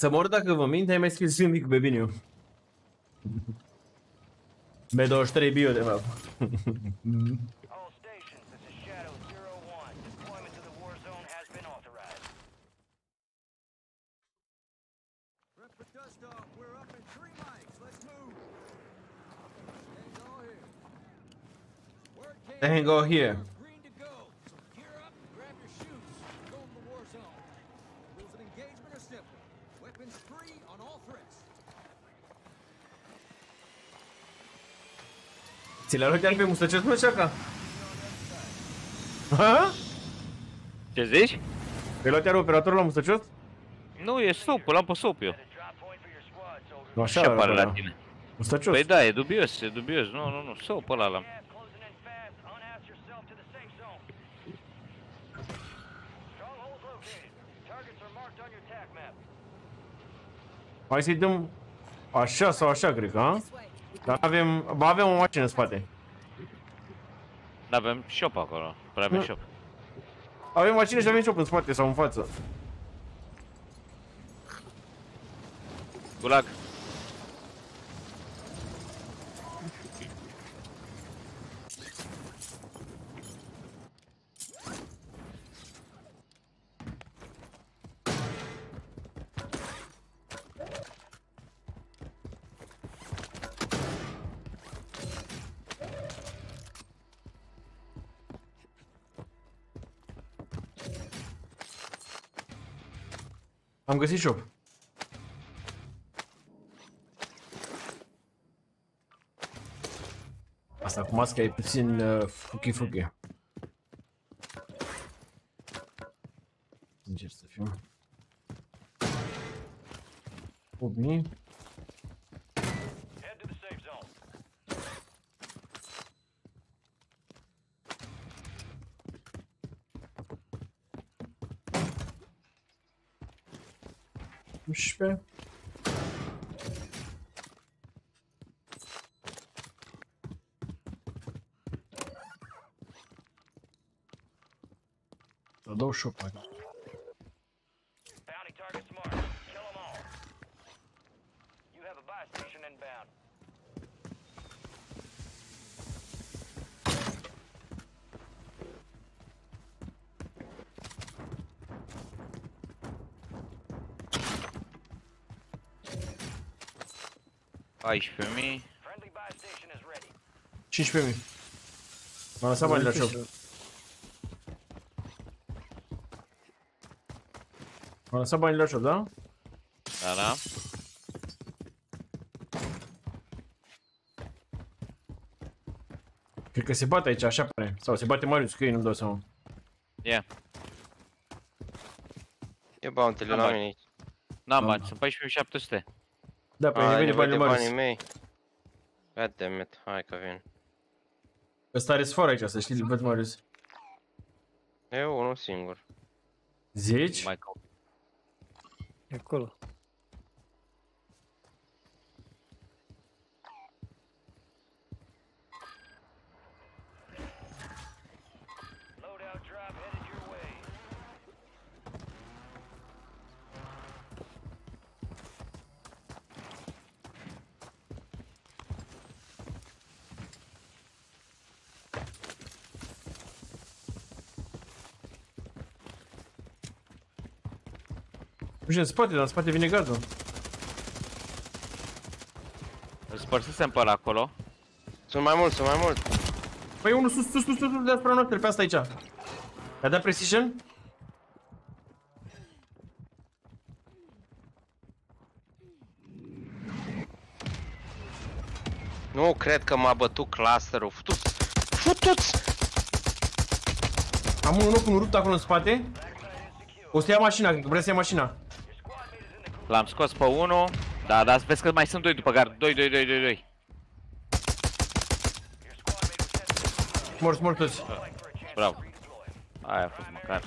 Să mor dacă vă mint, ai mai scris sindic pe Biniu. B23 bio de fapt. All stations, this is Shadow 01. Deployment to the war zone has been authorized. Rep for dust off. We're up in three mics. Let's move. Hang on here. Word came They go in. here. We're Green to go. So gear up, grab your shoes. We're going to the war zone. Rules of engagement are simple. Weapons free on all threats. Ți le-a luat iar pe mustăcios, mă, ceaca? Ha? Ce zici? Pe luat iar operatorul la mustăcios? Nu, e sup, îl am pe sup eu. Nu, așa Ce arată pare la ăla. tine? Mustăcios. Păi da, e dubios, e dubios. Nu, nu, nu, sup ăla l-am. Closing in fast. Unass yourself to the safe zone. Strongholds located. Targets are marked on your tac map. Hai să-i dăm așa sau așa, cred că, a? This way. Dar avem, ba avem o mașină în spate. Avem shop acolo. Prea avem Nu. shop. Avem mașină și avem shop în spate sau în față. Gulag. Am găsit shop. Asta cu masca e puțin uh, fuchi-fuchi. Sincer să fiu. 8000. Head to the safe zone. Unsprezece. Să dau shop aici. Bounty targets marked. Kill them all. You have a buy station inbound. Paisprezece mii. Friendly buy station is ready. 15.000. M-am lăsat bani la shop. M-am lăsat bani la shop, da? Da, da. Cred că se bate aici, așa pare. Sau se bate Marius cu ei, nu-mi dau seama. Ia. E bounty-le Am la bani. mine aici. N-am bani, sunt 14.700. Da, păi A, e ai bine nevoie banii de lui banii Marius. mei? God damn it, hai că vin. Ăsta are sfor aici, să știi, îl văd Marius. E unul singur. Zici? Mai caut. E acolo. Loadout drop headed your way. Nu știu, în spate, dar în spate vine gazul. Îl spărsesem pe ăla acolo. Sunt mai mulți, sunt mai mulți. Păi unul sus, sus, sus, sus, sus, deasupra noastră, pe asta aici. I-a dat precision? Nu cred că m-a bătut clusterul. Futuți! Futuți! Am unul nou cu un rupt acolo în spate. O să ia mașina, cred că vrea să ia mașina. L-am scos pe unul. Da, da, vezi că mai sunt doi după gard. Doi, doi, doi, doi, doi. Morți, morți toți. Bravo. Aia a fost măcar.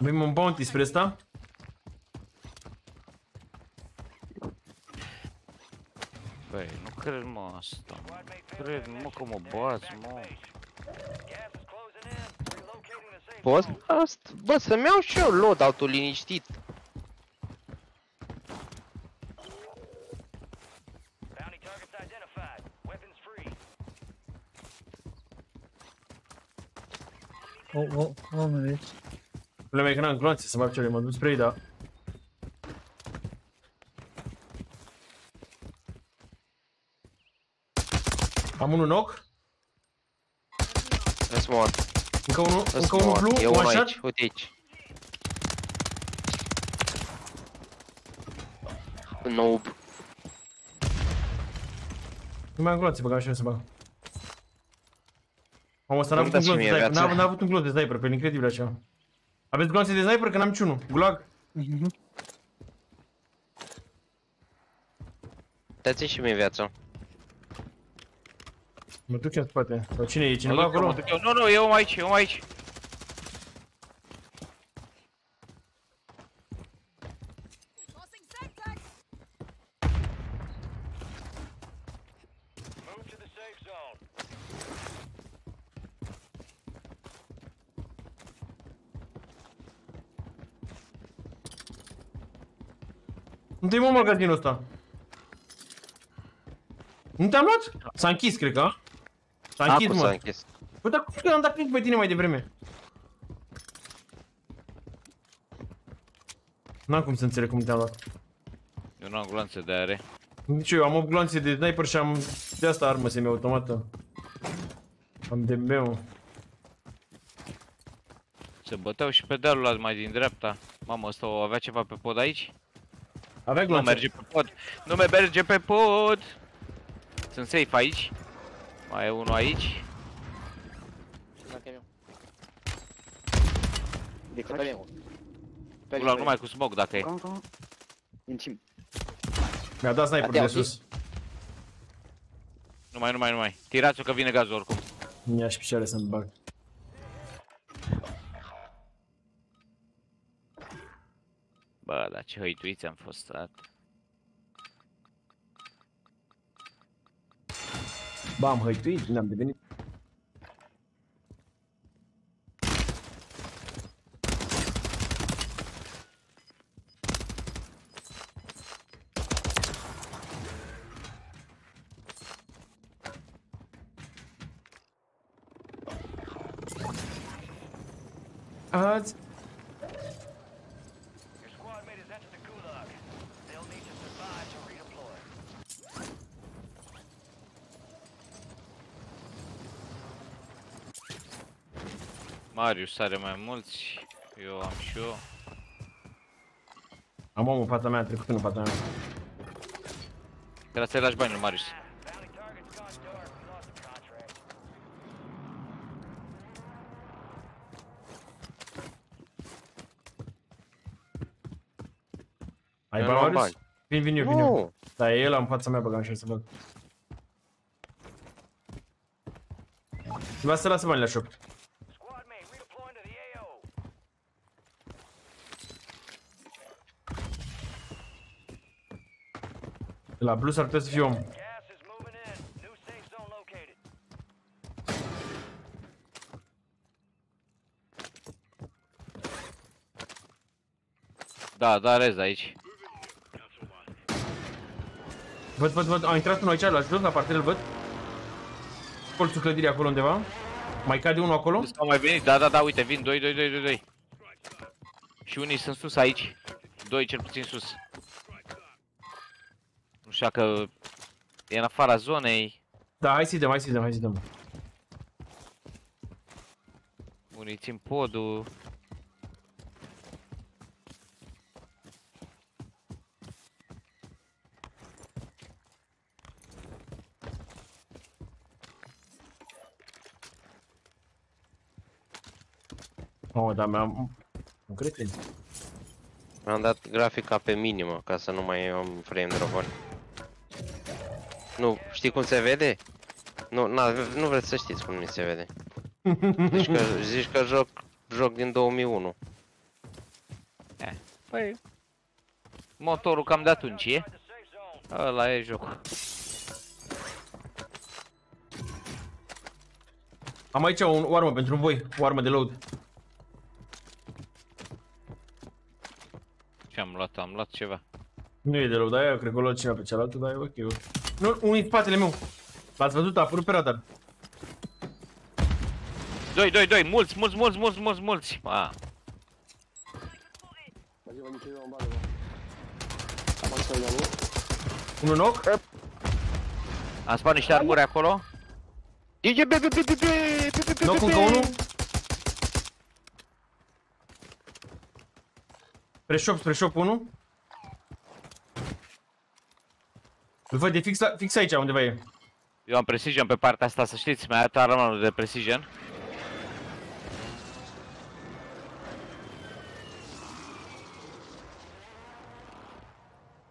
Avem un bounty spre asta. Băi, nu cred mă asta. Nu cred, mă că mă bați, mă. Gas is closing in. Relocating the safe Poți? zone. Asta, bă, să-mi iau și eu loadout-ul liniștit. Bounty targets identified. Weapons free. O, o, oameni aici. Problema e că n-am gloanțe să mă cele, mă duc spre ei, da. Am unul knock, Îs mort. încă unul, Îs încă unul mort. blue, E one unul shot. aici, uite aici. Noob. Nu mai am gloanțe, băgam și eu să bag. Am ăsta n-a Îmi avut un dați glonț de mie sniper, viață. n-a n-a avut un glonț de sniper, pe incredibil așa. Aveți gloanțe de sniper? Că n-am niciunul. Gulag. Mhm. Dați și mie viața. Mă duc în spate. Sau cine e? Mă Cineva duc eu, mă acolo? duc eu. Nu, nu, eu am aici, eu am aici. Tossing sector. Move to the safe zone. Unde e mă magazinul ăsta? Nu te-am luat? S-a închis, cred că, a? S-a închis, Acum s-a mă. închis. Bă, dar cum că am dat click pe tine mai devreme? N-am cum să înțeleg cum te-am luat. Eu nu am gloanțe de are. Nici eu, am 8 gloanțe de sniper și am de asta armă semi-automată. Am DB-ul. Se băteau și pe dealul ăla mai din dreapta. Mamă, ăsta o avea ceva pe pod aici? Avea Nu gloanțe. merge pe pod. Nu mai merge pe pod. Sunt safe aici. Mai e unul aici. Sunt la camion. De pe camion. Pe Gulag numai cu smoke dacă e. Calm, calm. În team. Mi-a dat sniper Atea, de ok. sus. Nu mai, nu mai, nu mai. Tirați-o că vine gazul oricum. Mi-a și picioare să-mi bag. Bă, dar ce hăituiți am fost stat. Ba, am hăituit, ne-am devenit. Darius are mai mulți, eu am și eu. Am omul în fața mea, a trecut în fața mea. Trebuie să-i lași bani Marius. Ai bani, Marius? Vin, vin eu, vin eu. Da, e el în fața mea, băgam și să văd. Trebuia să lasă bani la 8. La plus ar putea să fie om. Gas is moving in. New safe zone located. Da, da, rez aici. Văd, văd, văd, au intrat unul aici la jos, la parter îl văd. Colțul clădirii acolo undeva. Mai cade unul acolo. Au mai venit? Da, da, da, uite, vin 2, 2, 2, 2, 2. Și unii sunt sus aici. Doi cel puțin sus. Nu știu că e în afara zonei. Da, hai să-i dăm, hai să-i dăm, hai să-i dăm. Unii țin podul. Oh, da, mi-am... Nu cred că Mi-am dat grafica pe minimă ca să nu mai am frame drop Nu, știi cum se vede? Nu, na, nu vreți să știți cum mi se vede. Zici că, zici că joc, joc din 2001. Păi... Motorul cam de atunci e. Ăla e jocul. Am aici un, o armă pentru voi, o armă de load. Ce am luat? Am luat ceva. Nu e de load, aia, cred că o luat cineva pe cealaltă, dar e ok. Nu, unul în spatele meu. L-ați văzut, a apărut pe radar. 2, 2, 2, mulți, mulți, mulți, mulți, mulți, mulți. A, Unul knock. am spart niște armuri acolo. Knock încă unul. Spre shop, spre shop 1. Îl văd, e fix, a- fix aici undeva e. Eu am precision pe partea asta, să știți, mi-a dat armă de precision.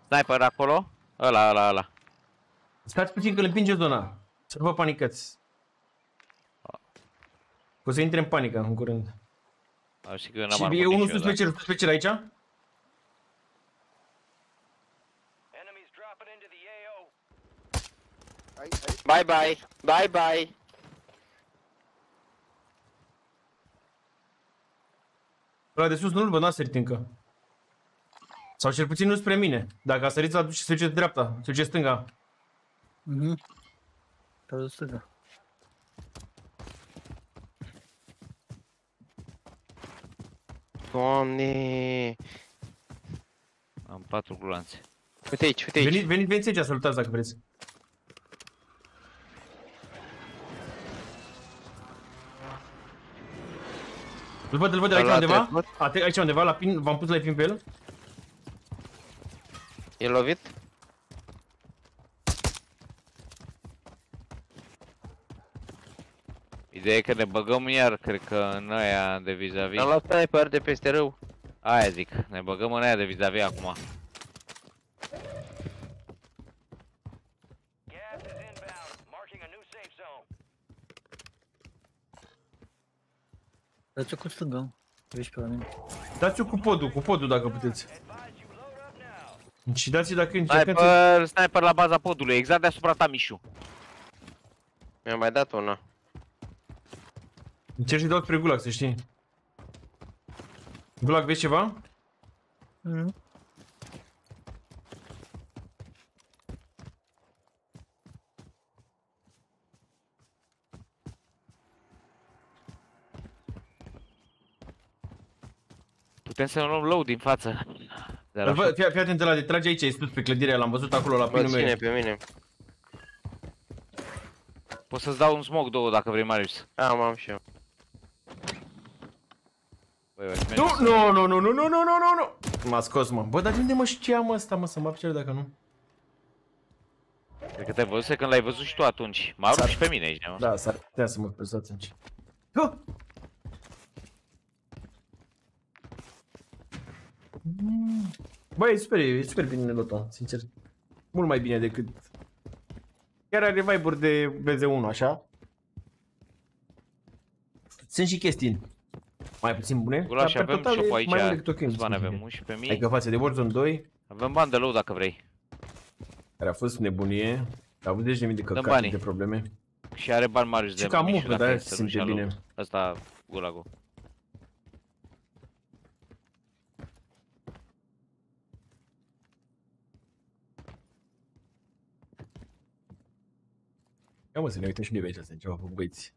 Sniper acolo. Ăla, ăla, ăla. Stați puțin că le împinge zona. Să nu vă panicați. O să intre în panică în curând. Am ști că eu n-am Și armă e unul nici eu, sus da. pe cer, sus pe cer aici. Enemies dropping into the AO. Bye bye. Bye bye. Ăla de sus nu-l văd, n-a sărit încă. Sau cel puțin nu spre mine. Dacă a sărit, s-a dus și se duce dreapta, se duce stânga. Mhm. Pe de stânga. Doamne! Am patru gloanțe. Uite aici, uite aici. Veniți, veniți, veniți aici să luptați dacă vreți. Îl văd, îl văd de aici Ăla undeva. trecut? Ate, aici undeva, la pin, v-am pus la pin pe el. E lovit? Ideea e că ne băgăm iar, cred că, în aia de vis-a-vis. Am luat sniper de peste râu. Aia zic, ne băgăm în aia de vis-a-vis acum. Gas is inbound. Marking a new safe zone. Dați-o cu stânga. Ești pe la mine. Dați-o cu podul, cu podul dacă puteți. Și dați dacă încercați... Sniper, sniper la baza podului, exact deasupra ta, Mișu. Mi-a mai dat una. Încerc să-i dau spre gulag, să știi. Gulag, vezi ceva? Mhm. Putem să luăm low din față. De la Îl văd, shop. fii, fii atent la de trage aici, e sus pe clădirea, l-am văzut acolo la Mă pinul ține meu. pe mine. Pot să-ți dau un smoke două dacă vrei, Marius. Am, am și eu. Băi, băi, Nu, nu, nu, nu, nu, nu, nu, nu, nu, nu. M-a scos, mă. Bă, dar de unde mă știam ăsta, mă, să mă apcer dacă nu? Cred că te-ai văzut când l-ai văzut și tu atunci. M-a rupt S-ar- și pe mine aici, nu? Da, s-ar putea să mă crezi atunci. Băi, e super, e super bine Loto, sincer. Mult mai bine decât... Chiar are vibe de BZ1, așa. Sunt și chestii mai puțin bune, Gulaș, dar pe avem total e shop-ul aici. mai mult decât ok. Câți bani sunt avem? bine. 11.000? Adică față de Warzone 2, Avem bani de low dacă vrei. care a fost nebunie, a avut 10.000 de căcate banii. de probleme. Și are bani Marius de Și cam nu știu mult, dacă dar e se să nu-și simte ia bine. low. Ăsta, gulagul. Ia mă să ne uităm și noi pe aici, să ceva pe băieți.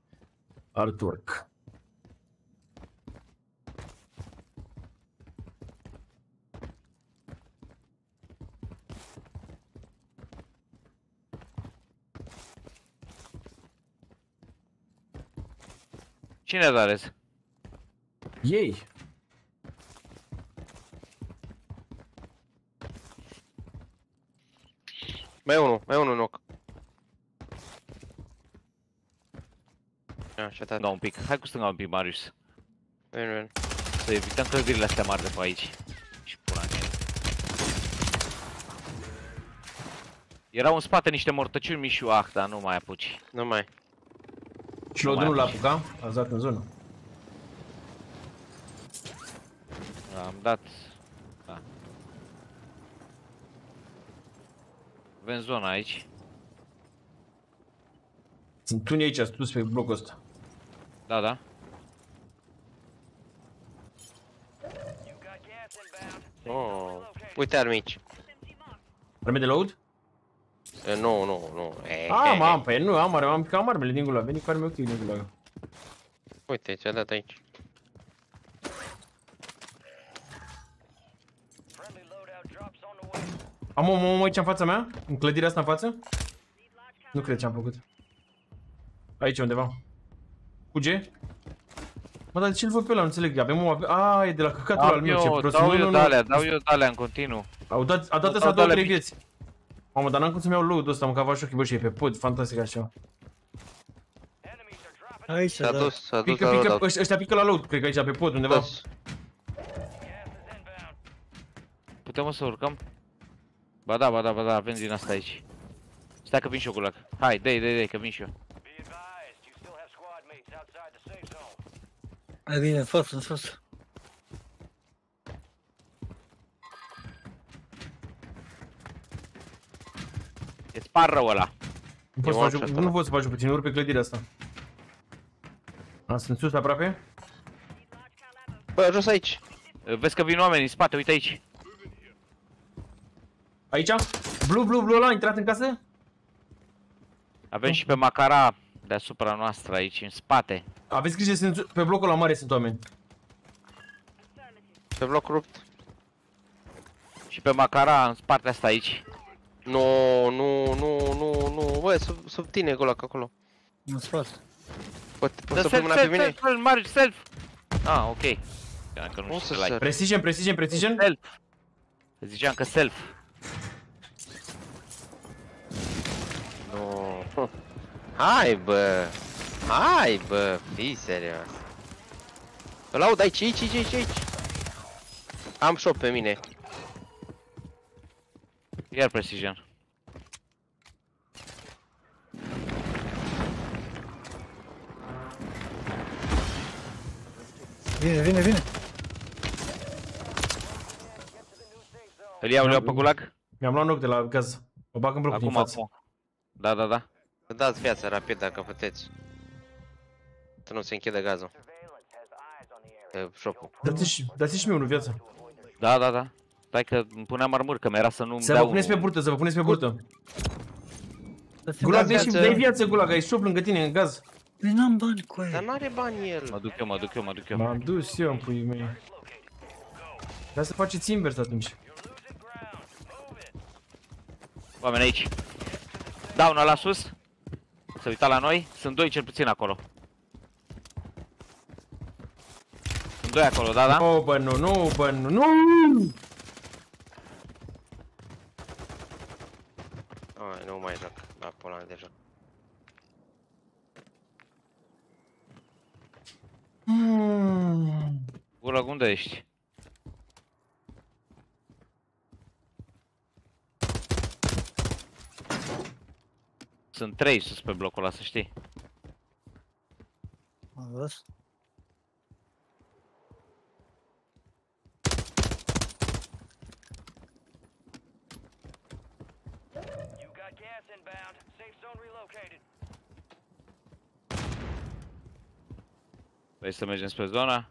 Artwork. Cine a dat Ei! Mai e unul, mai e unul knock. Așa, tata. Da, un pic. Hai cu stânga un pic, Marius. Ven, ven. Să evităm clădirile astea mari de pe aici. Și pula în ele. Erau în spate niște mortăciuni mișu, ah, dar nu mai apuci. Nu mai. Și Nu la mai drumul la apuci. apuca, a dat în zonă. Am dat... Da. Avem zona aici. Sunt unii aici, sus pe blocul ăsta. Da, da. Oh. Uite armi aici. Arme de load? E, Nu, nu, nu. E, Am, e, am, păi nu, am, am, am armele din gulag. Veni cu arme ok din gulag. Uite, ți-a dat aici. Am om, om aici în fața mea? În clădirea asta în față? Nu cred ce am făcut. Aici undeva. Fuge. Mă, dar de ce-l văd pe ăla? Nu înțeleg. Avem o... A, e de la căcatul al Dau meu, ce eu, prost. dau Nu, nu, eu nu. de alea, dau eu de alea în continuu. Au dat, a dat Dau ăsta de două, alea trei mici. vieți. Mamă, dar n-am cum să-mi iau load-ul ăsta, mă, că avea șochi, bă, și e pe pod, fantastic așa. Aici, S-a da. dus, s-a dus Pică, la pică, loadout. ăștia, ăștia pică la load, cred că aici, pe pod, undeva. Dus. Putem mă să urcăm? Ba da, ba da, ba da, avem din asta aici. Stai că vin și eu gulag. Hai, dai, dai, dai, că vin și eu. Mai bine, în față, în față. E spar rău ăla. Nu pot să E faci, one shot nu ăla. pot să faci puțin, urc pe clădirea asta. A, sunt sus aproape? Bă, jos aici. Vezi că vin oameni în spate, uite aici. Aici? Blue, blue, blue ăla, a intrat în casă? Avem și pe Macara deasupra noastră aici, în spate. Aveți grijă, sunt, sus- pe blocul la mare sunt oameni. Pe bloc rupt. Și pe Macara în partea asta aici. Nu, nu, nu, nu, nu. Bă, sub, sub tine golac acolo. În spate. Poate, Dă poți să pui self, mâna pe self, mine? self, self, Marius, self. Ah, ok. Dacă nu O știu să să like. sar. Precision, precision, precision? Self. Ziceam că self. Nu. Hai, bă. Hai, bă. Fii serios. Îl aud aici, aici, aici, aici, aici. Am shop pe mine. Iar precision. Vine, vine, vine. Îl iau, îl iau pe gulag? Mi-am luat loc de la gaz. O bag în blocul din Acum, față. acum. Da, da, da. Vă dați viața rapid dacă puteți. Să nu se închide gazul. E, shop-ul. Dați și, dați și mie unul viață. Da, da, da. Stai că îmi puneam armuri, că mi-era să nu-mi Să dea vă puneți pe unul. burtă, să vă puneți pe burtă. Dați-mi Gulag, bani, dai și viață. dai viață, Gulag, ai șop lângă tine în gaz. Păi n-am bani cu Dar aia. n-are bani el. Mă duc eu, mă duc eu, mă duc eu. M-am dus eu în puii mei. Dar să faceți invers atunci. Oameni aici. Dau una la sus. Să uita la noi. Sunt doi cel puțin acolo. Sunt doi acolo, da, da? Nu, bă, nu, nu, bă, nu, nu! Ai, nu mai joc. Bag pula de joc. Gulag, unde ești? Sunt trei sus pe blocul ăla, să știi. Am văzut? You got gas inbound. Safe zone relocated. Vrei să mergem spre zona?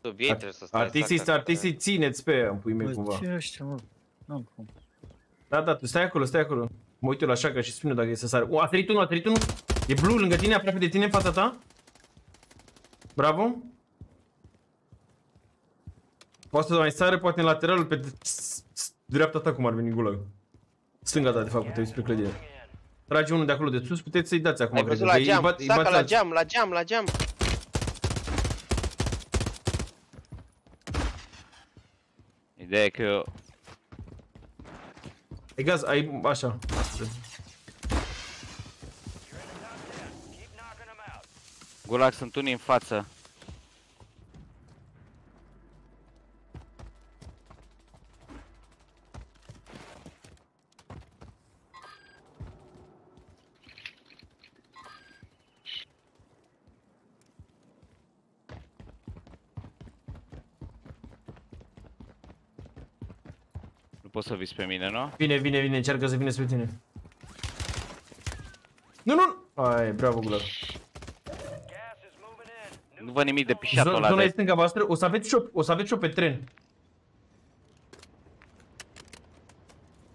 Tu vii, trebuie să stai. Artistii, stați acasă. artistii, țineți pe ea, în pui mei, Bă, cumva. ce ăștia, mă? N-am cum. Da, da, tu stai acolo, stai acolo. Mă uit eu la șacă și spune dacă e să sară. O, a sărit unul, a sărit unul. E blue lângă tine, aproape de tine, în fața ta. Bravo. Poate să mai sară, poate în lateralul pe s- s- dreapta ta cum ar veni gulag. Stânga ta, de fapt, puteți spre clădire. Trage unul de acolo de sus, puteți să-i dați acum. Ai cred văzut că la îi geam, bat- îi saca bați la alții. geam, la geam, la geam. Ideea e că eu... E gaz, ai așa. Gulag sunt unii în față. Poți să vii pe mine, nu? Vine, vine, vine, încearcă să vină spre tine. Nu, nu! Ai, bravo, gulag. Nu văd nimic de pișatul Zona, ăla zona e de... stânga voastră, o să aveți și o, o să aveți și o pe tren.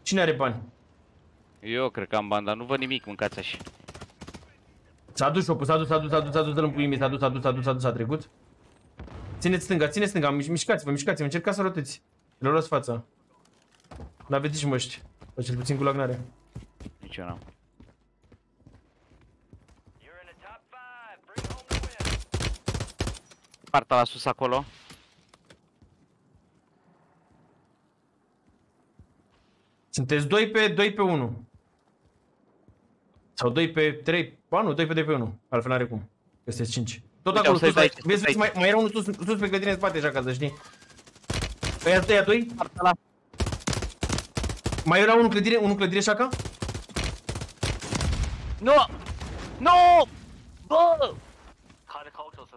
Cine are bani? Eu cred că am banda, nu văd nimic, mâncați așa. S-a dus șopul, s-a dus, s-a dus, s-a dus, s-a dus, dă-l în puii mei, s-a dus, s-a dus, s-a dus, s-a dus, a trecut. Țineți stânga, țineți stânga, miș- mișcați-vă, mișcați-vă, încercați să roteți. Le luați fața. N-aveți nici măști. Sau cel puțin gulag n-are. Nici eu n-am. Parta la sus acolo. Sunteți 2 pe 2 pe 1. Sau 2 pe 3. Ba nu, 2 pe 2 pe 1. Altfel n-are cum. Că sunteți 5. Tot Uite, acolo o să-i sus, dai aici. ce- Vezi, să-i vezi, mai, mai era unul sus, sus pe clădire în spate așa ca să știi. Ăia ăia doi? Parta la... Mai era unul clădire, unul clădire șaca? Nu! Nu! Bă! Care caută să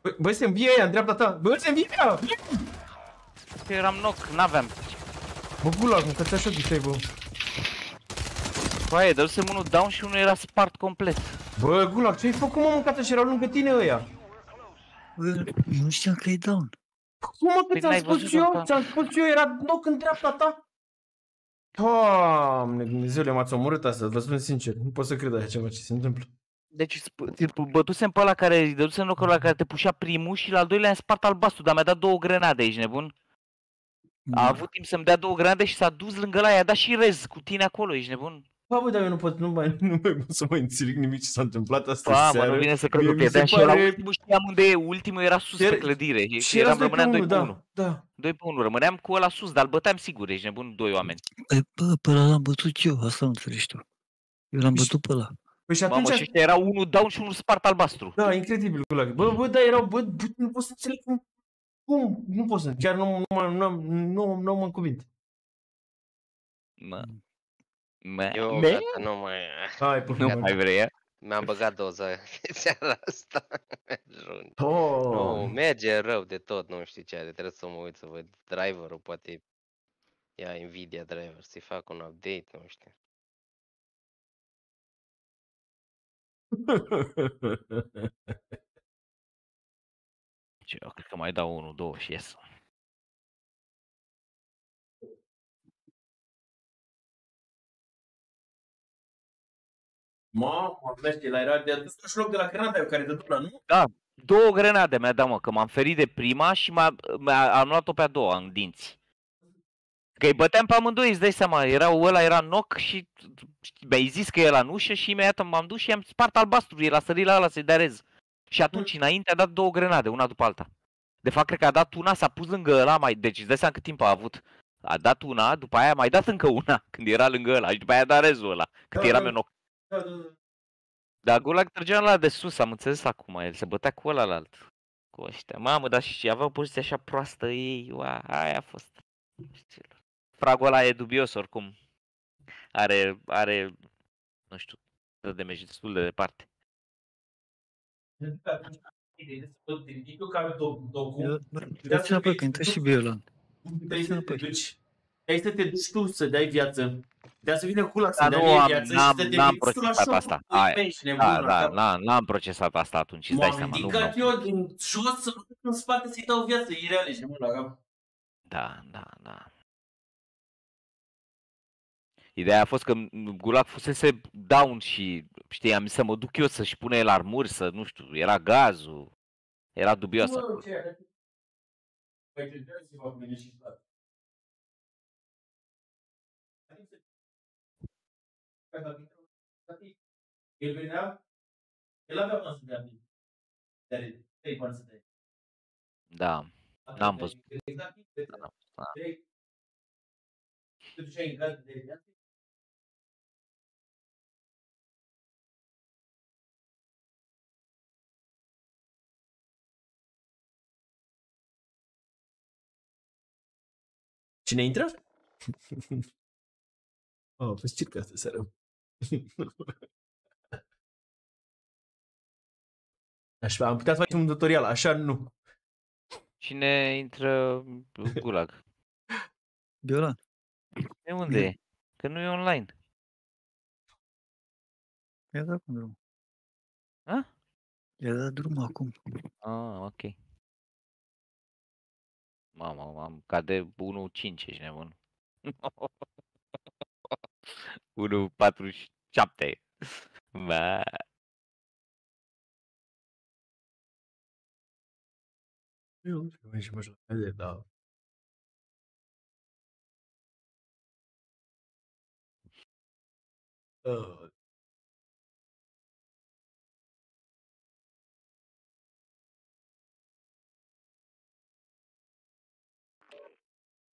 Băi, băi, se învie aia în dreapta ta. Bă, se învie aia! Că eram knock, n-aveam. Bă, gulag, mă, că ți-a șochi stai, bă. Băi, dădusem unul down și unul era spart complet. Bă, gulag, ce-ai făcut, mă, mâncată și erau lângă tine ăia? Bă, nu știam că e down. Cum, mă, că Păi ți-am n-ai spus văzut eu? asta? Ți-am spus eu, era knock în dreapta ta? Doamne, Dumnezeule, m-ați omorât asta, vă spun sincer. Nu pot să cred așa ceva ce se întâmplă. Deci sp- îl bătusem pe ăla care, îi dădusem locul ăla care te pușea primul și la al doilea am spart albastru, dar mi-a dat două grenade, ești nebun? A avut timp să-mi dea două grenade și s-a dus lângă la i-a dat și rez cu tine acolo, ești nebun? Bă, bă, dar eu nu pot, nu mai, nu mai pot să mai înțeleg nimic ce s-a întâmplat asta Ba, mă, seară. nu vine să cred Mie că mi se pierdeam și eu la pare- ultimul știam unde e, ultimul era sus Și pe era- clădire și, și eram, erați doi pe rămâneam 2 unu, pe da, 1. da. 2 pe 1, rămâneam cu ăla sus, dar îl băteam sigur, ești nebun, doi oameni. Păi, bă, pe ăla l-am bătut eu, asta nu înțelegi tu. Eu l-am bătut pe ăla. Păi și Mamă, atunci... și ăștia erau unul down și unul spart albastru. Da, incredibil, gulag. Bă, bă, da, erau, bă, bă, nu pot să înțeleg cum... Cum? Nu pot să, chiar nu, nu, nu, nu, nu, nu mă încuvint. Mă. Mă. Eu, Mă? gata, nu mai... Hai, pe Nu mai vrei, ea? Mi-am băgat doza seara asta. Jur. Oh. Nu, merge rău de tot, nu știu ce are. Trebuie să mă uit să văd driverul, poate ia Nvidia driver, să-i fac un update, nu știu. Ce, eu cred că mai dau 1, 2 și ies. Mamă, merge, la era de adus și loc de la granata care de dubla, nu? Da, două grenade mi-a dat, mă, că m-am ferit de prima și m-a, m-a, am luat-o pe a doua în dinți. Că îi băteam pe amândoi, îți dai seama, era, ăla era knock și mi-ai zis că e la nușă și imediat m-am dus și am spart albastru, el a sărit la ăla să-i dea rez. Și atunci, înainte, a dat două grenade, una după alta. De fapt, cred că a dat una, s-a pus lângă ăla mai... Deci îți dai seama cât timp a avut. A dat una, după aia a mai dat încă una când era lângă ăla și după aia a dat rezul ăla, cât Da, era da. menoc. Da, da, da. Dar Gulag trăgea la de sus, am înțeles acum, el se bătea cu ălalt. Cu ăștia. Mamă, dar și aveau poziția așa proastă ei, ua, aia a fost. Fragul ăla e dubios oricum. Are, are, nu știu, dă de merge destul de departe. Dați înapoi, că intră și Biolan. Trebuie să te duci. Trebuie să te duci tu să dai viață. Trebuie să vină cula să Dar dea nu mie am, viață n-am, și să te n-am ridici tu la procesat șoc. asta. Păi, Aia, ești nebun da, la da, cap. n-am, n-am procesat asta atunci, îți dai M-am seama, nu, ridicat nu. eu din jos să mă duc în spate să-i dau viață. Ireal, ești nebun la cap. Da, da, da. Ideea a fost că m- Gulag fusese down și știi, am zis să mă duc eu să-și pune el armuri, să, nu știu, era gazul, era dubios Mă, acolo. ce- Păi, te dai El venea, el avea bani să dea bine. Dar trei bani să dea. Da, n-am văzut. Exact, Da, da. direct. Te duceai în gaz de viață. Cine intră? oh, păi circ asta seară. Așa, am putea să facem un tutorial, așa nu. Cine intră în Gulag? Biolan. De unde e? Că nu e online. I-a dat acum drumul. A? I-a dat drumul acum. Ah, ok. Mamă, am cade 1.5, ești nebun. 1.47. Ba. Eu nu știu, mergem așa la de, da. Uh.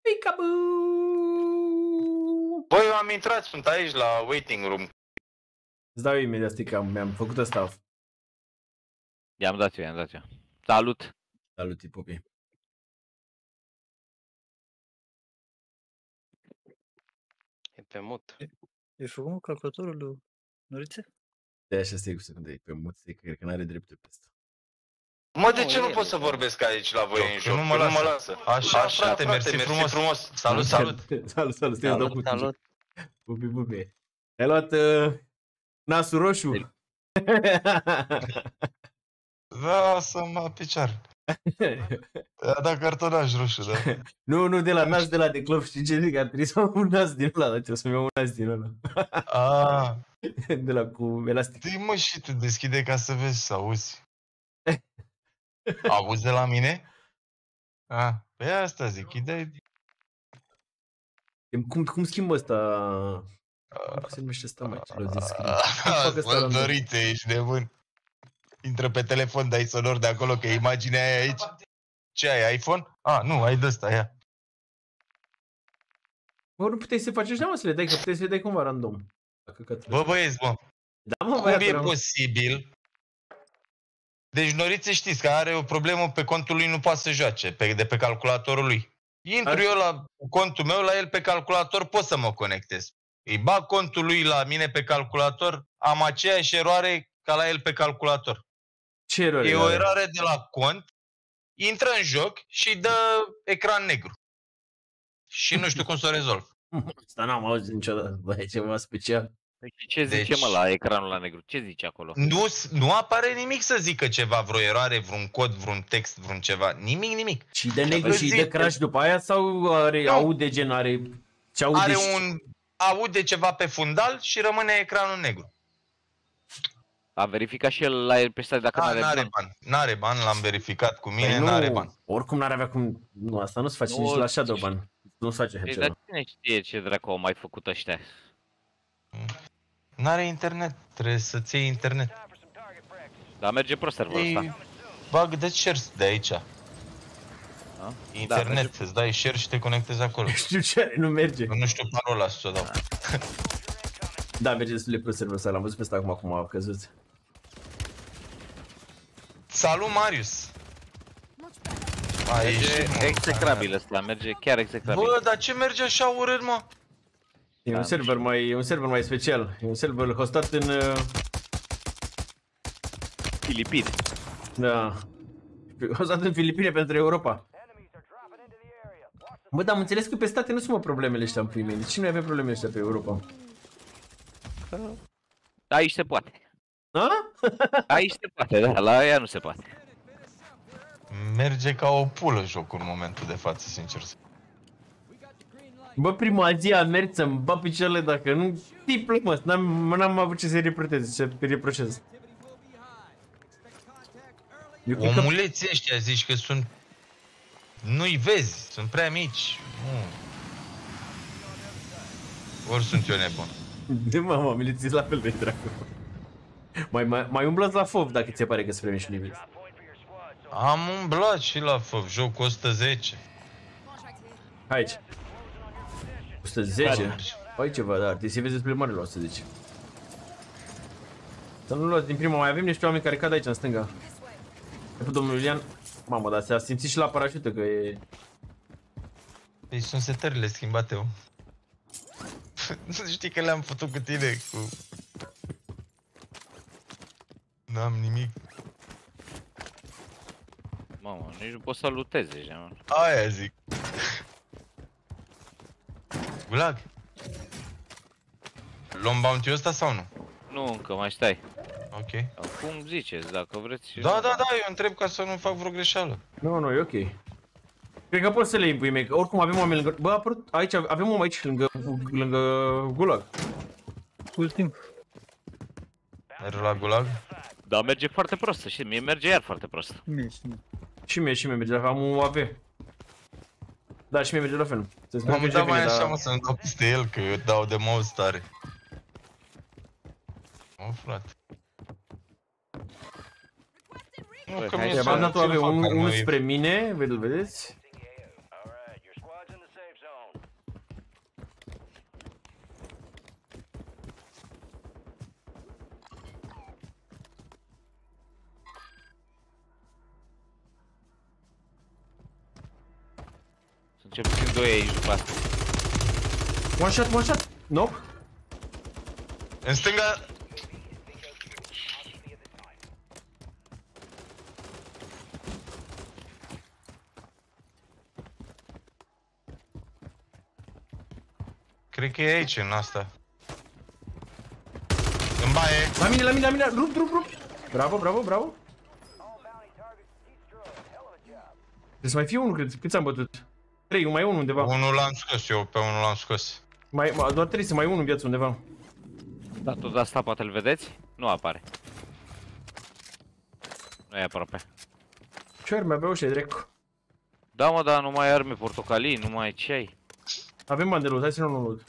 Peekaboo! Băi, eu am intrat, sunt aici la waiting room. Îți dau imediat stica, mi-am făcut ăsta. I-am dat eu, i-am dat eu. Salut! Salut, tipopii. E pe mut. E făcut mă, calculatorul lui Norițe? De așa stai cu secunde, e pe mut, stai, cred că n-are dreptul pe asta. Mă, de Nu, ce nu e, pot să nu. vorbesc aici la voi Eu, în că joc? nu mă Că nu mă lasă. lasă. Așa, frate, mersi frumos. Salut, salut. salut, salut, stai, îți dau Salut, putin. salut. Pupi, pupi. Ai luat uh, nasul roșu? Da, să mă picioare. A dat cartonaj roșu, da. nu, nu de la nas, de la de clop, știi ce zic? Ar trebui să am un nas din ăla, dar trebuie să-mi iau un nas din ăla. A, de la cu elastic. Dă-i mă și tu, deschide ca să vezi, să auzi. Auzi de la mine? A, pe asta zic, idei. Cum, cum schimbă ăsta? Cum se numește ăsta, mă? Ce l-au zis? Cum fac ăsta Bă, random? Dorite, ești nebun. Intră pe telefon, dai sonor de acolo, că imaginea aia aici. Ce ai, iPhone? A, nu, ai de ăsta, ia. Bă, nu puteai să faci așa, mă, să le dai, că puteai să le dai cumva random. Dacă că Bă, băieți, mă, da, mă, cum băiatul, e am- posibil? Deci Norițe știți că are o problemă pe contul lui, nu poate să joace, pe, de pe calculatorul lui. Intru Are- eu la contul meu, la el pe calculator, pot să mă conectez. Îi bag contul lui la mine pe calculator, am aceeași eroare ca la el pe calculator. Ce eroare E o are? eroare de la cont, intră în joc și îi dă ecran negru. Și nu știu cum să o rezolv. Asta n-am auzit niciodată, bă, e ceva special. Păi și ce zice Deci- mă la ecranul la negru? Ce zice acolo? Nu, s- nu apare nimic să zică ceva, vreo eroare, vreun cod, vreun text, vreun ceva. Nimic, nimic. Și de negru Vă și de zic, crash după aia sau are, Nu. aude gen, are... Ce aude Are și... un... Aude ceva pe fundal și rămâne ecranul negru. A verificat și el la el pe site dacă A, n-are n-are bani. bani. N-are bani, l-am verificat cu mine, Păi nu, n-are bani. oricum n-ar avea cum... Nu, asta nu se face Nu, nici la ce- Shadowban. Nu se face așa Păi, ceva. dar cine știe ce dracu au mai făcut ăștia? N-are internet, trebuie să-ți iei internet. Dar merge prost serverul ăsta. Ei, bag de shares de aici. Da, Internet, îți dai share și te conectezi acolo. Știu ce are, nu merge. Nu știu parola să o dau. Da, merge destul de prost serverul ăsta, l-am văzut pe ăsta acum cum a căzut. Salut, Marius! A ieșit, Merge mă, execrabil ăsta, merge chiar execrabil. Bă, dar ce merge așa urât, mă? E un Da, server mai, e un server mai special. E un server hostat în... uh, Filipine. Da. Hostat în Filipine pentru Europa. Bă, dar am înțeles că pe state nu sunt mă problemele ăștia în primii. De ce nu avem problemele ăștia pe Europa? Aici se poate. Da? Aici se poate, da, la ea nu se poate. Merge ca o pulă jocul în momentul de față, sincer. Bă, prima zi a mers să-mi bat picioarele dacă nu... Tiplă, mă, n-am, n-am avut ce să-i reprotez, ce să-i reproșez. Eu cred că... Omuleții ăștia zici că sunt... Nu-i vezi, sunt prea mici. Nu. Ori sunt eu nebun. De mama, milițiți la fel de dracu. Mai, mai, mai umblați la FOV dacă ți se pare că sunt prea mici nivel. Am umblat și la FOV, joc 110. Hai aici. 110? Păi ceva, da, te vezi despre mare la 110. Să nu luați din prima, mai avem niște oameni care cad aici în stânga. E pe domnul Iulian. Mamă, dar se-a simțit și la parașută că e... Păi sunt setările schimbate, eu. Nu știi că le-am făcut cu tine, cu... N-am nimic. Mamă, nici nu poți să lutezi deja, mă. Aia zic. Gulag. Luăm bounty ăsta sau nu? Nu, încă mai stai. Ok. Cum ziceți, dacă vreți... Da, da, da, eu întreb ca să nu fac vreo greșeală. Nu, nu, e ok. Cred că poți să le impui, mec. Oricum avem oameni lângă... Bă, a apărut... aici, avem om aici lângă, lângă Gulag. Ultim. Merg la Gulag? Da, merge foarte prost, să știți, mie merge iar foarte prost. Mie și mie. Și mie, și mie merge, am un AV. Da, și mie merge la fel. Să-ți Mă, merge da mai bine, așa, dar- mă, să-mi dau peste el, că eu dau de mouse tare. Mă, frate. Nu, Băi, că hai mie Ia, să- v-am dat ce AV, fac unul, că unul noi- spre mine, vedeți, vedeți? Sunt cel puțin doi aici după asta. One shot, one shot! Nope. În stânga... Cred că e aici, în asta. În baie. La mine, la mine, la mine, rup, rup, rup! Bravo, bravo, bravo! Trebuie să mai fie unul, cred. Câți am bătut? Trei, mai e unul undeva. Unul l-am scos, eu pe unul l-am scos. Mai, ma- doar trebuie să mai e unul în viață undeva. Da, tot asta poate îl vedeți? Nu apare. Nu e aproape. Ce arme avea ăștia, dracu? Da, mă, dar nu mai ai arme portocalii, nu mai ai ce ai. Avem bani de loot, hai să nu loot.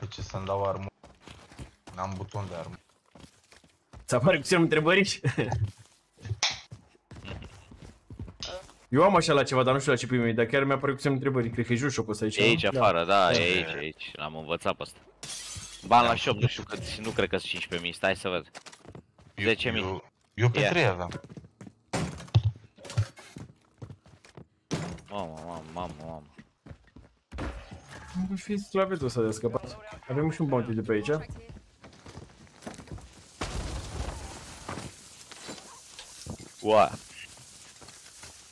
De ce să-mi dau armă? N-am buton de armă. Ți apare cu semnul întrebări? Eu am așa la ceva, dar nu știu la ce primei, dar chiar mi-a apărut cu semnul întrebării. Cred că e jos șocul ăsta aici. E aici nu? afară, da, Da. e aici, e aici. L-am învățat pe ăsta. Bani la shop, nu știu cât, nu cred că sunt 15.000, stai să văd. 10.000. Eu, eu pe Ia. 3 aveam. Mamă, mamă, mamă, mamă. Nu fi slavetul ăsta de scăpat. Avem și un bounty de pe aici. Ua.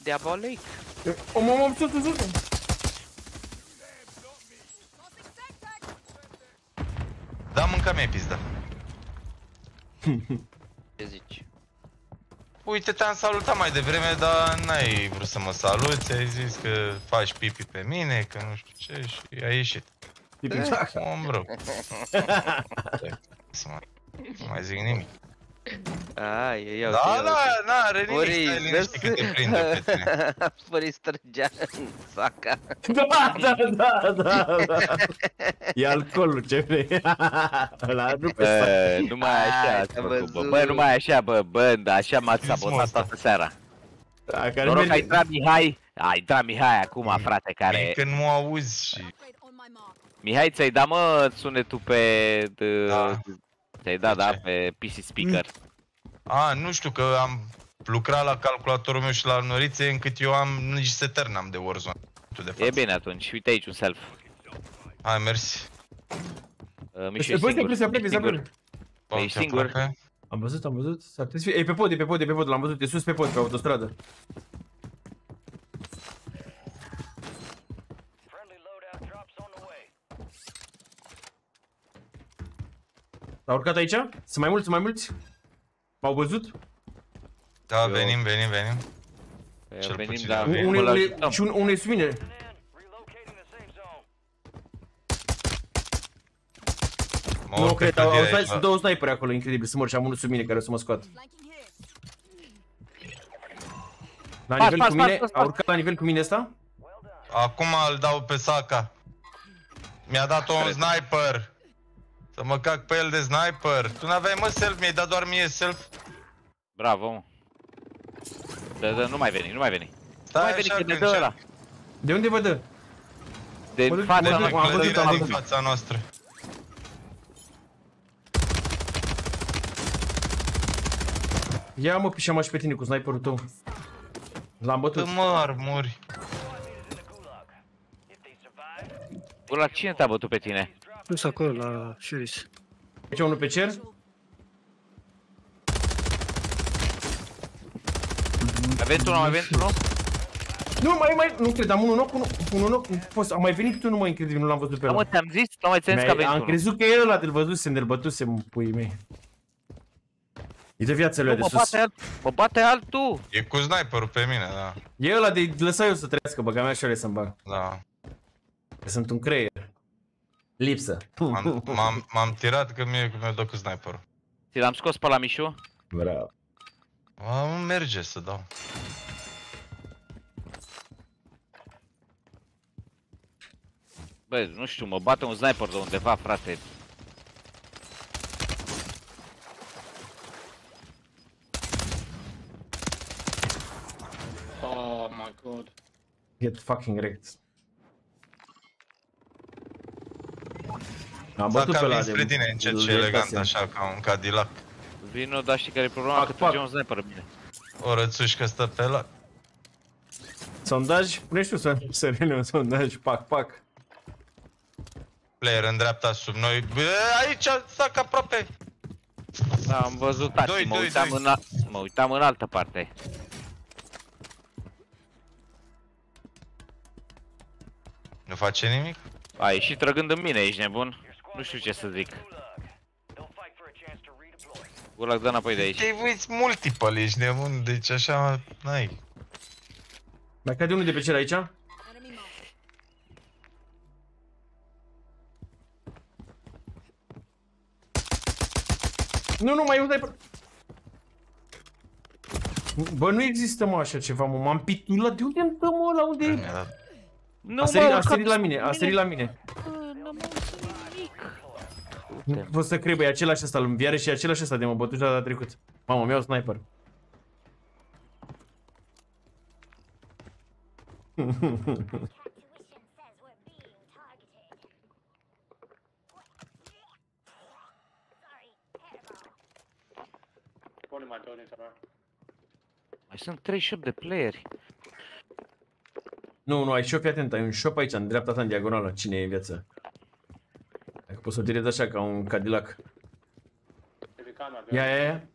Diabolic. Om, om, om, sus, sus, sus. Da, mânca mie pizda. Ce zici? Uite, te-am salutat mai devreme, dar n-ai vrut să mă saluți, ai zis că faci pipi pe mine, că nu știu ce și ai ieșit. Pipi, Eh, da. om rău. Să mai, nu mai zic nimic. A, e eu. Da, da, n-are nimic, Boris, stai liniștit că te prinde pe tine. Boris trăgea în saca. Da, da, da, da, da. E alcoolul, ce vrei. Ăla nu pe Bă, stat. nu mai așa Ai, ați am făcut, bă. văzut. Bă, nu mai așa, bă, bă, da, așa m-ați Știți, mă, sabotat asta. toată seara. Da, care Noroc că a merge... intrat Mihai. A intrat Mihai acum, frate, care... Că nu auzi și... Mihai, ți-ai dat, mă, sunetul pe... d- Da. Ți-ai dat, da, Ce? pe PC speaker. A, nu știu că am lucrat la calculatorul meu și la norițe încât eu am nici seter n-am de Warzone. Tu de E față. bine atunci, uite aici un self. Hai, mersi. Uh, Mișu e Băi, se singur, plece, se e plece, se singur. plece. Bă, Ești ce singur? aproape. Am văzut, am văzut. S-ar putea să fie... E pe pod, e pe pod, e pe pod, l-am văzut. E sus pe pod, pe autostradă. Friendly loadout drops on the way. S-a urcat aici? Sunt mai mulți, sunt mai mulți? M-au văzut? Da, venim, venim, venim. Păi, Cel Venim, puțin da, avem. Unul îl unul- ajutăm. și un- unul e sub mine. Relocating the safe zone. Mă Nu urc pe cred, au, au clădire stat aici, și două sniperi acolo, incredibil. Sunt mor și am unul sub mine care o să mă scoată. La Pas, nivel pas, cu pas, mine, pas, a pas. urcat la nivel cu mine ăsta? Acum îl dau pe Saka. Mi-a dat un sniper. Să mă cac pe el de sniper. Tu n-aveai mă self, mi-ai dat doar mie self. Bravo, mă. Da, da, nu mai veni, nu mai veni. Nu Stai mai veni așa că ne că dă încep. ăla. De unde vă dă? De Mă duc- fața mă duc- noastră. am văzut, Clădirea am din văzut. fața noastră. Ia mă, pișa și pe tine cu sniperul tău. L-am bătut. Dă mă armuri. La cine te-a bătut pe tine? Plus acolo, la Furis. Aici unul pe cer. Mai venit unul, mai venit unul? Nu, mai, mai, nu cred, am unul knock, unul, unul knock, nu pot să- a mai venit unul mai incredibil, nu l-am văzut pe Da, mă, ăla. te-am zis, nu mai ți-am zis că a Mi-ai- venit Am unul. crezut că e ăla, te-l văzusem, de-l bătusem, puii mei. E de viața lui Nu, de mă sus. bate alt, mă bate altul. E cu sniperul pe mine, da. E ăla de lăsa eu să trăiască, băga mea și să-mi bag. Da. Că sunt un creier. Lipsă. M-am, m-am, m-am tirat că mi-e mi-a dat cu sniperul. Ți l-am scos pe la Mișu? Bravo. Am merge să dau. Bă, nu știu, mă bate un sniper de undeva, frate. Oh my god. Get fucking wrecked. Am Saka bătut pe vin ăla spre de... tine încet de- și de elegant, estație. așa, ca un Cadillac. Vino, dar știi care e problema? Pac, Că pac. trage un sniper în mine. O rățușcă stă pe la... Sondaj? Pune și tu să Sărele un sondaj, pac, pac. Player în dreapta sub noi. Bă, aici, stac aproape. Da, am văzut, tati, Doi, mă doi, uitam, doi. în, a... mă uitam în altă parte. Nu face nimic? A ieșit trăgând în mine, ești nebun? Nu știu ce să zic. Gulag, dă înapoi de aici. Te uiți multiple, ești nebun, deci așa, n-ai. Mai cade unul de pe cer aici? Nu, nu, mai e un sniper. Bă, nu există mă așa ceva, mă, m-am pitulat. De unde îmi dă mă, la unde e? Nu, a sărit, mă, a urcat sărit la sub mine, a sărit la mine. N-am auzit nimic. Nu pot să cred, bă, e același ăsta, îl înviare și e același ăsta de mă bătut data trecut. Mamă, mi-au sniper. One in my building somewhere. Mai sunt 38 de playeri. Nu, nu, ai shop, fii atent, ai un shop aici, în dreapta ta, în diagonală, cine e în viață. Dacă poți să o tirezi așa, ca un Cadillac. If you can't, my Ia, building. ia, ia.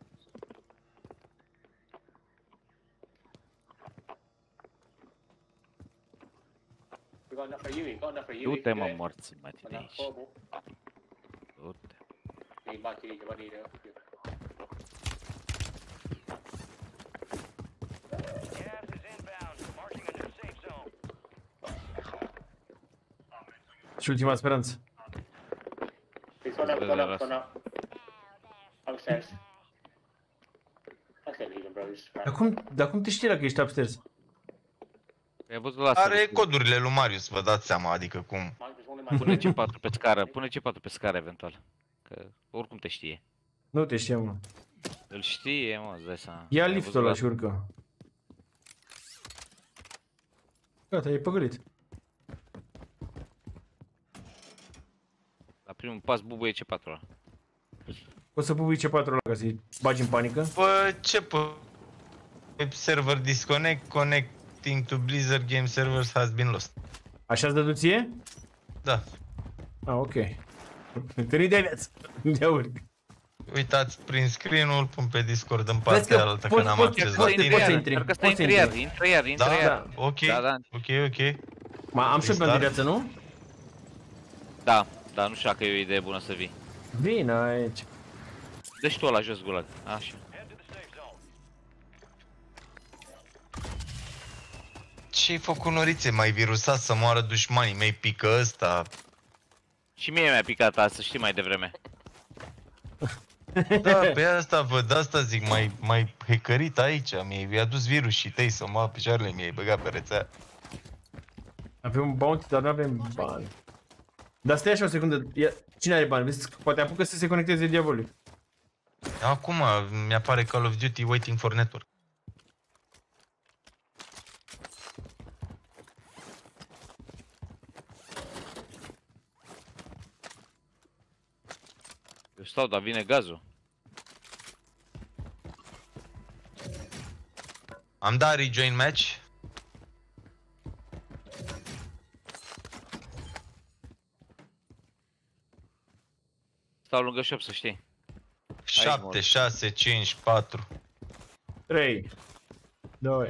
We got enough for you. We got enough for you. Du-te, mă, Yeah. morți, mă, de Enough aici. portable. Du-te. Need my key. What need it? Și ultima speranță. He's gone up, gone up, gone up. Upstairs. I can't leave him, bro. He's just Dar cum, dar cum te știi dacă ești upstairs? Ai văzut la Are codurile lui Marius, vă dați seama, adică cum. Pune C4 pe scară, pune C4 pe scară eventual. Că oricum te știe. Nu te știam, mă. Îl știe, mă, îți dai seama. Ia Ai liftul văzut ăla la- și urcă. Gata, e păgălit. Primul pas bubuie C4 ăla. O să pui C4 ăla ca să-i bagi în panică. Bă, ce pă... Server disconnect, connecting to Blizzard game servers has been lost. Așa îți dădu ție? Da. Ah, ok. Întâlnit de viață. De urc. Uitați prin screen-ul, pun pe Discord în Vezi partea că altă, că poți- n-am poți- acces la poți- tine. poți să intri. Cred că stai Poți să intră iar, intri. intră iar, intră Da, iar. ok, Da, da. ok, ok. Ma, am și eu pe Restart. viață, nu? Da, da, nu știu dacă e o idee bună să vii. Vine aici. Deci tu la jos, gulag. Așa. Ce-ai făcut norițe? Mai virusat să moară dușmanii mei, pică ăsta. Și mie mi-a picat asta, să știi mai devreme. Da, pe asta văd, asta zic, mai, mai hecărit aici, mi-ai adus virusii tăi să mă picioarele, mi-ai băgat pe rețea. Avem un bounty, dar nu avem bani. Dar stai așa o secundă. Ia, cine are bani? Vezi, poate apucă să se conecteze diavolul. Acum mi-apare Call of Duty Waiting for Network. Eu stau, dar vine gazul. Am dat rejoin match. Stau lângă shop, să știi. 7, 6, 5, 4. 3. 2.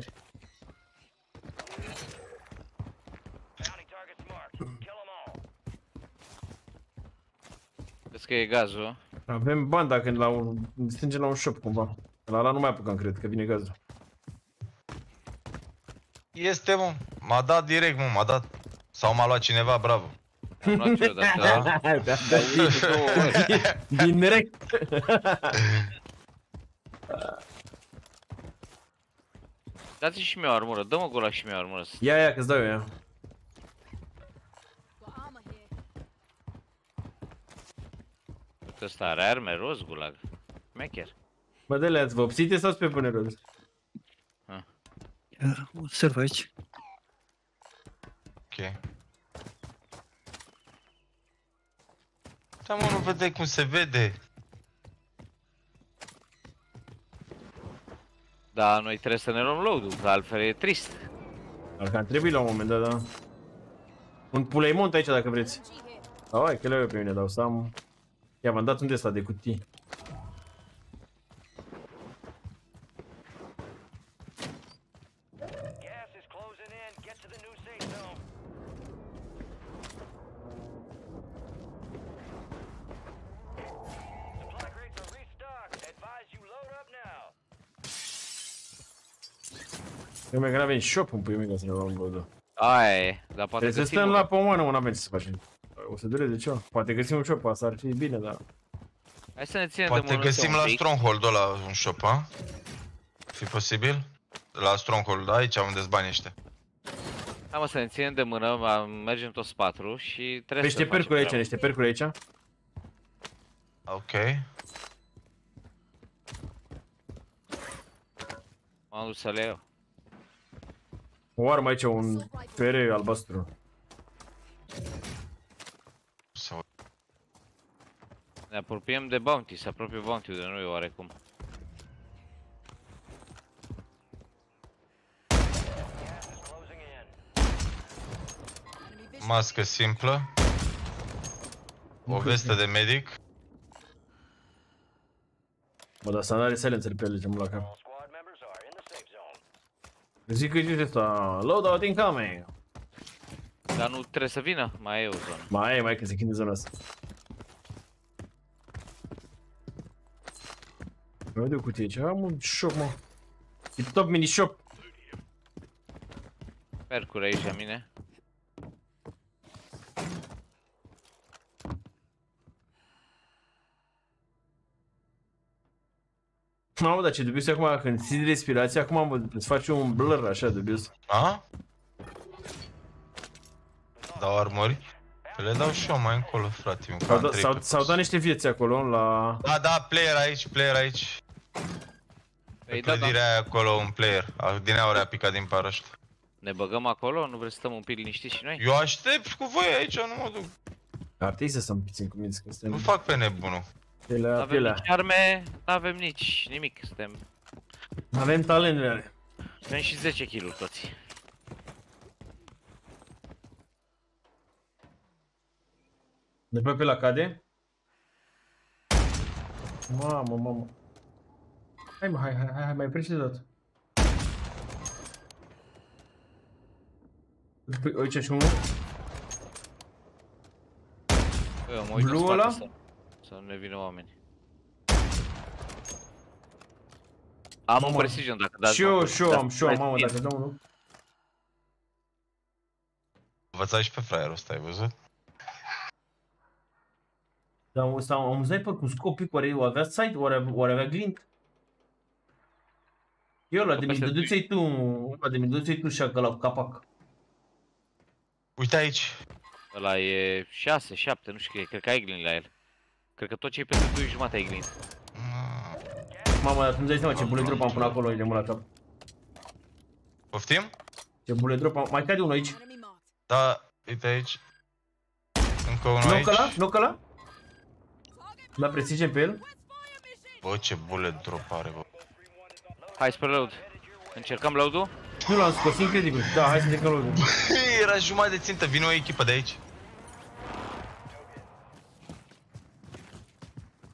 Vezi că e gazul. Avem bani dacă la un, strângem la un shop cumva. La ăla nu mai apucăm, cred, că vine gazul. Este, mă. M-a dat direct, mă, m-a dat. Sau m-a luat cineva, bravo. Am luat eu de asta. da, da, Din direct. Dați și mie o armură, dă-mă gola și mie o armură. Ia, ia, că-ți dau eu, ia. Că ăsta are arme roz, gulag. Mecher. Bă, de le-ați vopsite sau pe pune roz? Ia, Observ aici. Ok. Da, mă, nu vedeai cum se vede. Da, noi trebuie să ne luăm load-ul, că altfel e trist. Ar cam trebui la un moment dat, da. Un puleimont aici dacă vreți. Da, hai, că le eu pe mine, dar o să am... Ia, v-am dat un de ăsta de cutii. Gas is closing in. Get to the new safe zone. Supply crates are restocked. Advise you load up now. Eu mi-a că n-avem shop în puiul meu ca să ne luăm godul. Aia e, dar poate Trebuie să găsim stăm un- la pomană, mă, n-avem ce să facem. O să dureze ceva. Poate găsim un shop, asta ar fi bine, dar... Hai să ne ținem de Poate muniție găsim un la pic. Stronghold ăla un shop, a? Fi posibil? La Stronghold, aici unde sunt banii ăștia. Hai mă să ne ținem de mână, ma- mergem toți patru și trebuie Niște să facem percuri aici, treabă. niște percuri aici. Ok. M-am dus să le iau. O armă aici, un fere albastru. Sau... Ne apropiem de bounty, se apropie bounty de noi oarecum. Mască simplă. O vestă de medic. Bă, dar să n-are silencer pe ele, ce la cap. Zic că e ăsta, loadout incoming. Dar nu trebuie să vină, mai e o zonă. Mai e, mai e că se chinde zona asta. Mai de o cutie aici, am un shop, mă. E top mini shop. Percuri aici la mine. Mamă, dar ce dubios e acum, când ții respirația, acum am văzut, îți face un blur așa dubios. A? Dau armori? Pe le dau și eu mai încolo, frate, eu S-au, am da, trei s-au, pe s-au dat niște vieți acolo la... Da, da, player aici, player aici. Pe Păi da, da. clădirea aia acolo un player. A- Din aur a picat din parașut. Ne băgăm acolo? Nu vrei să stăm un pic liniștiți și noi? Eu aștept cu voi aici, nu mă duc. Ar trebui să stăm puțin cuminți, că Nu suntem fac pe nebunul. Pielea, Nu avem pielea. nici arme, nu avem nici nimic. Suntem, Avem talentele. suntem și 10 kg toți. De pe pielea cade. Mamă, mamă. Hai mă, hai, hai, hai, hai mai precizat. Păi, Aici și unul. Eu mă uit în Blue spate ăla? să, să nu ne vină oameni. Am un Mamă. precision dacă dați Și eu, mă, și eu dați am, și eu am, mai mamă, bine. dacă dau unul. Învăța și pe fraierul ăsta, ai văzut? Dar am, am, am sniper cu scopic, oare o avea sight, oare, oare avea glint? Eu la de mi peste dăduței tu, ăla de mi dăduței tu și ăla cu capac. Uite aici. Ăla e 6, 7, nu știu, cred că ai glin la el. Cred că tot ce e peste 2 jumate ai glin. Mamă, dar tu-mi dai seama ce bullet drop am până acolo, de mult la cap. Poftim? Ce bullet drop am, mai cade unul aici. Enemy marked. Da, uite aici. Încă unul Nu aici. că ăla? Nu că ăla? Da precision pe el? Bă, ce bullet drop are, bă. Hai spre load. Încercăm load-ul? Nu l-am scos, incredibil. Da, hai să încercăm load Era jumătate de țintă, vine o echipă de aici.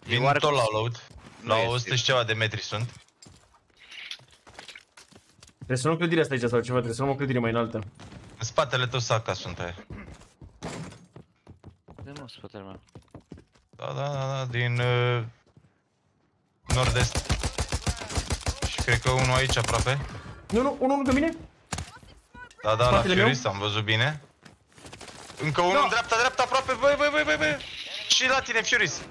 Vin oare tot cum la se- load. Nu La este. 100 și ceva de metri sunt. Trebuie să luăm clădirea asta aici sau ceva, trebuie să luăm o clădire mai înaltă. În spatele tău saca sunt aia. De mă, spatele meu. Da, da, da, da, din uh, nord-est. Și cred că unul aici aproape. Nu, nu, unul lângă mine? Da, da, la Spatele meu? Furis am văzut bine. Încă unul în dreapta, dreapta, aproape, băi, băi, băi, băi, băi. Și la tine, Furis.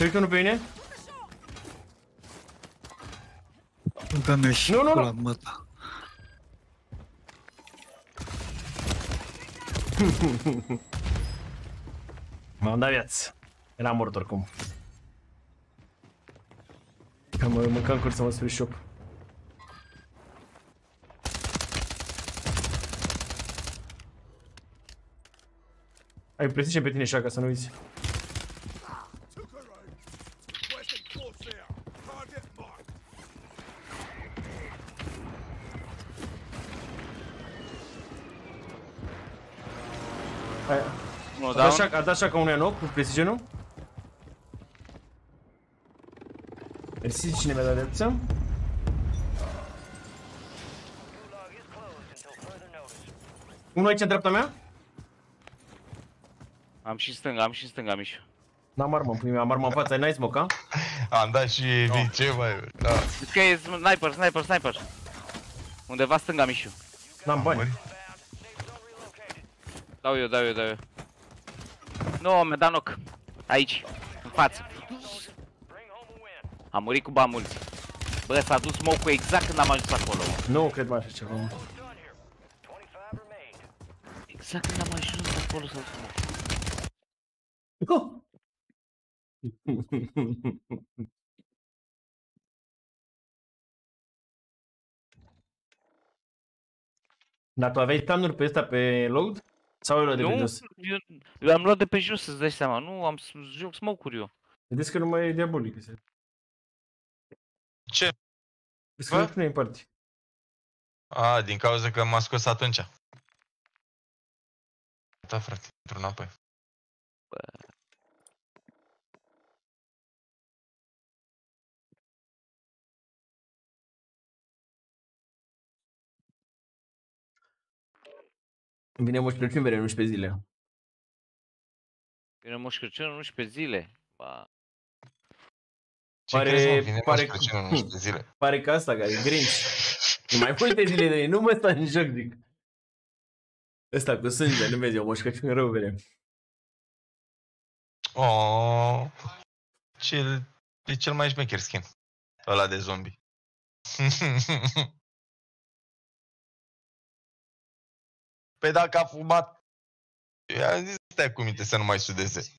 Se uită unul pe mine? Încă mi-e și Nu, nu, nu. pula măta. M-am dat viață. Era mort oricum. Că mă mâncam cur să mă spui shop. Ai precision pe tine și ca să nu uiți. Hai, Unul a dat, down. așa, a dat așa ca un enoc cu precisionul? Mersi, cine mi-a dat viață? Gulag is closed until further notice. Unul aici în dreapta mea? Am și stânga, am și stânga, Mișu. N-am armă, în pui mea, am armă în față, ai n-ai smoke, a? Am dat și vice, mai. Da. Zici că e sniper, sniper, sniper. Undeva stânga, Mișu. N-am bani. Dau eu, dau eu, dau eu. Nu, mi-a dat knock. Aici, în față. Am murit cu bani mulți. Bă, s-a dus smoke exact când am ajuns acolo. mă. Nu cred mai așa ceva. mă. Exact când am ajuns acolo s-a dus smoke. Dar tu aveai tanuri pe ăsta pe load? Sau eu de pe Nu, jos? eu, eu am luat de pe jos, să-ți dai seama. Nu, am s- joc smoke-uri eu. Vedeți că nu mai e diabolic. ăsta. Ce? Vezi că Bă? nu pune în party. A, din cauza că m-a scos atunci. Da, frate, intru înapoi. Îmi vine Moș Crăciun mereu 11 zile. Vine Moș Crăciun în 11 zile. Ba, Ce Pare- crezi, mă? Vine pare- pare... Crăciun în 11 zile. Pare că asta, care e Grinch. E mai multe zile de nu mă sta în joc, zic. Ăsta cu sânge, nu vezi, eu Moș Crăciun rău vedem. Oh, cel, e cel mai șmecher skin. Ăla de zombie. Păi dacă a fumat, i-am zis stai cu minte să nu mai sudeze.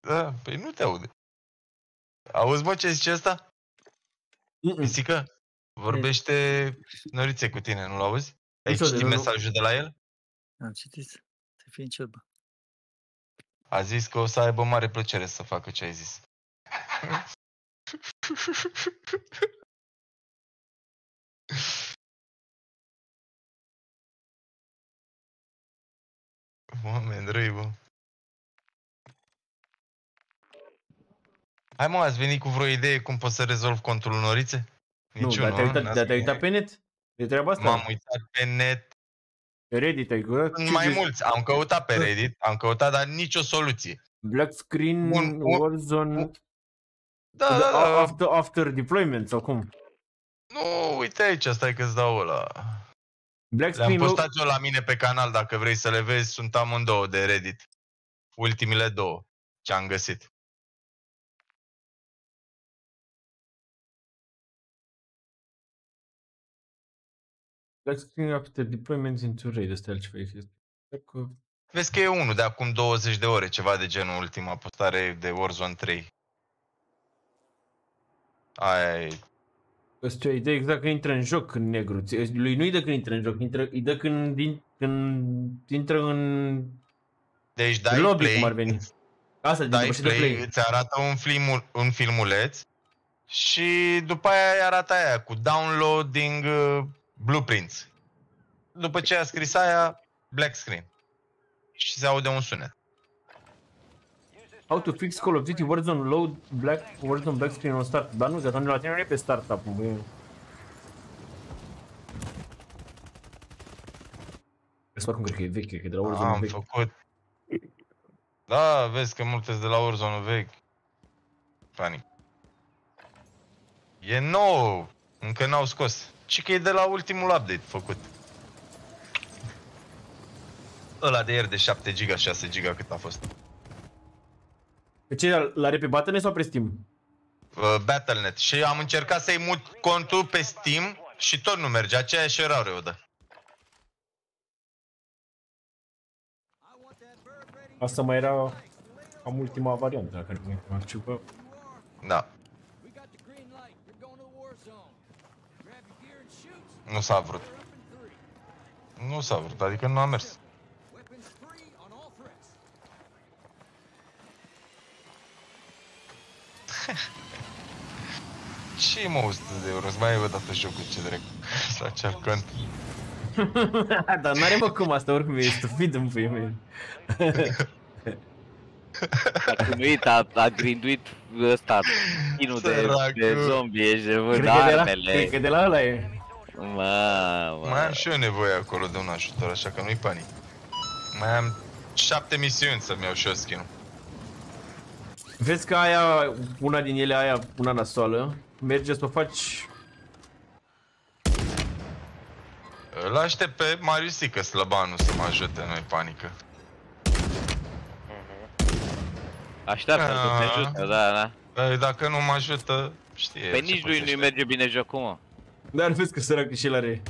Da, păi nu te aude. Auzi, mă, ce zice asta? Pisică? Vorbește Norițe cu tine, nu-l auzi? Ai Nu se aude, citit nu, nu. mesajul de la el? Am citit. Să fie în cerbă. A zis că o să aibă mare plăcere să facă ce ai zis. Oameni răi, bă. Hai mă, ați venit cu vreo idee cum pot să rezolv contul Norițe? Nu, Niciunul, dar te-ai a? uitat, N-ați dar te-ai venit? uitat pe net? De treaba asta? M-am uitat pe net, Pe Reddit ai căutat? sunt Ce mai zici? mulți, am căutat pe Reddit, am căutat, dar nicio soluție. Black screen, Bun, bun, Warzone, Da, the- da, da. after, after deployment sau cum? Nu, uite aici, stai că-ți dau ăla. Black Le-am screen, postat eu la mine pe canal, dacă vrei să le vezi, sunt amândouă de Reddit. Ultimile două ce am găsit. black screen after deployment into raid, asta e altceva. este. Dacă Vezi că e unul de acum 20 de ore, ceva de genul ultima postare de Warzone 3. Aia e. Ăsta e idee exact că intră în joc în negru. Ți- Lui nu-i dă când intră în joc, intră, îi dă când, din, când intră în Deci dai lobby, play, cum ar veni. Asta din dai după și dă play, play. îți arată un, filmul, un filmuleț și după aia îi arată aia cu downloading uh, blueprints. După ce a scris aia, black screen. Și se aude un sunet. How to fix Call of Duty Warzone load black Warzone black screen on start. Dar nu, că atunci la tine nu e pe startup. E... Să cum cred că e vechi, cred că e de la Warzone Am vechi. făcut. Da, vezi că multe sunt de la Warzone vechi. Panic. E nou. Încă n-au scos. Și că e de la ultimul update făcut. Ăla de ieri de 7 giga, 6 giga cât a fost. Pe ce, l-are pe Battle.net sau pe Steam? Uh, Battle.net. Și am încercat să-i mut contul pe Steam și tot nu merge. Aceeași eroare o dă. Asta mai era am ultima variantă, dacă nu mă mai ceva. Da. Nu s-a vrut. Nu s-a vrut, adică nu a mers. Ce mă 100 de euro? Îți mai ai o dată jocul ce drept. Să acel cont. Dar n-are mă cum asta, oricum e stupid în pui mei. A chinuit, a, a grinduit ăsta, chinul de, de Săracul. zombie, ești de Cred vând că, de la, armele. cred că de la ăla e. Mamă. Mai am și eu nevoie acolo de un ajutor, așa că nu-i panic. Mai am șapte misiuni să-mi iau și eu skin Vezi că aia, una din ele, aia, una nasoală, merge să o faci... Îl aștept pe Mariusică Slăbanu să mă ajute, nu-i panică. Așteaptă să te Ah. ajute, da, da. Păi dacă nu mă ajută, știe Pe ce nici lui pățește. nu-i merge bine jocul, mă. Dar vezi că sărac și el are...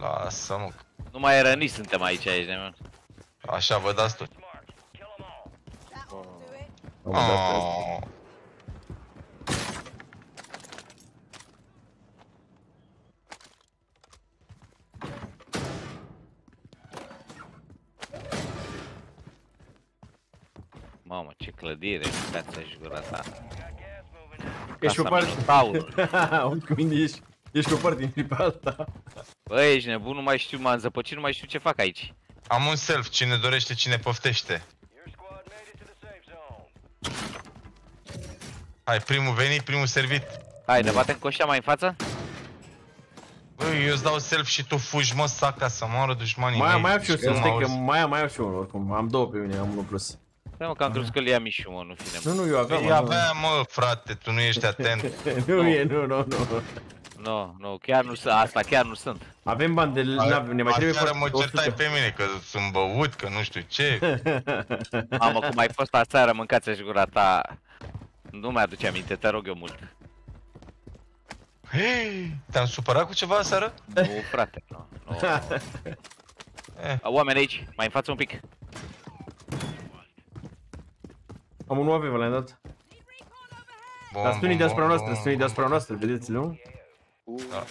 Lasă mă, Nu mai răniți suntem aici, aici, mă. așa vă dați tot. Oh. Mamă, ce clădire, cața și gura ta. Ești pe Casa parte... Minotaur. Cum ești? Ești pe o parte din pe alta. Bă, ești nebun, nu mai știu, m-am zăpăcit, nu mai știu ce fac aici. Am un self, cine dorește, cine poftește. Hai, primul venit, primul servit. Hai, ne batem cu ăștia mai în față? Băi, eu îți dau self și tu fugi, mă, saca să moară dușmanii Mai, mei. mai am și eu Și să nu mă stai că auzi. mai am, mai am și eu unul, oricum. Am două pe mine, am unul plus. Da, mă, că am crezut că le ia Mișu, mă, nu fi nebun. Nu, nu, eu aveam. Păi avea, mă, frate, tu nu ești atent. nu e, nu, nu, nu. Nu, nu, chiar nu sunt, asta chiar nu sunt. Avem bani de... n-avem- Ne mai trebuie Aseară mă 100. certai pe mine că sunt băut, că nu știu ce. Mamă, cum ai fost aseară, mâncați și gura ta. Nu mi-aduce aminte, te rog eu mult. Hei, te-am supărat cu ceva aseară? Nu, frate, nu. nu. Eh. Oameni aici, mai în față un pic. Am un UAV, v-l-am dat. Bun, Dar stunii bun, deasupra bun, noastră, bun, stunii bun. deasupra noastră, vedeți, nu? Da.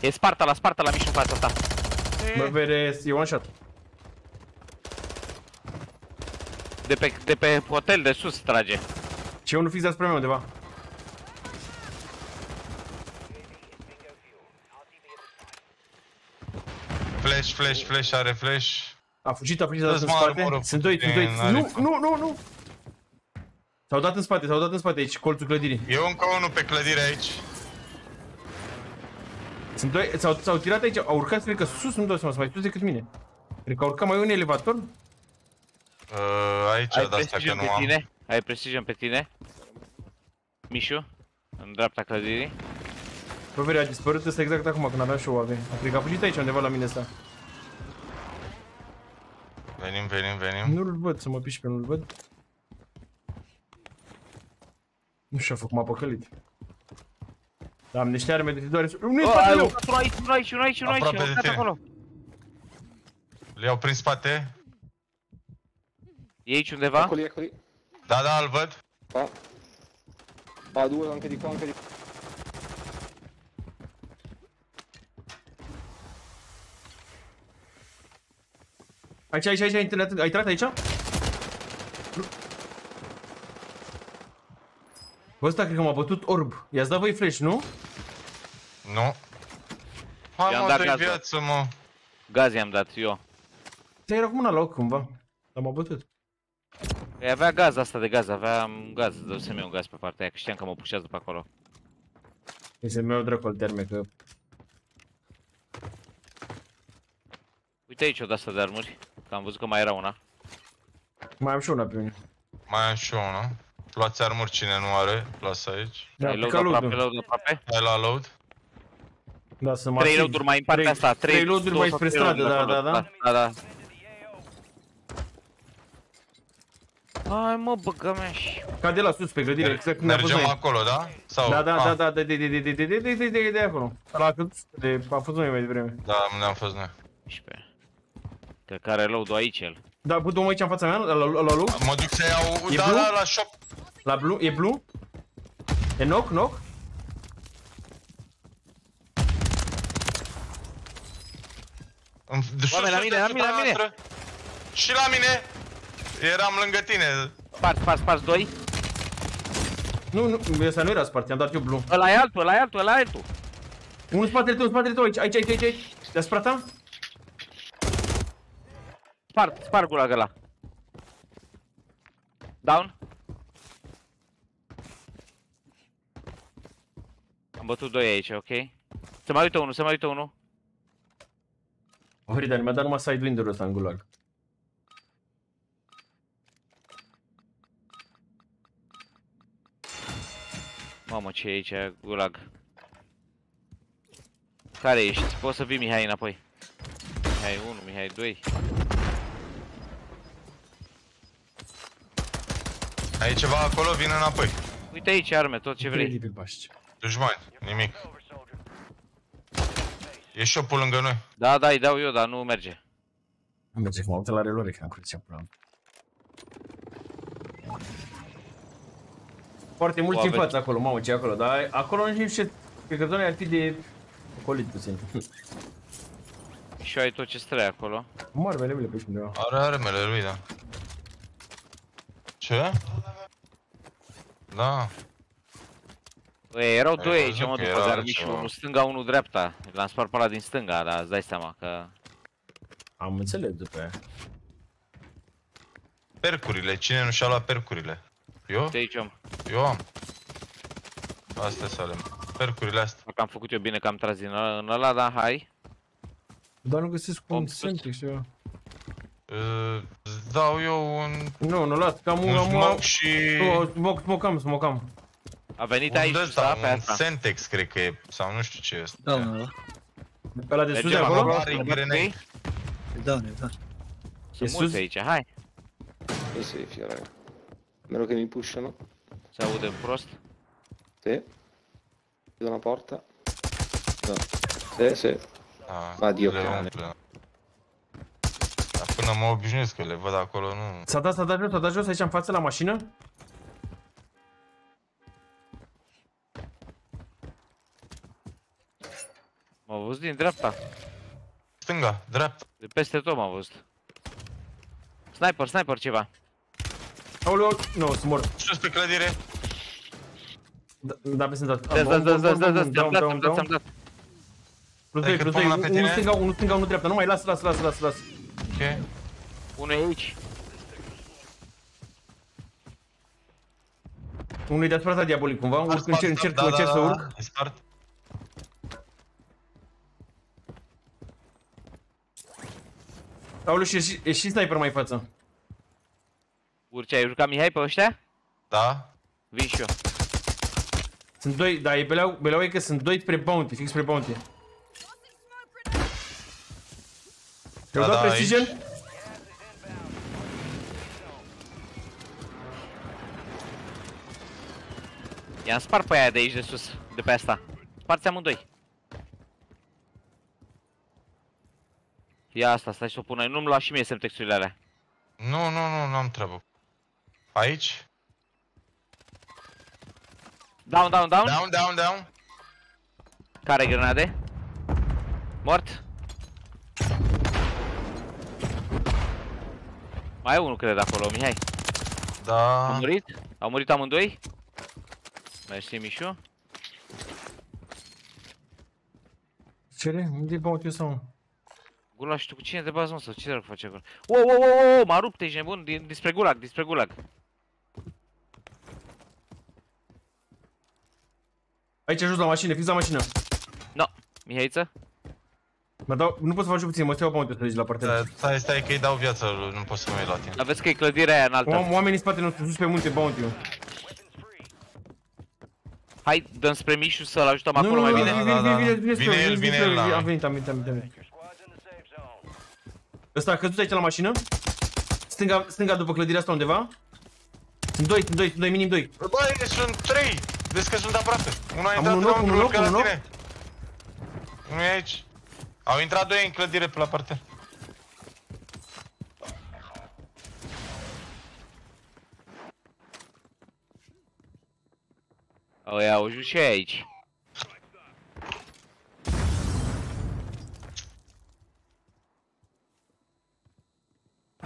E Sparta la Sparta la mișu în fața ta. Bă, vere, e one shot. De pe, de pe hotel de sus trage. Și e unul fix deasupra meu undeva. Flash, flash, flash, are flash. A fugit, a fugit, s-a dat Dă-ți în mă spate. armură, Sunt doi, sunt doi. puțin, Nu, are- nu, nu, nu. S-au dat în spate, s-au dat în spate aici, colțul clădirii. E încă unul pe clădire aici. Sunt doi, s-au, s-au tirat aici, au urcat, cred că sus, nu dau seama, sunt mai sus decât mine. Cred că au urcat mai un elevator. Uh, aici, Ai de asta că precision nu pe am. tine? Ai precision pe tine? Mișu? În dreapta clădirii? Bă, vere, a dispărut ăsta exact acum când aveam și o AV. Cred că a fugit aici undeva la mine ăsta. Venim, venim, venim. Nu-l văd, să mă piși pe nu-l văd. Nu știu, a făcut m-a păcălit. Dar am niște arme de doare. Nu-i Oh, spate ai meu! unul aici, unul aici, unul aici, unul aici, Aproape de unul aici, tine. acolo. Le-au prins spate. E aici undeva? Eccoli, eccoli. Da, da, îl văd. Qua. Qua due, anche di qua, anche di qua. Aici, aici, aici, ai intrat, ai intrat aici? Bă, ăsta cred că m-a bătut orb. I-ați dat voi flash, nu? Nu. Hai I-am mă, dat dă gazul. viață, mă. Gaz i-am dat eu. Te era cu mâna la ochi cumva. Dar m-a bătut. Păi avea gaz asta de gaz, aveam gaz, dăsem eu un gaz pe partea aia, că știam că mă pușează pe acolo. Este meu dracu al terme că... Uite aici o de asta de armuri, că am văzut că mai era una. Mai am și una pe mine. Mai am și eu una. Luați armuri cine nu are. Lasă aici. Da, ai load pica aproape, load-ul. load aproape. Hai la load. Da, să mă Trei ating. load-uri mai în partea Trei- asta, trei, Trei load-uri două mai sau spre trei stradă, load-uri da, acolo. da, da. Da, da. Hai mă, băgă mea și... Ca de la sus pe grădire, exact când ne-a fost Mergem noi. acolo, da? Sau... Da, da, Ah, da, da, de, de, de, de, de, de, de, de, de, de acolo. Ăla a căzut de, a fost noi mai devreme. Da, ne-am fost noi. 11. Cred că are load-ul aici el. Da, bă, du-mă aici în fața mea, la, la, la, la loc. Mă duc să iau... E Da, blue? da, la shop. La blue, e blue? E knock, knock? În, de sus, Oameni, la sus, mine, la deasupra mine, la mine. noastră. Și la mine. Eram lângă tine. Spart, spart, spart, doi. Nu, nu, ăsta nu era spart, i-am dat eu blue. Ăla e altul, ăla e altul, ăla e altul. Unul în spatele tău, în spatele tău, aici, aici, aici, aici, aici. Deasupra ta? Spart, spart gulag ăla. Down. Am bătut doi aici, ok? Se mai uită unul, se mai uită unul. Ori, dar mi-a dat numai sidewinder-ul ăsta în gulag. Mamă, ce e aici, gulag. Care ești? Poți să vii, Mihai, înapoi. Mihai 1, Mihai 2. Ai ceva acolo? Vin înapoi. Uite aici arme, tot ce vrei. Incredibil, Paște. Dușmani, nimic. E shop-ul lângă noi. Da, da, îi dau eu, dar nu merge. Am merge cum am uitat la relore, că am crezut ce am Foarte mulți O în aveți. față acolo, mamă, ce e acolo, dar acolo nu știu ce... Cred că zona ar fi de... Ocolit puțin. Și ai tot ce stă acolo. Am armele mele pe aici undeva. Are armele lui, da. Ce? Da. Băi, erau Ai doi aici, văzut mă, că după era Zarmișu, ceva. unul stânga, unul dreapta. L-am spart pe ăla din stânga, dar îți dai seama că... Am înțeles după aia. Percurile. Cine nu și-a luat percurile? Eu? Uite aici, om. Eu am. Astea să ale Percurile astea. Dacă am făcut eu bine că am tras din ăla, în ăla, dar hai. Dar nu găsesc un Om sus. Semtex și eu. Uh, îți dau eu un... Nu, nu, las, că am Un un... am smoke și... Nu, smoke, smocam, smocam. A venit Un aici, de ăsta, ăsta, pe un asta. Sentex, cred că e. Sau nu știu ce este. Da, ăla. Ăla de sus de Mergem acolo? acolo? Mare grenade. E down, e down. E Sunt mulți sus? aici, hai. Sì, sì, fiera. Meno che mi pushano. Se aude prost. Sì. Chiudo una porta. No. Sì, sì. Da, Addio, le cane. umple. Dar până mă obișnuiesc că le văd acolo, nu... S-a dat, s-a dat jos, s-a dat jos aici în față la mașină? M-au văzut din dreapta. Stânga, dreapta. De peste tot m-au văzut. Sniper, sniper ceva. Aoleu, nu, sunt mort. Sus pe clădire. Da, da, pe sunt dat. Da, da, da, da, da, da, ți-am dat, ți-am dat, ți-am dat. Plus Ai 2, plus cât 2, pămâna pe unul tine? stânga, unul stânga, unul dreapta. Nu mai, lasă, lasă, lasă, lasă, lasă. Ok. Unul e aici. Unul e deasupra ta diabolic cumva, urc, Spart, încerc, spart, încerc, da, încerc da, să da, urc. E spart. Aoleu, și e și- e și sniper mai în față. Urce, ai jucat Mihai pe ăștia? Da. Vin și eu. Sunt doi, da, e beleau, beleau e că sunt doi spre bounty, fix spre bounty. Te-au Da, dat da, precision? I-am spart pe aia de aici de sus, de pe asta. Sparți amândoi. Ia asta, stai să o pun aici. Nu-mi lua și mie semtexurile alea. Nu, nu, nu, n-am treabă. Aici? Down, down, down. Down, down, down. Care grenade? Mort? Mai e unul, cred, acolo, Mihai. Da. Au murit? Au murit amândoi? Mersi, Mișu. Ce re? Unde e bounty sau? Gula, și tu cu cine te bazi, mă, sau ce dracu face acolo? Wow, wow, wow, wow, m-a rupt, ești nebun, din, dispre gulag, dispre gulag. Aici jos la mașină, fix la mașină. No, Mihaiță? Mă dau, nu pot să fac puțin, mă stau bounty să la partea. Da, Stai, stai că îi dau viață, nu pot să mă uit la tine. Aveți că e clădirea aia înaltă. Oam- Oamenii în spate nostru, sus pe munte, bounty-ul. Hai, dăm spre Mișu să-l ajutăm Nu, acolo nu, mai nu, bine. vine, Da, vine, da, vine, da. vine, spre Vine noi, el, vine vine spre el noi. la Am noi. venit, am venit, am venit, am venit. Ăsta a căzut aici la mașină. Stânga, stânga după clădirea asta undeva. Sunt doi, sunt doi, sunt doi, minim doi. Băi, sunt trei! Vezi că sunt aproape. Unul a Am intrat unul knock, înăuntru, unul urcă knock, la unul tine. Unul e aici. Au intrat doi în clădire pe la parter. Ăia au ajuns și ei aici.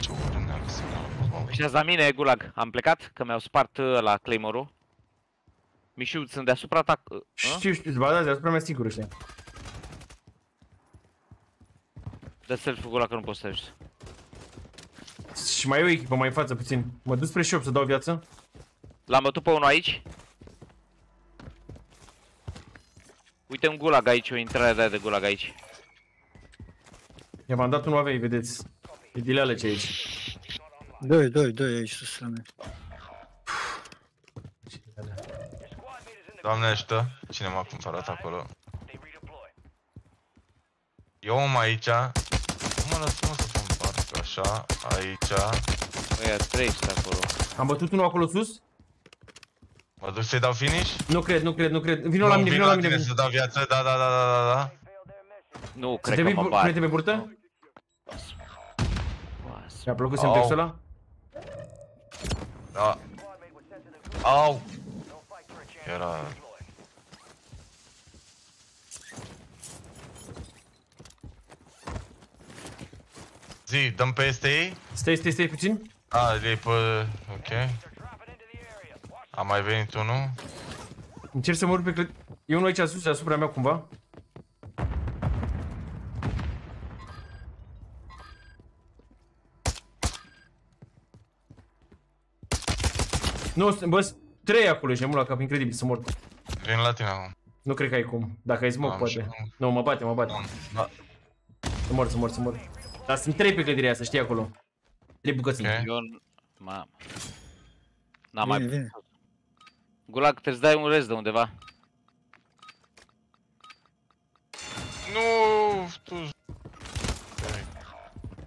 Ce urâneală să ne Ăștia la mine, gulag. Am plecat, că mi-au spart uh, la Claymore-ul. Mișu, sunt deasupra ta. uh, a? Știu, știu, ba da, deasupra mea sigur ăștia. Dă selfie gulag că nu poți să ajut. Și mai e o echipă mai în față puțin. Mă duc spre shop să dau viață. L-am bătut pe unul aici. Uite un gulag aici, o intrare de, aia de gulag aici. I-am dat unul avei, vedeți. E dileală ce e aici. Doi, doi, doi aici sus la mine. Doamne ajută, cine m-a cumpărat acolo? Eu om aici. Cum mă lăsă mă să pun parcă așa, aici. Ăia trei sunt acolo. Am bătut unul acolo sus? Mă duc să-i dau finish? Nu cred, nu cred, nu cred. Vino la mine, vin vino la mine. tine să dau viață, da, da, da, da, da, da. Nu, Să cred te că vii mă bu- bat. crede pe burtă? Mi-a plăcut Au. semtexul ăla? Da. Au! Era... Zi, dăm peste ei? Stai, stai, stai puțin. A, e pe... ok. A mai venit unul. Încerc să mă urc pe clăd... E unul aici sus, deasupra mea cumva. Nu, sunt- bă, sunt trei acolo, ești nebun la cap, incredibil, să mor. Vin la tine acum. Nu cred că ai cum. Dacă ai smoke, Am poate. și- Nu, mă bate, mă bate. Da. Să mor, să mor, să mor. Dar sunt trei pe clădirea aia, să știi acolo. Trei bucăți sunt. Eu... n- Mamă. N-am Vine, mai... vine. Gulag, trebuie să dai un rez de undeva. Nu, tu...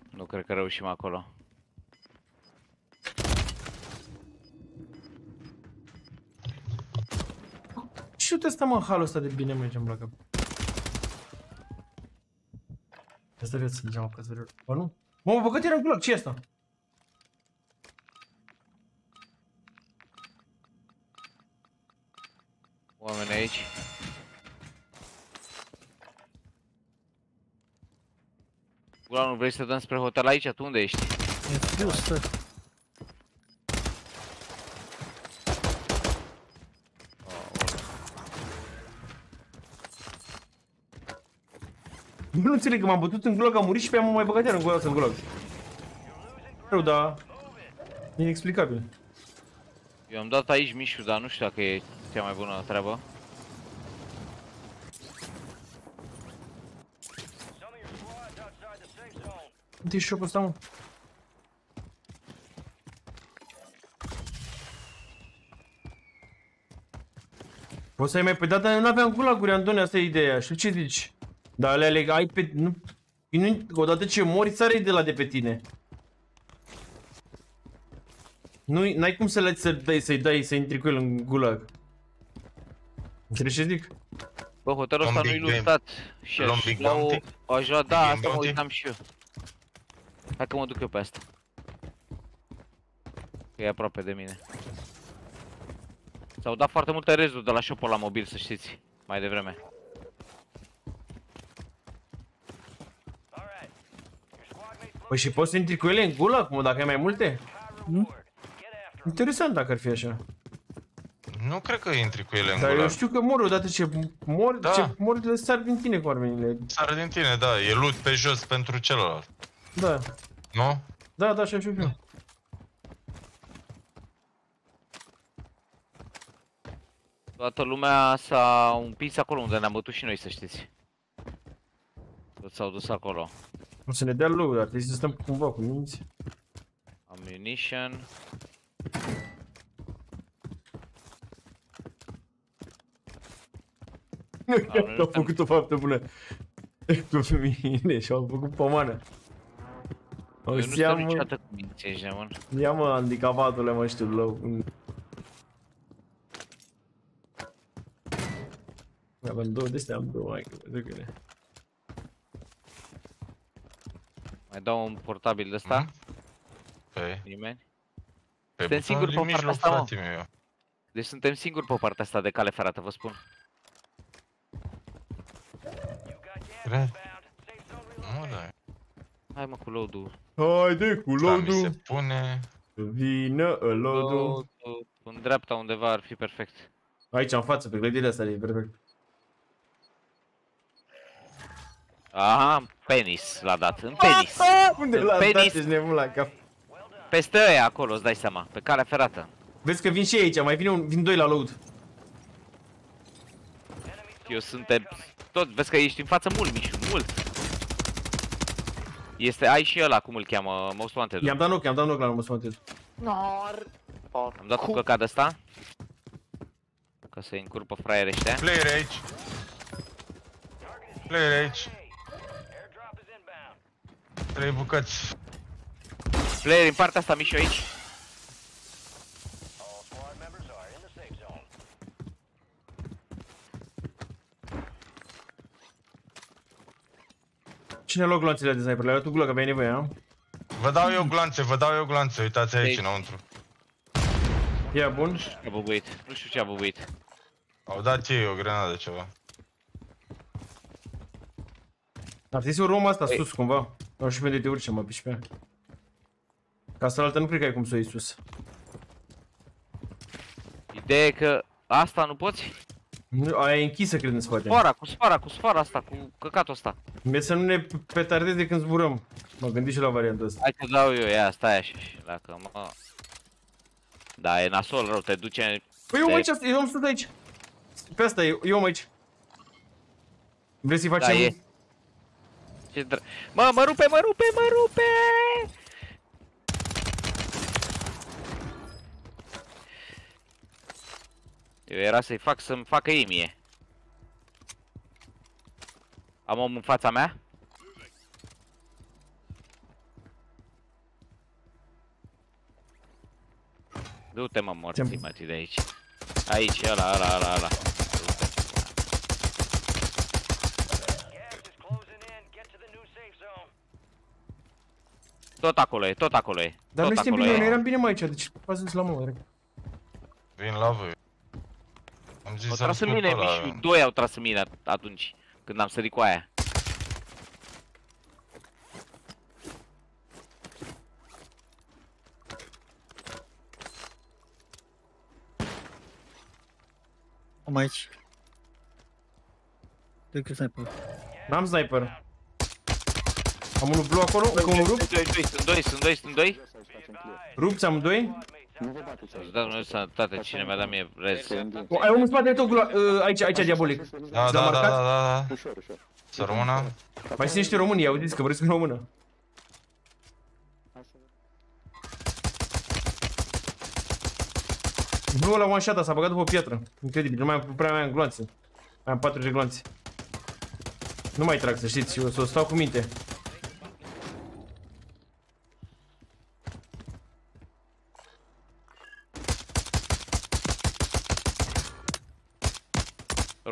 Nu cred că reușim acolo. Ce uite ăsta, mă, halul ăsta de bine mergem la cap? Asta viață să geamă căzările. Bă, nu? Mă, mă, băgăt era în gulag, ce e asta? Oameni aici. Gula, nu vrei să dăm spre hotel aici? Tu unde ești? E fiu, stai. Eu nu înțeleg că m-am bătut în gulag, am murit și pe aia m-am mai băgat iar în gulag, în gulag. Rău, dar... Inexplicabil. Eu am dat aici mișu, dar nu știu dacă e cea mai bună treabă. Uite și șocul ăsta, mă. Poți să ai mai pe data, eu nu aveam gulaguri, Antoni, asta e ideea. Și ce zici? Dar alea le ai pe... Nu, nu, odată ce mori, sare de la de pe tine. Nu, n-ai cum să le să dai, să-i dai, să intri cu el în gulag. Înțelegi ce zic? Bă, hotelul ăsta Luăm nu-i Big luptat. Și Luăm aș Big lua o... Bounty? Aș lua, da, Big asta mă Bounty? uitam și eu. Hai că mă duc eu pe asta. Că e aproape de mine. S-au dat foarte multe rezuri de la shop la mobil, să știți. Mai devreme. Păi și poți să intri cu ele în gulag, mă, dacă ai mai multe? Nu? Interesant dacă ar fi așa. Nu cred că intri cu ele în Dar eu gulag. știu că mor odată ce mori, Da. ce mori le sar din tine cu armenile. Sară din tine, da, e loot pe jos pentru celălalt. Da. Nu? Da, da, așa știu și eu. Toată lumea s-a împins acolo unde ne-am bătut și noi, să știți. Toți s-au dus acolo. O să ne dea loc, dar trebuie să stăm cumva cu minți. Ammunition. Iată, au făcut o faptă bună. Cu mine și au făcut pomană. Eu O nu să stau ia mă, niciodată cu minți ăștia, mă. ia mă, handicapatul mă, știu, low. Avem două de astea, am două, hai că văd că le. Mai dau un portabil de ăsta? Pe, Nimeni? pe Suntem singuri pe partea asta, mă. meu. Deci suntem singuri pe partea asta de cale ferată, vă spun. Cred. Nu, da. Hai mă cu load-ul. Haide cu Da, mi se load-ul, pune... vină load-ul. Load-ul. În dreapta undeva ar fi perfect. Aici, în față, pe clădirea asta, e perfect. Aha, penis l-a dat, în penis. Unde În l-a dat? penis. Ești nebun la cap. Peste ăia acolo, îți dai seama, pe calea ferată. Vezi că vin și ei aici, mai vine un, vin doi la load. Eu suntem tot, vezi că ești în față mult, Mișu, mult. Este, ai și ăla, cum îl cheamă, Most Wanted. I-am dat knock, i-am dat knock la Most Wanted. Nor. Am dat un căcat ăsta. Ca să-i încurpă fraiere ăștia. Player aici. Player aici. Trei bucăți. Player în partea asta, Mișu, aici. Cine a luat gloanțele de sniper? Le-ai luat tu gulă, că aveai nevoie, a? Vă dau eu glanțe, vă dau eu glanțe, uitați aici Aici. înăuntru. Ia, bun. Ce a bubuit, nu știu ce a bubuit. Au dat ei o grenadă ceva. Ar trebui să o luăm asta Ei. sus, cumva. Nu știu pe unde te urci, mă piși pe ea. Ca să altă nu cred că ai cum să o iei sus. Ideea e că asta nu poți? Nu, Aia e închisă, cred, în spate. Sfoara, cu sfoara, cu sfoara asta, cu căcatul ăsta. Mie să nu ne petardeze când zburăm. Mă gândi și la varianta asta. Hai că dau eu, ia, stai așa și dacă mă... Da, e nasol rău, te duce... Păi eu te- mă aici, eu am stat aici. Pe asta, eu, eu am aici. Vrei să-i Da, facem? e. Ce dra... Mă, mă rupe, mă rupe, mă rupe! Eu era să-i fac să-mi facă ei mie. Am om în fața mea? Du-te mă morții mă de aici. Aici, ăla, ăla, ăla, ăla. Tot acolo e, tot acolo e. Dar tot noi suntem acolo bine, e. noi eram bine mai aici, deci v-ați dus la mă. Vin la voi. Am zis Au să tras în mine, Mișu, doi au tras în mine atunci, când am sărit cu aia. Am aici. De cât sniper? N-am sniper. Am unul blue acolo, încă unul rup. Doi, doi, sunt doi, sunt doi, sunt doi. Rupți amândoi. Îți dau Dumnezeu sănătate, cine mi-a dat mie rez. O, Ai unul în spatele tău, glo- uh, aici, aici, diabolic. Da, Ți-l-am da, da, marcat? da, da, da. Să rămână. Mai sunt niște români, auziți că vreți în română. Nu la one shot s-a băgat după o piatră. Incredibil, nu mai am prea mai am gloanțe. Mai am 40 gloanțe. Nu mai trag, să știți, eu o să o stau cu minte.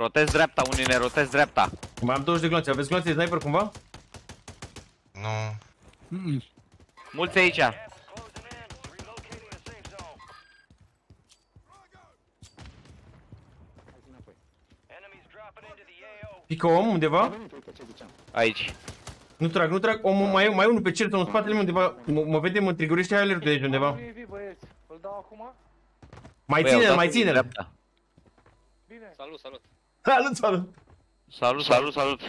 Rotez dreapta, unii ne rotez dreapta. Mai am 20 de gloanțe. Aveți gloanțe de sniper cumva? Nu. Mulți aici. Pică om undeva? Aici. Nu trag, nu trag. Omul, mai, mai e unul pe cer, în spatele meu undeva. Mă, mă vede, mă trigurește alertul de aici undeva. UAV, băieți. Îl dau acum? Mai Băi, au ține-l, dat mai unii ține-l. dreapta. Bine. Salut, salut. Salut, salut. Salut, salut, salut.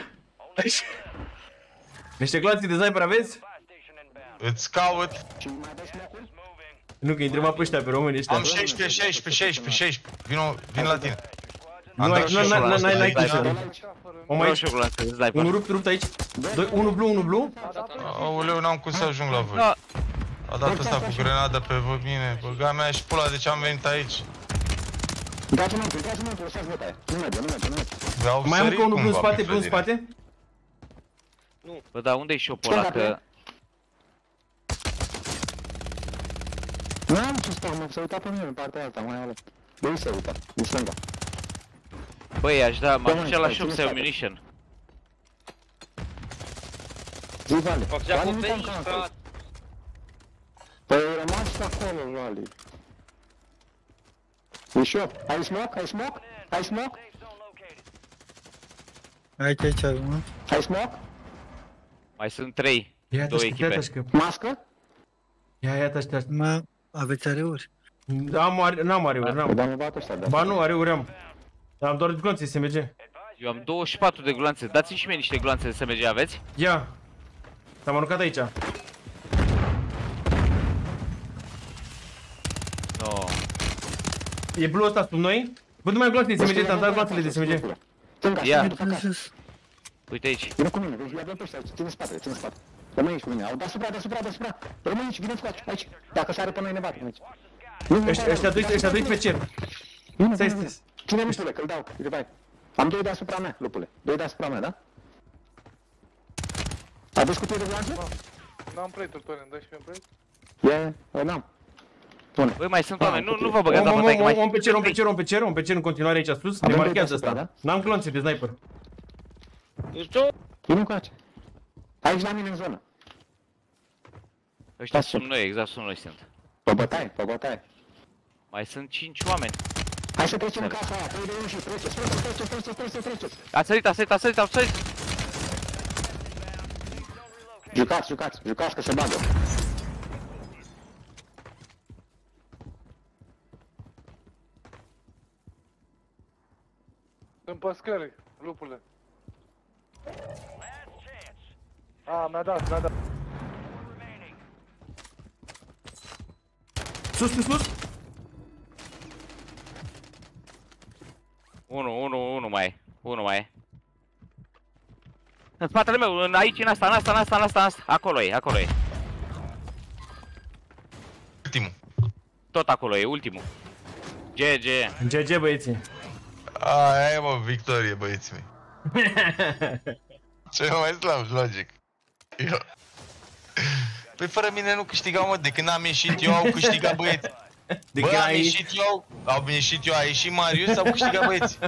Niște gloanțe de sniper aveți? Îți caut. Nu, că îi întreba pe ăștia, pe români ăștia. Am 16, 16, 16, 16. Vino, vin la tine. Nu Am ai, dat nu, și n-ai, eu n-ai, la n-ai, n-ai asta. cum să... O mai... Vreau și eu gloanțe de sniper. Unul rupt, rupt aici. Doi, unul blue, unul blue. Aoleu, n-am cum să ajung la voi. A dat ăsta cu grenada pe mine, băga mea și pula de ce am venit aici. Dați înăuntru, dați înăuntru, lăsați bătaia. Nu merge, nu merge, nu merge. Au Mai am sărit încă unul blue în cumva spate, pe blue în clădire. spate. Bă, da, unde e șopul ăla? Că... Nu am ce stau, mă, să uita pe mine în partea alta, mai ales. De unde se uită? Din stânga. Băi, aș da, mă Da, duce la mai shop ține să iau spate. munition. Zi, Vale. Fac Vale, geacul nu pe te-am aici, cancat. frate. Păi rămas acolo, Vale. Ușor. Ai smoke? Ai smoke? Ai smoke? Aici, aici, unul. Ai smoke? Mai sunt trei. Ia Două te ia echipe. te Mască? Ia, ia te aștept. Mă, aveți areuri? Am, are, n-am areuri, Păi, n-am. dar mă bat ăsta, da. Ba nu, areuri am. Dar am doar gloanțe SMG. Eu am 24 de gloanțe. Dați-mi și mie niște gloanțe de SMG, aveți? Ia. S-am aruncat aici. No. E blue ăsta sub noi? Bă, nu mai am gloanțe de SMG, te-am dat gloanțele de SMG. Stânga, Ia. stânga, după casă. Uite aici. Vino cu mine, vezi, avem pe ăștia, ține spatele, ține spate. Rămâi aici cu mine, au deasupra, deasupra, deasupra. Rămâi aici, vino cu aici. Dacă sare pe noi ne bat, aici. Nu, nu, Ăștia, ăștia doi, ăștia doi pe cer. nu, nu, Stai, nu, nu. stai. Ține lupule, că-l dau, revive. Am doi deasupra mea, lupule. Doi deasupra mea, da? Aveți cutie de glanțe? N-am plate-uri, Torin, dai și mie plate? E, n-am. Băi, mai sunt Ah, oameni. Nu, cutie. nu vă băgați Om, la om, bătaie, că om, mai om pe cer, om pe cer, om pe cer, om pe cer în continuare aici sus. Ne Avem doi marchează deasupra, ăsta. N-am gloanțe de sniper. Nu știu. Vino cu aici. Aici la mine în zonă. Ăștia sunt noi, exact sunt noi sunt. Pe bătaie, pe bătaie. Mai sunt 5 oameni. Hai să trecem în casa aia, 3 de 1 și treceți, treceți, treceți, treceți, treceți, treceți. A sărit, a sărit, a sărit, a sărit. Jucați, jucați, jucați că se bagă. Sunt pe scări, lupule. A, mi-a dat, mi-a dat. Sus, sus, sus. 1, 1, 1 mai e. 1 mai e. În spatele meu, în aici, în asta, în asta, în asta, în asta, în asta. Acolo e, acolo e. Ultimul. Tot acolo e, ultimul. GG. GG băieții. Aia e, mă, victorie, băieții mei. Ce mai slab, logic. Eu... Păi fără mine nu câștigau, mă, de când am ieșit eu, au câștigat băieți. De Bă, când am ai- ieșit eu, au ieșit eu, a ieșit Marius, au câștigat băieți.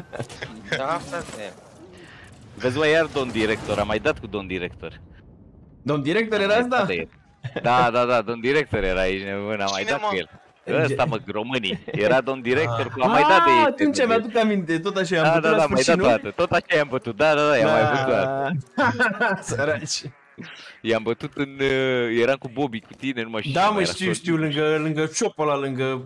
Da, frate. Vezi, mă, iar Don Director, am mai dat cu Don Director. Domn director era asta? Da, e. Da, da, da, domn director era aici, nebun, am mai Cine, dat cu mă? el. Ăsta, mă, românii. Era domn director, cu am mai Ah, dat de ei. atunci mi-aduc aminte, tot așa, am Da, bătut da, la da, mai sfârșit, dat nu? toată. Tot așa i-am bătut, da, da, da, i-am mai bătut toată. Săraci. I-am bătut în... uh, Eram cu Bobby, cu tine, nu mai știu Da, ce mă, mai era, știu, soțul. știu, lângă, lângă șopul ăla, lângă...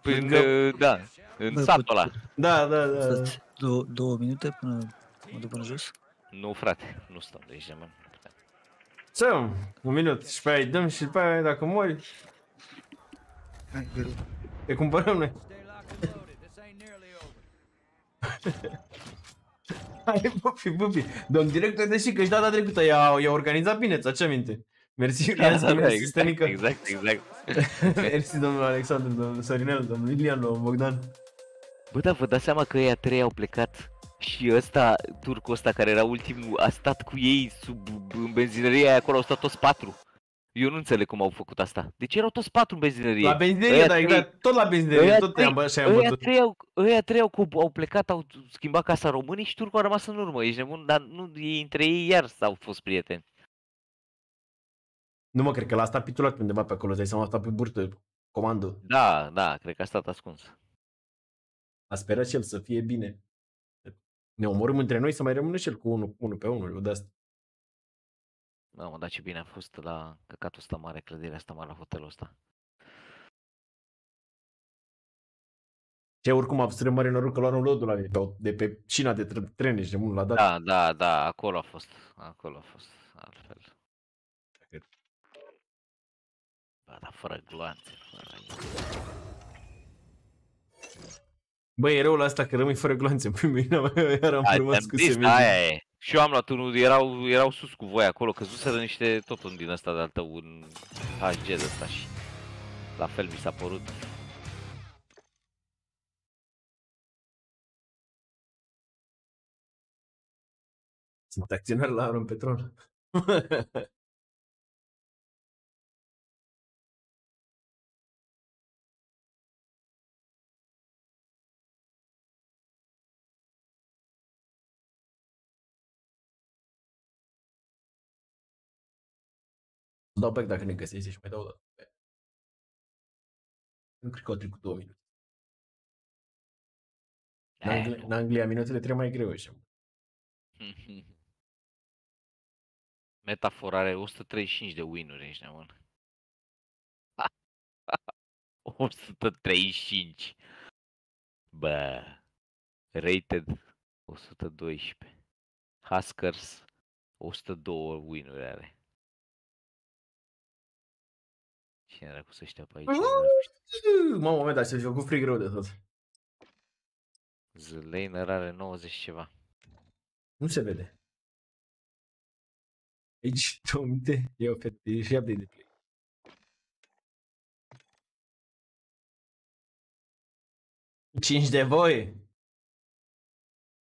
Până, lângă- da, în Bă, satul put- ăla. Da, da, da. Stați două, două minute până mă duc până jos? Nu, frate, nu stăm de aici, mă. Ce, mă? un minut și pe aia îi dăm și după aia, dacă mori, Hai, greu. te cumpărăm noi. Hai, bubi, bubi. Domn director, deși că și data trecută i-a, i-a organizat bine, ți ce minte? Mersi, Iulian, Da, da, da, mersi, exact, Stănică. exact, exact. Mersi, domnul Alexandru, domnul Sorinel, domnul Ilian, domnul Bogdan. Bă, da, vă dați seama că ei trei au plecat și ăsta, turcul ăsta care era ultimul, a stat cu ei sub în benzinăria aia acolo, au stat toți patru. Eu nu înțeleg cum au făcut asta. Deci erau toți patru în benzinărie. La benzinărie, Ăia da, trei- exact, tot la benzinărie, ăia tot trei- i-am bă- și și-am ăia bătut. trei au, ăia trei au, co- au plecat, au schimbat casa românii și turcul a rămas în urmă. Ești nebun, dar nu, ei, între ei iar s-au fost prieteni. Nu mă, cred că l-a stat pitulat pe undeva pe acolo, îți dai seama, a stat pe burtă, comandă. Da, da, cred că a stat ascuns. A sperat și el să fie bine. Ne omorâm între noi să mai rămână și el cu unul, unul pe unul, eu de asta. Mamă, dar ce bine a fost la căcatul ăsta mare, clădirea asta mare la hotelul ăsta. Ce oricum a fost mare noroc că luam loadul la de pe, de pe șina de tre- tren, ești mult la dat. Da, da, da, acolo a fost. Acolo a fost, altfel. Ba, dar fără gloanțe, fără... Băi, e rău la asta că rămâi fără gloanțe. Păi mâine iar am Hai, rămas ți-am cu zis, semințe. aia e. Și eu am luat unul, erau, erau sus cu voi acolo, căzuseră niște, tot un din ăsta de-al tău, un HG de ăsta și la fel mi s-a părut. Sunt acționar la Aron Petrol. Dau back dacă ne găsești și mai dau o dată. Nu cred că au trecut două minute. În, Eh, Anglia, în Anglia minutele trec mai greu așa. Metafora are 135 de win-uri, ești nebun. 135. Bă. Rated 112. Huskers 102 win-uri are. Cine era cu să știa pe aici? Mamă, mă, dar se joc cu frig rău de tot. Zlaner are 90 ceva. Nu se vede. Aici, 2000, e o fete, e și update de play. Cinci de voi?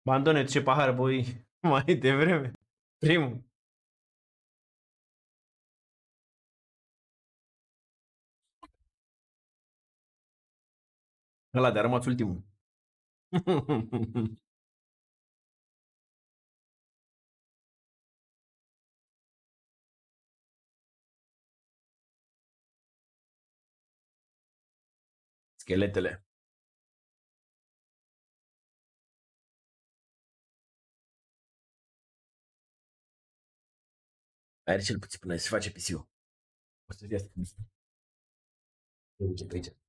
Bandone, ce pahar voi mai devreme? Primul. Ăla de-a rămas ultimul. Scheletele. Are cel puțin până se face pisiu. O să fie asta. Uite pe aici.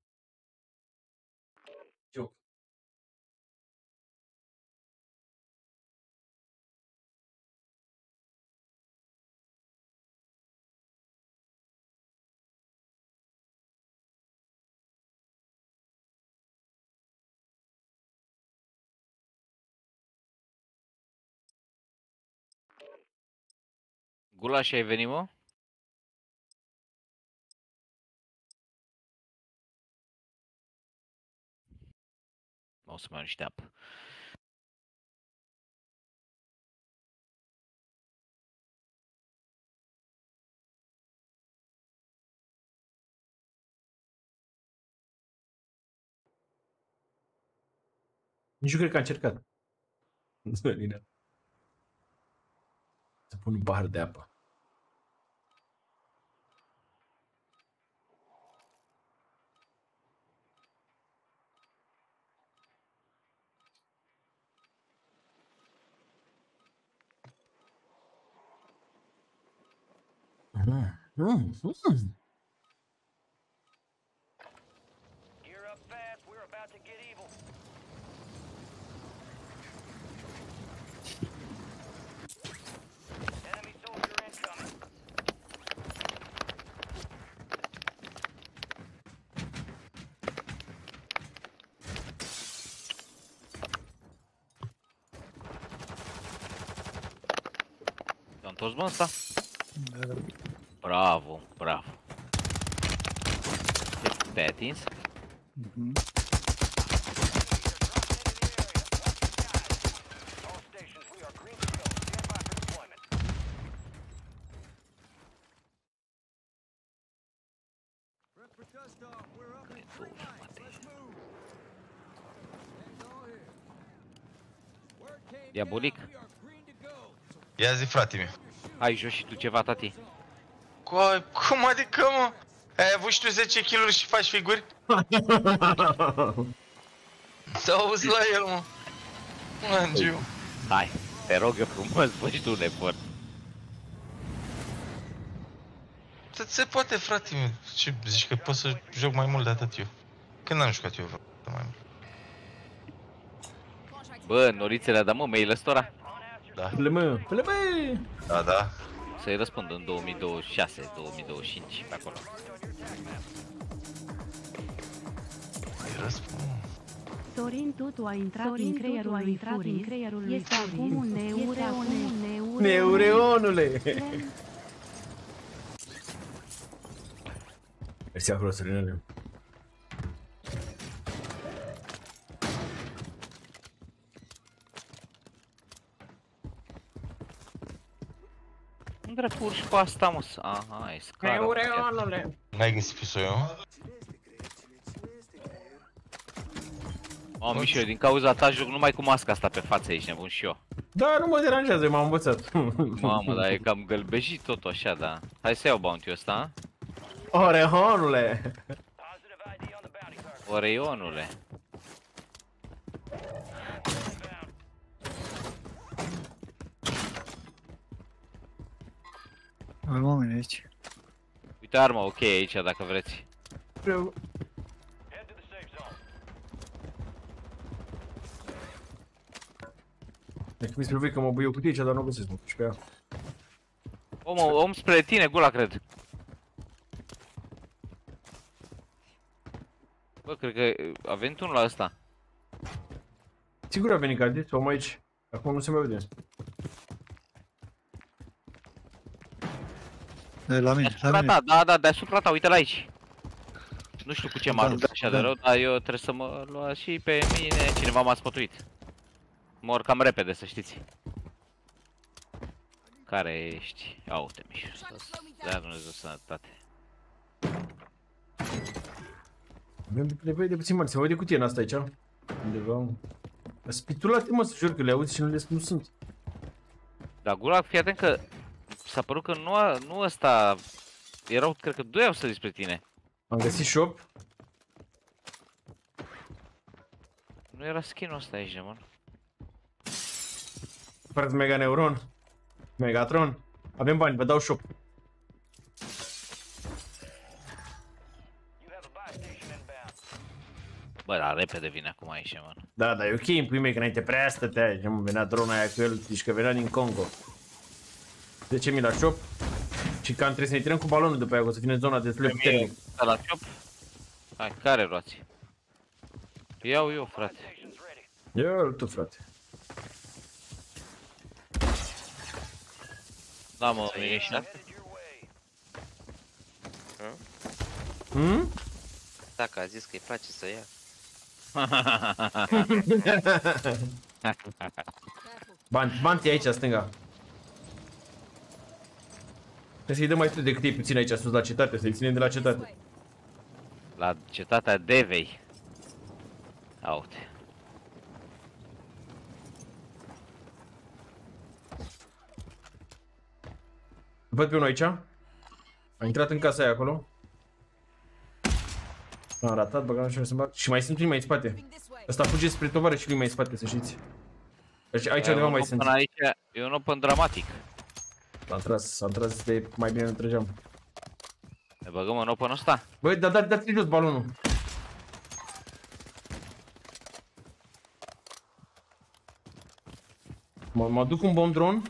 Gulaș ai venit, mă? O să mai niște apă. Nici nu cred că a încercat. Bine. Să pun un pahar de apă. Mm, mm. Gear up fast. We're about to get evil. Enemy soldier incoming. Te-am întors bă ăsta? Da, da. Bravo, bravo. Patins. Uhum. Diabolic? Ia zi, frate meu. Ai, jos și tu ceva, tati. Co- cum adică, mă? Ai avut și tu 10 kg și faci figuri? Să auzi la el, mă. Angiu. Hai, te rog eu frumos, fă și tu un efort. Tot se poate, frate meu. Ce zici că pot să joc mai mult de atât eu? Când am jucat eu vreodată mai mult? Bă, norițele, dar mă, mail ăstora? Da. Pele mă, pele mă! Da, da. Să-i răspund în 2026, 2025, pe acolo. Îi răspund. Sorin Tutu a intrat în creierul lui Furis, este acum un neureon, Neureonule! Mersi acolo, Sorinele. Pur și cu asta, mă? s- Aha, e scară. Neureonule! N-ai găsit pisoiul? Mamă, Mișo, din cauza ta joc numai cu masca asta pe față, ești nebun și eu. Da, nu mă deranjează, eu m-am învățat. Mamă, dar e cam gălbejit totul așa, da. Hai să iau bounty-ul ăsta, a? Oreonule! Oreionule. Avem oameni aici. Uite arma ok aici, dacă vreți. Eu... Deci mi se că mă băi eu cu aici, dar nu o găsesc, mă, și pe ea. Om, om spre tine, gula, cred. Bă, cred că a venit unul la ăsta. Sigur a venit Cadi, om aici. Acum nu se mai vede. E, la mine, la Deasupra mine. ta, da, da, deasupra ta, uite-l aici. Nu știu cu ce m-a Da, rupt da, așa da. de rău, dar eu trebuie să mă lua și pe mine. Cineva m-a spătuit. Mor cam repede, să știți. Care ești? Ia uite, Mișu. Dea Dumnezeu sănătate. Avem nevoie de puțin mari, se vede cutie în asta aici. Undeva. Spitulate mă, să jur că le auzi și nu le nu sunt. Dar Gulag, fii atent că s-a părut că nu, a, nu ăsta... Erau, cred că doi au sărit spre tine. Am găsit shop. Nu era skin-ul ăsta aici, mă. Frate Mega Neuron. Megatron. Avem bani, vă dau shop. Bă, dar repede vine acum aici, mă. Da, dar e ok, în pui mei, că înainte prea stătea și mă venea drona aia cu el, zici că venea din Congo. 10.000 la shop. Și cam trebuie să ne tirăm cu balonul după aia, că o să vină zona destul de puternic. Da, la shop. Hai, care luați? Iau eu, frate. Ia tu, frate. Da, mă, liniștea. Hmm? Dacă a zis că îi place să ia. Bani, bani e aici, stânga. Trebuie să-i dăm mai sus decât e puțin aici sus la cetate, să-i ținem de la cetate. La cetatea Devei. Aute. Văd pe unul aici. A intrat în casa aia acolo. Am ratat, băgam și să bag. Și mai sunt unii mai în spate. Ăsta fuge spre tovară și lui mai în spate, să știți. Deci aici E undeva un mai open sunt. Aici, e un open dramatic. S-a tras, s-a tras de mai bine nu trăgeam. Ne băgăm în open ăsta? Băi, da, da, dați jos balonul. Mă, mă duc un bomb drone.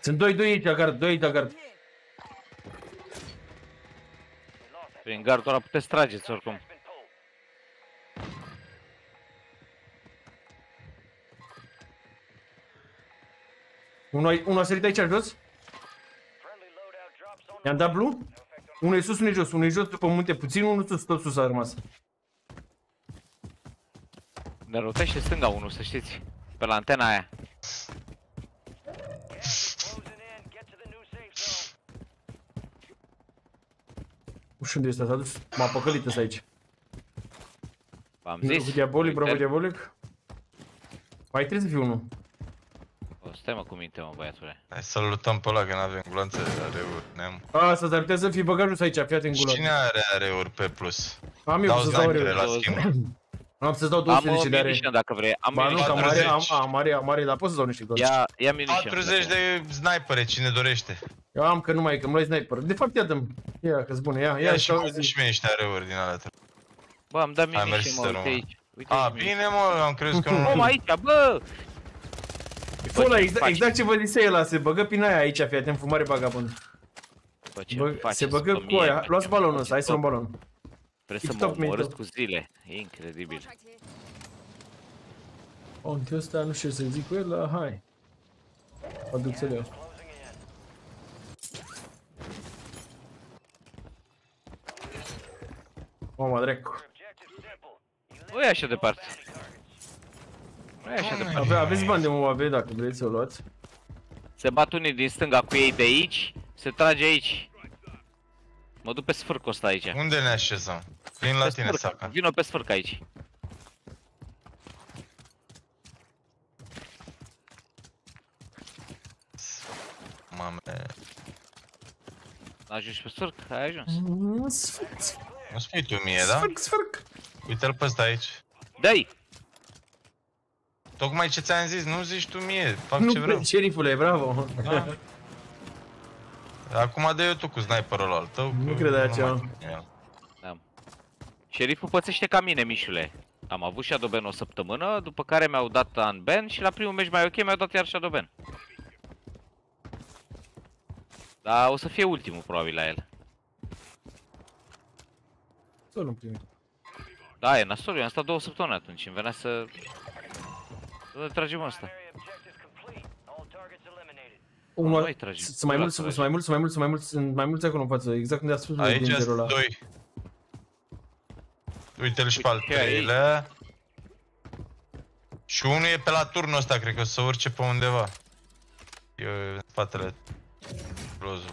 Sunt doi, doi aici, gard, doi aici, gard. Prin gardul ăla puteți trageți oricum. Unul, ai- unul a sărit aici jos. I-am dat blue. Unul e sus, unul e jos, unul e jos după munte puțin, unul sus, tot sus a rămas. Ne rotește stânga unul, să știți. Pe la antena aia. Nu știu unde este, s-a dus. M-a păcălit ăsta aici. V-am Bravo zis. diabolic, bravo Uite. diabolic. Mai trebuie să fie unul. O, stai mă cu minte, mă, băiatule. Hai să-l lutăm pe ăla, că n-avem glanțe areuri, neam. A, să s-ar putea să fie băgat jos aici, fii atent Și gulag. cine are areuri pe plus? Am eu Dau să-ți dau snipere areuri. la schimb. Am să-ți dau Am 210 o de are. munition dacă vrei. Am Ba nu, că am mare, am, 40. am mare, am mare, dar pot să dau niște gol. Ia, ia munition. 40 de snipere, cine dorește. Eu am că nu mai e, că îmi luai sniper. De fapt, ia dăm. Ia, că-s bune, ia, ia. Ia și ia, mă, și mie niște areuri din alea. trei. Bă, am dat Hai, munition, mersi mă, să uite rămân. aici. Uite A, aici, bine mă, am crezut că Om nu... aici, bă! Fă ăla, exact, faci? exact ce vă zise el, se băgă prin aia aici, fii atent, fumare vagabond. Bă, ce Bă, faceți se băgă pe cu mine, aia. mă, Luați ce balonul ăsta, faceți hai să luăm tot? balonul. Trebuie să mă Tip-top, omorâți mate. cu zile. E incredibil. Onti ăsta, nu știu ce să zic cu el, dar hai. Aduc-ți-l eu. Mama dracu. Nu e așa departe. Nu e așa departe. Ave, aveți bani de MOAB dacă vreți să o luați. Se bat unii din stânga cu ei de aici, se trage aici. Mă duc pe sfârcul ăsta aici. Unde ne așezăm? Vin la Pe tine, sfârc. Saca. Vino pe sfârc aici. Mame. Ajungi pe sfârc? Ai ajuns. Nu spui tu mie, da? Sfârc, sfârc. Uite-l pe ăsta aici. Dă-i! Tocmai ce ți-am zis, nu zici tu mie, fac Nu, ce vreau. șerifule, bravo. Da. Acum dă eu tu cu sniperul al tău. Nu că credeai mai ceva. cum e el. Da. Șeriful pățește ca mine, mișule. Am avut Shadow Ban o săptămână, după care mi-au dat unban și la primul meci mai ok mi-au dat iar Shadow Ban. Dar o să fie ultimul probabil la el. Să nu primit. Da, e nasol, eu am stat două săptămâni atunci, îmi venea să... Să tragem asta. Unul, Noi tragem. sunt mai mulți, sunt mai mulți, sunt mai mulți, sunt mai mulți, sunt mai mulți acolo în față, exact unde a spus voi Aici din zero sunt ăla. doi. Uite-l și pe al Uite și aici. treilea. Și unul e pe la turnul ăsta, cred că o să urce pe undeva. Eu în spatele blozul.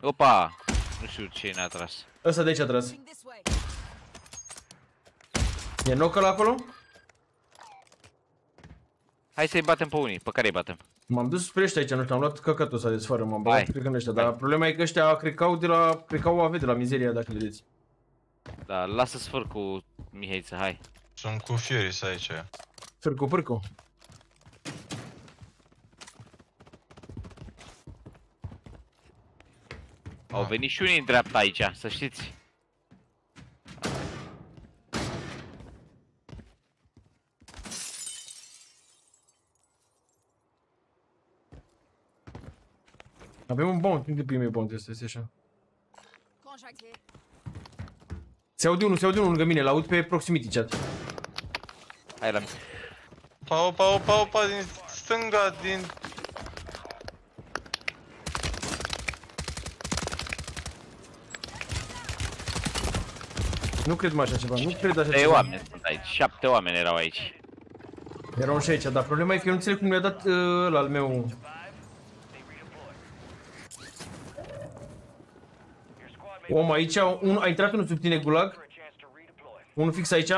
Opa! Nu știu ce ne-a tras. Ăsta de aici a tras. E knock la acolo? Hai să-i batem pe unii, pe care îi batem? M-am dus spre ăștia aici, nu știu, am luat căcatul ăsta de sfoară, m-am băgat, Hai. cred că în ăștia, dar problema e că ăștia cred că au de la, cred că au AV de la mizeria, dacă vedeți. Da, lasă sfâr cu Mihaiță, hai. Sunt cu Furious aici. Fârcu, fârcu. Au venit și unii în dreapta aici, să știți. Avem un bond, unde primii bond este, este așa. Contract here. Se aude unul, se aude unul lângă mine, l-aud pe proximity chat. Hai la Opa, opa, opa, opa, din stânga, din... Nu cred mai așa ceva, nu cred așa Trei ceva. oameni sunt aici, șapte oameni erau aici. Erau și aici, dar problema e că eu nu înțeleg cum mi-a dat uh, ăla al meu. Om, aici, un, a intrat unul sub tine, gulag. Unul fix aici.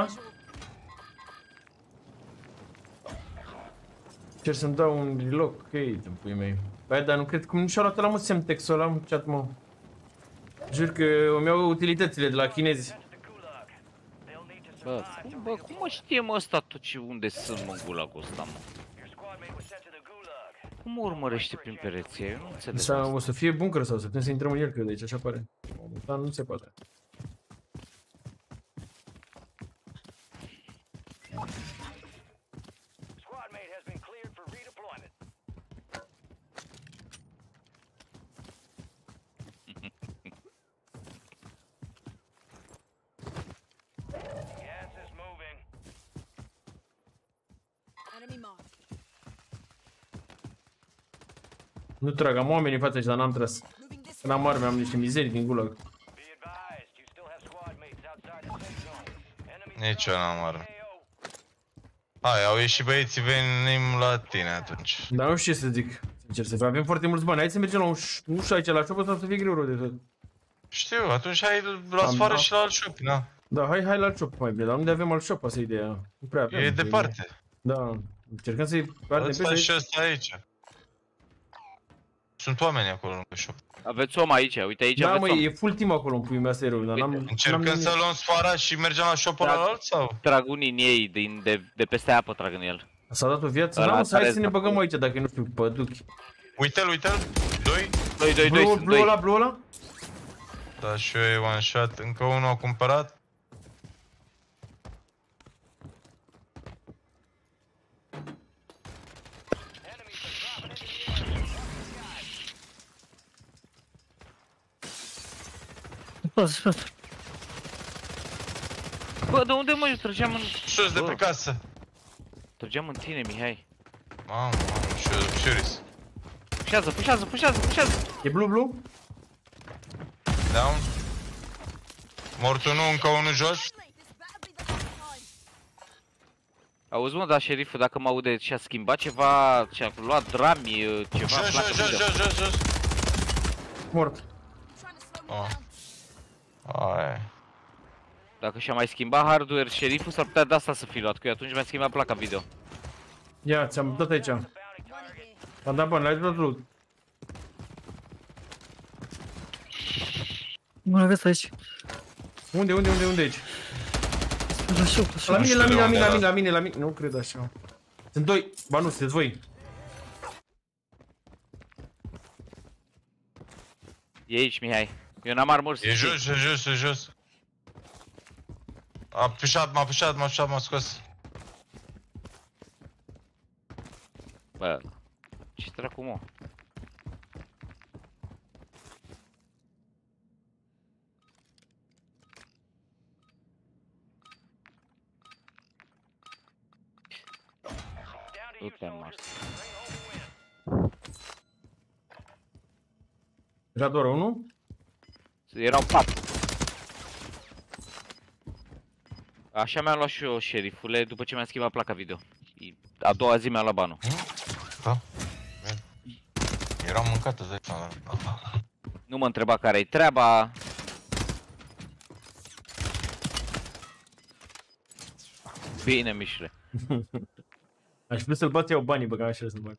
Cer să-mi dau un relocate în pui mei. Băi, dar nu cred cum nu și-a luat la mă semtexul ăla, mă, chat, mă. Jur că îmi iau utilitățile de la chinezi. Bă, cum, bă, cum mă știe mă ăsta tot ce unde sunt mă în gulagul ăsta, mă? Cum mă urmărește prin pereți? Eu nu înțeleg. Să, asta. o să fie bunker sau să putem să intrăm în el, cred, de aici așa pare. Dar nu se poate. Nu trag, am oameni în față aici, dar n-am tras. Când am arme, am niște mizerii din gulag. Nici eu n-am arme. Hai, au ieșit băieții, venim la tine atunci. Dar nu știu ce să zic. Sincer să fiu, avem foarte mulți bani. Hai să mergem la un ș- nu știu aici la shop sau să fie greu rău de tot. Știu, atunci hai la Am- sfară am- și la alt shop, da. Da, hai, hai la alt shop mai bine, dar unde avem alt shop, asta e ideea. Nu prea avem. E departe. Da, încercăm să-i ardem Îți pe faci și aici. ăsta aici. Sunt oameni acolo lângă shop. Aveți om aici, uite aici Da, aveți mă, om. e full team acolo în puiul meu, asta e rău, dar n-am... Încercăm n-am să luăm sfara și mergem la shop-ul Da. ălalt sau? Trag unii în ei, din, de, de peste apă trag în el. S-a dat o viață? Ăla Da, mă, să hai care să ne sta băgăm acolo. aici, dacă nu știu, păduchi. Uite-l, uite-l. Doi. 2, 2, 2, Blue, sunt blue doi. ăla, blue ăla? Da, și eu e one shot. Încă unul a cumpărat. Bă, de unde mă? Eu trăgeam în... Sus de Bă, pe casă. Trăgeam în tine, Mihai. Mamă, mamă, și eu, Furis. Pușează, pușează, pușează, pușează. E blue, blue? Down. Mort unul, încă unul jos. Auzi mă, dar șeriful, dacă mă aude și-a schimbat ceva, și-a luat drami, ceva, Jos, placă jos, jos, video. jos, jos, jos. Mort. Oh. Ai. Dacă și-a mai schimbat hardware șeriful, s-ar putea de asta să fi luat, că eu atunci mi-a schimbat placa video. Ia, ți-am dat aici. Am dat bani, l-ai dat loot. Nu aveți aici. Unde, unde, unde, unde aici? La shop, la La shop. mine, la mine, la mine, la mine, la mine, la mine. Nu cred așa. Sunt doi. Ba nu, sunteți voi. E aici, Mihai. Eu n-am armuri să E știi. jos, e jos, e jos. A pușat, m-a pușat, m-a pușat, m-a scos. Bă, ce dracu, mă? Du-te, Mars. Era doar unul? Erau patru. Așa mi-am luat și eu șerifule după ce mi-am schimbat placa video. A doua zi mi-am luat banul. Da. Erau mâncate, îți dai seama. Nu mă întreba care-i treaba. Bine, mișule. Aș vrea să-l bat iau banii, băgam așa să-l bag.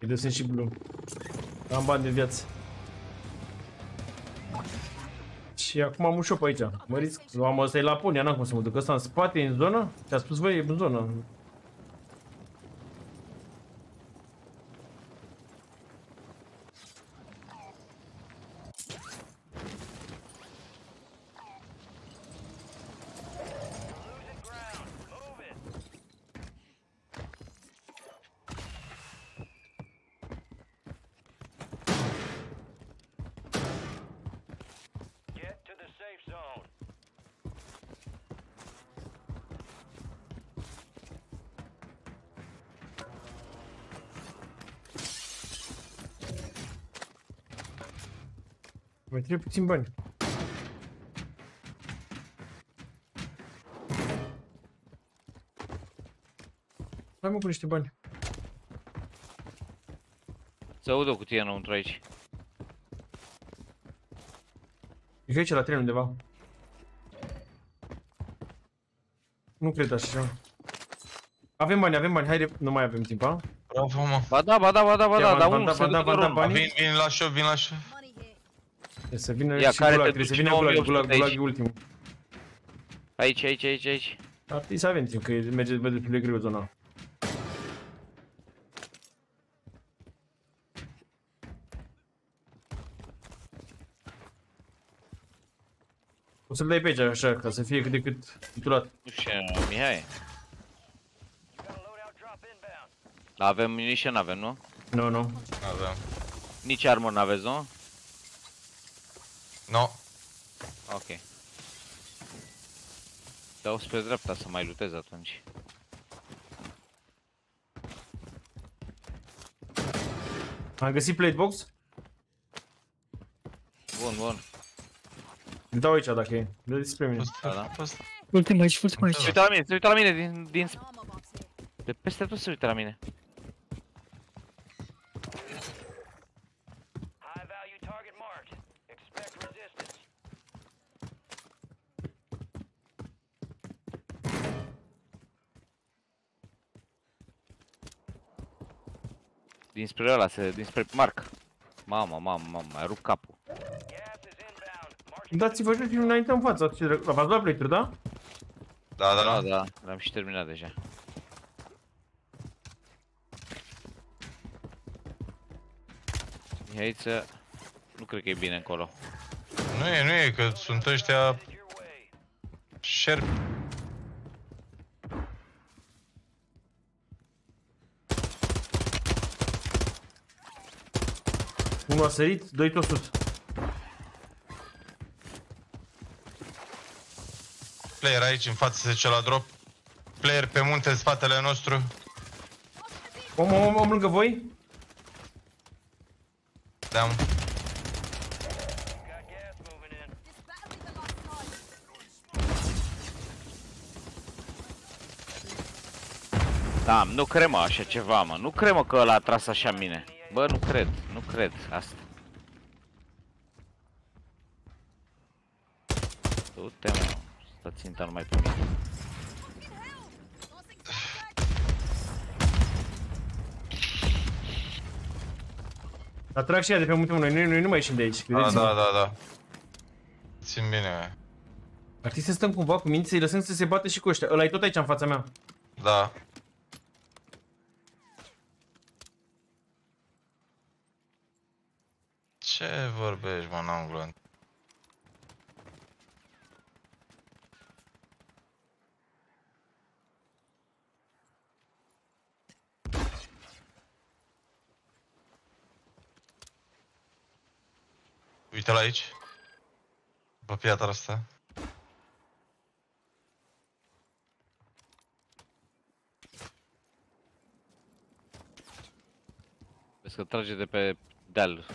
Îi dă și blue. Am bani de viață. Și acum am un shop aici. Mă risc. Am ăsta e Laponia, n-am cum să mă duc. Ăsta în spate, e în zonă? Ce-a spus voi, e în zonă. Trebuie puțin bani. Hai mă cu niște bani. Să aud o cutie înăuntru aici. E că aici la tren undeva. Nu cred așa. Avem bani, avem bani, haide, nu mai avem timp, a? Bravo, mă. Ba da, ba da, ba da, ba Ia, da, v-am- dar v-am unul dat- se v-am dat- ducă v-am dat drumul. banii? Vin, vin la shop, vin la shop. Trebuie să vină Ia, și care gulag, trebuie să vină gulag, gulag, gulag e ultimul. Aici, aici, aici, aici. Ar trebui să avem timp, că merge destul de greu zona. O să-l dai pe aici, așa, ca să fie cât de cât titulat. Nu știu, Mihai. Avem munition, avem, nu? Nu, no, nu. No. Avem. Nici armor n-aveți, nu? No. Ok. Dau spre dreapta să mai lutez atunci. Am găsit plate box? Bun, bun. Îl dau aici dacă e. Dă spre mine. Da, da. Ultim aici, ultim aici. Se uită la mine, se uită la mine din, din... De peste tot se uită la mine. Dinspre ăla, se, dinspre Marc. Mamă, mamă, mamă, mai rup capul. Dați-vă jos și înainte în față. Ce drag- V-ați luat plate da? Da, da, Da, da, l-am și terminat deja. Mihaiță, nu cred că e bine încolo. Nu e, nu e, că sunt ăștia... Șerpi. Unul a sărit, doi tot sus. Player aici în față se duce la drop. Player pe munte în spatele nostru. Om, om, om, om lângă voi? Da. Da, nu cred mă așa ceva, mă. Nu cred mă că ăla a tras așa în mine. Bă, nu cred, nu cred asta. Du-te mă, stă ținta numai pe mine. Dar trag și ea de pe munte noi, noi, noi nu mai ieșim de aici. Da, credeți-mă. da, da, da. Țin bine. Ar trebui să stăm cumva cu minți, să-i lăsăm să se bată și cu ăștia. Ăla e tot aici în fața mea. Da. Ce vorbești, mă, n-am vrut. Uite-l aici. Pe piatra asta. Vezi că trage de pe deal.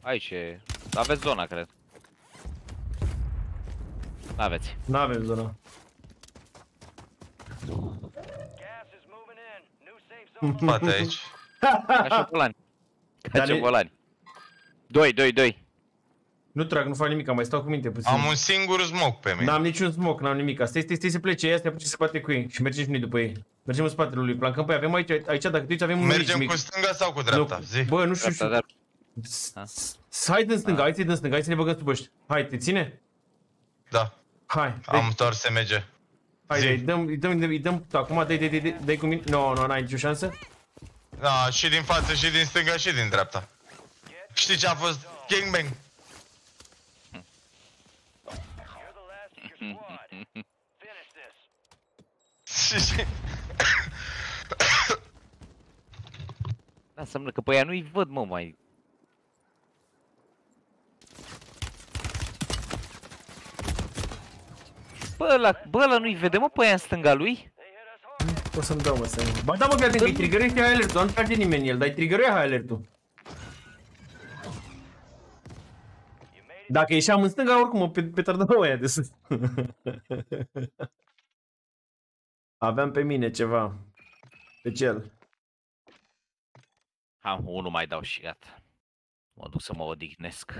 Aici e. Aveți zona, cred. Aveți. N-avem zona. Poate aici. Ca șobolani. Ca Dar e- șobolani. Doi, doi, doi. Nu trag, nu fac nimic, mai stau cu minte puțin. Am un singur smoke pe mine. N-am niciun smoke, n-am nimic. Stai, stai, stai să plece ea, stai puțin să bate cu ei și mergem și noi după ei. Mergem în spatele lui, plancăm pe ei. Avem aici, aici dacă te uiți, avem un Mergem mic. cu stânga sau cu dreapta? Zi. Bă, nu știu, Dreapta, știu. dreapta. S- Hai din stânga, hai să din stânga, hai să ne băgăm sub ăștia. Hai, te ține? Da. Hai, Am întors SMG. Hai, zi. îi dăm, îi dăm, îi dăm, acum dai, dai, dai, dai, dai cu mine. Nu, nu, n-ai nicio șansă? Da, și din față, și din stânga, și din dreapta. Știi ce a fost? Gangbang. Și- și- Da, înseamnă că pe ea nu-i văd, mă, mai... Bă, ăla, bă, ăla nu-i vede, mă, pe ea în stânga lui? O să-mi dau, mă, să Ba da, mă, fii atent, că îi triggerește high alert-ul, nu trage nimeni el, dar îi triggeruia high alert-ul. Dacă ieșeam în stânga, oricum mă pe, pe tardau aia de sus. Aveam pe mine ceva. Pe cel. Am unul mai dau și gata. Mă duc să mă odihnesc.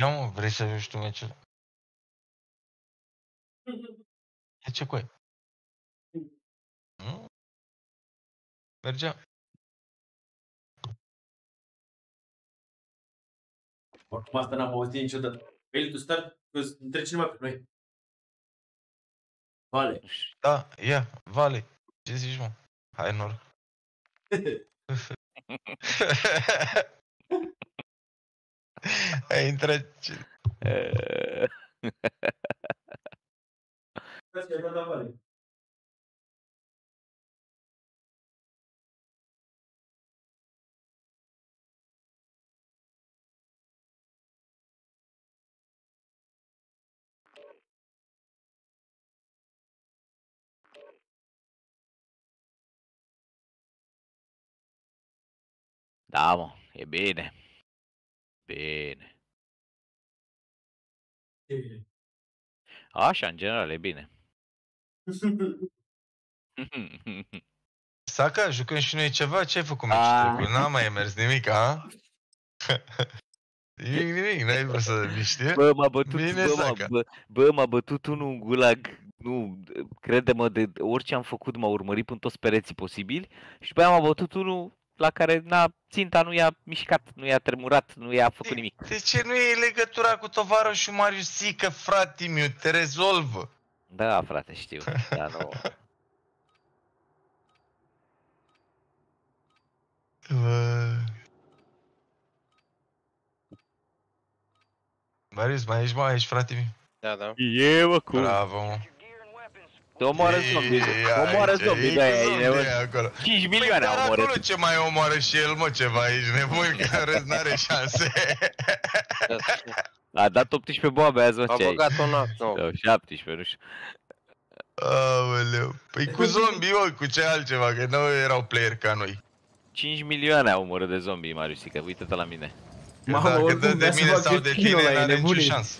Ia mă, vrei să joci tu meciul? E ce coi? Nu? Mergea. Oricum asta n-am auzit niciodată. Fail to start, că trece numai pe noi. Vale. Da, ia, Vale. Ce zici, mă? Hai, noroc. Ai intrat... ce- Vezi că ai dat la Vale. Da, mă, e bine. Bine. Așa, în general, e bine. Saca, jucăm și noi ceva? Ce ai făcut Ah. meciul trecut? N-a mai mers nimic, a? Nimic, nimic, n-ai vrut să vii, știi? Bă, m-a bătut, Bine, bă, m-a, Saca. bă, bă, m-a bătut unul în gulag. Nu, crede-mă, de orice am făcut m-a urmărit până toți pereții posibili și după aia m-a bătut unul la care n-a, ținta nu i-a mișcat, nu i-a tremurat, nu i-a făcut nimic. De ce nu e legătura cu tovarășul Marius Sică, frate meu, te rezolvă? Da, frate, știu, dar nu... Bă. Marius, mai ești, mai ești, frate meu? Da, da. E, mă, cum? Bravo, mă. Te omoară zombie, te omoară aici, zombie, e de cu aia, e zombie nebun. acolo. 5 Păi, milioane dar au omorât. acolo ce mai omoară și el, mă, ceva, ești nebun, că în rest n-are șanse. A dat 18 bombe azi, mă, A ce ai? băgat un act nou. Sau 17, nu știu. Aoleu. Păi cu zombie, mă, cu ce altceva, că nu erau player ca noi. 5 milioane au omorât de zombie, Mariusica, uite-te la mine. Mamă, Dacă oricum dă de vrea să mine facă sau de skin-ul tine, ăla, e n-are nicio nebunit. șansă.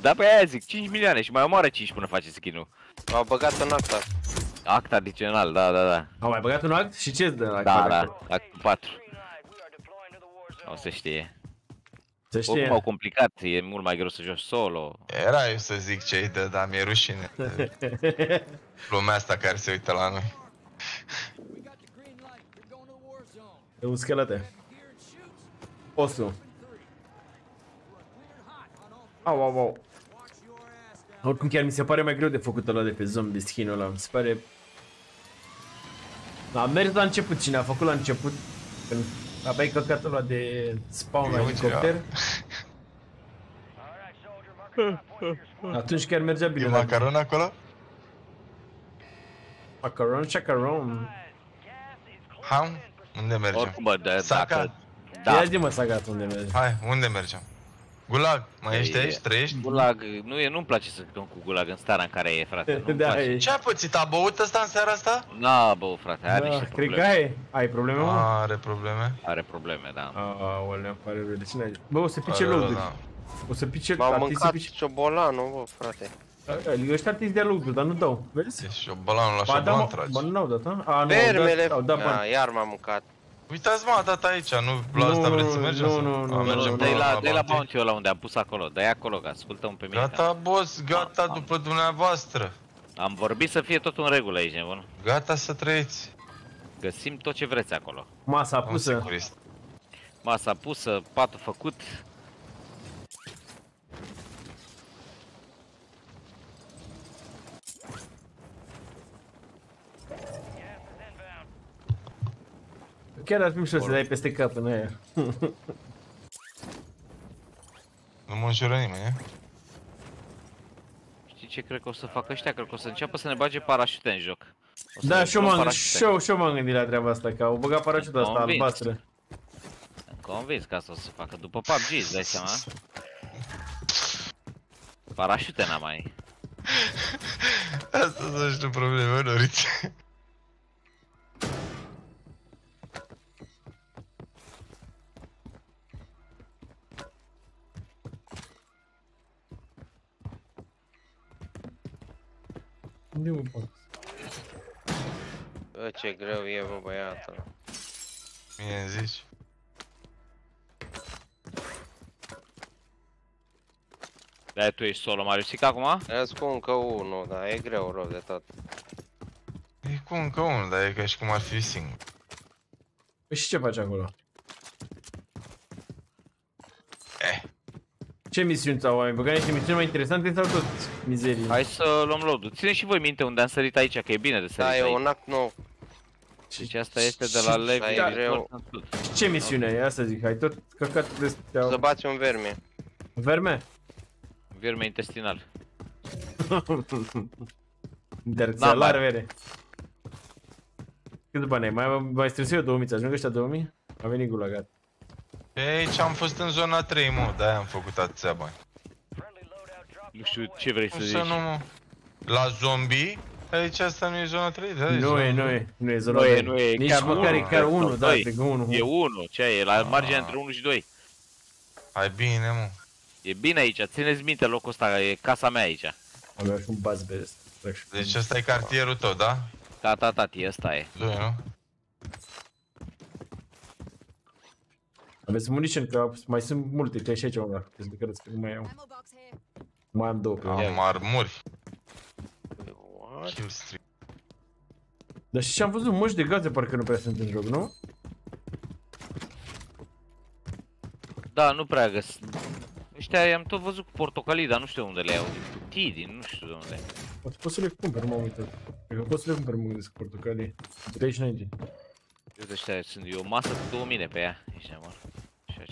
Da, pe aia zic, 5 milioane și mai omoară 5 până face skin-ul. A băgat în acta. Act adițional, da, da, da. Au mai băgat un act? Și ce îți dă la Da, act? da, act 4. O să știe. Se Oricum știe. au complicat, e mult mai greu să joci solo. Era eu să zic ce-i dă, dar mi-e rușine. de Lumea asta care se uită la noi. E un schelete. Osul. Au, au, au. Oricum chiar mi se pare mai greu de făcut ăla de pe zombie skin-ul ăla. Mi se pare... A mers la început, cine a făcut la început? Când aveai căcatul ăla de spawn la Eu uite, helicopter? Atunci chiar mergea bine. E dar- macaron acolo? Macaron, chacaron. Ham? Unde mergem? Oricum, bă, de, Saca? dacă... Da. Da, Ia zi mă, Sagat, unde mergi? Hai, unde mergem? Gulag, mai ești E- aici? Trăiești? Gulag, nu, e, nu-mi place să jucăm cu Gulag în starea în care e, frate. Nu-mi Da, place. e. Ce a pățit? A băut ăsta în seara asta? Da, bă, frate, are Da, niște cred că probleme. ai. Ai probleme, mă? Are probleme. Are probleme, da. Aoleu, îmi pare rău de cine ai. Bă, o să pice Are rău, loaduri. da. O să pice... M-am artistii mâncat pice... ciobolanul, bă, frate. Adică ăștia artiști de loaduri, dar nu dau. Vezi? Și o balanul la Ba da, șobolan mă, tragi. ba nu au dat, a? A, nu, au Vermele, dat, au dat a, bani. iar m-am mâncat. Uitați mă, a dat aici, nu la Nu, asta vreți nu, să mergem? nu, sau? nu, A, nu, mergem nu, până Dă-i la, dă-i la Bounty. bounty ăla unde am pus acolo, dă-i acolo, că ascultăm pe mine. Gata, boss, gata Am- după dumneavoastră. Am vorbit să fie tot în regulă aici, nebun. Gata să trăiți. Găsim tot ce vreți acolo. Masa Un pusă. securist. Masa pusă, patul făcut. Chiar ar fi mișto să dai peste cap în aer. Nu mă înjură nimeni, e? Știi ce cred că o să facă ăștia? Cred că o să înceapă să ne bage parașute în joc. O să Da, ne și eu luăm m-am parașute. și eu- și eu m-am gândit la treaba asta, că au băgat parașuta asta Convins. albastră. Sunt convins că asta o să facă. După PUBG, îți dai seama? Parașute n-am mai. Asta sunt niște probleme, Noriți. Unde mă pot? Bă, ce greu e, bă, băiatul. Mie îmi zici. Da, tu ești solo, Mariusic, acum? Îți cu încă unul, dar e greu rău de tot. E cu încă unul, dar e ca și cum ar fi singur. Păi și ce faci acolo? Ce misiuni sau ai băgat niște misiuni mai interesante sau tot mizerii? Hai să luăm load Ține și voi minte unde am sărit aici, că e bine de sărit Da, e aici. un act nou. Deci asta este de la Levi. e greu. Ce misiune e? Asta zic, ai tot căcat de Să steau. bați un verme. Verme? Vierme intestinal. Interțelar, Da, mai- vere. Cât bani ai? Mai, mai stresu eu 2000, ți ajung ăștia 2000? A venit gulagat. Pe aici am fost în zona 3, mă, de-aia am făcut atâția bani. Nu știu ce vrei să Cum zici. să nu, mă? La zombie? Aici asta nu e zona 3? Da, Nu e, nu e, nu e zona Nu e, doi. nu e, Nici chiar măcar e unu, chiar sau 1, da, doi. cred că 1. E 1, ce e? La marginea între 1 și 2. Hai bine, mă. E bine aici, țineți minte locul ăsta, e casa mea aici. Am avea și un baz pe ăsta. Deci ăsta e cartierul tău, da? Da, da, tati, ăsta e. Lui, nu? Aveți munition, că mai sunt multe, că e și aici una. Trebuie că răți că nu mai am. Mai am două pe Am mine. armuri. Kill streak. Dar și ce am văzut, moși de gaze parcă nu prea sunt în joc, nu? Da, nu prea găs. Ăștia i-am tot văzut cu portocalii, dar nu știu unde le iau. Din cutii, din nu știu de unde. Poți, poți să le cumperi, nu m-am uitat. Cred că poți să le cumperi mă gândesc portocalii. 39. Uite ăștia sunt eu, o masă cu două mine pe ea. Ești nebun.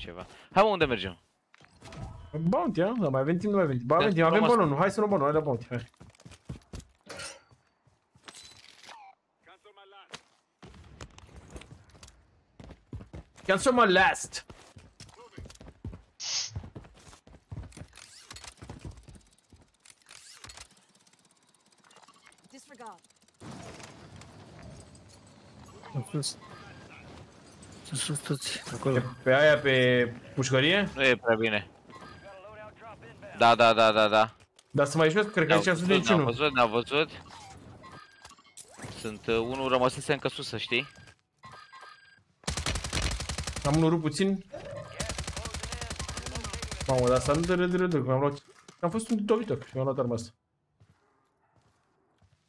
Ceva. Hai mă, unde mergem? Bounty? Da, mai avem timp, nu mai avem timp. Ba, avem timp, avem balonul. Hai să luăm balonul, hai la bounty, hai. Cancel my last! Disregard. Am sus. Sunt sus toți, acolo. Pe aia, pe pușcărie? Nu e prea bine. Da, da, da, da, da. Dar să mai jos, cred că Ne-au aici a sus văzut, ne-au niciunul. văzut, ne-au văzut. Sunt uh, unul rămăsese încă sus, să știi. Am unul rupt puțin. Mamă, dar asta nu de râd, râd, că am luat... Am fost un dobitoc și mi-am luat arma asta.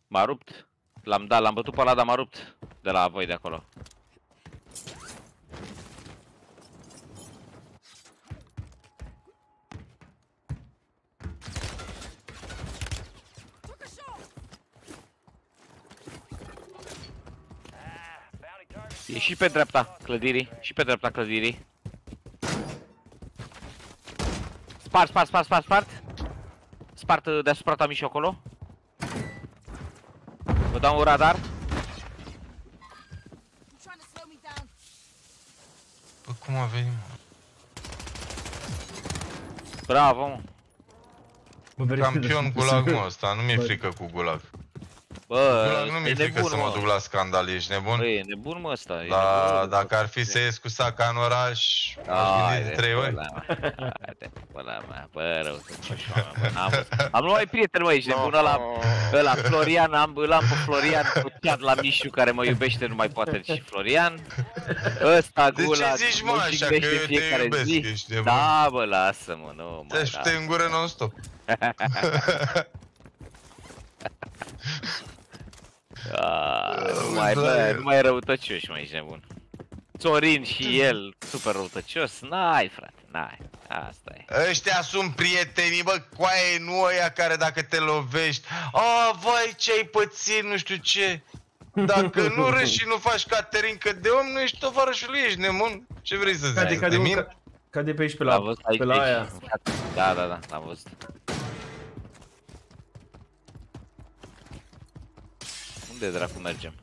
M-a rupt. L-am dat, l-am bătut pe ăla, dar m-a rupt. De la voi de acolo. E și pe dreapta clădirii, și pe dreapta clădirii. Spart, spart, spart, spart, spart. Spart uh, deasupra ta mișu acolo. Vă dau un radar. Bă, cum a venit, mă? Bravo, mă. Campion gulag, mă, ăsta, nu mi-e frică cu gulag. Bă, Gulag nu mi-e e frică nebun, să mă mă. duc la scandal, ești nebun? Bă, e nebun, mă, ăsta. e Da, nebun. dacă ar fi să ies cu saca în oraș, aș Hai gândi de de trei ori. pula mea, hai de pula mea, bă, rău să faci mama, bă, n-am văzut. Am numai prieten, mă, ești nebun, ăla, ăla, Florian, am, îl am pe Florian cu chat la Mișu, care mă iubește, nu mai poate și Florian. Ăsta, De ce gula, zici, mă mă, așa, jignește că eu te fiecare iubesc, zi. ești nebun? Da, bă, lasă-mă, nu, mă, Deci da. te în gură non-stop. Ah, nu mai, bă, nu mai e răutăcioși, mai ești nebun. Sorin și el, super răutăcios, n-ai, frate, n-ai, asta e. Ăștia sunt prietenii, bă, coaie, nu ăia care dacă te lovești, a, vai, ce ai pățit, nu știu ce. Dacă nu râși și nu faci caterincă de om, nu ești tovarășul lui, ești nemon. Ce vrei să Cade, zici? cade, De un, mine? ca, cade pe aici, pe L-am la, văzut aici, pe la aici. aia. Da, da, da, l-am văzut. Unde dracu mergem?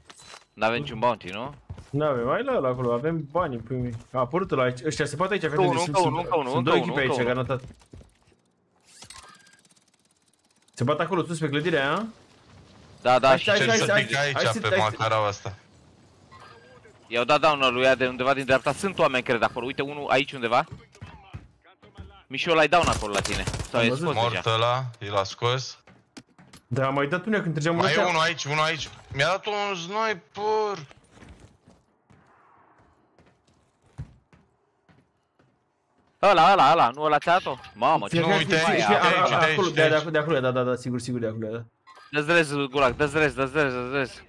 N-avem niciun bounty, nu? Nu avem, mai la ăla acolo, avem bani în primii. A apărut ăla aici, ăștia se poate aici, fete, unul, deci încă sunt, unul, încă unul, sunt încă două unul, echipe încă aici, unul. garantat. Se bat acolo sus pe clădirea aia? Da, da, Hai, și hai, Cer hai, să hai, pic hai, aici, hai să- pe hai să- macaraua asta. I-au dat down lui ea de undeva din dreapta. Sunt oameni, cred, acolo. Uite, unul aici undeva. Mișo, l-ai down acolo la tine. Sau Am e văzut. scos Mort deja. ăla, i l-a scos. Da, am mai dat unul când trăgeam Mai e ăștia. unul aici, unul aici. Mi-a dat un sniper. Ăla, ăla, ăla, nu ăla ți-a dat-o? Mamă, ce Nu, uite mai aici, e? uite Acolo, aici, acolo. uite Acolo, aici, de, uite de, aici. acolo, de acolo, da, da, da, sigur, sigur, de acolo, da. Dă-ți rez, Gulag, dă-ți rez, dă-ți rez, dă-ți rez.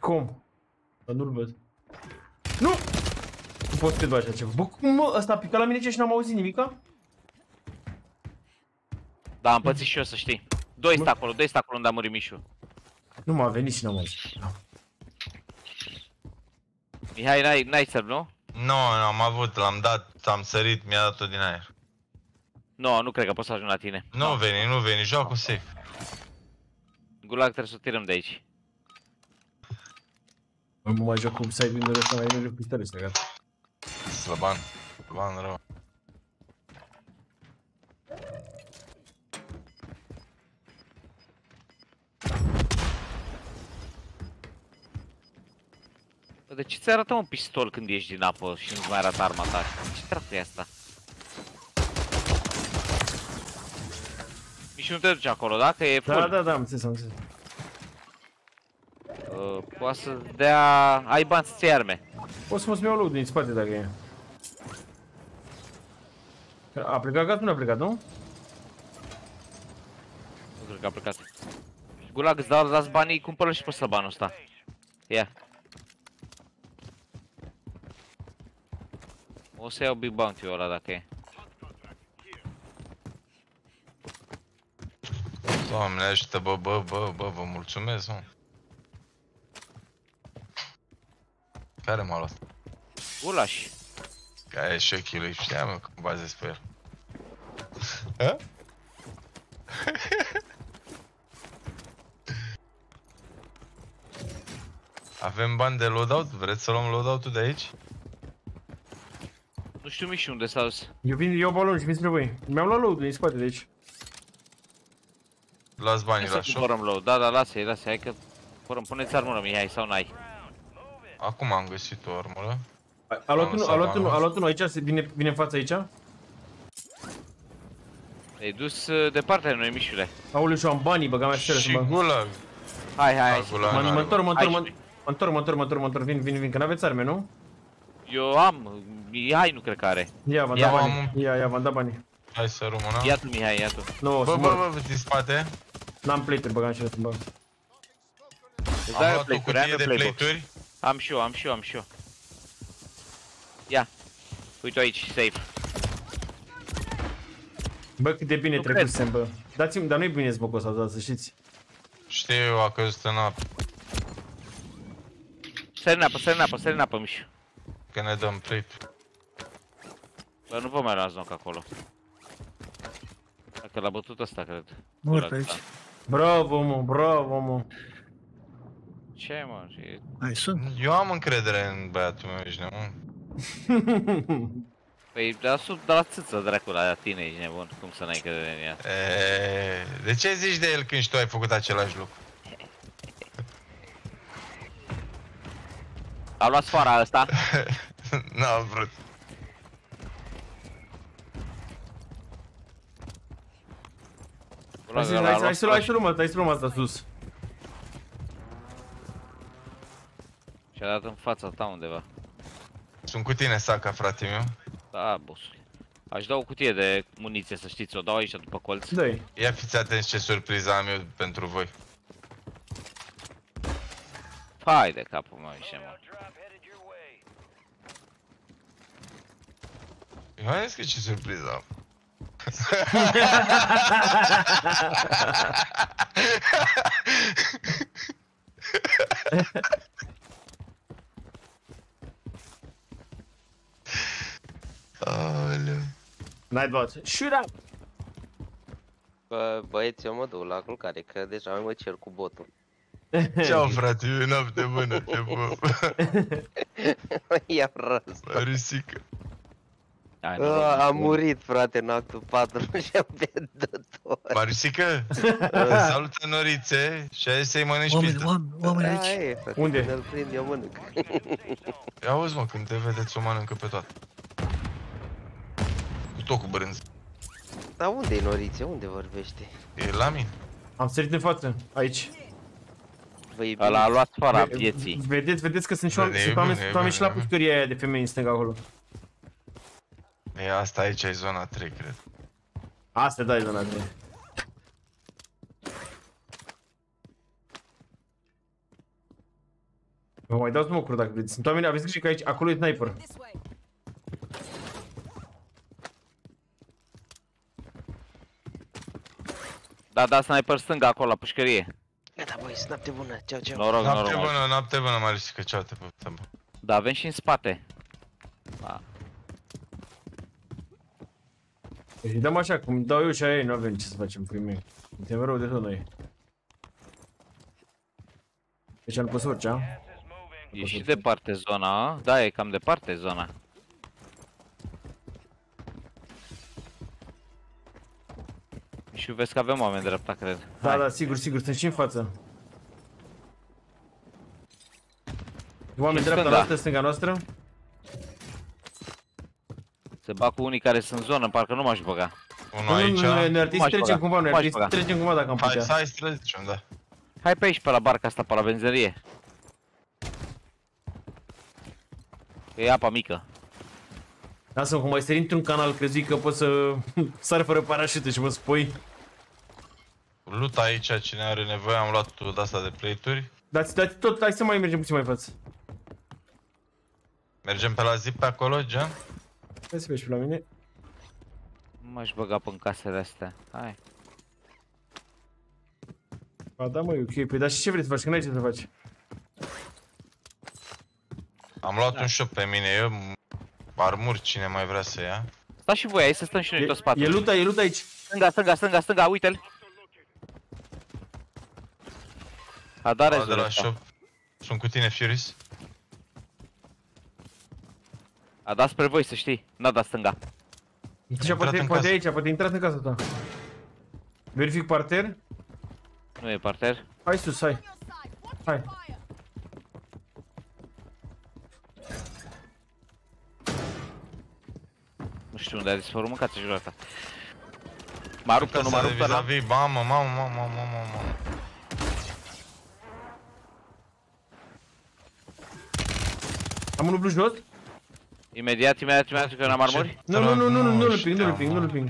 Cum? Dar nu-l văd. Nu! Nu pot să te dau așa ceva. Bă, cum mă? Ăsta a picat la mine ce și n-am auzit nimica? Da, am pățit și eu, să știi. Doi stă acolo, doi stă acolo unde a murit Mișu. Nu m-a venit și n-am auzit. Mihai, n-ai, n-ai serv, nu? Nu, nu, am avut, l-am dat, am sărit, mi-a dat-o din aer. Nu, nu cred că pot să ajung la tine. Nu veni, nu veni, joacă safe. Gulag trebuie să o tirăm de aici. Mă mai joc cu Sidewinder ăsta, mai merge cu pistole ăsta, gata. Slăban, slăban rău. De ce ți arată un pistol când ieși din apă și nu mai arată arma ta? Ce dracu e asta? Nici nu te duci acolo, da? Că e full. Da, da, da, am înțeles, am înțeles. Uh, poate să dea... Ai bani să-ți iei arme. Poți să mă iau loot din spate dacă e. A plecat gata? Nu a plecat, nu? Nu cred că a plecat. Gulag, îți dau, dați banii, cumpără și pe ăsta banul ăsta. Ia. O să iau Big Bounty-ul ăla dacă e. Doamne ajută, bă, bă, bă, bă, vă mulțumesc, mă. Care m-a luat? Ulaș. Care e șochii știam eu că mă bazez pe el. Ha? Avem bani de loadout? Vreți să luăm loadout-ul de aici? Nu știu Mișu unde s-a dus. Eu vin, iau balon și vin spre voi. Mi-am luat loot din spate, deci. Luați banii Hai la să shop. cumpărăm low. Da, da, lasă-i, lasă-i, hai că... Cumpărăm, puneți armură, Mihai, sau n-ai? Acum am găsit o armură. A, a luat Am unul, a lăsat luat unul, a banul. luat unul aici, se vine, vine în fața aici. Te-ai dus uh, departe de noi, Mișule. Aoleu, și am banii, băga mea să Și gulag. Hai, hai, hai. Da, gulag Mă n-are mă întorc, mă întorc, Hai, mă mă întorc, mă întorc, mă întorc, mă întorc, vin, vin, vin, că n-aveți arme, nu? Eu am, Mihai nu cred că are. Ia, v-am Ia, dat am banii. Ia, ia, v-am dat banii. Hai să rămână. Ia tu, Mihai, ia tu. Nu, o Bă, să bă, mor. bă, din spate. N-am plate-uri, băgam și eu să bag. Îți Am dai o luat o plate-uri, ai cutie de o playbox. plate-uri. Am și eu, am și eu, am și eu. Ia. Uite aici, safe. Bă, cât de bine Nu trecusem, bă. Dați-mi, dar nu-i bine zbocul ăsta, da, să știți. Știu, a căzut în apă. Sări în apă, sări în apă, sări în apă, Mișu. Că ne dăm plate. Bă, nu vă mai luați noc acolo. Dacă l-a bătut ăsta, cred. Mor Ăla pe aici. ăsta. Bravo, mă, bravo, mă. Ce, mă? E- Mai sunt. Eu am încredere în băiatul meu, ești nebun. Păi, dar sub, dar la țâță, dracu, la tine ești nebun. Cum să n-ai încredere în ea? E, de ce zici de el când și tu ai făcut același lucru? A luat sfoara ăsta. N-am vrut. Hai să, hai, să- hai să luăm, hai să luăm asta, hai să luăm asta sus. Și-a dat în fața ta undeva. Sunt cu tine, Saca, frate meu. Da, bossule. Aș da o cutie de muniție, să știți, o dau aici după colț. Dă-i. Ia fiți atenți ce surpriză am eu pentru voi. Hai de capul meu, ce mă. Eu am zis că ce surpriză am. Aoleu. N-ai luat. Shoot up! Bă, băieți, eu mă duc la culcare, că deja mă cer cu botul. Ceau, frate, e noapte bună, te pup. Ia ras. Marisică. Hai, A, am murit, frate, în actul 4 și am pierdut tot. Marisică, salută norițe și hai să-i mănânci Oameni, pizda. oameni, oameni aici. Aia e, frate, Unde? Când îl prind, eu mănânc. Ia auzi, mă, când te vedeți, o mănâncă pe toată. Cu tot cu brânză. Dar unde e Norițe? Unde vorbește? E la mine. Am sărit în față, aici. Vă e bine? Ăla a luat sfoara Ve- vieții. Vedeți, vedeți că sunt și Da, oameni, e sunt bun, oameni, e sunt oameni bun, și la e bun. pușcăria aia de femei în stânga acolo. E asta aici e zona 3, cred. Asta dai zona 3. Vă mai dau smoke dacă vreți. Sunt oameni, aveți grijă că aici, acolo e sniper. This way. Da, da, sniper stânga acolo, la pușcărie. Gata, boys, noapte bună. Ceau, ceau. Noroc, Noapte noroc. mult. bună, noapte bună, Marisica, ceau, te pupăm. Da, avem și în spate. Da. Deci dăm așa, cum dau eu și aia ei, nu avem ce să facem pui mei. Suntem rău de tot noi. Deci am pus orice, a? E și departe zona, a? da, e cam departe zona. Și vezi că avem oameni dreapta, cred. Da, da, sigur, sigur, sunt și în față. Oameni Și dreapta stânga. noastră, stânga noastră. Se bag cu unii care sunt în zonă, parcă nu m-aș băga. Unul Nu, nu, aici. nu, ne ar trebui să M-aș trecem băga, cumva, ne ar m-aș trebui să băga. trecem cumva dacă am Hai, putea. hai să trecem, da. Hai pe aici, pe la barca asta, pe la benzerie. E apa mică. Lasă-mă, cum mai sări într-un canal, crezui că poți să sar fără parașută și mă spui. Loot aici, cine are nevoie, am luat tot asta de plate-uri. Dați, dați tot, hai să mai mergem puțin mai față. Mergem pe la zip pe acolo, Gen? Hai să vezi pe la mine. Nu m-aș băga pe în casele astea. Hai. Ba da, mă, e ok. Păi, dar și ce vrei să faci? Că n-ai ce să faci. Am luat un shop pe mine, eu armuri cine mai vrea să ia. Stați și voi, hai să stăm și noi E, pe spate. e luta, e luta aici. Stânga, stânga, stânga, stânga, uite-l. A dat Ăla de rezul la ăsta. shop. Sunt cu tine, Furis. A dat spre voi, să știi. N-a dat stânga. Deci intrat poate, în poate casă. aici, poate intrat în casa ta. Verific parter. Nu e parter. Hai sus, hai. Hai. Nu știu unde a dispărut, mâncați jurata. M-a rupt unul, m-a Casa de rupt ăla. vis-a-vis, mamă, mamă, mamă, mamă, mamă. Am unul plus jos. Imediat, imediat, imediat, că n-am armuri. Nu, nu, nu, nu, nu, nu-l ping, nu-l știam, ping, nu-l ping.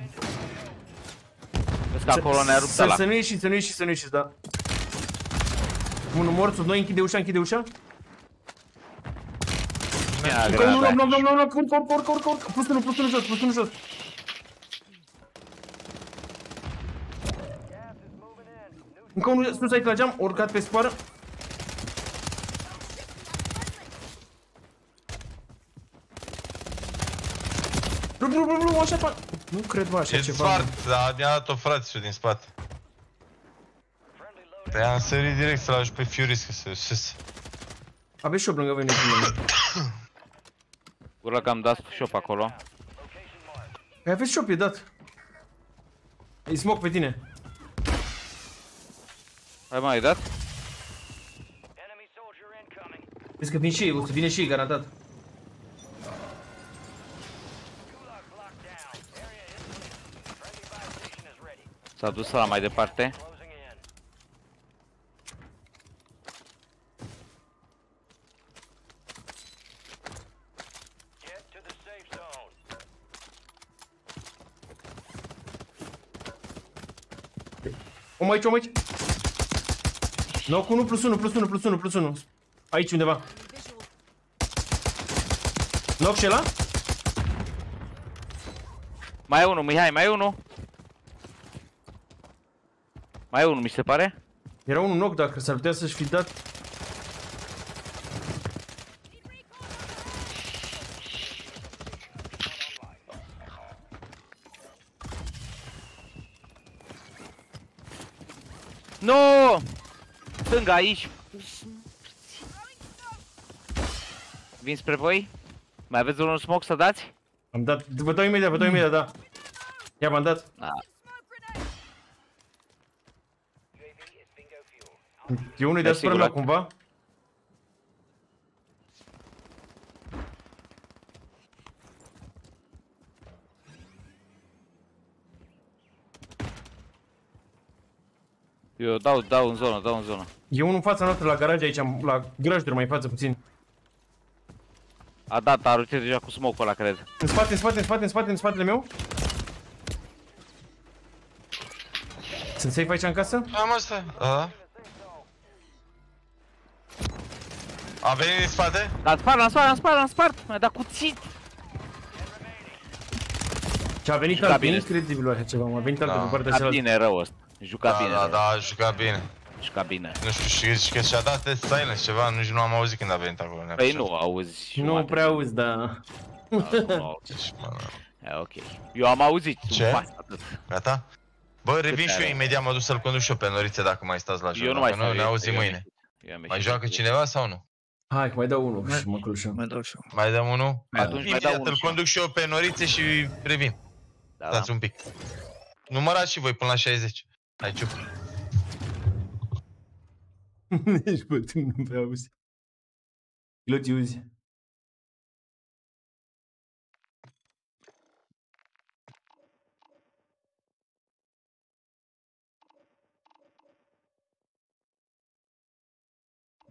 Vezi că acolo ne-a rupt Să, ăla. să nu ieșiți, să nu ieșiți, să nu ieșiți, da. Unul mort sub noi, închide ușa, închide ușa. Ia, Încă unul, granada. nu, nu, nu, nu, urcă, urcă, urcă, urcă, urcă. Plus unul, plus unul jos, plus unul jos. Încă unul sus aici la geam, urcat pe sfoară. Rup, rup, rup, rup, așa fac. Nu cred, bă, așa E ceva. smart, dar mi-a dat-o frațiul din spate. Te am sărit direct să-l ajut pe Furis că se sus. Aveți shop lângă voi, nebună. Urla că am dat shop acolo. Păi aveți shop, e dat. Îi smoke pe tine. Hai mai ai dat? Vezi că vin și ei, o să vină și ei, garantat. S-a dus la mai departe. Om aici, om aici. Knock 1 plus 1, plus 1, plus 1, plus 1. Aici undeva. Knock și ăla? Mai e unul, Mihai, mai e unul. Mai e unul, mi se pare. Era unul knock dacă s-ar putea să-și fi dat. Nu! Stânga aici. Vin spre voi? Mai aveți unul smoke să dați? Am dat, vă dau imediat, vă dau imediat, da. Ia v-am dat. Da. E unul Da, deasupra sigur, meu la- cumva. Eu dau, dau în zonă, dau în zonă. E unul în fața noastră la garaj aici, am- la grajduri mai în față puțin. A dat, a arutit deja cu smoke-ul ăla, cred. În spate, în spate, în spate, în spate, în spatele meu. Sunt safe aici în casă? Am asta. Da. A venit din spate? L-am spart, l-am spart, l-am spart, l-am spart. Mi-a dat cuțit. Ce a venit Juca altul, bine. incredibil așa ceva, m-a venit altul Da. pe partea Juca cealaltă. bine rău ăsta. Juca Da, bine da, rău. da, a jucat bine. Juca bine. Nu știu, și, și că și-a dat test silence ceva, nu, nu am auzit când a venit acolo. ne-a Păi pișat. nu, auzi. Nu jumate prea de- auzi, da. Da, nu auzi. Deci, mă, E, ok. Eu am auzit Ce? un pas atât. Gata? Bă, revin și eu are? imediat, mă duc să-l conduc și eu pe Norițe dacă mai stați la joc. Eu nu mai Dacă stau, nu, ne eu- auzim eu am mâine. ieșit. Eu am Mai ieșit. joacă cineva sau nu? Hai, că mai dau unul și mă culc și eu. Mai dau și eu. Mai dăm unul? Păi atunci mai dau Imediat unul îl și eu. conduc și eu pe Norițe și revin. Da, Stați un pic. Numărați și voi până la 60. Hai, ciup. Ești bătân, nu prea auzi. Pilot uzi.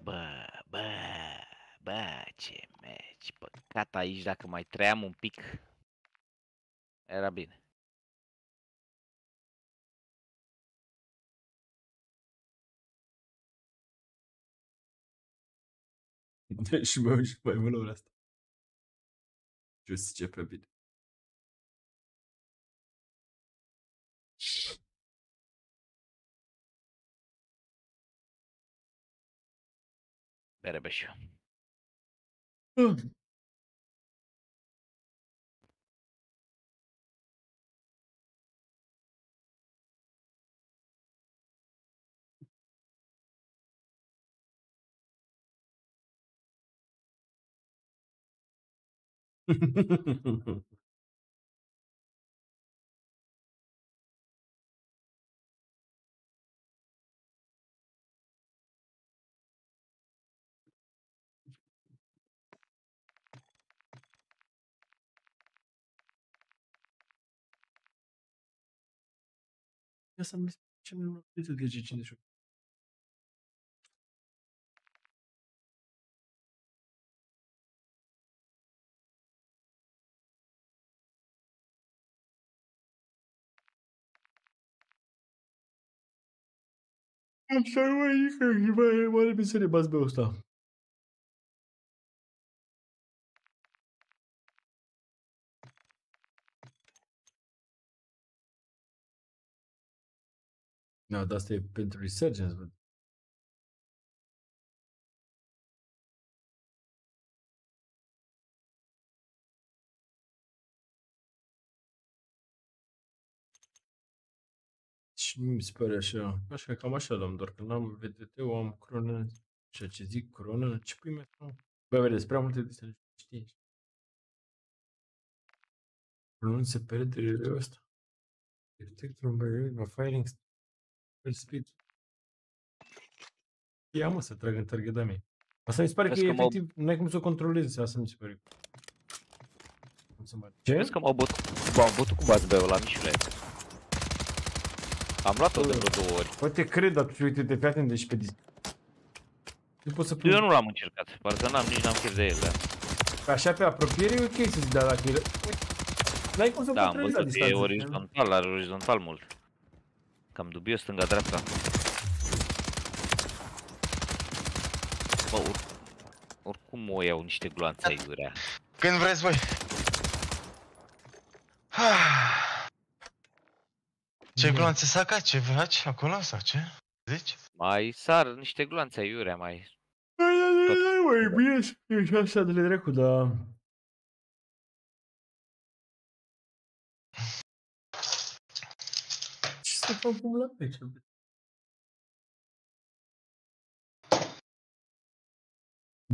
Bă, bă, bă, ce meci. Păcat aici dacă mai trăiam un pic. Era bine. și mă uit și mai mult la ora asta. Just ce prea bine. Bere bă și eu. Ia să-mi ce mi-am luat de G58. Așa mai că e mai mare miserie Da, dar asta e pentru resurgence, văd. Și nu mi se pare așa. Așa, cam așa l-am, doar că n-am VTT-ul, am cronă. Ceea ce zic, cronă, ce pui mai cronă? Bă, vedeți, prea multe de știi. Nu se perede de ăsta. Detector by firing Well speed. Ia mă să trag în target mea. Asta mi se pare că Vezi e că m-au- efectiv, n-ai cum să o controlezi, asta mi se pare. Cum să mai... Ce? Vezi că m-au bătut, m-au bătut cu bazbeul la mișule. Am luat-o de vreo două ori. Păi te cred, dar tu uite, te fii atent, deci pe dis... Nu poți să pui... Eu nu l-am încercat, parcă n-am nici n-am chef de el, da. Așa pe apropiere e ok să zici, dar dacă e... N-ai cum să Da, am controlezi la văzut că e distanță. orizontal, are orizontal mult. Cam dubios stânga-dreapta. Bă, or, oricum o iau niște gloanțe aiurea. Când vreți voi. Ce gloanțe saca? Ce faci acolo sau ce? Zici? Mai sar niște gloanțe aiurea, mai... Ai, ai, ai, ai, mă, e bine să fie și așa de le dracu, dar...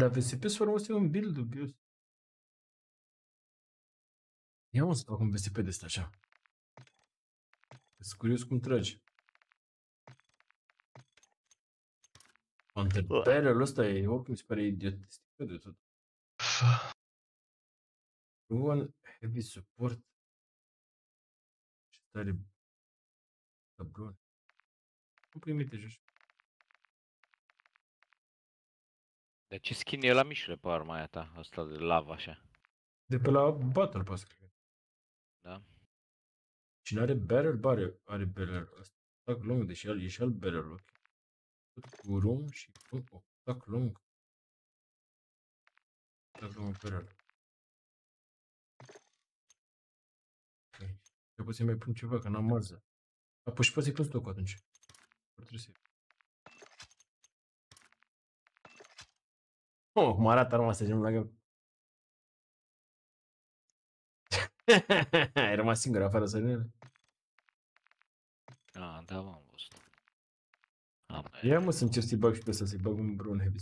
VSP formă este un build dubios. Ia mă să fac un VSP de ăsta așa. Sunt curios cum tragi. Barrel ăsta e, o, mi se pare idiotistic de tot. One heavy support. Ce tare. Cabron. Nu primite jos. De ce skin e la mișule pe arma aia ta? Asta de lava așa. De pe la Battle Pass, cred. Da. Cine are barrel, are, are barrel. Asta tac lung, deși al, e și alt barrel. ok. Tot Cu rum și cu oh, tac lung. Tac lung barrel. Ok. Trebuie să mai pun ceva, că n-am mază. Apoi și poți să-i pun stocul atunci. Ar trebui să Oh, cum arată arma asta, genul la găm. Ai rămas singur afară să ne Ah, da, m-am văzut. Am, Ia mă să încerc să-i bag și pe ăsta, să-i bag un brown heavy.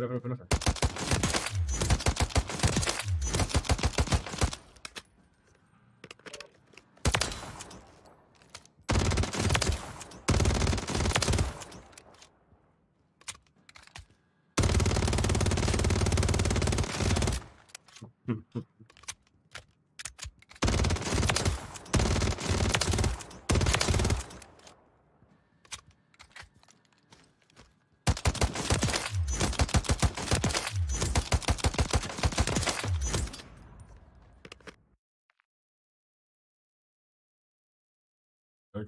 cerebro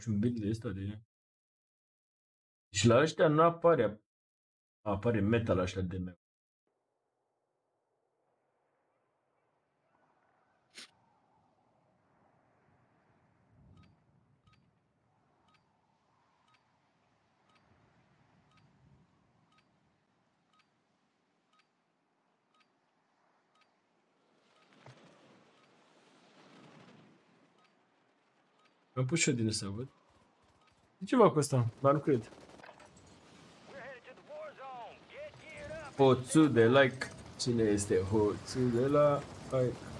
espera, espera. Faci un build de ăsta de... Și la ăștia nu apare, apare metal așa de Am pus și eu din ăsta, văd. E ceva cu ăsta, dar nu cred. Hoțul de like. Cine este hoțul de la like?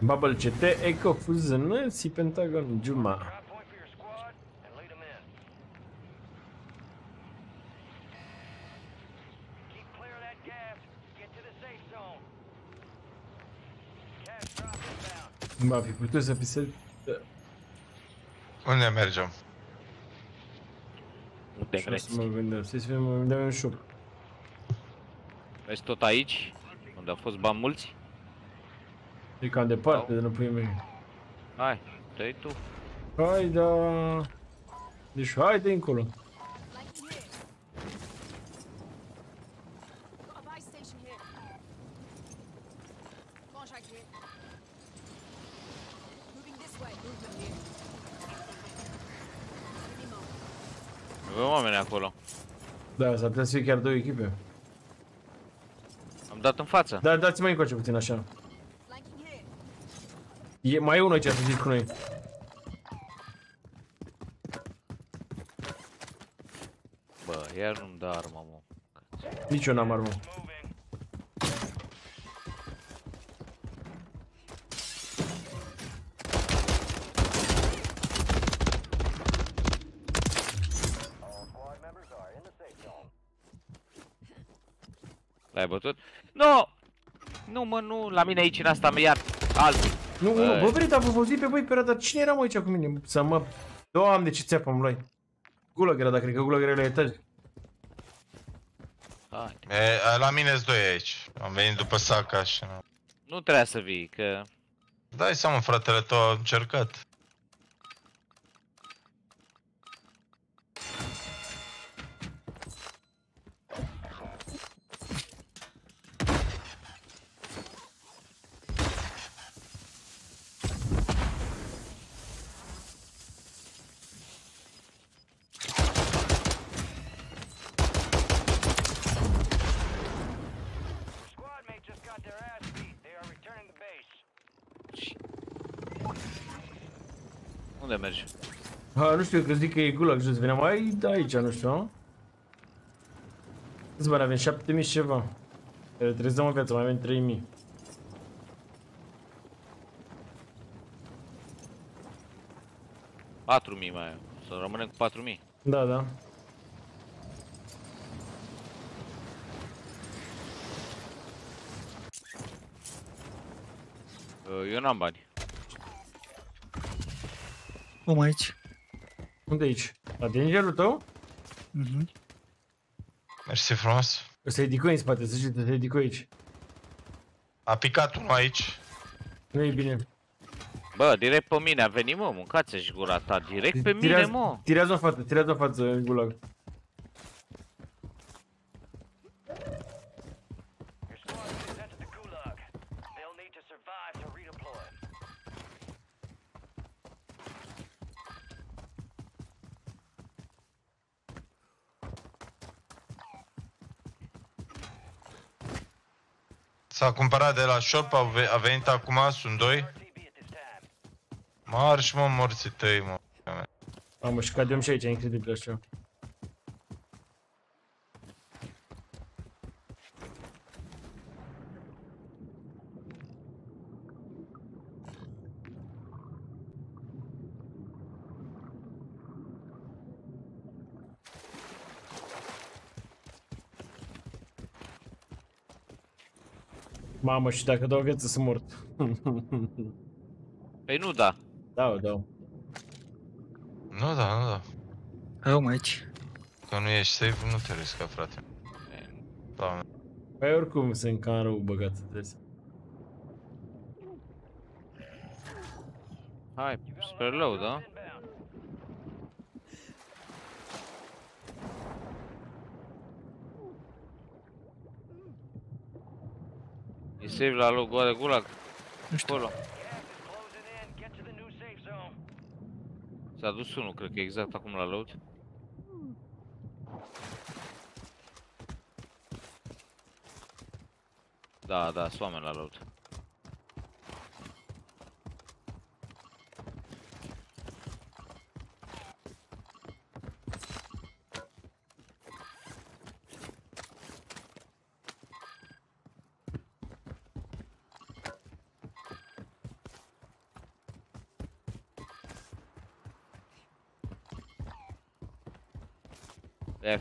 Bubble CT, Echo Fusion, si Pentagon, Juma. Inbound. Ba fi putut să fi se... Unde mergem? Unde Și o să mă gândeam, să fie mă gândeam în shop. Vezi tot aici? Unde au fost bani mulți? E cam departe de înapoi mei. Hai, dă tu. Hai da... Deci hai de încolo. Da, s-ar putea să fie chiar două echipe. Am dat în față. Da, dați mai încoace puțin așa. E, mai e unul aici să zici cu noi. Bă, iar nu-mi dă armă, mă. Nici eu n-am armă. L-ai bătut? Nu! Nu, mă, nu, la mine aici în asta mi iar altul. Nu, Băi. nu, bă, Brita, vă văzui pe voi pe radar. Cine era mă aici cu mine? Să mă... Doamne, ce țeapă îmi luai. Gulag era, dar cred că Gulag era la etaj. Hai. E, la mine sunt doi aici. Am venit după saca și... nu. Nu trebuia să vii, că... Dai seama, fratele tău a încercat. Squad mate just got their ass beat. They are returning to base. Unde mergi? Ha, nu știu, că zic că e Gulag jos. Veneam ai de aici, nu știu, nu? Câți bani avem? 7000 și ceva. Trebuie să dăm în viață, mai avem 3000. Patru mii mai e. Să rămânem cu 4000. Da, da. Uh, Eu n-am bani. Om aici. Unde aici? La dangerul tău? Mhm. Mersi frumos. O să ridică în spate, să știi, te ridică aici. A picat unul aici. Nu e bine. Bă, direct pe mine a venit, mă, mâncați-și gura ta, direct pe mine, Tirează- mă. Tirează în față, tirează în față, Gulag. Your squad mate has entered the gulag. They'll need to survive to redeploy. S-a cumpărat de la shop, a, ve- a venit acum, sunt doi. Marș, mă, morții tăi, mă. Mamă, și cadem și aici, e incredibil așa. Mamă, și dacă dau viață sunt mort. Păi nu da. Dau, dau. Nu da, nu da. Hai om aici. Că nu ești safe, nu te risca, frate. Doamne. Păi oricum sunt cam rău băgat, trebuie. Hai, spre low, da? Save la low, goa de gulag. Acolo. S-a dus unul, cred că exact acum la load. Da, da, sunt oameni la load.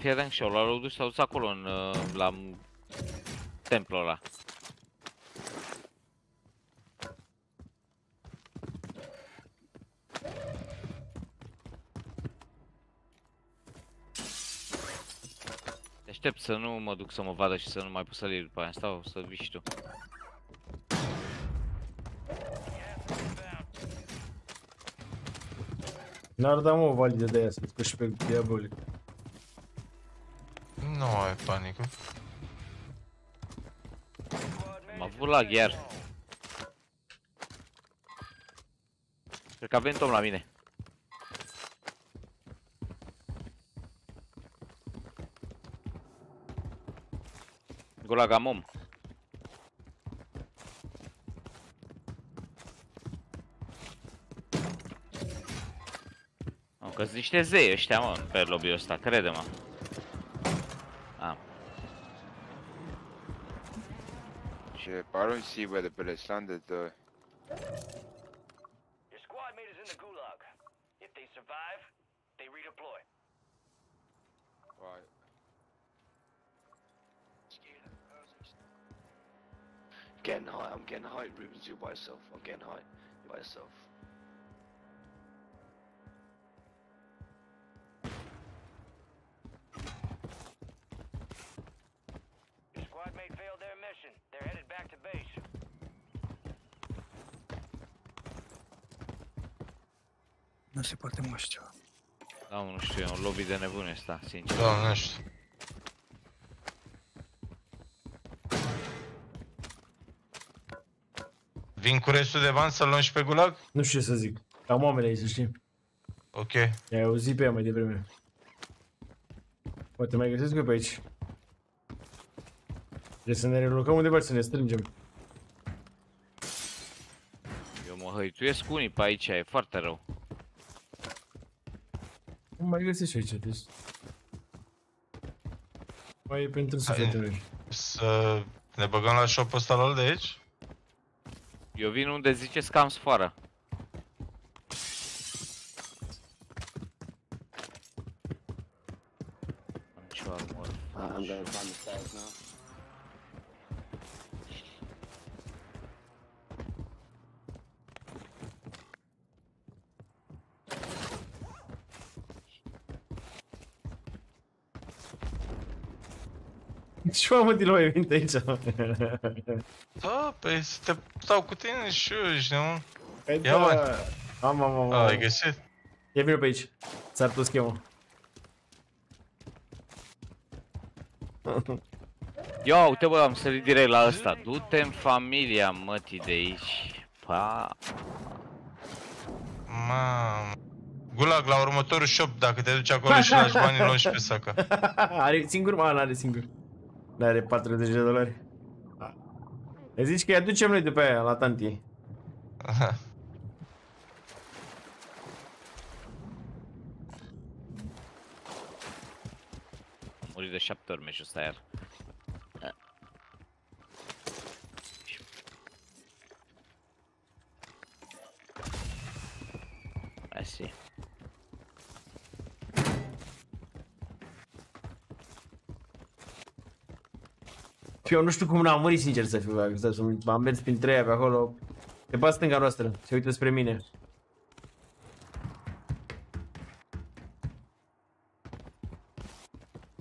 E, fii atent și eu, la load s-a dus acolo în, uh, la m- templul ăla. Te aștept să nu mă duc să mă vadă și să nu mai pot să-l iei după aia. Stau să vii și tu. N-ar da mă o validă de aia panică. Am avut lag iar. Cred că a venit om la mine. Gulag am om. Am că niște zei ăștia, mă, pe lobby-ul ăsta, crede-mă. I don't see where the bullets landed though. Your squad mate is in the gulag. If they survive, they redeploy. Right. Getting high, I'm getting high, Ruben, you by yourself. I'm getting high. You by yourself. Se poate mă știu. Da, mă, nu știu, e un lobby de nebune ăsta, sincer. Da, nu știu. Vin cu restul de bani să-l luăm și pe gulag? Nu știu ce să zic. Am oameni aici, să știi. Ok. I-ai auzit pe ea mai devreme. Poate mai găsesc eu pe aici. Trebuie să ne relocăm undeva și să ne strângem. Eu mă hăituiesc cu unii pe aici, e foarte rău. Nu mai găsești și aici, deci. Mai e pentru sufletul meu. Să ne băgăm la shop-ul ăsta la ăl de aici? Eu vin unde ziceți că am sfoară. Am nicio armură. Uh, I'm going to climb the stairs now. Ce mamă de la venit aici? Da, păi să te stau cu tine și eu, ești nebun. Păi Ia da. bani. Am, am, am. A, am. ai găsit? Ia vină pe aici. Ți-ar tu schemă. Ia uite bă, am sărit direct la ăsta. Du-te în familia mătii de aici. Pa. Mamă. Gulag, la următorul shop, dacă te duci acolo și lași banii, luăm și pe saca. are singur? Ma, n-are singur. N-are 40 de dolari. Le zici că îi aducem noi după aia la tanti. Am murit de șapte ori meciul ăsta iar. Și eu nu știu cum n-am murit sincer să fiu, bă, să sunt- am mers prin treia pe acolo. Pe pas stânga noastră, se uită spre mine.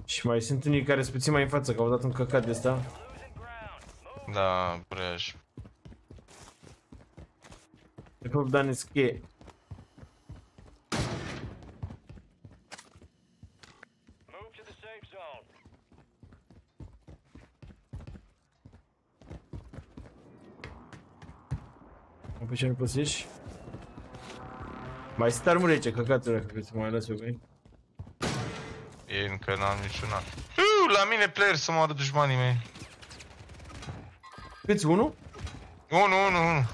Și mai sunt unii care sunt puțin mai în față, că au dat un căcat de ăsta. Da, breaj. De fapt, Dan scrie. Move to the safe zone. Pe ce nu poți să ieși? Mai sunt armuri aici, căcaturi, dacă vreți să mai las eu pe ei. Ei încă n-am niciuna. Uuu, la mine player să moară dușmanii mei. Câți, unu? Unu, unu, unu.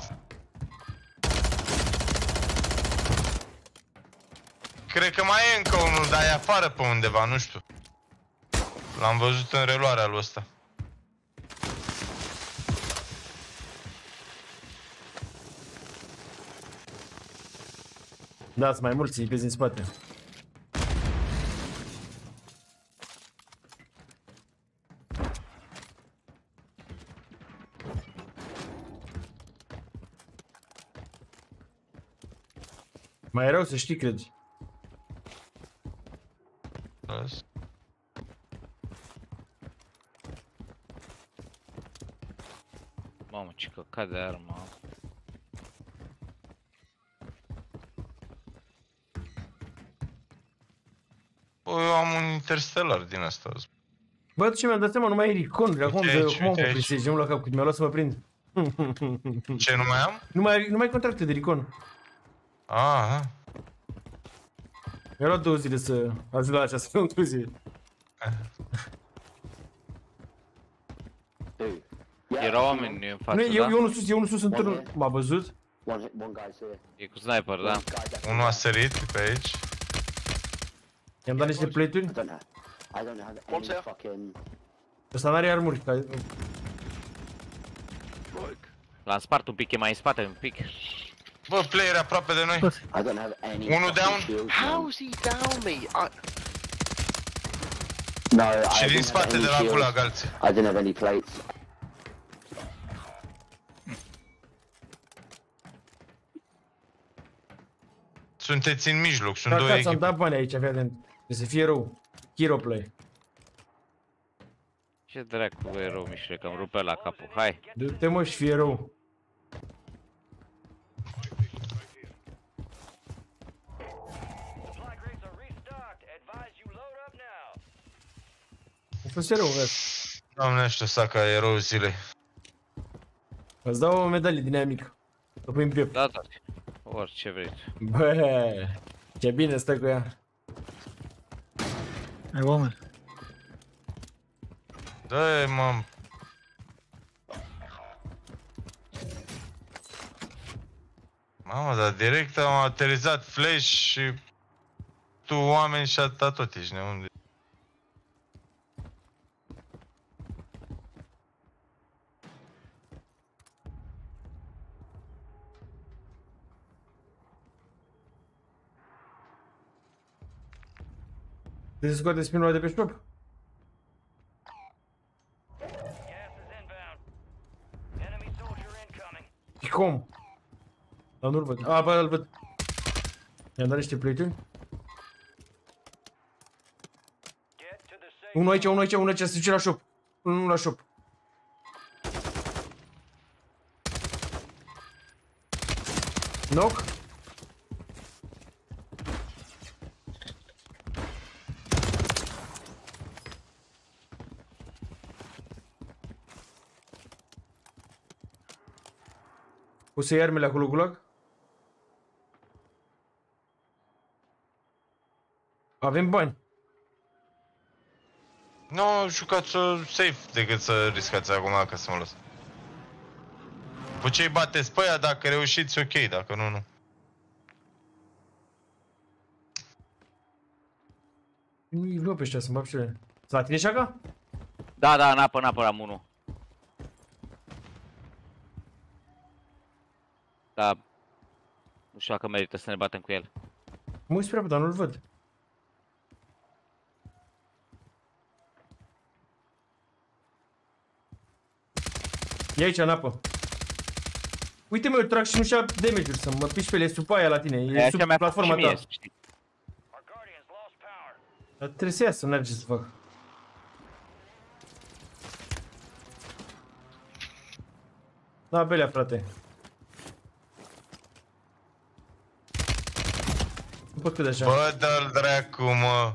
Cred că mai e încă unul, dar e afară pe undeva, nu știu. L-am văzut în reluarea lui ăsta. Da, sunt mai mulți, pe din spate. Mai rău să știi, cred. Vezi? Mamă, ce căcat de armă interstellar din asta. Bă, ce mi-am dat seama, nu mai e recon, acum, Uite de, aici, cum am uite oprit să la cap, cât mi-a luat să mă prind. Ce, nu mai am? Nu mai, nu mai ai contracte de recon. Aha. Mi-a luat două zile să ajung la această concluzie. Erau oameni în față, Nu, eu, da? eu nu sus, eu nu sus în turnul. M-a văzut? One, one guy's here. E cu sniper, da. Unul a sărit pe aici. I-am dat niște plate-uri. I don't have any fucking... Ăsta n-are armuri. Ca... L-am spart un pic, e mai în spate un pic. Bă, player aproape de noi. I don't have any Unul fucking down. shields, How's he down me? I... No, I Și didn't din have spate any de la shields. gulag alții. I didn't have any plates. Sunteți în mijloc, sunt două Căcați, am echipe. dat bani aici, fii atent. Trebuie să fie rău. Hero play. Ce dracu e rău, Mișule, că îmi rupe la capul. Hai. Du-te mă și fie rău. Supply crates are restocked. Advise you load up now. A fost rău, vezi. Doamne, ăștia saca erou zilei. Îți dau o medalie din aia mică. O pui în piept. Da, da. Orice vrei. tu. Bă, ce bine stă cu ea. Ai oameni. Dă-i, mă. Mamă, dar direct am aterizat flash și tu oameni și atâta tot ești neunde. Trebuie să scoate spinul de pe shop. Și cum? Dar nu-l văd. A, bă, îl văd. I-am dat niște plate-uri. Unul aici, unul aici, unul aici, se duce la shop. Unul la shop. Knock. O să iei armele acolo, gulag? Avem bani. Nu, jucați-o safe decât să riscați acum ca să mă las. Cu ce-i bateți pe aia, dacă reușiți, ok, dacă nu, nu. Nu-i vreau pe ăștia să mă bag și ele. Să la tine șaca? Da, da, în apă, în apă am unul. Da. Nu știu dacă merită să ne batem cu el. Mă uit spre apă, dar nu-l văd. E aici, în apă. Uite mă, eu trag și nu și damage-uri să mă piși pe ele sub aia la tine. E, E, sub așa mi-a făcut platforma și mie, ta. să știi. Dar trebuie să iasă, n-are ce să fac. Da, belea, frate. Nu pot cât de așa. Bă, dă-l dracu, mă.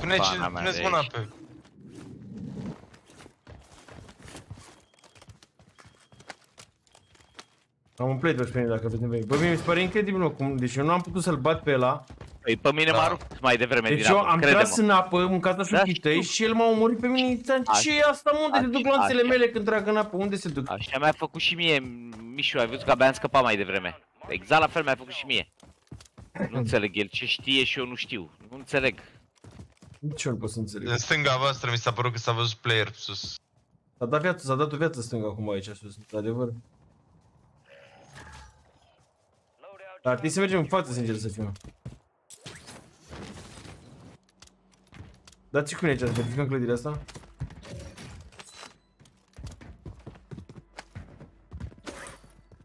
Pune-ți Pana mea pune de mâna aici. pe... Am un plate pe mine dacă vedem voi. Bă, mie mi se pare incredibil, mă, cum, deci eu nu am putut să-l bat pe ăla. Păi pe mine m-a rupt mai devreme Deci din eu apă, am crede-mă. tras în apă, în casa Da, șuchii tăi și el m-a omorât pe mine. Ziceam, ce e asta, mă? Unde se duc Așa, lanțele așa. mele când trag în apă? Unde se duc? Așa mi-a făcut și mie, Mișu, ai văzut că abia am scăpat mai devreme. Exact la fel mi-a făcut și mie. Nu înțeleg el ce știe și eu nu știu. Nu înțeleg. Nici eu nu pot să înțeleg. În stânga voastră mi s-a părut că s-a văzut player sus. S-a dat viață, s-a dat o viață stângă acum aici sus, într-adevăr. Dar ar trebui să mergem în față, sincer să fim. Dați cu mine aici, să verificăm clădirea asta.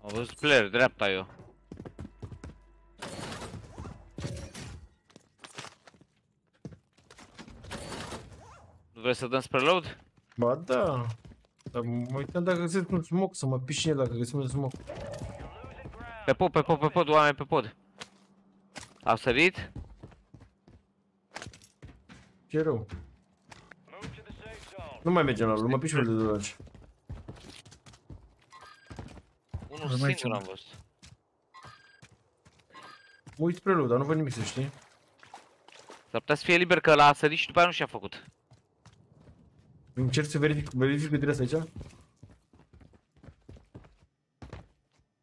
Am văzut player, dreapta eu. Nu vrei să dăm spre load? Ba da. Dar mă uitam dacă găsesc un smoke, să mă pișine dacă găsim un smoke. Pe pod, pe pod, pe pod, oameni pe pod. A sărit? Ce rău. Nu mai mergem la lui, mă piși de dolaci. Unul Nu mai singur țin. am văzut. Mă uit spre lui, dar nu văd nimic să știi. S-ar putea să fie liber că l-a sărit și după aia nu și-a făcut. Încerc să verific, verific clădirea asta aici.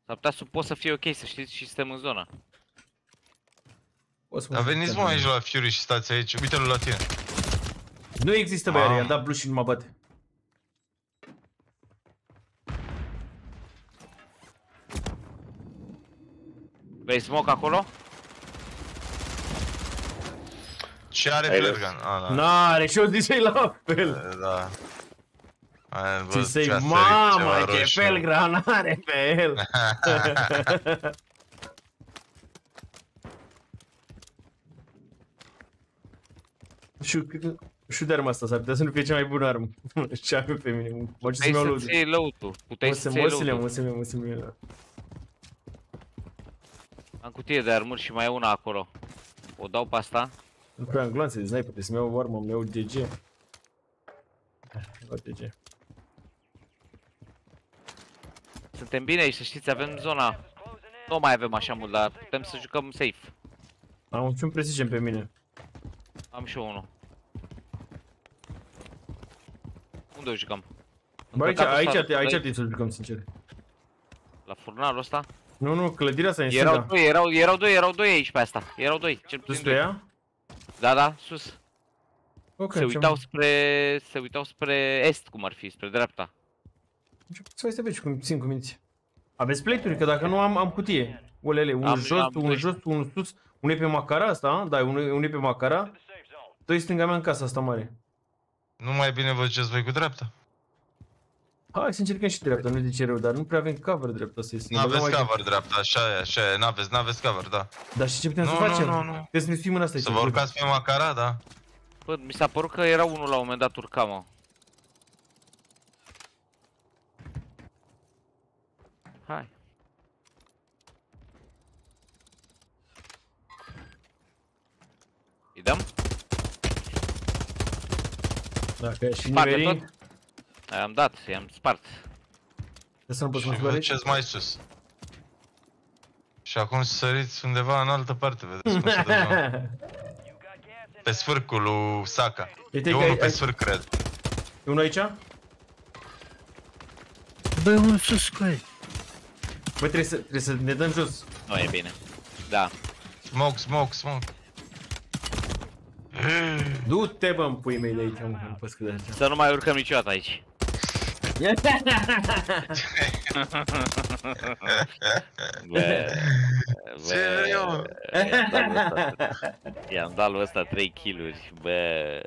S-ar putea să pot să fie ok, să știți și suntem în zonă. O să mă Dar duc veniți chiar mă pe aici mine. la Fury și stați aici. Uite-l la tine. Nu există băiare, Mamă. i-a dat blue și nu mă bate. Vei smoke acolo? Și are Ai flare văzut? gun. A, da. N-are și eu ziceai la fel. Da. Am Ți văzut să-i, ce a sărit mamă, ceva ce roșu. fel granare pe el. Știu, știu de arma asta, s-ar putea să nu fie cea mai bună armă. Ce am pe mine, mă duc să-mi iau Puteai loot. să-ți iei loot-ul. Puteai să-ți iei Mosile, loot-ul. mosile, mosile. Am cutie de armuri și mai e una acolo. O dau pe asta. Nu prea am glanțe de sniper, trebuie să-mi iau o armă, îmi iau GG. Iau GG. Suntem bine aici, să știți, avem zona. Nu mai avem așa mult, dar putem să jucăm safe. Am și un precision pe mine. Am și eu unul. Unde o jucăm? Bă, aici, Încărcatul aici, ăsta, aici, aici la- trebuie să jucăm, sincer. La furnalul ăsta? Nu, nu, clădirea asta e în Erau stânga. doi, erau, erau doi, erau doi aici pe asta. Erau doi, cel puțin Sus pe doi. ea? Da, da, sus. Ok, se ce- uitau spre, se uitau spre est, cum ar fi, spre dreapta. Să mai să vezi cum țin cu minți. Aveți plate Că dacă nu am, am cutie. Olele, unul Am- jos, am unul doi. jos, unul sus. Unul e pe macara asta, da, unul, unul e pe macara. Doi stânga mea în casa asta mare. Nu mai bine vă duceți voi cu dreapta. Hai să încercăm și dreapta, nu zice rău, dar nu prea avem cover dreapta să ies. N-aveți cover dreapta, așa e, așa e, n-aveți, n-aveți cover, da. Dar și ce putem Nu, să nu, facem? nu, nu. Trebuie să ne fim în asta. Să vă urcați pe macara, da? Bă, mi s-a părut că era unul la un moment dat urca, mă. Hai. Îi dăm? Dacă e și Spate nivelii, tot? I-am dat, i-am spart. trebuie să nu poți să Și mă vă spări. duceți mai sus. Și acum săriți undeva în altă parte, vedeți cum se dă drumul. Pe sfârcul lui Saka. Uite E că unul ai- pe ai- sfârc, cred. E unul aici? Băi, unul sus cu ei. Băi, trebuie să, trebuie să ne dăm jos. Nu e bine. Da. Smoke, smoke, smoke. Du-te, bă, în pui mei de aici, mă, nu pot scădea așa. Să nu mai urcăm niciodată aici. Bă, Serios? I-am dat lui ăsta 3 kg bă.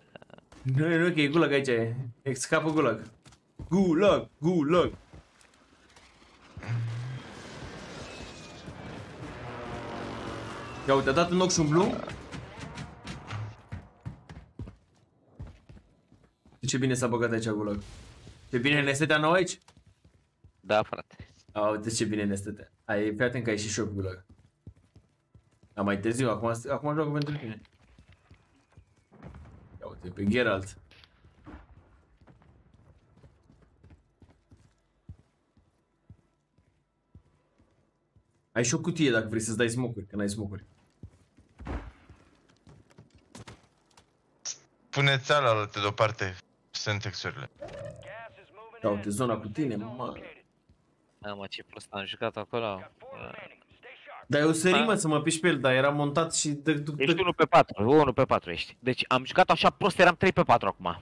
Nu, nu, că e gulag aici, e. E scapă gulag. Gulag, gulag. Ia uite, a dat un ochi și un blue. Ce bine s-a băgat aici gulag. Ce bine ne stătea nou aici? Da, frate. A, uite ce bine ne stătea. Ai, fii atent că ai și shop gulag. Dar mai târziu, acum, acum joacă pentru tine. Ia uite, pe Geralt. Ai și o cutie dacă vrei să-ți dai smocuri, că n-ai smocuri. Puneți cealaltă deoparte sentexurile. Ia uite, zona cu tine, mă. Da, mă, ce prost am jucat acolo. Dar eu sări, mă, să mă piși pe el, dar era montat și... De, de, Ești 1 pe 4, 1 pe 4 ești. Deci am jucat așa prost, eram 3 pe 4 acum.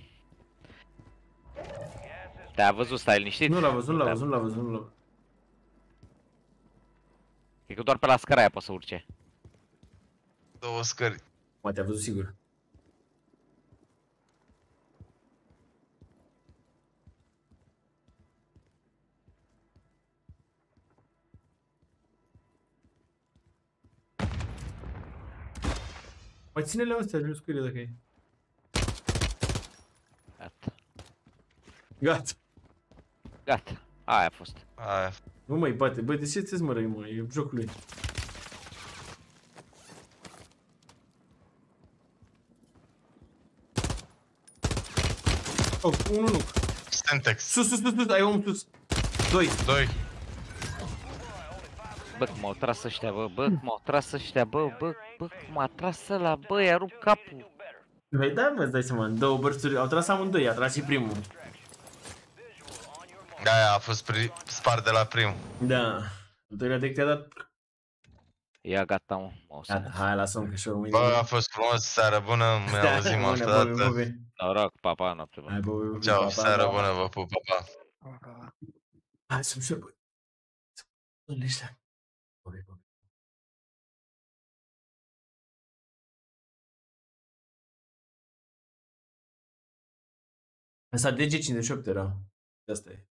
Te-a văzut, stai liniștit? Nu l-a văzut, nu l-a văzut, nu l-a văzut, nu l-a văzut. Cred că doar pe la scara aia poate să urce. Două scări. Mă, te-a văzut sigur. Mai ține-le astea, ajungi cu ele dacă e. Gata. Gata. Gata. Aia a fost. Aia. Nu mai bate, băi, de ce ți mă răi, mă? E jocul lui. Oh, unul nu. Stentex. Sus, sus, sus, sus, ai om sus. Doi. Doi. Bă, cum au tras ăștia, bă, bă, cum au tras ăștia, bă, bă, bă, cum a tras ăla, bă, i-a rupt capul. Păi da, mă, îți dai seama, în două bărțuri, au tras amândoi, a tras și primul. Aia a fost pri- spart de la primul. Da. Al doilea de te-a dat... Ia gata, mă. mă Gata, hai, lasă-mă că și-o mâine. Bă, a fost frumos, seară bună, ne Da, auzim bună, altă bă, bă, dată. bă. Noroc, pa, pa, noapte bună. Hai, bă, bă, bă, Ceau, pa, pa, seară pa. bună, vă pup, pa, pa. Hai să-mi șorbă. Să-mi ăștia. Bă, bă. Asta DG58 era. Asta e.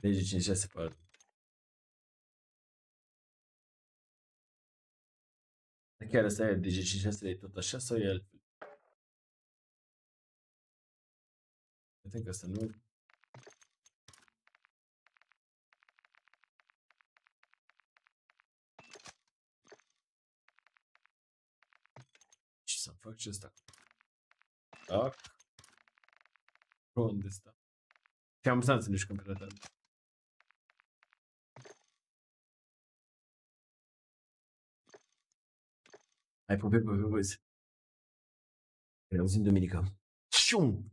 Digi 56 pe altul. Dar Chiar asta e Digi 56 e tot așa sau e altfel? Uite că asta nu Ce să fac ce asta? Tac. Unde sta? Și am să nu știu cum pe data. Hai, pupe, pupe, băieți. Ne auzim duminică. Șum!